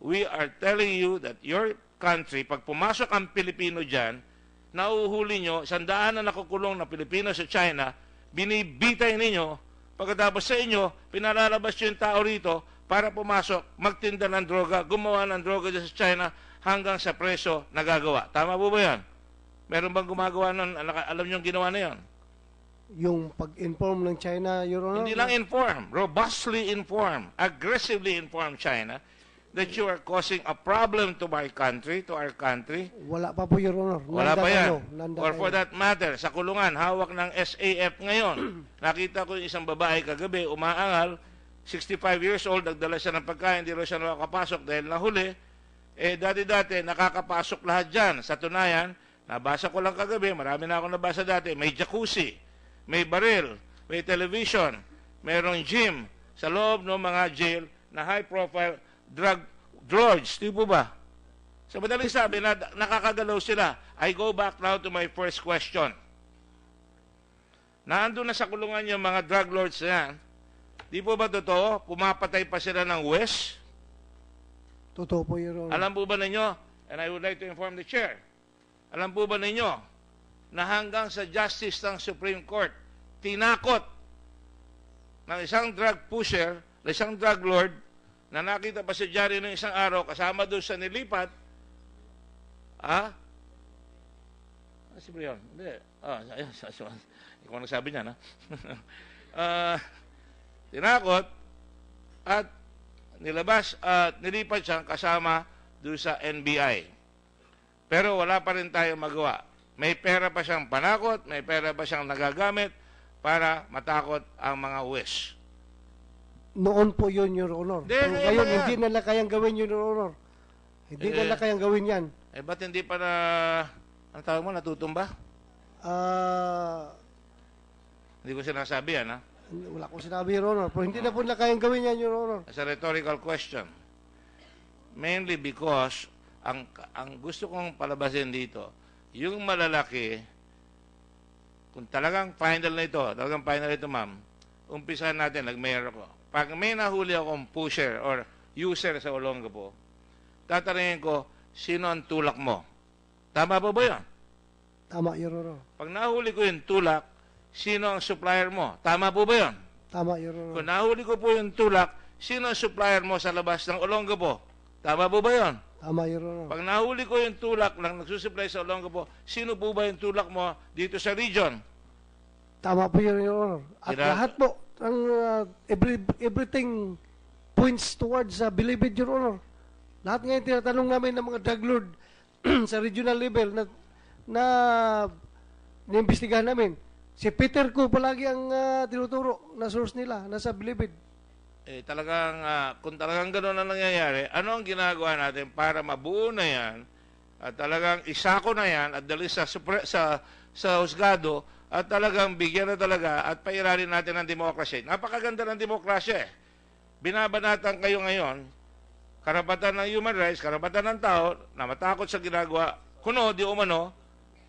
we are telling you that your country, pag pumasok ang Pilipino dyan, nauhuli nyo, sandaan na nakukulong na Pilipino sa China, binibitay ninyo, pagkatapos sa inyo, pinalalabas yung tao rito para pumasok, magtinda ng droga, gumawa ng droga sa China, hanggang sa preso nagagawa. Tama po ba yan? Meron bang gumagawa nun? Alam nyo yung ginawa na yan? Yung pag-inform ng China, Your Honor. Hindi lang inform, robustly inform, aggressively inform China that you are causing a problem to my country, to our country. Wala pa po, Your Honor. Wala pa yan. Nandang Or for that matter, sa kulungan, hawak ng SAF ngayon. Nakita ko yung isang babae kagabi, umaangal, 65 years old, nagdala siya ng pagkain, hindi rin siya nakakapasok dahil nahuli. Eh, dati-dati, nakakapasok lahat dyan. Sa tunayan, nabasa ko lang kagabi, marami na ako nabasa dati, may jacuzzi, may baril, may television, merong gym sa loob ng mga jail na high-profile drug lords. Di po ba? Sa madaling sabi na nakakagalaw sila. I go back now to my first question. Naandun na sa kulungan yung mga drug lords na yan. Di po ba totoo? Pumapatay pa sila ng West? Totoo po, Your Honor. Alam po ba ninyo, and I would like to inform the chair, alam po ba ninyo na hanggang sa justice ng Supreme Court, tinakot ng isang drug pusher, ng isang drug lord, na nakita pa si Jari ng isang araw, kasama doon sa nilipat, ah, ah si Brion, hindi, ah, ayun, ikaw nagsabi niya, na? Ah, tinakot, at nilabas at nilipat siya kasama doon sa NBI. Pero wala pa rin tayong magawa. May pera pa siyang panakot, may pera pa siyang nagagamit para matakot ang mga West. Noon po yun, Your Honor. Hindi, Pero ngayon ngayon, yan? hindi nila kayang gawin yun, Your Honor. Hindi Eh, nila kayang gawin yan. Eh, ba't hindi pa na, ang tawag mo, natutumba? Ah, Hindi ko sinasabi yan, ha? wala ko sinabi, Your Honor. Pero hindi na po nila kayang gawin yan, Your Honor. It's a rhetorical question. Mainly because ang ang gusto kong palabasin dito, yung malalaki, kung talagang final na ito, talagang final ito, ma'am, umpisahan natin, nag-mayor ako. Pag may nahuli akong pusher or user sa Olongapo, tatanungin ko, sino ang tulak mo? Tama ba ba yun? Tama, Your Honor. Pag nahuli ko yung tulak, sino ang supplier mo? Tama po ba yun? Tama, Your Honor. Kung nahuli ko po yung tulak, sino ang supplier mo sa labas ng Olongapo? Tama po ba yun? Tama, Your Honor. Pag nahuli ko yung tulak ng nagsusupply sa Olongapo, sino po ba yung tulak mo dito sa region? Tama po, Your Honor. At Sira- lahat po, ang, uh, every, everything points towards uh, believe Your Honor. Lahat ngayon tinatanong namin ng mga drug lord sa regional level na na niimbestigahan namin. Si Peter ko palagi ang uh, tinuturo na source nila, nasa Bilibid. Eh, talagang, ah, kung talagang gano'n ang nangyayari, ano ang ginagawa natin para mabuo na yan at talagang isako na yan at dali sa, sa, sa husgado at talagang bigyan na talaga at pairalin natin ang demokrasya. Napakaganda ng demokrasya eh. Binabanatan kayo ngayon, karapatan ng human rights, karapatan ng tao na matakot sa ginagawa, kuno, di umano,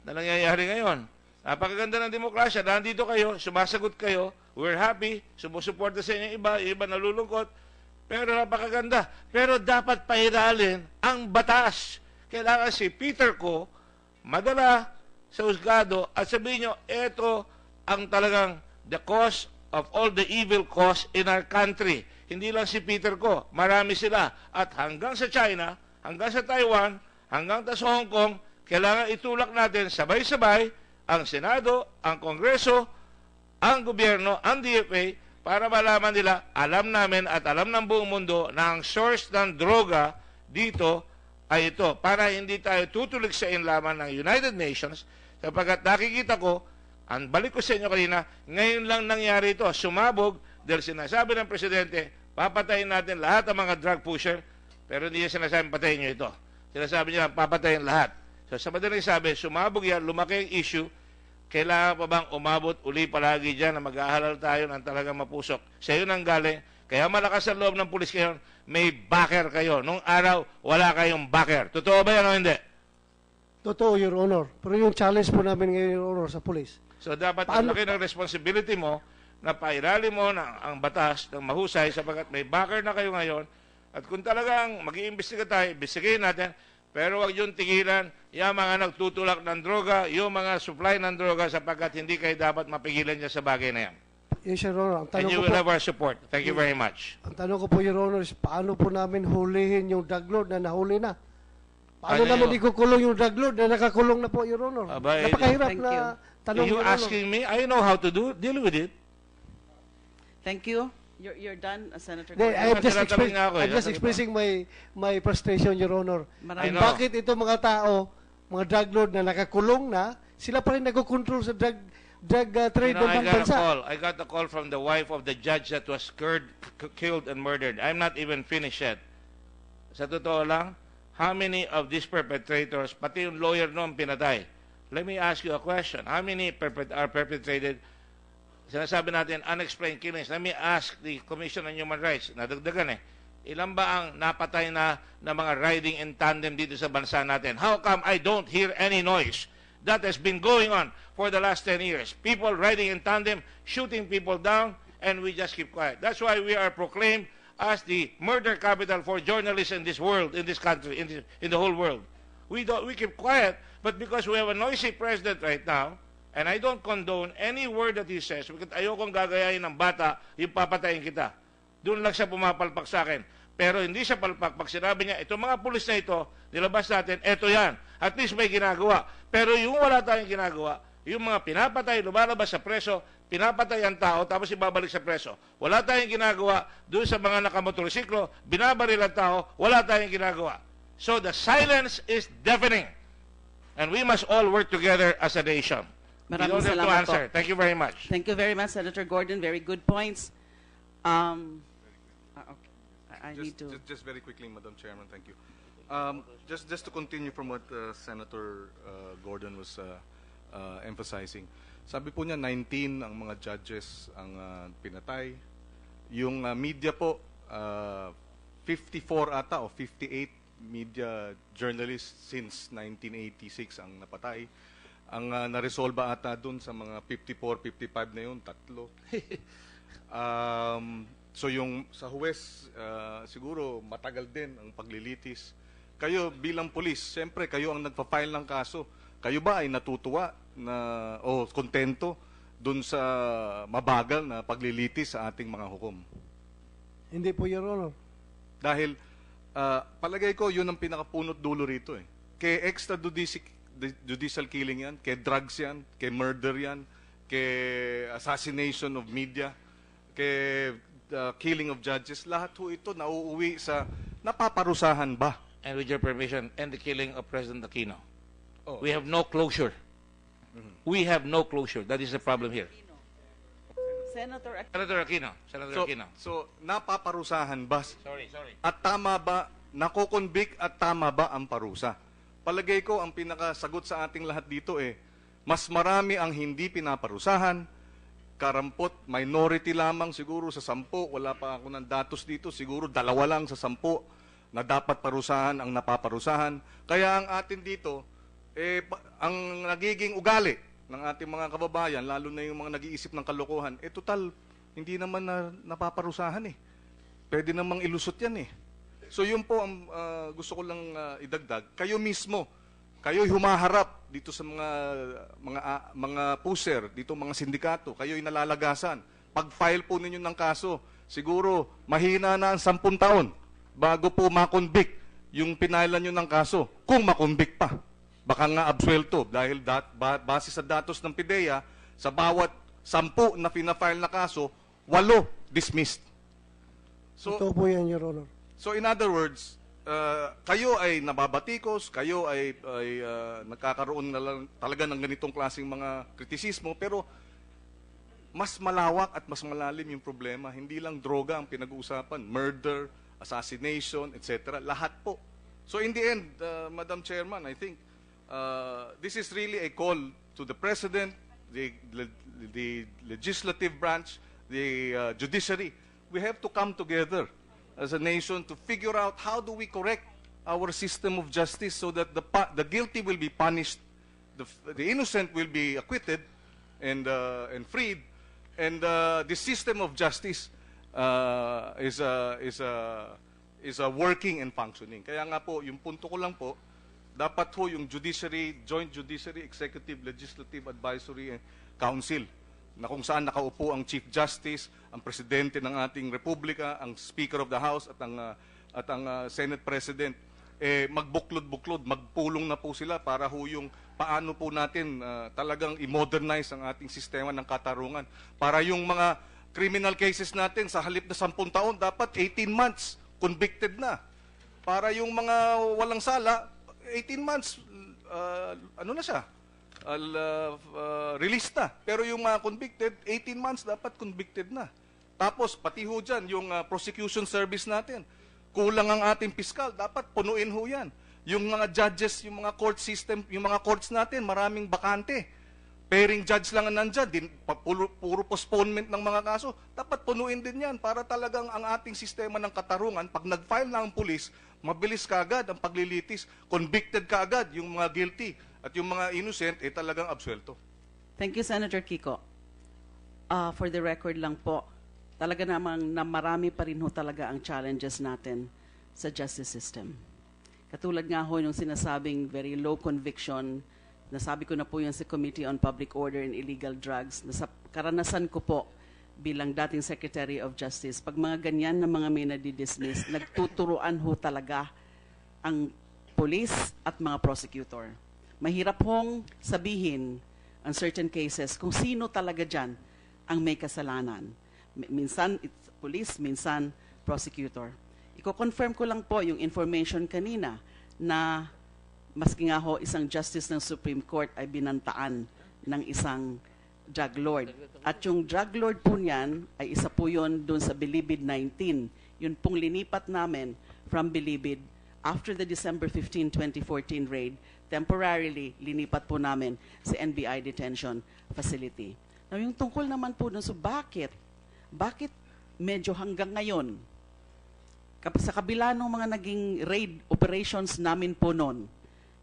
na nangyayari ngayon. Napakaganda ng demokrasya. Nandito kayo, sumasagot kayo, we're happy, sumusuporta sa inyo iba, iba nalulungkot. Pero napakaganda. Pero dapat pahiralin ang batas. Kailangan si Peter ko madala sa husgado at sabihin nyo, eto ang talagang the cause of all the evil cause in our country. Hindi lang si Peter ko, marami sila. At hanggang sa China, hanggang sa Taiwan, hanggang sa Hong Kong, kailangan itulak natin sabay-sabay ang Senado, ang Kongreso, ang gobyerno, ang DFA, para malaman nila, alam namin at alam ng buong mundo na ang source ng droga dito ay ito. Para hindi tayo tutulig sa inlaman ng United Nations, sapagkat nakikita ko, ang balik ko sa inyo kanina, ngayon lang nangyari ito, sumabog, dahil sinasabi ng Presidente, papatayin natin lahat ng mga drug pusher, pero hindi niya sinasabi, patayin niyo ito. Sinasabi niya, papatayin lahat. So sa madaling sabi, sumabog yan, lumaki ang issue, kailangan pa bang umabot uli palagi dyan na mag-aahalal tayo ng talagang mapusok? Sa iyo nang galing, kaya malakas ang loob ng pulis kayo, may backer kayo. Nung araw, wala kayong backer. Totoo ba yan o hindi? Totoo, Your Honor. Pero yung challenge po namin ngayon, Your Honor, sa police. So dapat ang Paano- laki ng responsibility mo na pairali mo ng, ang batas ng mahusay sapagkat may backer na kayo ngayon at kung talagang mag-iimbestiga tayo, imbestigahin natin pero wag yung tigilan yung mga nagtutulak ng droga, yung mga supply ng droga sapagkat hindi kayo dapat mapigilan niya sa bagay na yan. Yes, Your Honor. Ang And tanong you ko will po, have our support. Thank you very much. ang tanong ko po, Your Honor, is paano po namin hulihin yung drug lord na nahuli na? Paano Ano namin ikukulong yung drug lord na nakakulong na po, Your Honor? Aba, eh, Napakahirap na you. tanong, you Your Honor. asking me, I know how to do deal with it. Thank you. You're, you're done, uh, Senator. Cordero. I'm just, express, ako. I'm just expressing my my frustration, Your Honor. Marami- bakit ito mga tao, mga drug lord na nakakulong na, sila pa rin nagko-control sa drug drug uh, You trade know, ng I bang got a bansa. call. I got a call from the wife of the judge that was curd, k- killed and murdered. I'm not even finished yet. Sa totoo lang, how many of these perpetrators, pati yung lawyer noon pinatay. Let me ask you a question. How many perpet- are perpetrated sinasabi natin unexplained killings. Let me ask the Commission on Human Rights, nadagdagan eh, ilan ba ang napatay na na mga riding in tandem dito sa bansa natin? How come I don't hear any noise? That has been going on for the last 10 years. People riding in tandem, shooting people down, and we just keep quiet. That's why we are proclaimed as the murder capital for journalists in this world, in this country, in, this, in the whole world. We don't, we keep quiet, but because we have a noisy president right now, and I don't condone any word that he says, because ayokong gagayahin ng bata, yung papatayin kita. Doon lang siya pumapalpak sa akin. Pero hindi siya palpak. Pag sinabi niya, itong mga pulis na ito, nilabas natin, eto yan. At least may ginagawa. Pero yung wala tayong ginagawa, yung mga pinapatay, lumalabas sa preso, pinapatay ang tao, tapos ibabalik sa preso. Wala tayong ginagawa doon sa mga nakamotorsiklo, binabaril ang tao, wala tayong ginagawa. So the silence is deafening. And we must all work together as a nation. Maraming don't have to salamat answer. po. Thank you very much. Thank you very much, Senator Gordon. Very good points. Um, ah, okay. I, I just, need to... just, just very quickly, Madam Chairman, thank you. Um, just, just to continue from what uh, Senator uh, Gordon was uh, uh, emphasizing. Sabi po niya, 19 ang mga judges ang uh, pinatay. Yung uh, media po, uh, 54 ata o 58 media journalists since 1986 ang napatay. Ang uh, naresolba ata dun sa mga 54, 55 na yun, tatlo. Um, so yung sa huwes, uh, siguro matagal din ang paglilitis. Kayo bilang pulis, siyempre kayo ang nagpa-file ng kaso. Kayo ba ay natutuwa na o kontento dun sa mabagal na paglilitis sa ating mga hukom? Hindi po, Your Honor. Dahil ah, palagay ko yun ang pinakapunot dulo rito eh. Kay extrajudicial judicial killing yan, kay drugs yan, kay murder yan, kay assassination of media, kay uh, killing of judges, lahat ho ito nauuwi sa napaparusahan ba? And with your permission, and the killing of President Aquino. Oh. We have no closure. We have no closure. That is the problem here. Senator Aquino. Senator Aquino. Senator So, Aquino. so napaparusahan ba? Sorry, sorry. At tama ba, nakokonvict at tama ba ang parusa? Palagay ko ang pinakasagot sa ating lahat dito eh, mas marami ang hindi pinaparusahan, karampot, minority lamang siguro sa sampo, wala pa ako ng datos dito, siguro dalawa lang sa sampo na dapat parusahan ang napaparusahan. Kaya ang atin dito, eh, ang nagiging ugali ng ating mga kababayan, lalo na yung mga nag-iisip ng kalokohan, eh total, hindi naman na napaparusahan eh. Pwede namang ilusot yan eh. So yun po ang ah, gusto ko lang ah, idagdag. Kayo mismo, kayo humaharap dito sa mga mga ah, mga puser, dito mga sindikato, kayo nalalagasan. Pag-file po ninyo ng kaso, siguro mahina na ang sampung taon bago po makonvict yung pinailan nyo ng kaso. Kung makonvict pa. Baka nga absuelto dahil dat, ba, base sa datos ng PIDEA, sa bawat sampu na pinafile na kaso, walo dismissed. So, Totoo po yan, Your Honor. So in other words, uh, kayo ay nababatikos, kayo ay, ay uh, nagkakaroon na lang talaga ng ganitong klaseng mga kritisismo, pero mas malawak at mas malalim yung problema. Hindi lang droga ang pinag-uusapan, murder, assassination, etc. Lahat po. So in the end, uh, Madam Chairman, I think uh, this is really a call to the President, the, the, the legislative branch, the uh, judiciary. We have to come together as a nation to figure out how do we correct our system of justice so that the, the guilty will be punished, the, the innocent will be acquitted and, uh, and freed, and uh, the system of justice uh, is, uh, is, uh, is uh, working and functioning. Kaya nga po, yung punto ko lang po, dapat ho yung judiciary, joint judiciary, executive, legislative, advisory council na kung saan nakaupo ang Chief Justice, ang presidente ng ating republika, ang Speaker of the House at ang uh, at ang uh, Senate President eh magbuklod-buklod, magpulong na po sila para ho yung paano po natin uh, talagang i-modernize ang ating sistema ng katarungan para yung mga criminal cases natin sa halip na 10 taon dapat 18 months convicted na. Para yung mga walang sala 18 months uh, ano na siya? al uh, uh, release na. Pero yung mga convicted, 18 months dapat convicted na. Tapos, pati ho dyan, yung uh, prosecution service natin. Kulang ang ating piskal, dapat punuin ho yan. Yung mga judges, yung mga court system, yung mga courts natin, maraming bakante. pairing judge lang ang nandyan, din, puro, puro postponement ng mga kaso. Dapat punuin din yan para talagang ang ating sistema ng katarungan, pag nag-file na ang pulis, mabilis kaagad ang paglilitis. Convicted kaagad yung mga guilty. At yung mga innocent, eh talagang absuelto. Thank you, Senator Kiko. Ah, for the record lang po, talaga namang na marami pa rin ho talaga ang challenges natin sa justice system. Katulad nga ho yung sinasabing very low conviction, nasabi ko na po yan sa Committee on Public Order and Illegal Drugs, na sa karanasan ko po bilang dating Secretary of Justice, pag mga ganyan na mga may nadidismiss, nagtuturuan ho talaga ang police at mga prosecutor. Mahirap hong sabihin on certain cases kung sino talaga dyan ang may kasalanan. Mi- Minsan, it's police, minsan prosecutor. Iko-confirm ko lang po yung information kanina na maski nga ho isang justice ng Supreme Court ay binantaan ng isang drug lord. At yung drug lord po niyan ay isa po yun dun sa Bilibid 19. Yun pong linipat namin from Bilibid after the December 15, 2014 raid, temporarily linipat po namin sa NBI detention facility. Now, yung tungkol naman po dun sa bakit, bakit medyo hanggang ngayon, sa kabila ng mga naging raid operations namin po noon,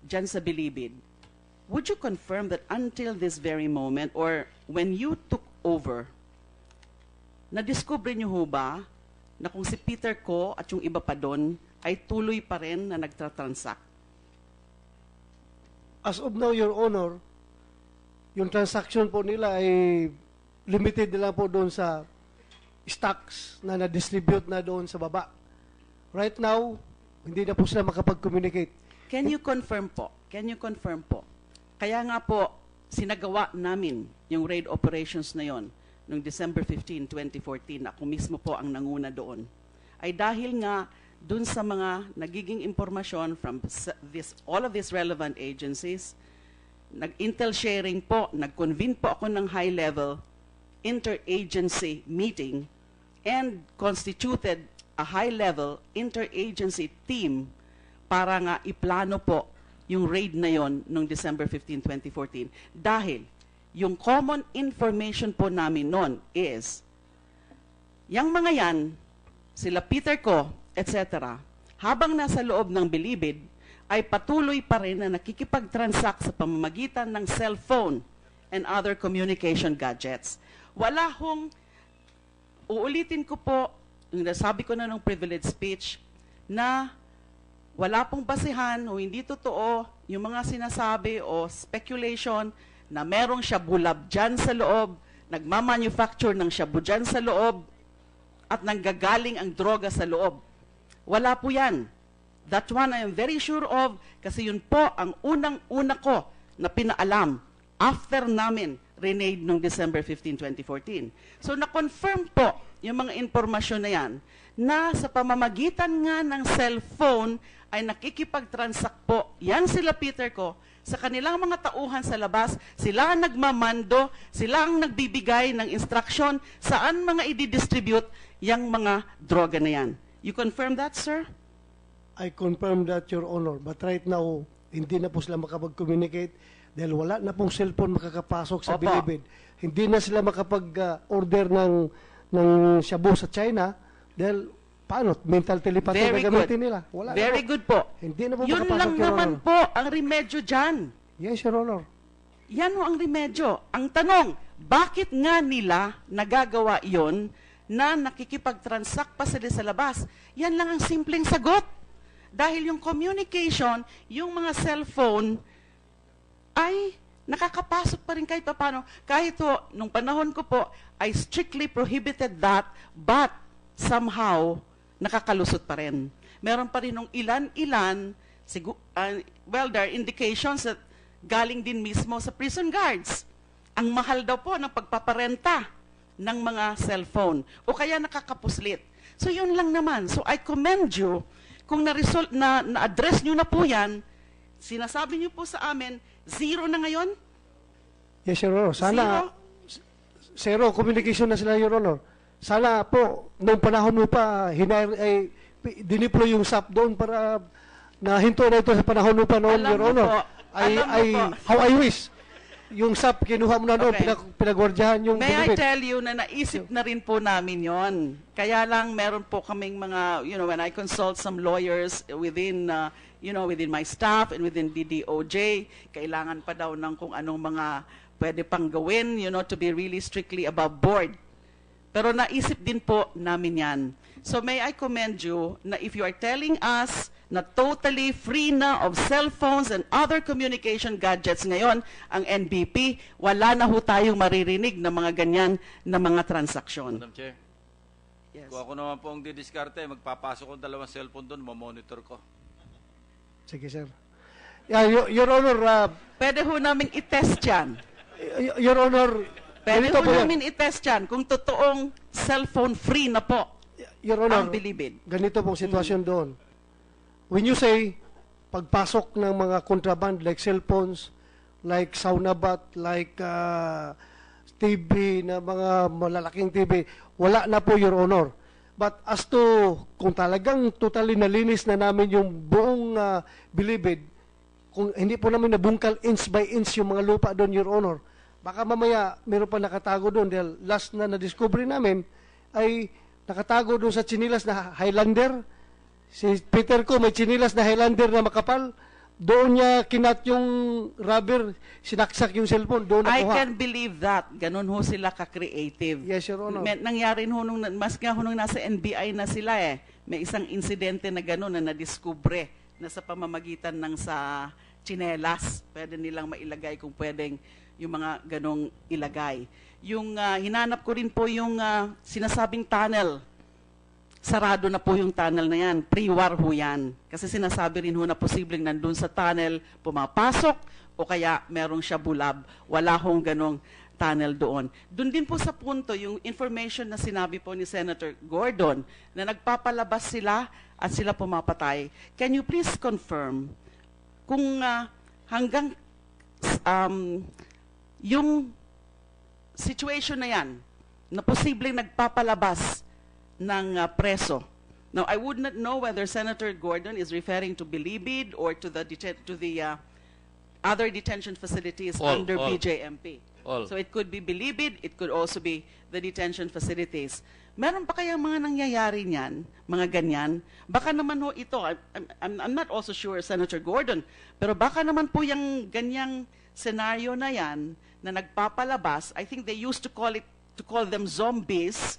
dyan sa Bilibid, would you confirm that until this very moment, or when you took over, na-discover niyo ho ba na kung si Peter ko at yung iba pa doon ay tuloy pa rin na nagtatransact? As of now, Your Honor, yung transaction po nila ay limited na lang po doon sa stocks na na-distribute na doon sa baba. Right now, hindi na po sila makapag-communicate. Can you confirm po? Can you confirm po? Kaya nga po, sinagawa namin yung raid operations na yon noong December 15, 2014. Ako mismo po ang nanguna doon. Ay dahil nga dun sa mga nagiging impormasyon from this, all of these relevant agencies, nag-intel sharing po, nag-convene po ako ng high-level interagency meeting and constituted a high-level interagency team para nga iplano po yung raid na yon noong December 15, 2014. Dahil yung common information po namin noon is, yung mga yan, sila Peter ko, etc., habang nasa loob ng bilibid, ay patuloy pa rin na nakikipag-transact sa pamamagitan ng cellphone and other communication gadgets. Wala hong, uulitin ko po, yung nasabi ko na ng privilege speech, na wala pong basihan o hindi totoo yung mga sinasabi o speculation na merong shabulab dyan sa loob, nagmamanufacture ng shabu dyan sa loob, at nanggagaling ang droga sa loob. Wala po yan. That one I am very sure of kasi yun po ang unang-una ko na pinaalam after namin renade noong December 15, 2014. So na-confirm po yung mga impormasyon na yan na sa pamamagitan nga ng cellphone ay nakikipag-transact po, yan sila Peter ko, sa kanilang mga tauhan sa labas, sila ang nagmamando, sila ang nagbibigay ng instruction saan mga i-distribute yung mga droga na yan. You confirm that, sir? I confirm that, Your Honor. But right now, hindi na po sila makapag-communicate dahil wala na pong cellphone makakapasok sa Opo. Bilibid. Hindi na sila makapag-order ng, ng shabu sa China dahil paano? Mental telepathy Very na gamitin good. nila. Wala na Very po. good po. Hindi na po Yun makapasok, lang Your naman Honor. po ang remedyo dyan. Yes, Your Honor. Yan ho ang remedyo. Ang tanong, bakit nga nila nagagawa yon na nakikipag-transact pa sila sa labas? Yan lang ang simpleng sagot. Dahil yung communication, yung mga cellphone, ay nakakapasok pa rin kahit papano. Kahit ho, nung panahon ko po, I strictly prohibited that, but somehow, nakakalusot pa rin. Meron pa rin nung ilan-ilan, uh, well, there are indications that galing din mismo sa prison guards. Ang mahal daw po ng pagpaparenta ng mga cellphone o kaya nakakapuslit. So yun lang naman. So I commend you kung na-result na na-address niyo na po yan, sinasabi niyo po sa amin, zero na ngayon? Yes, Your Honor. Sana, zero communication na sila, Your Honor. Sana po, nung panahon mo pa, hinire, ay, dineploy yung SAP doon para nahinto na ito sa panahon mo pa noon, Alam Your mo Honor. po, I, alam mo I, po. how I wish yung SAP, kinuha mo na doon, Okay. pinag, pinagwardyahan yung May I tell you na naisip na rin po namin yon. Kaya lang meron po kaming mga, you know, when I consult some lawyers within, uh, you know, within my staff and within DDOJ, kailangan pa daw ng kung anong mga pwede pang gawin, you know, to be really strictly above board. Pero naisip din po namin yan. So may I commend you na if you are telling us na totally free na of cell phones and other communication gadgets ngayon ang NBP, wala na ho tayong maririnig na mga ganyan na mga transaksyon. Madam Chair. Yes. Kung ako naman po ang didiskarte, magpapasok ko dalawang cellphone doon, mamonitor ko. Sige, sir. Yeah, Your, Your Honor, uh, Pwede ho namin i-test yan. Your Honor, Pwede ganito po yan. namin i-test yan kung totoong cellphone free na po Your Honor, ang bilibid. ganito pong sitwasyon doon. When you say, pagpasok ng mga contraband like cellphones, like sauna bath, like uh, TV, na mga malalaking TV, wala na po, Your Honor. But as to kung talagang totally nalinis na namin yung buong uh, bilibid, kung hindi po namin nabungkal inch by inch yung mga lupa doon, Your Honor, baka mamaya meron pa nakatago doon dahil last na na-discovery namin ay nakatago doon sa chinilas na Highlander. Si Peter ko may chinilas na Highlander na makapal. Doon niya kinat yung rubber, sinaksak yung cellphone, doon I nakuha. can believe that. Ganun ho sila ka-creative. Yes, Your Honor. May, nangyari ho nung, mas nga ho nung nasa NBI na sila eh. May isang insidente na gano'n na nadiskubre na sa pamamagitan ng sa chinelas. Pwede nilang mailagay kung pwedeng yung mga ganong ilagay. Yung ah, hinanap ko rin po yung ah, sinasabing tunnel sarado na po yung tunnel na yan. Pre-war ho yan. Kasi sinasabi rin ho na posibleng nandun sa tunnel, pumapasok, o kaya merong siya bulab. Wala hong ganong tunnel doon. Doon din po sa punto, yung information na sinabi po ni Senator Gordon, na nagpapalabas sila at sila pumapatay. Can you please confirm kung ah, hanggang um, yung situation na yan, na posibleng nagpapalabas ng uh, preso. Now, I would not know whether Senator Gordon is referring to Bilibid or to the to the uh, other detention facilities All, under all. BJMP. All. So it could be Bilibid, it could also be the detention facilities. Meron pa kaya mga nangyayari niyan, mga ganyan? Baka naman ho ito, I'm, I'm, I'm not also sure, Senator Gordon, pero baka naman po yung ganyang senaryo na yan, na nagpapalabas, I think they used to call it, to call them zombies,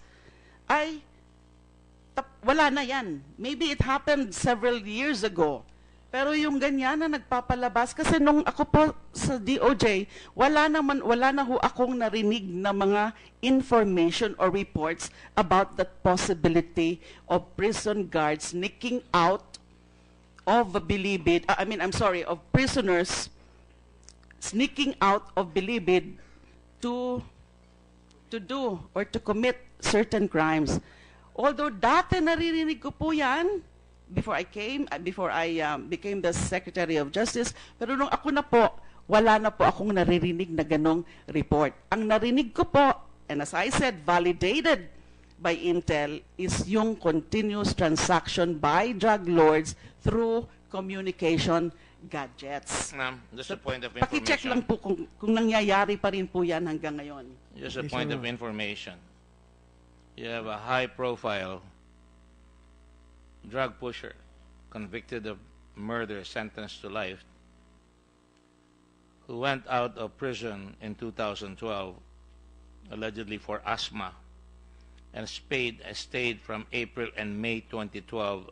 ay tap- wala na yan. Maybe it happened several years ago. Pero yung ganyan na nagpapalabas, kasi nung ako po sa DOJ, wala naman, wala na ho akong narinig na mga information or reports about the possibility of prison guards sneaking out of a Bilibid, uh, I mean, I'm sorry, of prisoners sneaking out of Bilibid to to do or to commit certain crimes. Although dati naririnig ko po yan before I came, uh, before I um, became the Secretary of Justice, pero nung ako na po, wala na po akong naririnig na ganong report. Ang narinig ko po, and as I said, validated by Intel, is yung continuous transaction by drug lords through communication gadgets. Ma'am, just a point of information. Pakicheck information. lang po kung, kung nangyayari pa rin po yan hanggang ngayon. Just a point of information. You have a high-profile drug pusher convicted of murder, sentenced to life, who went out of prison in 2012, allegedly for asthma, and stayed, stayed from April and May 2012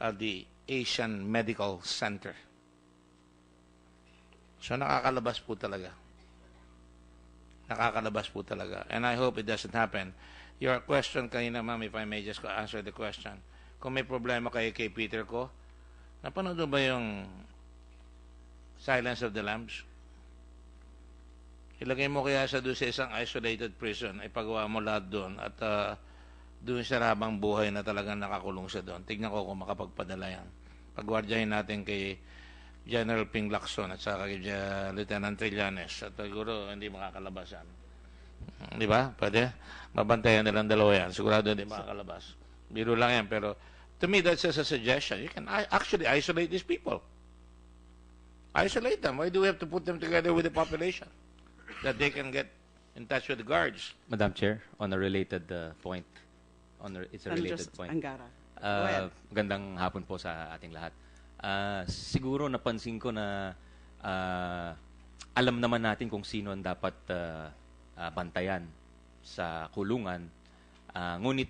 at the Asian Medical Center. So nakakalabas po talaga. Nakakalabas po talaga. And I hope it doesn't happen. Your question kanina, ma'am, if I may just answer the question. Kung may problema kayo kay Peter ko, napanood ba yung Silence of the Lambs? Ilagay mo kaya sa doon sa isang isolated prison, ipagawa mo lahat doon at uh, doon siya habang buhay na talagang nakakulong siya doon. Tignan ko kung makapagpadala yan. Pagwardyahin natin kay General Ping Lacson at saka kay uh, Lieutenant Trillanes at siguro hindi makakalabas yan. Di ba? Pwede? Mabantayan nilang dalawa yan. Sigurado hindi makakalabas. Biro lang yan. Pero to me, that's just a suggestion. You can actually isolate these people. Isolate them. Why do we have to put them together with the population? that they can get in touch with the guards. Madam Chair, on a related uh, point, on a, it's a related point. Angara. Uh, magandang hapon po sa ating lahat. Ah, siguro napansin ko na ah, alam naman natin kung sino ang dapat ah, ah, bantayan sa kulungan. Ah, ngunit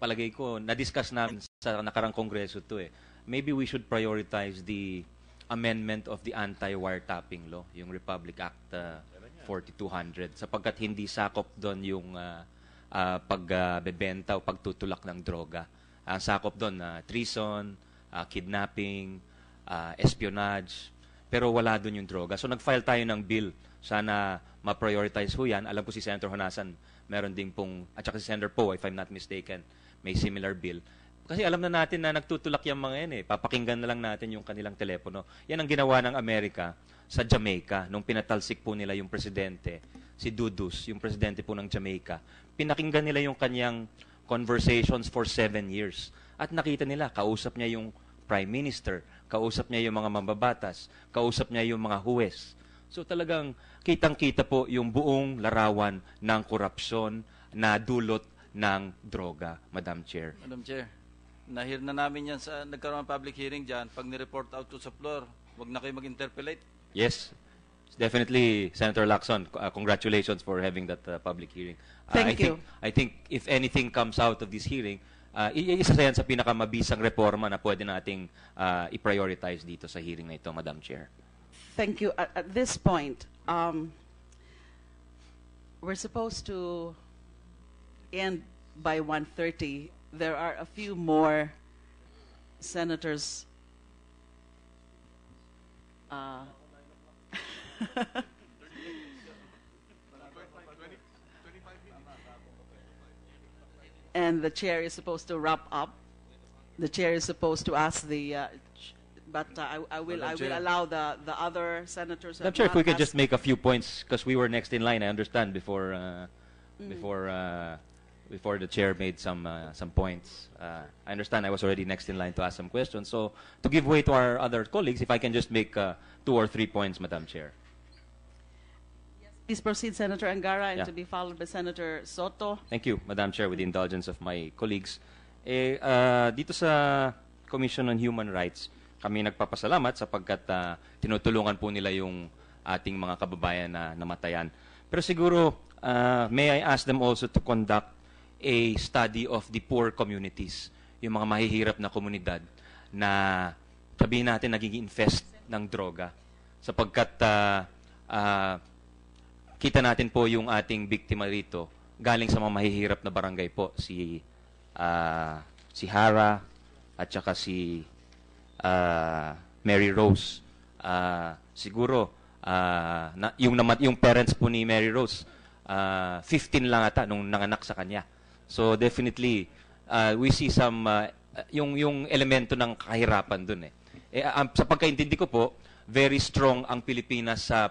palagay ko, na-discuss namin sa nakarang kongreso to eh. Maybe we should prioritize the amendment of the anti-wiretapping law, yung Republic Act ah, 4200, sapagkat hindi sakop doon yung ah, ah, pagbebenta o pagtutulak ng droga. Ang sakop doon, na treason, ah, kidnapping, ah, espionage, pero wala doon yung droga. So nag-file tayo ng bill. Sana ma-prioritize ho yan. Alam ko si Senator Honasan, meron din pong, at saka si Senator Poe, if I'm not mistaken, may similar bill. Kasi alam na natin na nagtutulak yung mga yan eh. Papakinggan na lang natin yung kanilang telepono. Yan ang ginawa ng Amerika sa Jamaica nung pinatalsik po nila yung presidente, si Dudus, yung presidente po ng Jamaica. Pinakinggan nila yung kanyang conversations for seven years. At nakita nila, kausap niya yung prime minister, kausap niya yung mga mambabatas, kausap niya yung mga huwes. So talagang kitang-kita po yung buong larawan ng korupsyon na dulot ng droga, Madam Chair. Madam Chair, nahir na namin yan sa nagkaroon ng public hearing dyan. Pag ni-report out to sa floor, wag na kayo mag-interpolate. Yes, definitely, Senator Lacson. uh, congratulations for having that uh, public hearing. Uh, Thank I you. Think, I think if anything comes out of this hearing, uh, isa sa yan sa pinakamabisang reforma na pwede nating uh, i-prioritize dito sa hearing na ito, Madam Chair. Thank you. At, at this point, um, we're supposed to end by 1.30. There are a few more senators. Uh, and the chair is supposed to wrap up. The chair is supposed to ask the, uh, but uh, I, I will I will allow the, the other senators. who Madam have Chair, if we could just make a few points, because we were next in line, I understand, before, uh, Mm. before, uh, before the chair made some, uh, some points. Uh, I understand I was already next in line to ask some questions. So to give way to our other colleagues, if I can just make uh, two or three points, Madam Chair. Please proceed, Senator Angara, and Yeah. to be followed by Senator Soto. Thank you, Madam Chair, with the indulgence of my colleagues. Eh, ah, dito sa Commission on Human Rights, kami nagpapasalamat sapagkat ah, tinutulungan po nila yung ating mga kababayan na namatayan. Pero siguro, ah, may I ask them also to conduct a study of the poor communities, yung mga mahihirap na komunidad na sabihin natin nagiging infest ng droga. Sapagkat ah, ah, kita natin po yung ating biktima rito. Galing sa mga mahihirap na barangay po. Si ah, si Hara at saka si ah, Mary Rose. Ah, siguro ah, na, yung naman yung parents po ni Mary Rose ah, 15 lang ata nung nanganak sa kanya. So definitely ah, we see some ah, yung yung elemento ng kahirapan dun eh, eh ah, sa pagkaintindi ko po very strong ang Pilipinas sa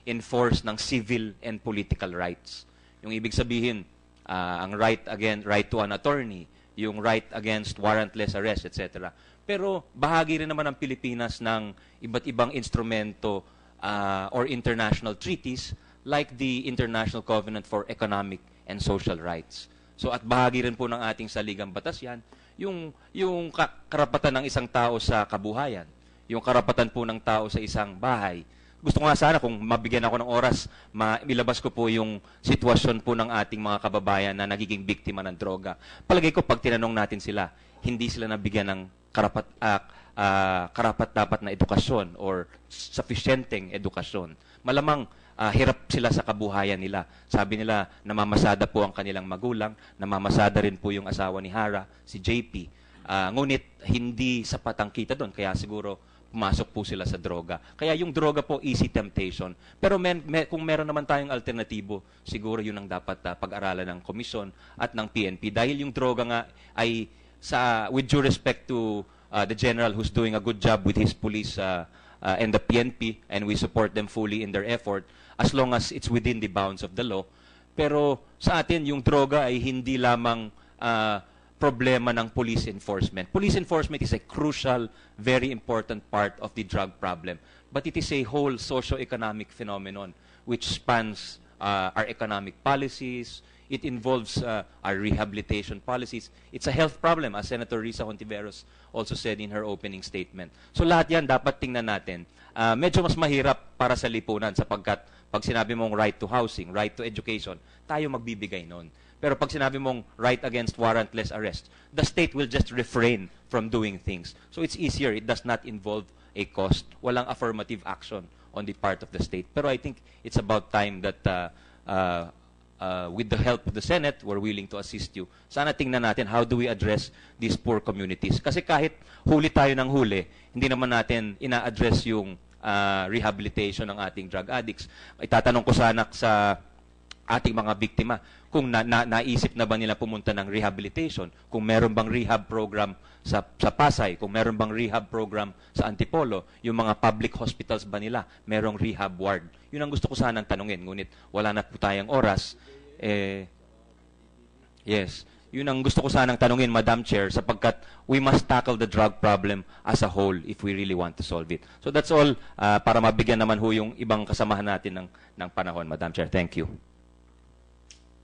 pag-enforce ng civil and political rights. Yung ibig sabihin, ah, ang right again right to an attorney, yung right against warrantless arrest, etc. Pero bahagi rin naman ang Pilipinas ng iba't ibang instrumento ah, or international treaties like the International Covenant for Economic and Social Rights. So at bahagi rin po ng ating saligang batas yan, yung, yung ka- karapatan ng isang tao sa kabuhayan, yung karapatan po ng tao sa isang bahay. Gusto ko nga sana kung mabigyan ako ng oras, mailabas ko po yung sitwasyon po ng ating mga kababayan na nagiging biktima ng droga. Palagay ko pag tinanong natin sila, hindi sila nabigyan ng karapat ah, ah, karapat dapat na edukasyon or sufficienteng edukasyon. Malamang ah, hirap sila sa kabuhayan nila. Sabi nila, namamasada po ang kanilang magulang, namamasada rin po yung asawa ni Hara, si JP. Ah, ngunit hindi sapat ang kita doon, kaya siguro pumasok po sila sa droga. Kaya yung droga po, easy temptation. Pero men, me- kung meron naman tayong alternatibo, siguro yun ang dapat ah, pag-aralan ng komisyon at ng PNP. Dahil yung droga nga ay, sa, with due respect to ah, the general who's doing a good job with his police ah, ah, and the PNP, and we support them fully in their effort, as long as it's within the bounds of the law. Pero sa atin, yung droga ay hindi lamang ah, problema ng police enforcement. Police enforcement is a crucial, very important part of the drug problem. But it is a whole socio-economic phenomenon which spans uh, our economic policies, it involves uh, our rehabilitation policies. It's a health problem, as Senator Risa Hontiveros also said in her opening statement. So lahat yan dapat tingnan natin. Uh, medyo mas mahirap para sa lipunan sapagkat pag sinabi mong right to housing, right to education, tayo magbibigay nun. Pero pag sinabi mong right against warrantless arrest, the state will just refrain from doing things. So it's easier. It does not involve a cost. Walang affirmative action on the part of the state. Pero I think it's about time that uh, uh, uh, with the help of the Senate, we're willing to assist you. Sana tingnan natin how do we address these poor communities. Kasi kahit huli tayo ng huli, hindi naman natin ina-address yung uh, rehabilitation ng ating drug addicts. Itatanong ko sana sa ating mga biktima kung na, na, naisip na ba nila pumunta ng rehabilitation, kung meron bang rehab program sa, sa Pasay, kung meron bang rehab program sa Antipolo, yung mga public hospitals ba nila, merong rehab ward. Yun ang gusto ko sanang tanungin, ngunit wala na po tayong oras. Eh, yes, yun ang gusto ko sanang tanungin, Madam Chair, sapagkat we must tackle the drug problem as a whole if we really want to solve it. So that's all, uh, para mabigyan naman ho yung ibang kasamahan natin ng, ng panahon, Madam Chair. Thank you.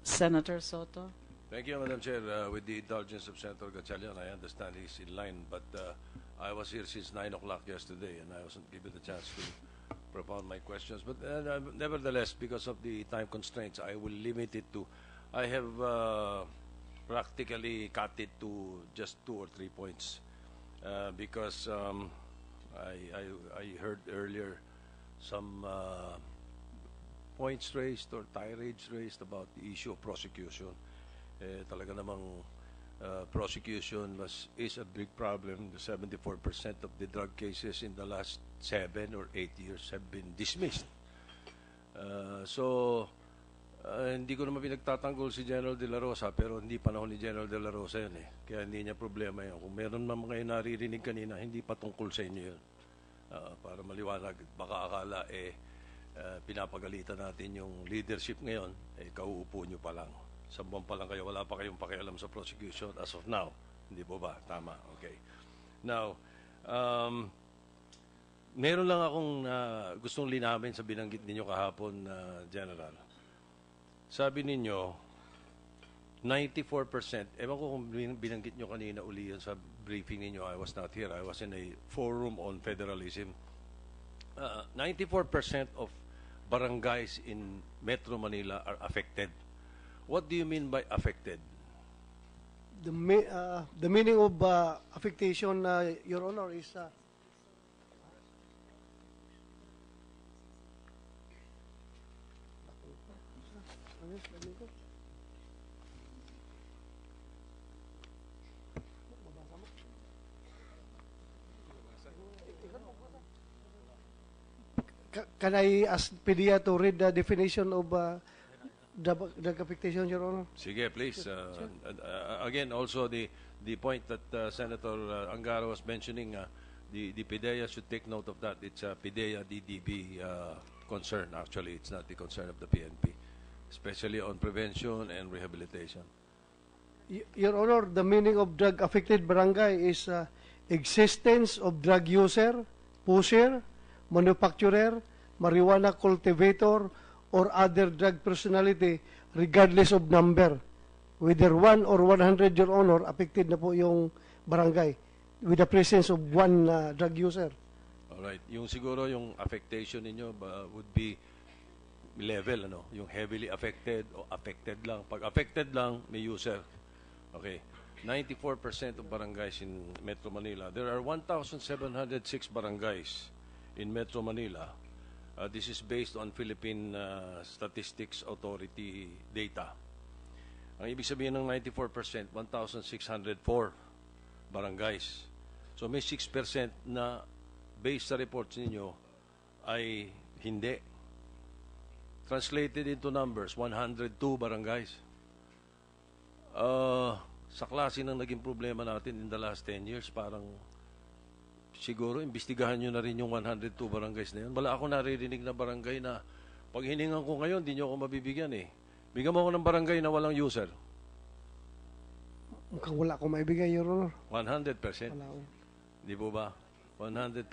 Senator Soto. Thank you, Madam Chair. Uh, with the indulgence of Senator Gatchalian, I understand he's in line, but uh, I was here since 9 o'clock yesterday, and I wasn't given the chance to propound my questions. But uh, nevertheless, because of the time constraints, I will limit it to, I have uh, practically cut it to just two or three points, uh, because um, I, I, I heard earlier some uh, points raised or tirades raised about the issue of prosecution. Eh, talaga namang uh, prosecution was, is a big problem. The 74% of the drug cases in the last seven or eight years have been dismissed. Uh, so, uh, hindi ko naman pinagtatanggol si General De La Rosa, pero hindi panahon ni General De La Rosa yun eh. Kaya hindi niya problema yun. Kung meron man kayo naririnig kanina, hindi patungkol sa inyo yun. Uh, para maliwanag, baka akala eh, uh, pinapagalitan natin yung leadership ngayon, eh kauupo nyo pa lang. Sa buwan pa lang kayo, wala pa kayong pakialam sa prosecution as of now. Hindi po ba? Tama. Okay. Now, um, meron lang akong uh, gustong linawin sa binanggit ninyo kahapon, uh, General. Sabi ninyo, 94%, ewan ko kung binanggit nyo kanina uli yan sa briefing ninyo, I was not here, I was in a forum on federalism. Uh, 94% of barangays in Metro Manila are affected. What do you mean by affected? The, uh, the meaning of uh, affectation, uh, Your Honor, is uh, Can I ask Pedia to read the definition of uh, drug drug affectation, Your Honor? Sige, please. Uh, uh, again, also the the point that uh, Senator uh, Angara was mentioning, uh, the the PIDEA should take note of that. It's a PIDEA DDB uh, concern. Actually, it's not the concern of the PNP, especially on prevention and rehabilitation. Y- Your Honor, the meaning of drug affected barangay is uh, existence of drug user, pusher, manufacturer, marijuana cultivator, or other drug personality regardless of number. Whether one or 100, Your Honor, affected na po yung barangay with the presence of one uh, drug user. All right. Yung siguro yung affectation ninyo ba, would be level ano, yung heavily affected o affected lang. Pag affected lang, may user. Okay. 94% of barangays in Metro Manila. There are 1,706 barangays in Metro Manila. Uh, this is based on Philippine uh, Statistics Authority data. Ang ibig sabihin ng 94%, 1,604 barangays. So may 6% na based sa reports ninyo ay hindi. Translated into numbers, 102 barangays. Uh, sa klase ng naging problema natin in the last 10 years, parang siguro imbestigahan nyo na rin yung 102 barangays na yun. Wala ako naririnig na barangay na pag hiningan ko ngayon, di nyo ako mabibigyan eh. Bigyan mo ako ng barangay na walang user. Mukhang wala akong maibigay, Your Honor. 100%. Wala ko. Di po ba? 100%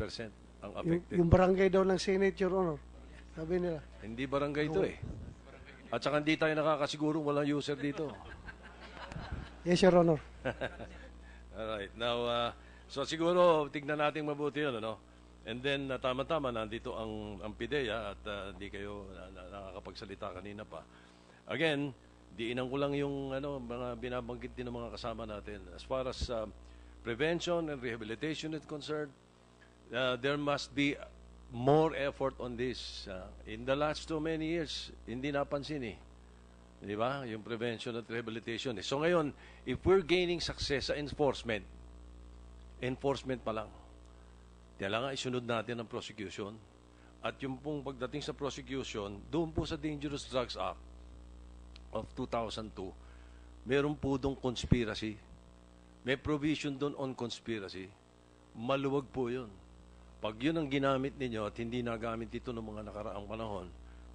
ang Yung, affected. yung barangay daw ng Senate, Your Honor. Sabi nila. Hindi barangay ito eh. At saka hindi tayo nakakasiguro walang user dito. Yes, Your Honor. Alright. Now, uh, so siguro tignan natin mabuti yun, ano? And then, uh, tama-tama, nandito ang, ang PIDEA at uh, hindi kayo na, na, nakakapagsalita kanina pa. Again, diinan ko lang yung ano, mga binabanggit din ng mga kasama natin. As far as uh, prevention and rehabilitation is concerned, uh, there must be more effort on this. Uh, in the last too many years, hindi napansin eh. Di ba? Yung prevention at rehabilitation. eh. So ngayon, if we're gaining success sa enforcement, enforcement pa lang. Kailangan isunod natin ang prosecution. At yung pong pagdating sa prosecution, doon po sa Dangerous Drugs Act of 2002, meron po doon conspiracy. May provision doon on conspiracy. Maluwag po yun. Pag yun ang ginamit ninyo at hindi nagamit ito ng mga nakaraang panahon,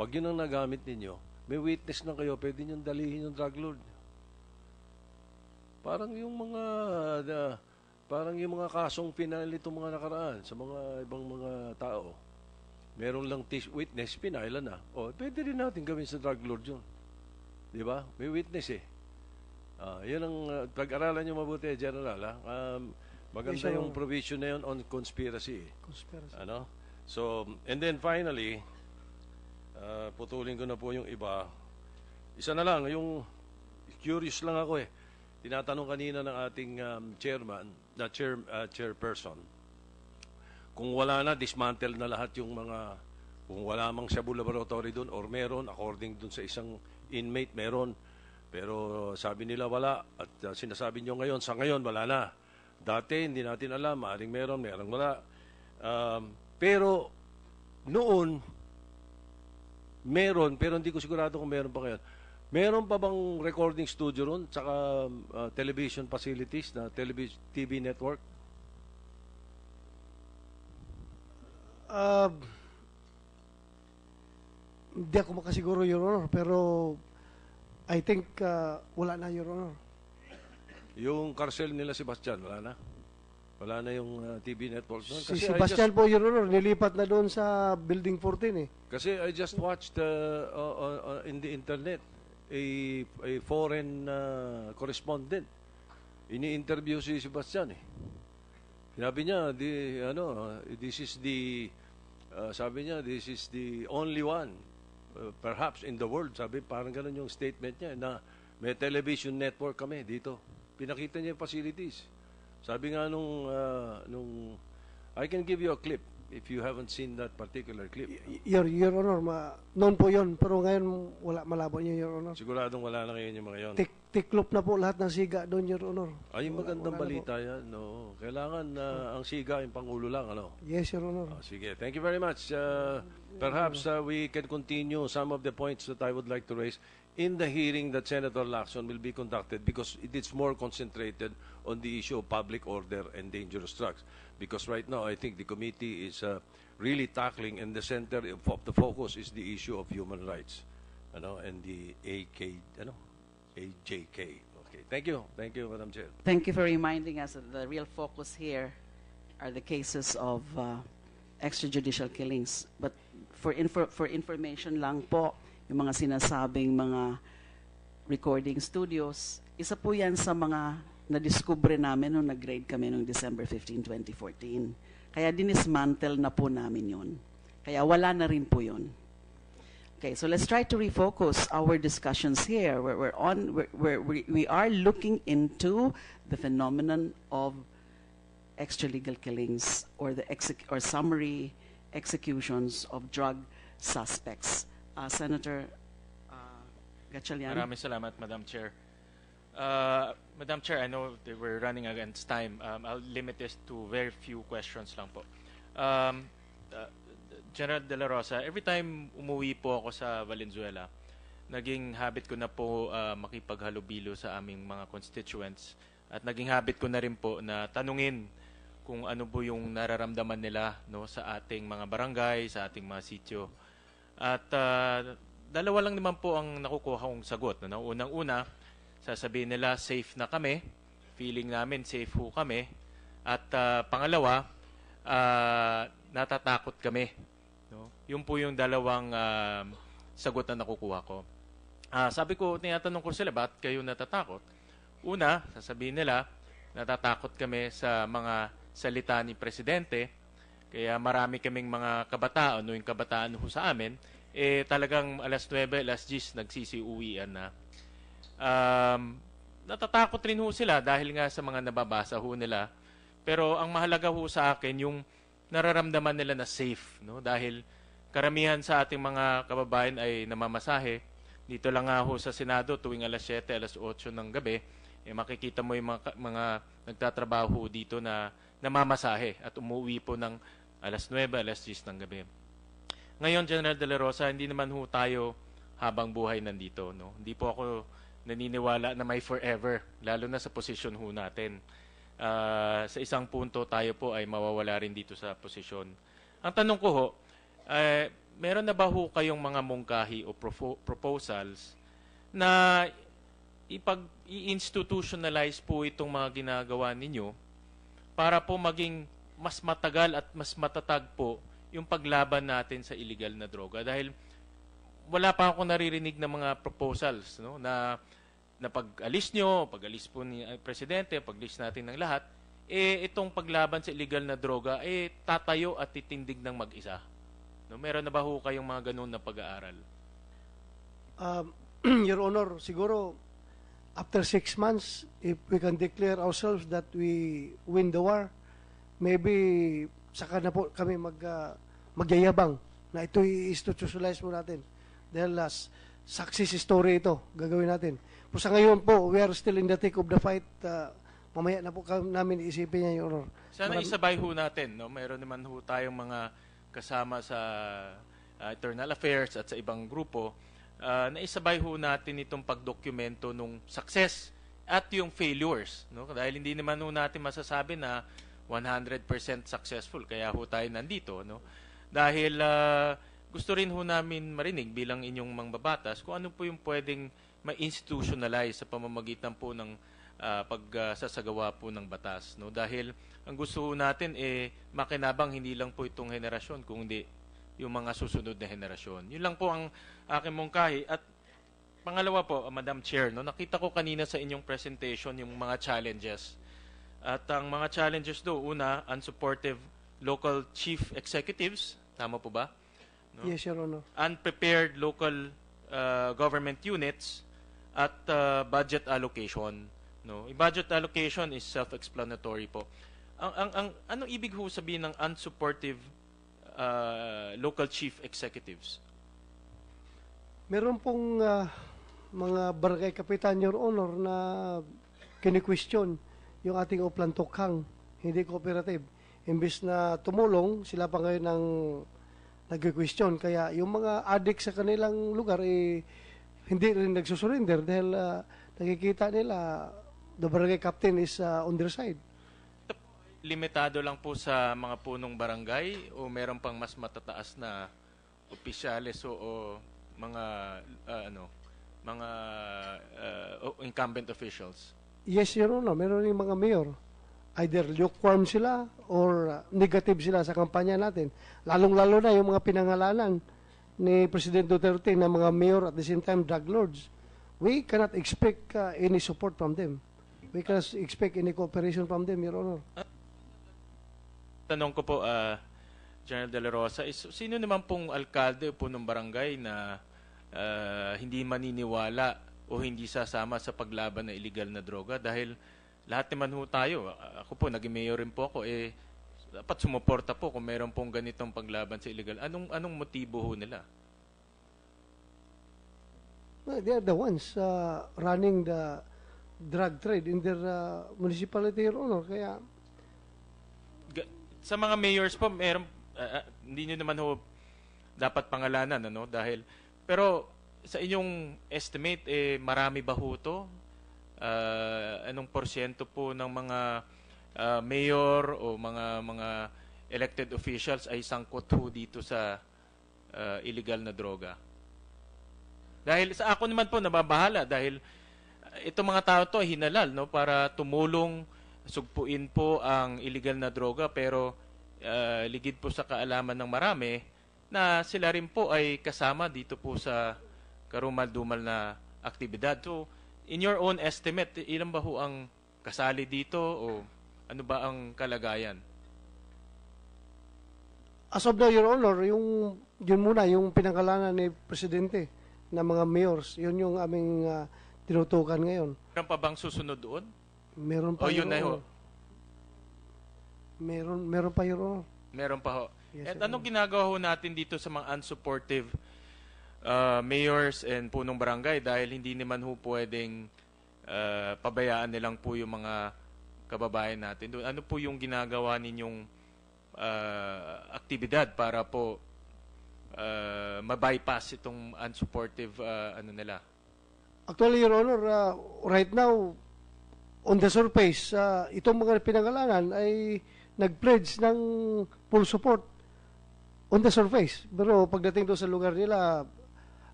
pag yun ang nagamit ninyo, may witness na kayo, pwede nyo dalihin yung drug lord. Parang yung mga uh, parang yung mga kasong pinal itong mga nakaraan sa mga ibang mga tao. Meron lang tis- witness, pinailan na. O, pwede rin natin gawin sa drug lord yun. Di ba? May witness eh. Ah, yun ang uh, pag-aralan nyo mabuti, General. Ha? Um, maganda yung provision na yun on conspiracy. eh. Conspiracy. Ano? So, and then finally, uh, putulin ko na po yung iba. Isa na lang, yung curious lang ako eh. Tinatanong kanina ng ating um, chairman, na chair, uh, chairperson, kung wala na, dismantle na lahat yung mga, kung wala mang Shabu Laboratory doon or meron, according doon sa isang inmate, meron. Pero sabi nila wala. At uh, sinasabi nyo ngayon, sa ngayon, wala na. Dati, hindi natin alam, maaring meron, meron wala. Um, pero, noon, meron, pero hindi ko sigurado kung meron pa ngayon. Meron pa bang recording studio ron, tsaka uh, television facilities na TV network? Uh, hindi ako makasiguro, Your Honor, pero I think uh, wala na, Your Honor. Yung carcel nila Sebastian, wala na? Wala na yung uh, TV network doon? Si Kasi I Sebastian just- po, Your Honor, nilipat na doon sa Building 14 eh. Kasi I just watched uh, uh, uh, in the internet a, a foreign uh, correspondent. Ini-interview si Sebastian eh. Sinabi niya, di, ano, this is the, uh, sabi niya, this is the only one, uh, perhaps in the world, sabi, parang ganun yung statement niya, na may television network kami dito. Pinakita niya yung facilities. Sabi nga nung, uh, nung, I can give you a clip if you haven't seen that particular clip. Your, Your Honor, ma, noon po yon pero ngayon wala malabo niya, Your Honor. Siguradong wala na ngayon yung mga yon. Tik, tiklop na po lahat ng siga doon, Your Honor. Ay, Wala- magandang wala na balita yan. No. Kailangan na ang siga, yung Pangulo lang. Ano? po. Yes, Your Honor. Ah, sige. Thank you very much. Uh, perhaps uh, we can continue some of the points that I would like to raise in the hearing that Senator Lacson will be conducted because it is more concentrated on the issue of public order and dangerous drugs. Because right now, I think the committee is uh, really tackling and the center of the focus is the issue of human rights ano, and the AK, ano, AJK. Okay. Thank you. Thank you, Madam Chair. Thank you for reminding us that the real focus here are the cases of uh, extrajudicial killings. But for info, for information lang po, yung mga sinasabing mga recording studios, isa po yan sa mga na-discover namin nung nag-grade kami noong December 15, 2014. Kaya dinismantle na po namin yun. Kaya wala na rin po yun. Okay, so let's try to refocus our discussions here. We're, we're on, we're, we're, we we are looking into the phenomenon of extralegal killings or the exec- or summary executions of drug suspects. Uh, Senator uh, Gatchalian. Maraming salamat, Madam Chair. Uh, Madam Chair, I know that we're running against time. Um, I'll limit this to very few questions lang po. Um, uh, General De La Rosa, every time umuwi po ako sa Valenzuela, naging habit ko na po uh, makipaghalubilo sa aming mga constituents at naging habit ko na rin po na tanungin kung ano po yung nararamdaman nila no sa ating mga barangay, sa ating mga sityo. At uh, dalawa lang naman po ang nakukuha kong sagot. No? Unang-una, sasabihin nila safe na kami, feeling namin safe ho kami. At uh, pangalawa, uh, natatakot kami. No? Yun po yung dalawang um, sagot na nakukuha ko. Ah, sabi ko, tinatanong ko sila, ba't kayo natatakot? Una, sasabihin nila, natatakot kami sa mga salita ni Presidente, kaya marami kaming mga kabataan, o yung kabataan ho sa amin, eh talagang alas 9, alas 10, nagsisiuwian na. Um, natatakot rin ho sila dahil nga sa mga nababasa ho nila. Pero ang mahalaga ho sa akin, yung nararamdaman nila na safe. No? Dahil karamihan sa ating mga kababayan ay namamasahe. Dito lang nga ho sa Senado tuwing alas 7, alas 8 ng gabi, eh, makikita mo yung mga, mga nagtatrabaho dito na namamasahe at umuwi po ng alas 9, alas 10 ng gabi. Ngayon, General De La Rosa, hindi naman ho tayo habang buhay nandito. No? Hindi po ako naniniwala na may forever, lalo na sa posisyon ho natin. Ah, sa isang punto, tayo po ay mawawala rin dito sa posisyon. Ang tanong ko ho, eh, meron na ba ho kayong mga mungkahi o profo- proposals na ipag i-institutionalize po itong mga ginagawa ninyo para po maging mas matagal at mas matatag po yung paglaban natin sa illegal na droga dahil wala pa ako naririnig ng mga proposals no na na pag-alis nyo, pag-alis po ni presidente, pag-alis natin ng lahat, eh itong paglaban sa illegal na droga eh tatayo at titindig ng mag-isa. No, meron na ba ho kayong mga ganun na pag-aaral? Um, Your Honor, siguro after six months, if we can declare ourselves that we win the war, maybe saka na po kami mag, uh, magyayabang na ito i-institutionalize mo natin. Dahil last success story ito, gagawin natin. Po sa ngayon po, we are still in the thick of the fight. Uh, mamaya na po kami, namin isipin niya, Your Honor. Sana Maram- isabay ho natin, no? Meron naman ho tayong mga kasama sa uh, Internal Affairs at sa ibang grupo uh, na isabay ho natin itong pagdokumento nung success at yung failures, no? Dahil hindi naman ho natin masasabi na 100% successful kaya ho tayo nandito, no? Dahil uh, gusto rin ho namin marinig bilang inyong mangbabatas kung ano po yung pwedeng ma-institutionalize sa pamamagitan po ng uh, pagsasagawa po ng batas. No? Dahil ang gusto natin eh makinabang hindi lang po itong henerasyon kundi yung mga susunod na henerasyon. Yun lang po ang aking mungkahi. At pangalawa po, uh, Madam Chair, no, nakita ko kanina sa inyong presentation yung mga challenges. At ang mga challenges do, una, unsupportive local chief executives. Tama po ba? No? Yes, Your Honor. unprepared local uh, government units at uh, budget allocation no yung budget allocation is self-explanatory po ang ang ang anong ibig ho sabihin ng unsupportive uh, local chief executives Meron pong ah, mga barangay kapitan, Your Honor, na kini-question yung ating Oplan Tokhang, hindi cooperative. Imbis na tumulong, sila pa ngayon ang nag-question. Kaya yung mga addict sa kanilang lugar, eh, hindi rin nagsusurrender dahil ah, nakikita nila the barangay captain is ah, on their side. limitado lang po sa mga punong barangay o meron pang mas matataas na opisyales o, o mga uh, ano mga uh, incumbent officials Yes, Your Honor, meron yung mga mayor. Either lukewarm sila or uh, negative sila sa kampanya natin. Lalong-lalo na yung mga pinangalanan ni President Duterte na mga mayor at the same time drug lords. We cannot expect uh, any support from them. We cannot expect any cooperation from them, Your Honor. tanong ko po ah, General De La Rosa is sino naman pong alkalde o punong barangay na ah, hindi maniniwala o hindi sasama sa paglaban ng illegal na droga dahil lahat naman ho tayo ako po naging mayor rin po ako eh dapat sumuporta po kung meron pong ganitong paglaban sa illegal anong anong motibo ho nila Well, they are the ones uh, running the drug trade in their uh, municipality, Your Honor. Kaya Ga- sa mga mayors po, meron, ah, ah, hindi nyo naman ho dapat pangalanan, ano? Dahil, pero sa inyong estimate, eh, marami ba ho to? Ah, anong porsyento po ng mga ah, mayor o mga mga elected officials ay sangkot ho dito sa ah, illegal na droga? Dahil sa ako naman po nababahala dahil uh, itong mga tao to hinalal no para tumulong sugpuin po ang illegal na droga pero uh, ligid po sa kaalaman ng marami na sila rin po ay kasama dito po sa karumal-dumal na aktibidad. So, in your own estimate, ilan ba ho ang kasali dito o ano ba ang kalagayan? As of now, Your Honor, yung, yun muna, yung pinangalanan ni Presidente na mga mayors, yun yung aming ah, tinutukan ngayon. Meron pa bang susunod doon? Meron pa, O yun Your na ho? Meron, meron pa, Your Honor. Meron pa ho. Yes, At anong ginagawa ho natin dito sa mga unsupportive uh, mayors and punong barangay dahil hindi naman ho pwedeng uh, pabayaan nilang po yung mga kababayan natin doon. Ano po yung ginagawa ninyong uh, aktibidad para po uh, mabypass itong unsupportive uh, ano nila? Actually, Your Honor, ah, right now, on the surface, ah, itong mga pinangalanan ay nag-pledge ng full support on the surface. Pero pagdating doon sa lugar nila,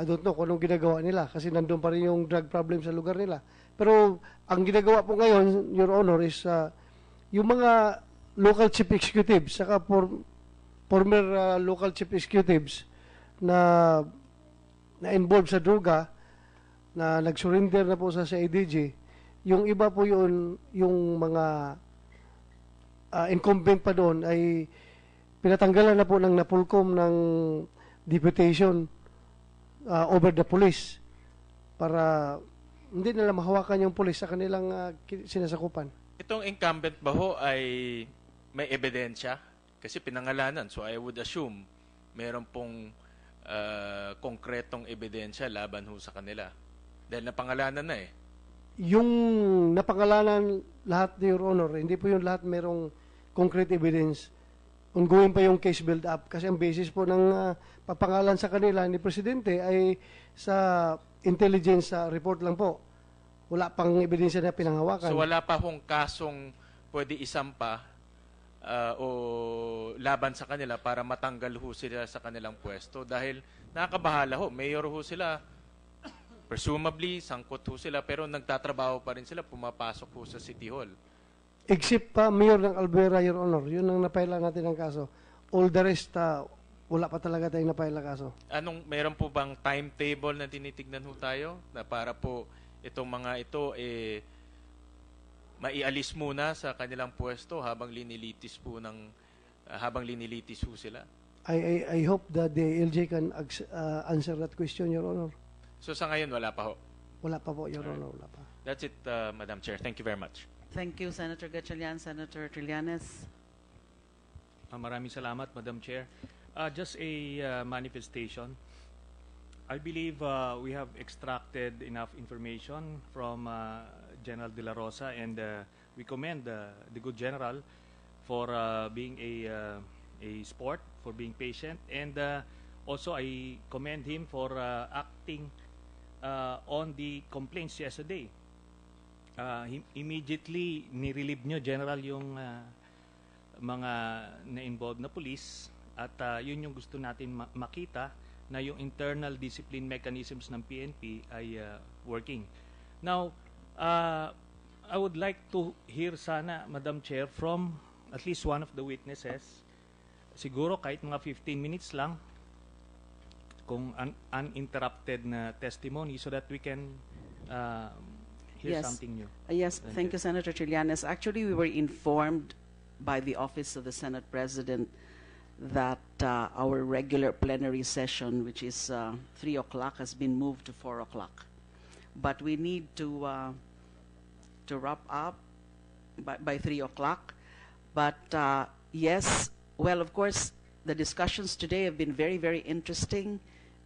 I don't know kung anong ginagawa nila kasi nandun pa rin yung drug problem sa lugar nila. Pero ang ginagawa po ngayon, Your Honor, is ah, yung mga local chief executives, saka for, former ah, local chief executives na na involved sa droga, na nag-surrender na po sa CIDG, yung iba po yun, yung mga ah, incumbent pa doon ay pinatanggalan na po ng napulkom ng deputation ah, over the police para hindi nila mahawakan yung police sa kanilang ki- sinasakupan. Itong incumbent ba ho ay may ebidensya? Kasi pinangalanan. So I would assume meron pong uh, konkretong ebidensya laban ho sa kanila. Dahil napangalanan na eh. Yung napangalanan lahat, Your Honor, hindi po yung lahat merong concrete evidence. Ongoing pa yung case build up kasi ang basis po ng ah, papangalan sa kanila ni Presidente ay sa intelligence ah, report lang po. Wala pang ebidensya na pinanghawakan. So wala pa hong kasong pwede isampa uh, o laban sa kanila para matanggal ho sila sa kanilang pwesto dahil nakakabahala ho. Mayor ho sila. Presumably, sangkot ho sila pero nagtatrabaho pa rin sila. Pumapasok ho sa City Hall. Except pa Mayor ng Albuera, Your Honor. Yun ang napaila natin ng kaso. All the rest, ah, wala pa talaga tayong napaila kaso. Anong, meron po bang timetable na tinitignan ho tayo na para po itong mga ito eh maialis muna sa kanilang pwesto habang linilitis po ng ah, habang linilitis ho sila. I, I, I hope that the LJ can ah, answer that question, Your Honor. So sa ngayon wala pa ho. Wala pa po, Your Honor. Wala pa. That's it, uh, Madam Chair. Thank you very much. Thank you, Senator Gatchalian. Senator Trillanes. Ah, maraming salamat, Madam Chair. Uh, just a uh, manifestation. I believe uh, we have extracted enough information from uh, General De La Rosa and uh, we commend uh, the good General for uh, being a, uh, a sport, for being patient, and uh, also I commend him for uh, acting uh, on the complaints yesterday. Uh, immediately nirelieve nyo, General, yung uh, mga na-involved na police at uh, yun yung gusto natin ma- makita na yung internal discipline mechanisms ng PNP ay uh, working. Now, uh, I would like to hear sana, Madam Chair, from at least one of the witnesses, siguro kahit mga 15 minutes lang, kung un- uninterrupted na testimony so that we can uh, hear yes. something new. Uh, yes, thank Chair. you, Senator Trillanes. Actually, we were informed by the Office of the Senate President that uh, our regular plenary session, which is uh, 3 o'clock, has been moved to 4 o'clock. But we need to, uh, to wrap up by, by 3 o'clock. But uh, yes, well, of course, the discussions today have been very, very interesting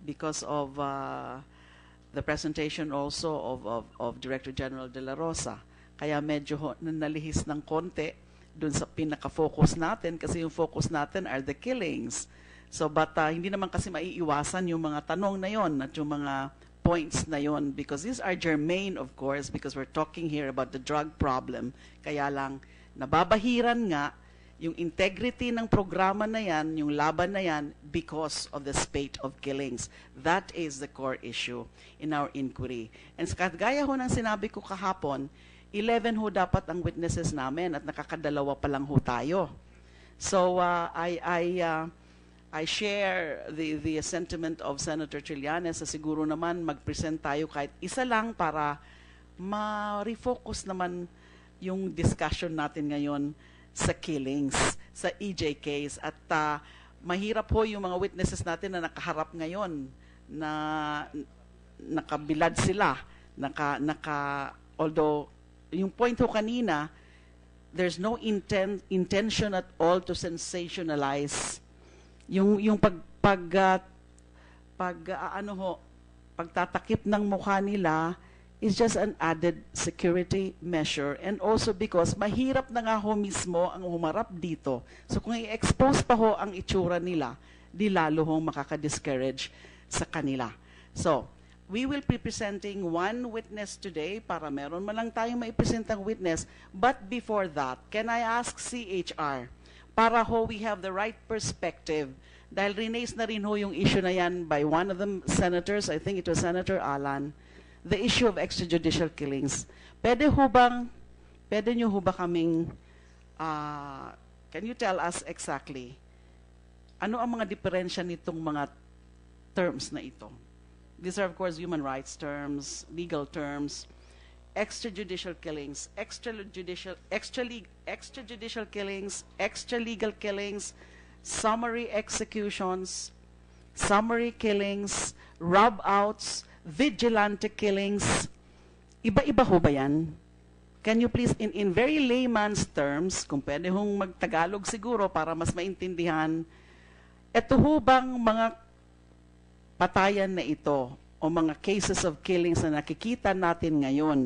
because of uh, the presentation also of, of, of Director General De La Rosa. Kaya medyo nalihis ng konti dun sa pinaka-focus natin kasi yung focus natin are the killings. So but uh, hindi naman kasi maiiwasan yung mga tanong na yon at yung mga points na yon because these are germane of course because we're talking here about the drug problem. Kaya lang nababahiran nga yung integrity ng programa na yan, yung laban na yan, because of the spate of killings. That is the core issue in our inquiry. And kagaya ho ng sinabi ko kahapon, 11 ho dapat ang witnesses namin at nakakadalawa pa lang ho tayo. So uh, I, I, uh, I share the, the sentiment of Senator Trillanes sa siguro naman mag-present tayo kahit isa lang para ma-refocus naman yung discussion natin ngayon sa killings, sa EJ case. At ah, mahirap po yung mga witnesses natin na nakaharap ngayon na nakabilad sila, naka, naka, although yung point ko kanina, there's no intent, intention at all to sensationalize yung yung pag pag ah, pag ah, ano ho pagtatakip ng mukha nila is just an added security measure and also because mahirap na nga ho mismo ang humarap dito. So kung i-expose pa ho ang itsura nila, di lalo hong makaka-discourage sa kanila. So, we will be presenting one witness today para meron man lang tayong maipresentang witness. But before that, can I ask CHR para ho we have the right perspective dahil rinaise na rin ho yung issue na yan by one of the senators, I think it was Senator Alan, the issue of extrajudicial killings. Pwede ho bang, pwede nyo ho ba kaming, ah, can you tell us exactly, ano ang mga diferensya nitong mga terms na ito? These are of course human rights terms, legal terms, extrajudicial killings, extrajudicial, extra extrajudicial killings, extralegal killings, summary executions, summary killings, rob-outs, vigilante killings. Iba-iba ho ba yan? Can you please, in, in very layman's terms, kung pwede hong magtagalog siguro para mas maintindihan, eto ho bang mga patayan na ito o mga cases of killings na nakikita natin ngayon,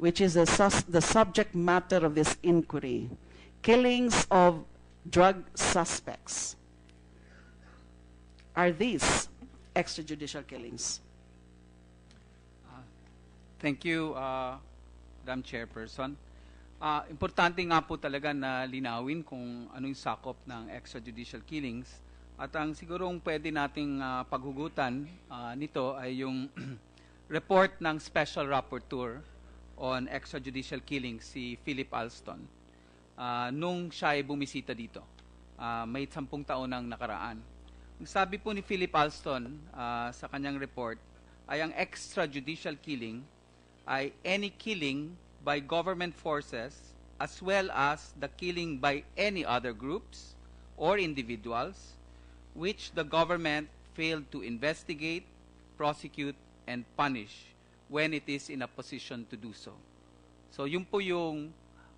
which is the, sus- the subject matter of this inquiry, killings of drug suspects. Are these extrajudicial killings? Thank you, uh, Madam Chairperson. Ah, importante nga po talaga na linawin kung ano yung sakop ng extrajudicial killings. At ang sigurong pwede nating ah, paghugutan ah, nito ay yung report ng Special Rapporteur on extrajudicial killings, si Philip Alston, ah, nung siya ay bumisita dito. Ah, may sampung taon nang nakaraan. Ang sabi po ni Philip Alston ah, sa kanyang report ay ang extrajudicial killing ay any killing by government forces as well as the killing by any other groups or individuals which the government failed to investigate, prosecute, and punish when it is in a position to do so. So yun po yung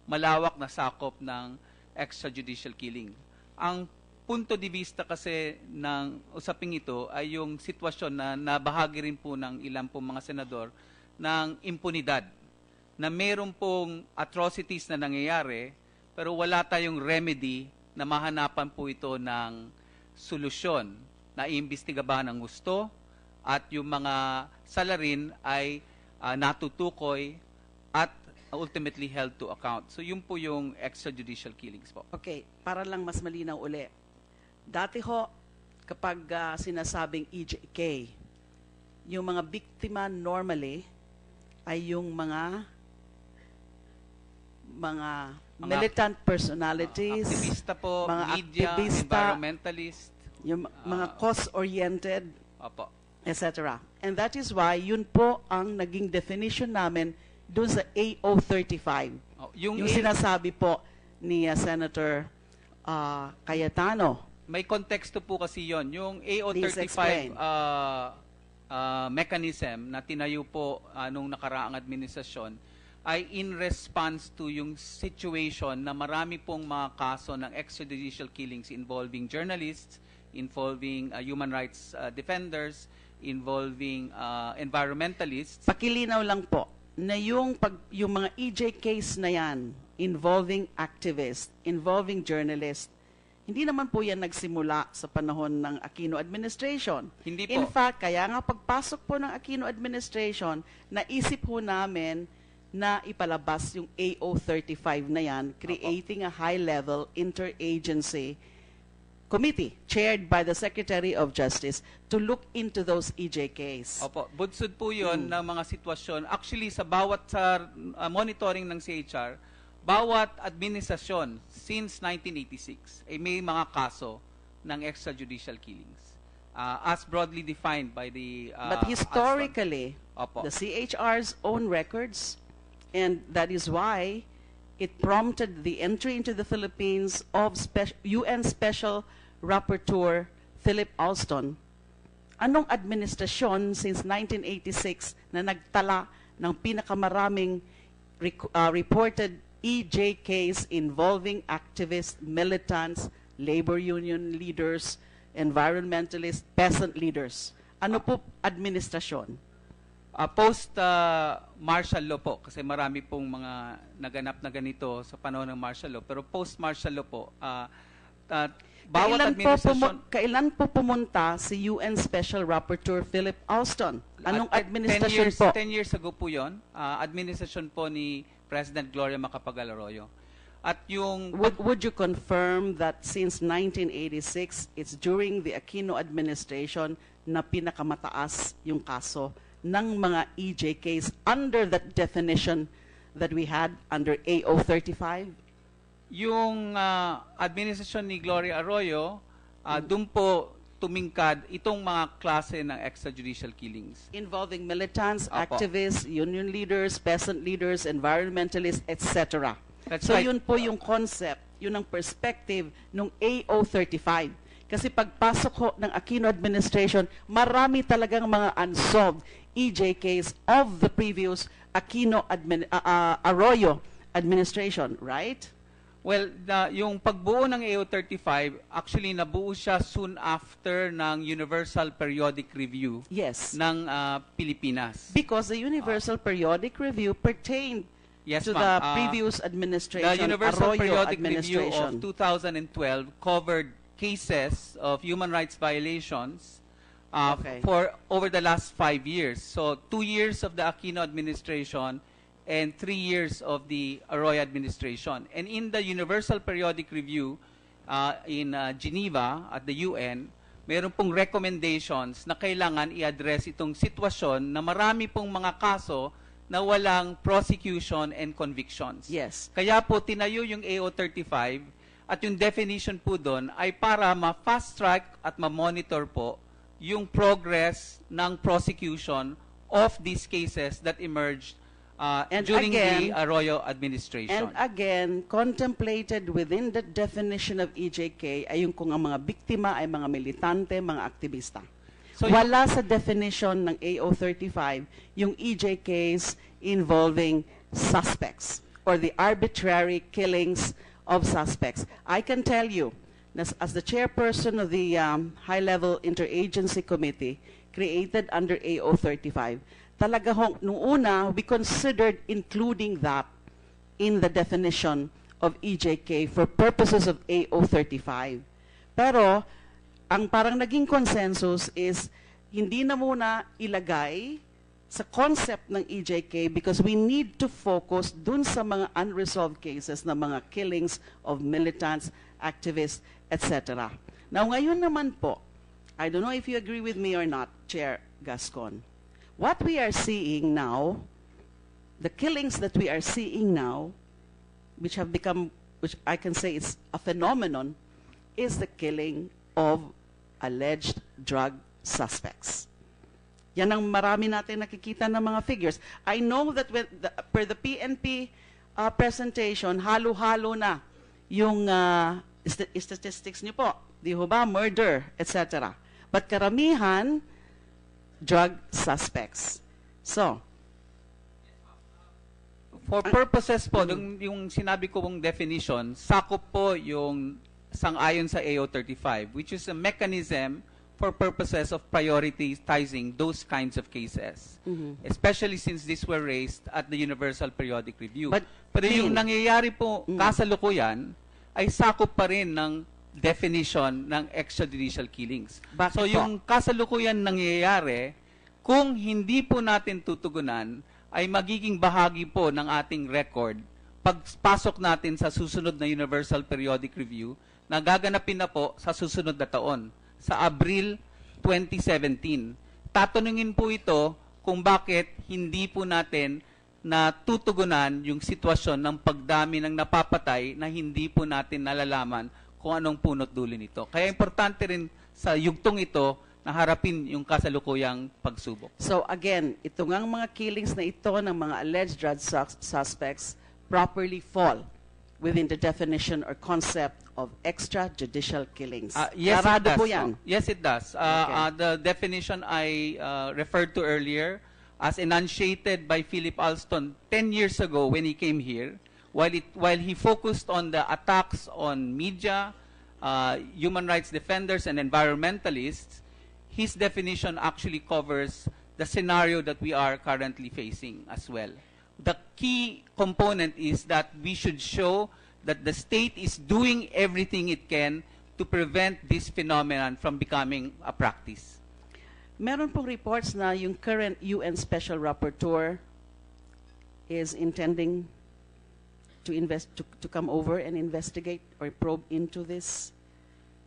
malawak na sakop ng extrajudicial killing. Ang punto de vista kasi ng usaping ito ay yung sitwasyon na nabahagi rin po ng ilang po mga senador ng impunidad na meron pong atrocities na nangyayari pero wala tayong remedy na mahanapan po ito ng solusyon na iimbestiga ba ng gusto at yung mga salarin ay ah, natutukoy at ultimately held to account. So yun po yung extrajudicial killings po. Okay, para lang mas malinaw uli. Dati ho, kapag ah, sinasabing EJK, yung mga biktima normally ay yung mga mga, Mga- militant personalities, Aktivista po, mga media, aktivista, environmentalist, yung mga ah, cause-oriented, Opo. etc. And that is why yun po ang naging definition namin doon sa AO35. Oh, yung yung A- sinasabi po ni uh, Senator uh, Cayetano. May konteksto po kasi yon Yung Please explain. AO35 uh, uh, mechanism na tinayo po uh, nung nakaraang administrasyon ay in response to yung situation na marami pong mga kaso ng extrajudicial killings involving journalists, involving uh, human rights uh, defenders, involving uh, environmentalists. Pakilinaw lang po na yung, pag, yung mga EJ case na yan involving activists, involving journalists, hindi naman po yan nagsimula sa panahon ng Aquino administration. Hindi po. In fact, kaya nga pagpasok po ng Aquino administration, naisip po namin na ipalabas yung AO35 na yan, creating a high-level interagency committee chaired by the Secretary of Justice to look into those EJKs. Opo, budsod po 'yon ng mga sitwasyon. Actually sa bawat sa uh, monitoring ng CHR, bawat administrasyon since 1986 ay may mga kaso ng extrajudicial killings. Uh, as broadly defined by the uh, But historically, Opo. the CHR's own records, and that is why it prompted the entry into the Philippines of spec- UN Special Rapporteur Philip Alston. Anong administrasyon since 1986 na nagtala ng pinakamaraming rec- uh, reported EJ case involving activists, militants, labor union leaders, environmentalists, peasant leaders? Ano po administrasyon? Uh, post uh, martial law po kasi marami pong mga naganap na ganito sa panahon ng martial law pero post martial law po uh, uh, bawat kailan po, administrasyon pumu- kailan po pumunta si UN Special Rapporteur Philip Alston? Anong 10 administrasyon years, po? 10 years ago po yon uh, administrasyon po ni President Gloria Macapagal Arroyo at yung Would, would you confirm that since 1986, it's during the Aquino administration na pinakamataas yung kaso ng mga EJKs under that definition that we had under AO 35? yung uh, administrasyon ni Gloria Arroyo, uh, doon po tumingkad itong mga klase ng extrajudicial killings. Involving militants, Apo. activists, union leaders, peasant leaders, environmentalists, etc. That's so right. yun po yung concept, yun ang perspective ng AO 35. Kasi pagpasok ko ng Aquino administration, marami talagang mga unsolved EJKs of the previous Aquino admin, uh, uh, Arroyo administration, right? Well, the, yung pagbuo ng AO35, actually nabuo siya soon after ng Universal Periodic Review Yes. ng uh, Pilipinas. Because the Universal Periodic Review pertained Yes, to the Uh, previous administration, The Universal Arroyo Periodic Review of 2012 covered cases of human rights violations uh, Okay. for over the last five years. So two years of the Aquino administration and three years of the Arroyo administration. And in the Universal Periodic Review uh, in uh, Geneva at the UN, meron pong recommendations na kailangan i-address itong sitwasyon na marami pong mga kaso na walang prosecution and convictions. Yes. Kaya po tinayo yung AO35 at yung definition po doon ay para ma-fast track at ma-monitor po yung progress ng prosecution of these cases that emerged uh, And during again- the Arroyo administration. And again, contemplated within the definition of EJK ay yung kung ang mga biktima ay mga militante, mga aktivista. So Wala sa definition ng AO35 yung EJKs involving suspects or the arbitrary killings of suspects. I can tell you, as, as the chairperson of the um, high-level interagency committee created under AO35, talaga hong, nung una, we considered including that in the definition of EJK for purposes of AO35. Pero, ang parang naging consensus is hindi na muna ilagay sa concept ng EJK because we need to focus dun sa mga unresolved cases na mga killings of militants, activists, etc. Now, ngayon naman po, I don't know if you agree with me or not, Chair Gascon. What we are seeing now, the killings that we are seeing now, which have become, which I can say is a phenomenon, is the killing of alleged drug suspects. Yan ang marami natin nakikita ng mga figures. I know that with the, per the PNP uh, presentation, halo-halo na yung uh, st- statistics niyo po. Di ba? Murder, etc. But karamihan, drug suspects. So, For purposes po, yung, yung sinabi ko pong definition, sakop po yung sang-ayon sa AO35, which is a mechanism for purposes of prioritizing those kinds of cases. Mhm. Especially since these were raised at the Universal Periodic Review. But, Pero yung nangyayari po kasalukuyan ay sakop pa rin ng definition ng extrajudicial killings. Bakit so yung kasalukuyan nangyayari, kung hindi po natin tutugunan, ay magiging bahagi po ng ating record pagpasok natin sa susunod na Universal Periodic Review na gaganapin na po sa susunod na taon, sa Abril 2017. Tatanungin po ito kung bakit hindi po natin na tutugunan yung sitwasyon ng pagdami ng napapatay na hindi po natin nalalaman kung anong punot dulo nito. Kaya importante rin sa yugtong ito na harapin yung kasalukuyang pagsubok. So again, ito ngang mga killings na ito ng mga alleged drug sus- suspects properly fall within the definition or concept of extrajudicial killings. Uh, yes, Sarado it does. po yan. Yes, it does. Uh, Okay. uh, the definition I uh, referred to earlier, as enunciated by Philip Alston 10 years ago when he came here, while, it, while he focused on the attacks on media, uh, human rights defenders, and environmentalists, his definition actually covers the scenario that we are currently facing as well. The key component is that we should show that the state is doing everything it can to prevent this phenomenon from becoming a practice. Meron pong reports na yung current UN Special Rapporteur is intending to invest to, to come over and investigate or probe into this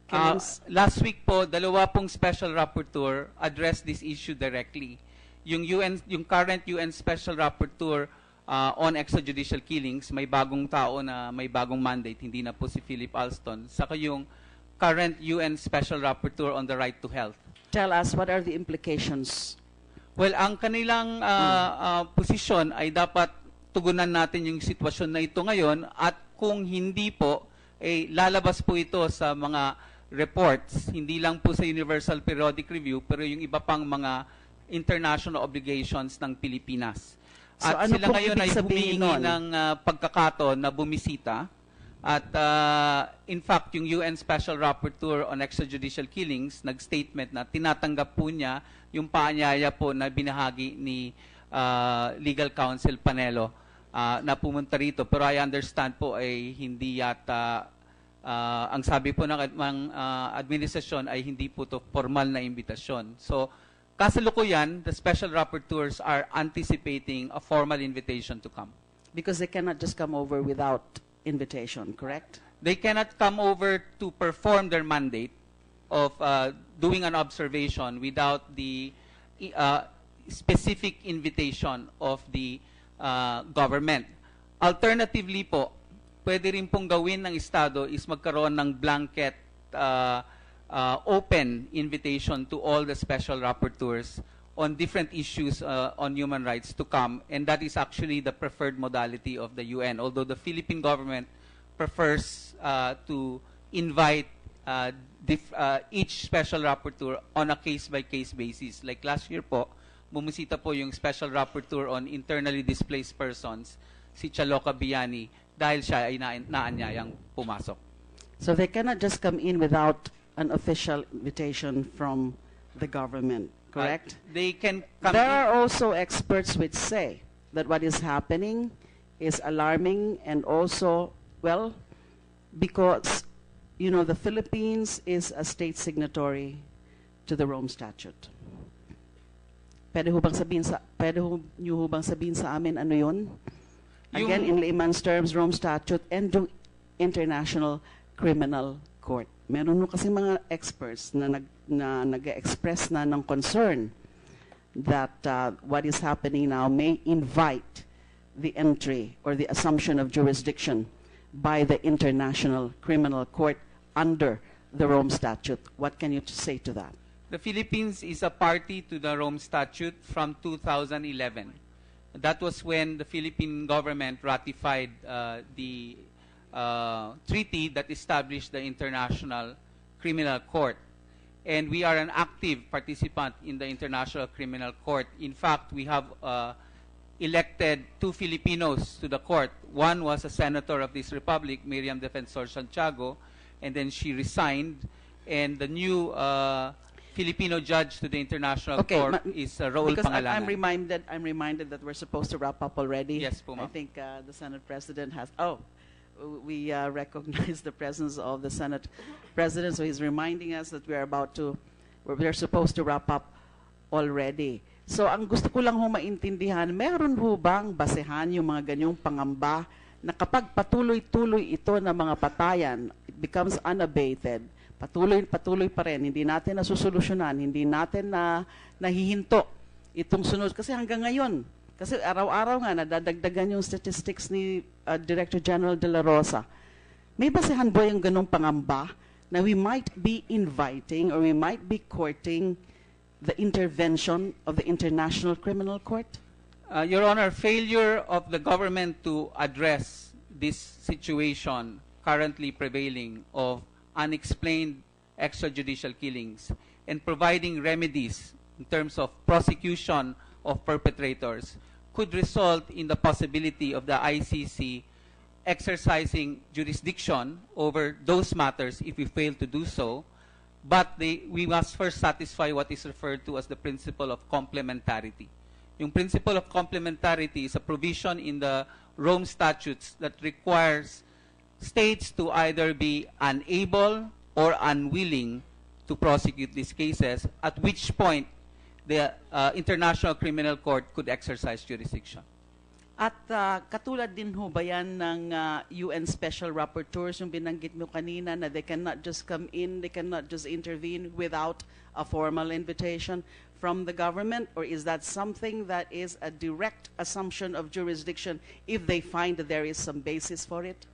Uh, last week po, dalawa pong special rapporteur addressed this issue directly. Yung UN, yung current UN special rapporteur uh, on extrajudicial killings, may bagong tao na may bagong mandate, hindi na po si Philip Alston. Saka yung current UN special rapporteur on the right to health. Tell us what are the implications. Well, ang kanilang uh, uh, posisyon ay dapat tugunan natin yung sitwasyon na ito ngayon at kung hindi po, eh, lalabas po ito sa mga reports, hindi lang po sa Universal Periodic Review, pero yung iba pang mga international obligations ng Pilipinas. So At ano sila ngayon ay nun? ng uh, pagkakato na bumisita. At uh, in fact, yung UN Special Rapporteur on Extrajudicial Killings, nag-statement na tinatanggap po niya yung paanyaya po na binahagi ni uh, Legal Counsel Panelo uh, na pumunta rito. Pero I understand po ay hindi yata, uh, ang sabi po ng, uh, administrasyon ay hindi po to formal na imbitasyon. So, kasalukuyan, the special rapporteurs are anticipating a formal invitation to come. Because they cannot just come over without invitation, correct? They cannot come over to perform their mandate of uh, doing an observation without the uh, specific invitation of the uh, government. Alternatively po, pwede rin pong gawin ng Estado is magkaroon ng blanket uh, uh, open invitation to all the special rapporteurs on different issues uh, on human rights to come, and that is actually the preferred modality of the UN. Although the Philippine government prefers uh, to invite uh, uh, each special rapporteur on a case-by-case basis. Like last year po, bumisita po yung special rapporteur on internally displaced persons, si Chaloka Biani, dahil siya ay na- naanyayang pumasok. So they cannot just come in without an official invitation from the government, correct? Uh, they can come there in- are also experts which say that what is happening is alarming and also, well, because, you know, the Philippines is a state signatory to the Rome Statute. Pwede ho bang sabihin sa, pwede ho niyo ho bang sabihin sa amin ano yun? Again, in layman's terms, Rome Statute and yung International Criminal Court. Meron ho kasi mga experts na nag na nag-express na ng concern that uh, what is happening now may invite the entry or the assumption of jurisdiction by the International Criminal Court under the Rome Statute. What can you say to that? The Philippines is a party to the Rome Statute from 2011. That was when the Philippine government ratified uh, the uh, treaty that established the International Criminal Court. And we are an active participant in the International Criminal Court. In fact, we have uh, elected two Filipinos to the court. One was a senator of this republic, Miriam Defensor Santiago, and then she resigned. And the new uh, Filipino judge to the International Court ma- is uh, Raul because I'm, Pangalanan. I'm reminded, I'm reminded that we're supposed to wrap up already. Yes, po, I think uh, the Senate President has. Oh, we uh, recognize the presence of the Senate President, so he's reminding us that we're about to, we're, we're supposed to wrap up already. So ang gusto ko lang ho maintindihan, meron ho bang basehan yung mga ganyong pangamba na kapag patuloy-tuloy ito na mga patayan, it becomes unabated, patuloy patuloy pa rin, hindi natin nasusolusyonan, hindi natin na nahihinto itong sunod. Kasi hanggang ngayon, kasi araw-araw nga nadadagdagan yung statistics ni uh, Director General De La Rosa May basehan ba yung ganong pangamba na we might be inviting or we might be courting the intervention of the International Criminal Court? Uh, Your Honor, failure of the government to address this situation currently prevailing of unexplained extrajudicial killings and providing remedies in terms of prosecution of perpetrators could result in the possibility of the ICC exercising jurisdiction over those matters if we fail to do so. But they, we must first satisfy what is referred to as the principle of complementarity. Yung principle of complementarity is a provision in the Rome statutes that requires states to either be unable or unwilling to prosecute these cases, at which point the uh, International Criminal Court could exercise jurisdiction. At ah, katulad din ho ba yan ng ah, UN Special Rapporteurs, yung binanggit mo kanina na they cannot just come in, they cannot just intervene without a formal invitation from the government? Or is that something that is a direct assumption of jurisdiction if they find that there is some basis for it?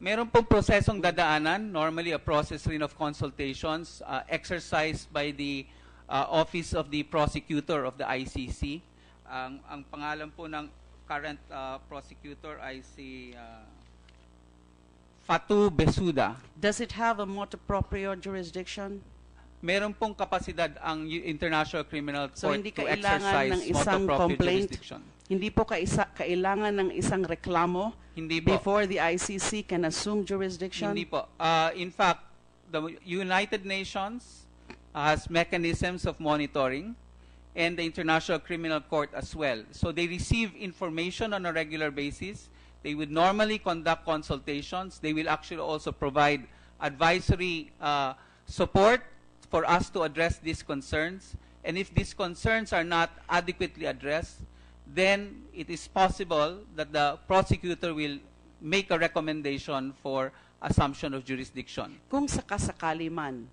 Meron pong prosesong dadaanan, normally a process rin of consultations uh, exercised by the uh, Office of the Prosecutor of the ICC. Ang, ang pangalan po ng current uh, prosecutor ay si uh, Fatu Besuda. Does it have a motu proprio jurisdiction? Meron pong kapasidad ang International Criminal So Court hindi to exercise ng isang motu proprio complaint? jurisdiction. Hindi po kaisa, kailangan ng isang reklamo Hindi po. before the ICC can assume jurisdiction? Hindi po. Uh, in fact, the United Nations has mechanisms of monitoring and the International Criminal Court as well. So they receive information on a regular basis. They would normally conduct consultations. They will actually also provide advisory uh, support for us to address these concerns. And if these concerns are not adequately addressed, then it is possible that the prosecutor will make a recommendation for assumption of jurisdiction. Kung sakasakali man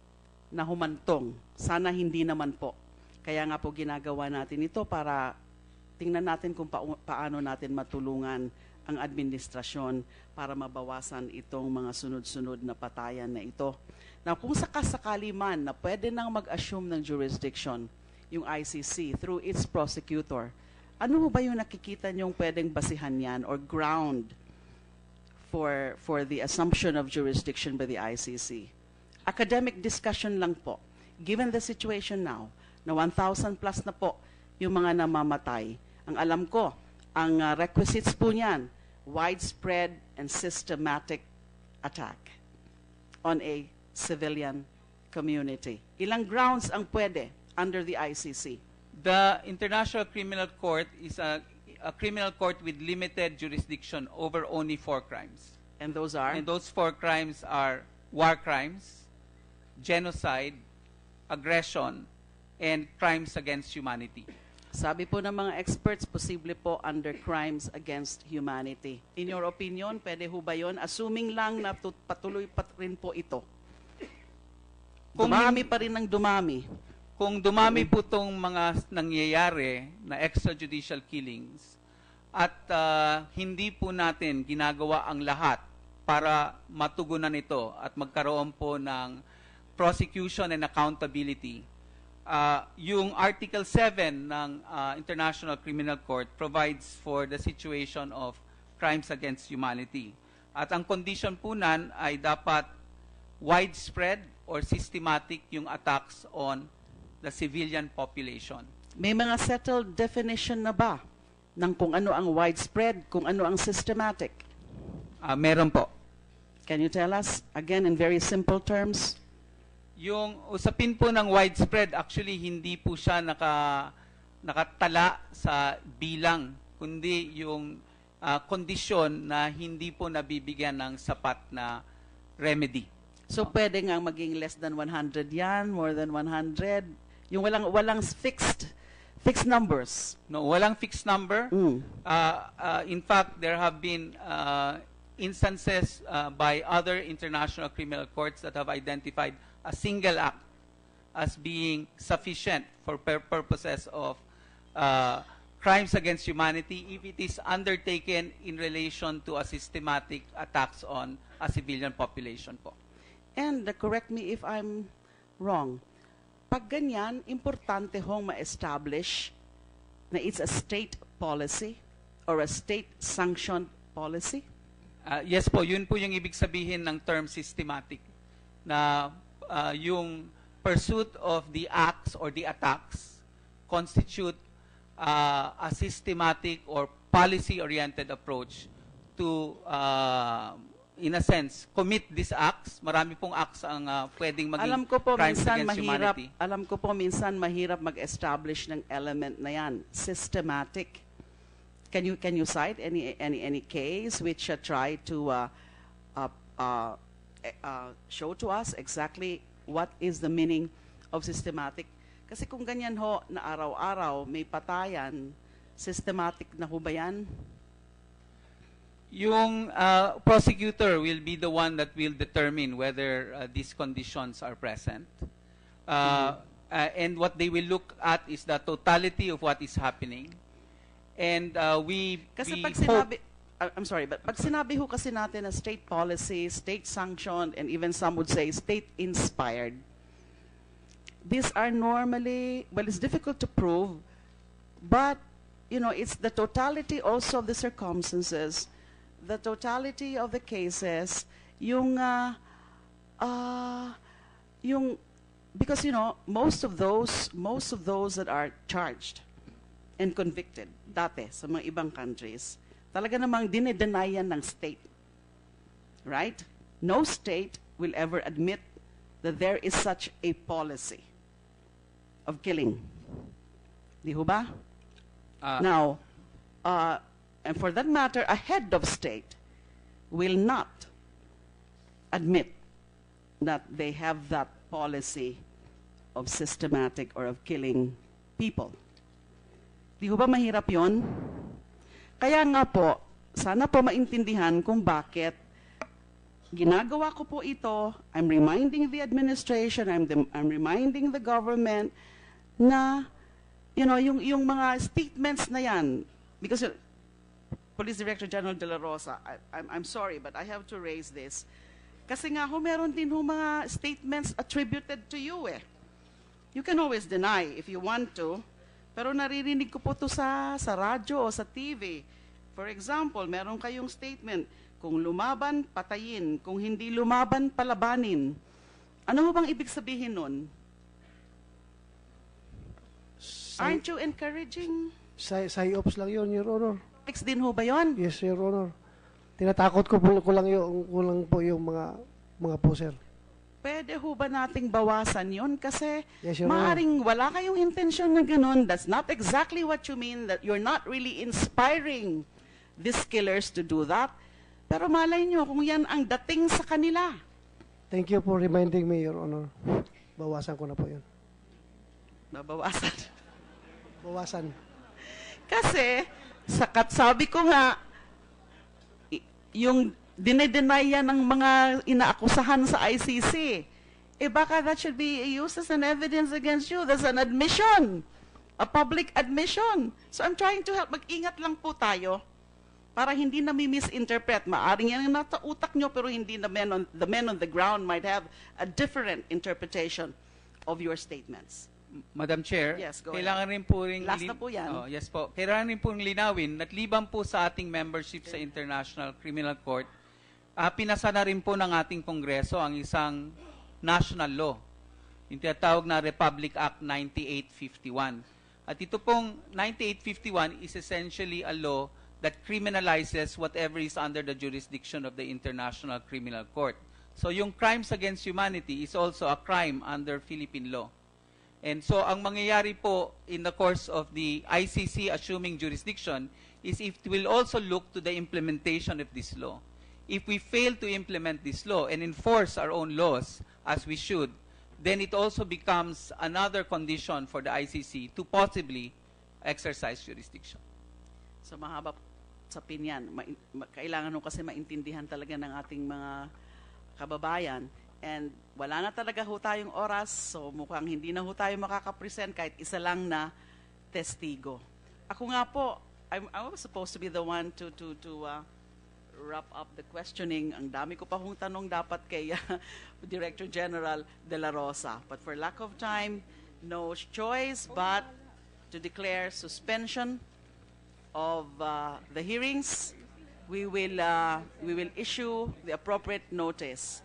na humantong, sana hindi naman po. Kaya nga po ginagawa natin ito para tingnan natin kung pa- paano natin matulungan ang administrasyon para mabawasan itong mga sunod-sunod na patayan na ito. Na kung sakasakali man na pwede nang mag-assume ng jurisdiction yung ICC through its prosecutor, ano ba yung nakikita niyong pwedeng basihan yan or ground for for the assumption of jurisdiction by the ICC. Academic discussion lang po. Given the situation now, na 1,000 plus na po yung mga namamatay, ang alam ko, ang uh, requisites po niyan, widespread and systematic attack on a civilian community. Ilang grounds ang pwede under the ICC? The International Criminal Court is a, a criminal court with limited jurisdiction over only four crimes. And those are? And those four crimes are war crimes, genocide, aggression, and crimes against humanity. Sabi po ng mga experts, posible po under crimes against humanity. In your opinion, pwede ho ba yun? Assuming lang na patuloy pa rin po ito. Kung Dumami pa rin ng dumami. Kung dumami po itong mga nangyayari na extrajudicial killings at ah, hindi po natin ginagawa ang lahat para matugunan ito at magkaroon po ng prosecution and accountability, ah, yung Article 7 ng ah, International Criminal Court provides for the situation of crimes against humanity. At ang condition po nan ay dapat widespread or systematic yung attacks on the civilian population. May mga settled definition na ba ng kung ano ang widespread, kung ano ang systematic? Ah, meron po. Can you tell us, again, in very simple terms? Yung usapin po ng widespread, actually hindi po siya naka, nakatala sa bilang, kundi yung kondisyon na hindi po nabibigyan ng sapat na remedy. So pwede nga maging less than 100 yan, more than 100. Yung walang walang fixed fixed numbers. No, walang fixed number. Mm. Uh, uh, in fact, there have been uh, instances uh, by other international criminal courts that have identified a single act as being sufficient for pur- purposes of uh, crimes against humanity if it is undertaken in relation to a systematic attacks on a civilian population po. And uh, correct me if I'm wrong. Pag ganyan, importante hong ma-establish na it's a state policy or a state-sanctioned policy? Ah, yes po, yun po yung ibig sabihin ng term systematic na ah, yung pursuit of the acts or the attacks constitute ah, a systematic or policy-oriented approach to, ah, in a sense, commit these acts. Marami pong acts ang ah, pwedeng maging alam ko po crimes minsan against mahirap, humanity. alam ko po minsan mahirap mag-establish ng element na yan, systematic. Can you can you cite any any any case which uh, try to uh, uh, uh, eh, uh, show to us exactly what is the meaning of systematic? Kasi kung ganyan ho na araw-araw may patayan, systematic na ho ba yan? Yung uh, prosecutor will be the one that will determine whether uh, these conditions are present. Uh, uh, and what they will look at is the totality of what is happening. And uh, we, Kasi we pag hope- sinabi, I- I'm sorry, but pag sinabi ho kasi natin na state policy, state sanctioned, and even some would say state inspired, these are normally, well, it's difficult to prove, but, you know, it's the totality also of the circumstances, the totality of the cases, yung, uh, uh, yung, because, you know, most of those, most of those that are charged, and convicted dati sa mga ibang countries, talaga namang dinedenay yan ng state. Right? No state will ever admit that there is such a policy of killing. Di ho ba? Ah. now, uh, and for that matter, a head of state will not admit that they have that policy of systematic or of killing people. Di ho ba mahirap yon? Kaya nga po, sana po maintindihan kung bakit ginagawa ko po ito, I'm reminding the administration, I'm, the, I'm reminding the government na, you know, yung, yung mga statements na yan, because Police Director General De La Rosa, I, I'm, I'm sorry, but I have to raise this. Kasi nga ho, meron din ho mga statements attributed to you eh. You can always deny if you want to, pero naririnig ko po to sa, sa radyo o sa TV. For example, meron kayong statement, kung lumaban, patayin. Kung hindi lumaban, palabanin. Ano ho bang ibig sabihin nun? Aren't you encouraging? Psy- Psyops lang yun, Your Honor. Ex din ho ba yun? Yes, Your Honor. Tinatakot ko, po, ko lang yung, ko lang po yung mga mga po, sir. Pwede ho ba nating bawasan yon Kasi Yes, Your Honor. maaring wala kayong intensyon na ganun. That's not exactly what you mean. That you're not really inspiring these killers to do that. Pero malay nyo kung yan ang dating sa kanila. Thank you for reminding me, Your Honor. Bawasan ko na po yun. Babawasan. Bawasan. Kasi, sakat sabi ko nga, yung dinedenay yan ng mga inaakusahan sa ICC, eh baka that should be used as an evidence against you. That's an admission. A public admission. So I'm trying to help. Mag-ingat lang po tayo para hindi na misinterpret. Maaring yan ang nasa utak nyo pero hindi the men, on, the men on the ground might have a different interpretation of your statements. Madam Chair, Yes, go kailangan ahead. rin po rin Last na po yan. Oh, yes po. Kailangan rin po linawin at liban po sa ating membership sa International Criminal Court, ah, pinasa na rin po ng ating Kongreso ang isang national law, yung tinatawag na Republic Act 9851. At ito pong 9851 is essentially a law that criminalizes whatever is under the jurisdiction of the International Criminal Court. So yung crimes against humanity is also a crime under Philippine law. And so ang mangyayari po in the course of the ICC assuming jurisdiction is if it will also look to the implementation of this law. If we fail to implement this law and enforce our own laws as we should, then it also becomes another condition for the ICC to possibly exercise jurisdiction. sa mahaba sa pinyan. Ma- kailangan nung kasi maintindihan talaga ng ating mga kababayan. And wala na talaga ho tayong oras, so mukhang hindi na ho tayo makakapresent kahit isa lang na testigo. Ako nga po, I'm, I was supposed to be the one to, to, to uh, wrap up the questioning. Ang dami ko pa hong tanong dapat kay uh, Director General De La Rosa. But for lack of time, no choice but to declare suspension of uh, the hearings. We will, uh, we will issue the appropriate notice.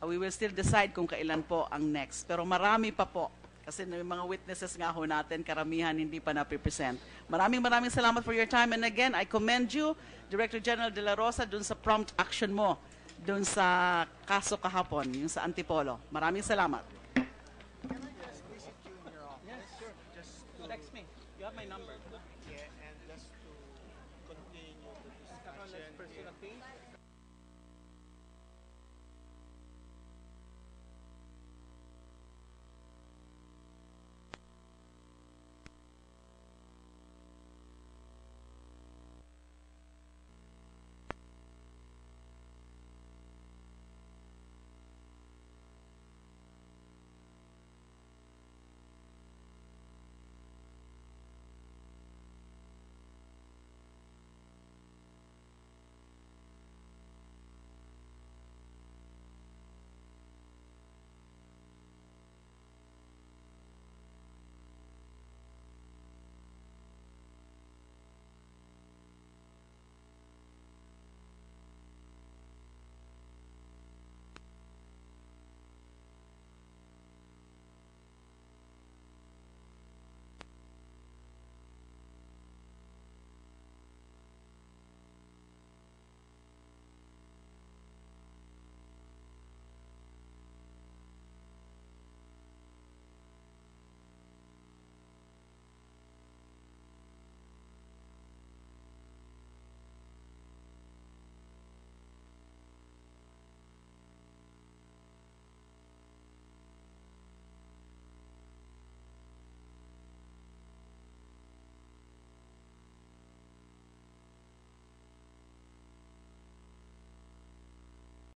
Uh, we will still decide kung kailan po ang next. Pero marami pa po. Kasi may mga witnesses nga ho natin, karamihan hindi pa na-present. Maraming maraming salamat for your time. And again, I commend you, Director General De La Rosa, dun sa prompt action mo, dun sa kaso kahapon, yung sa Antipolo. Maraming salamat.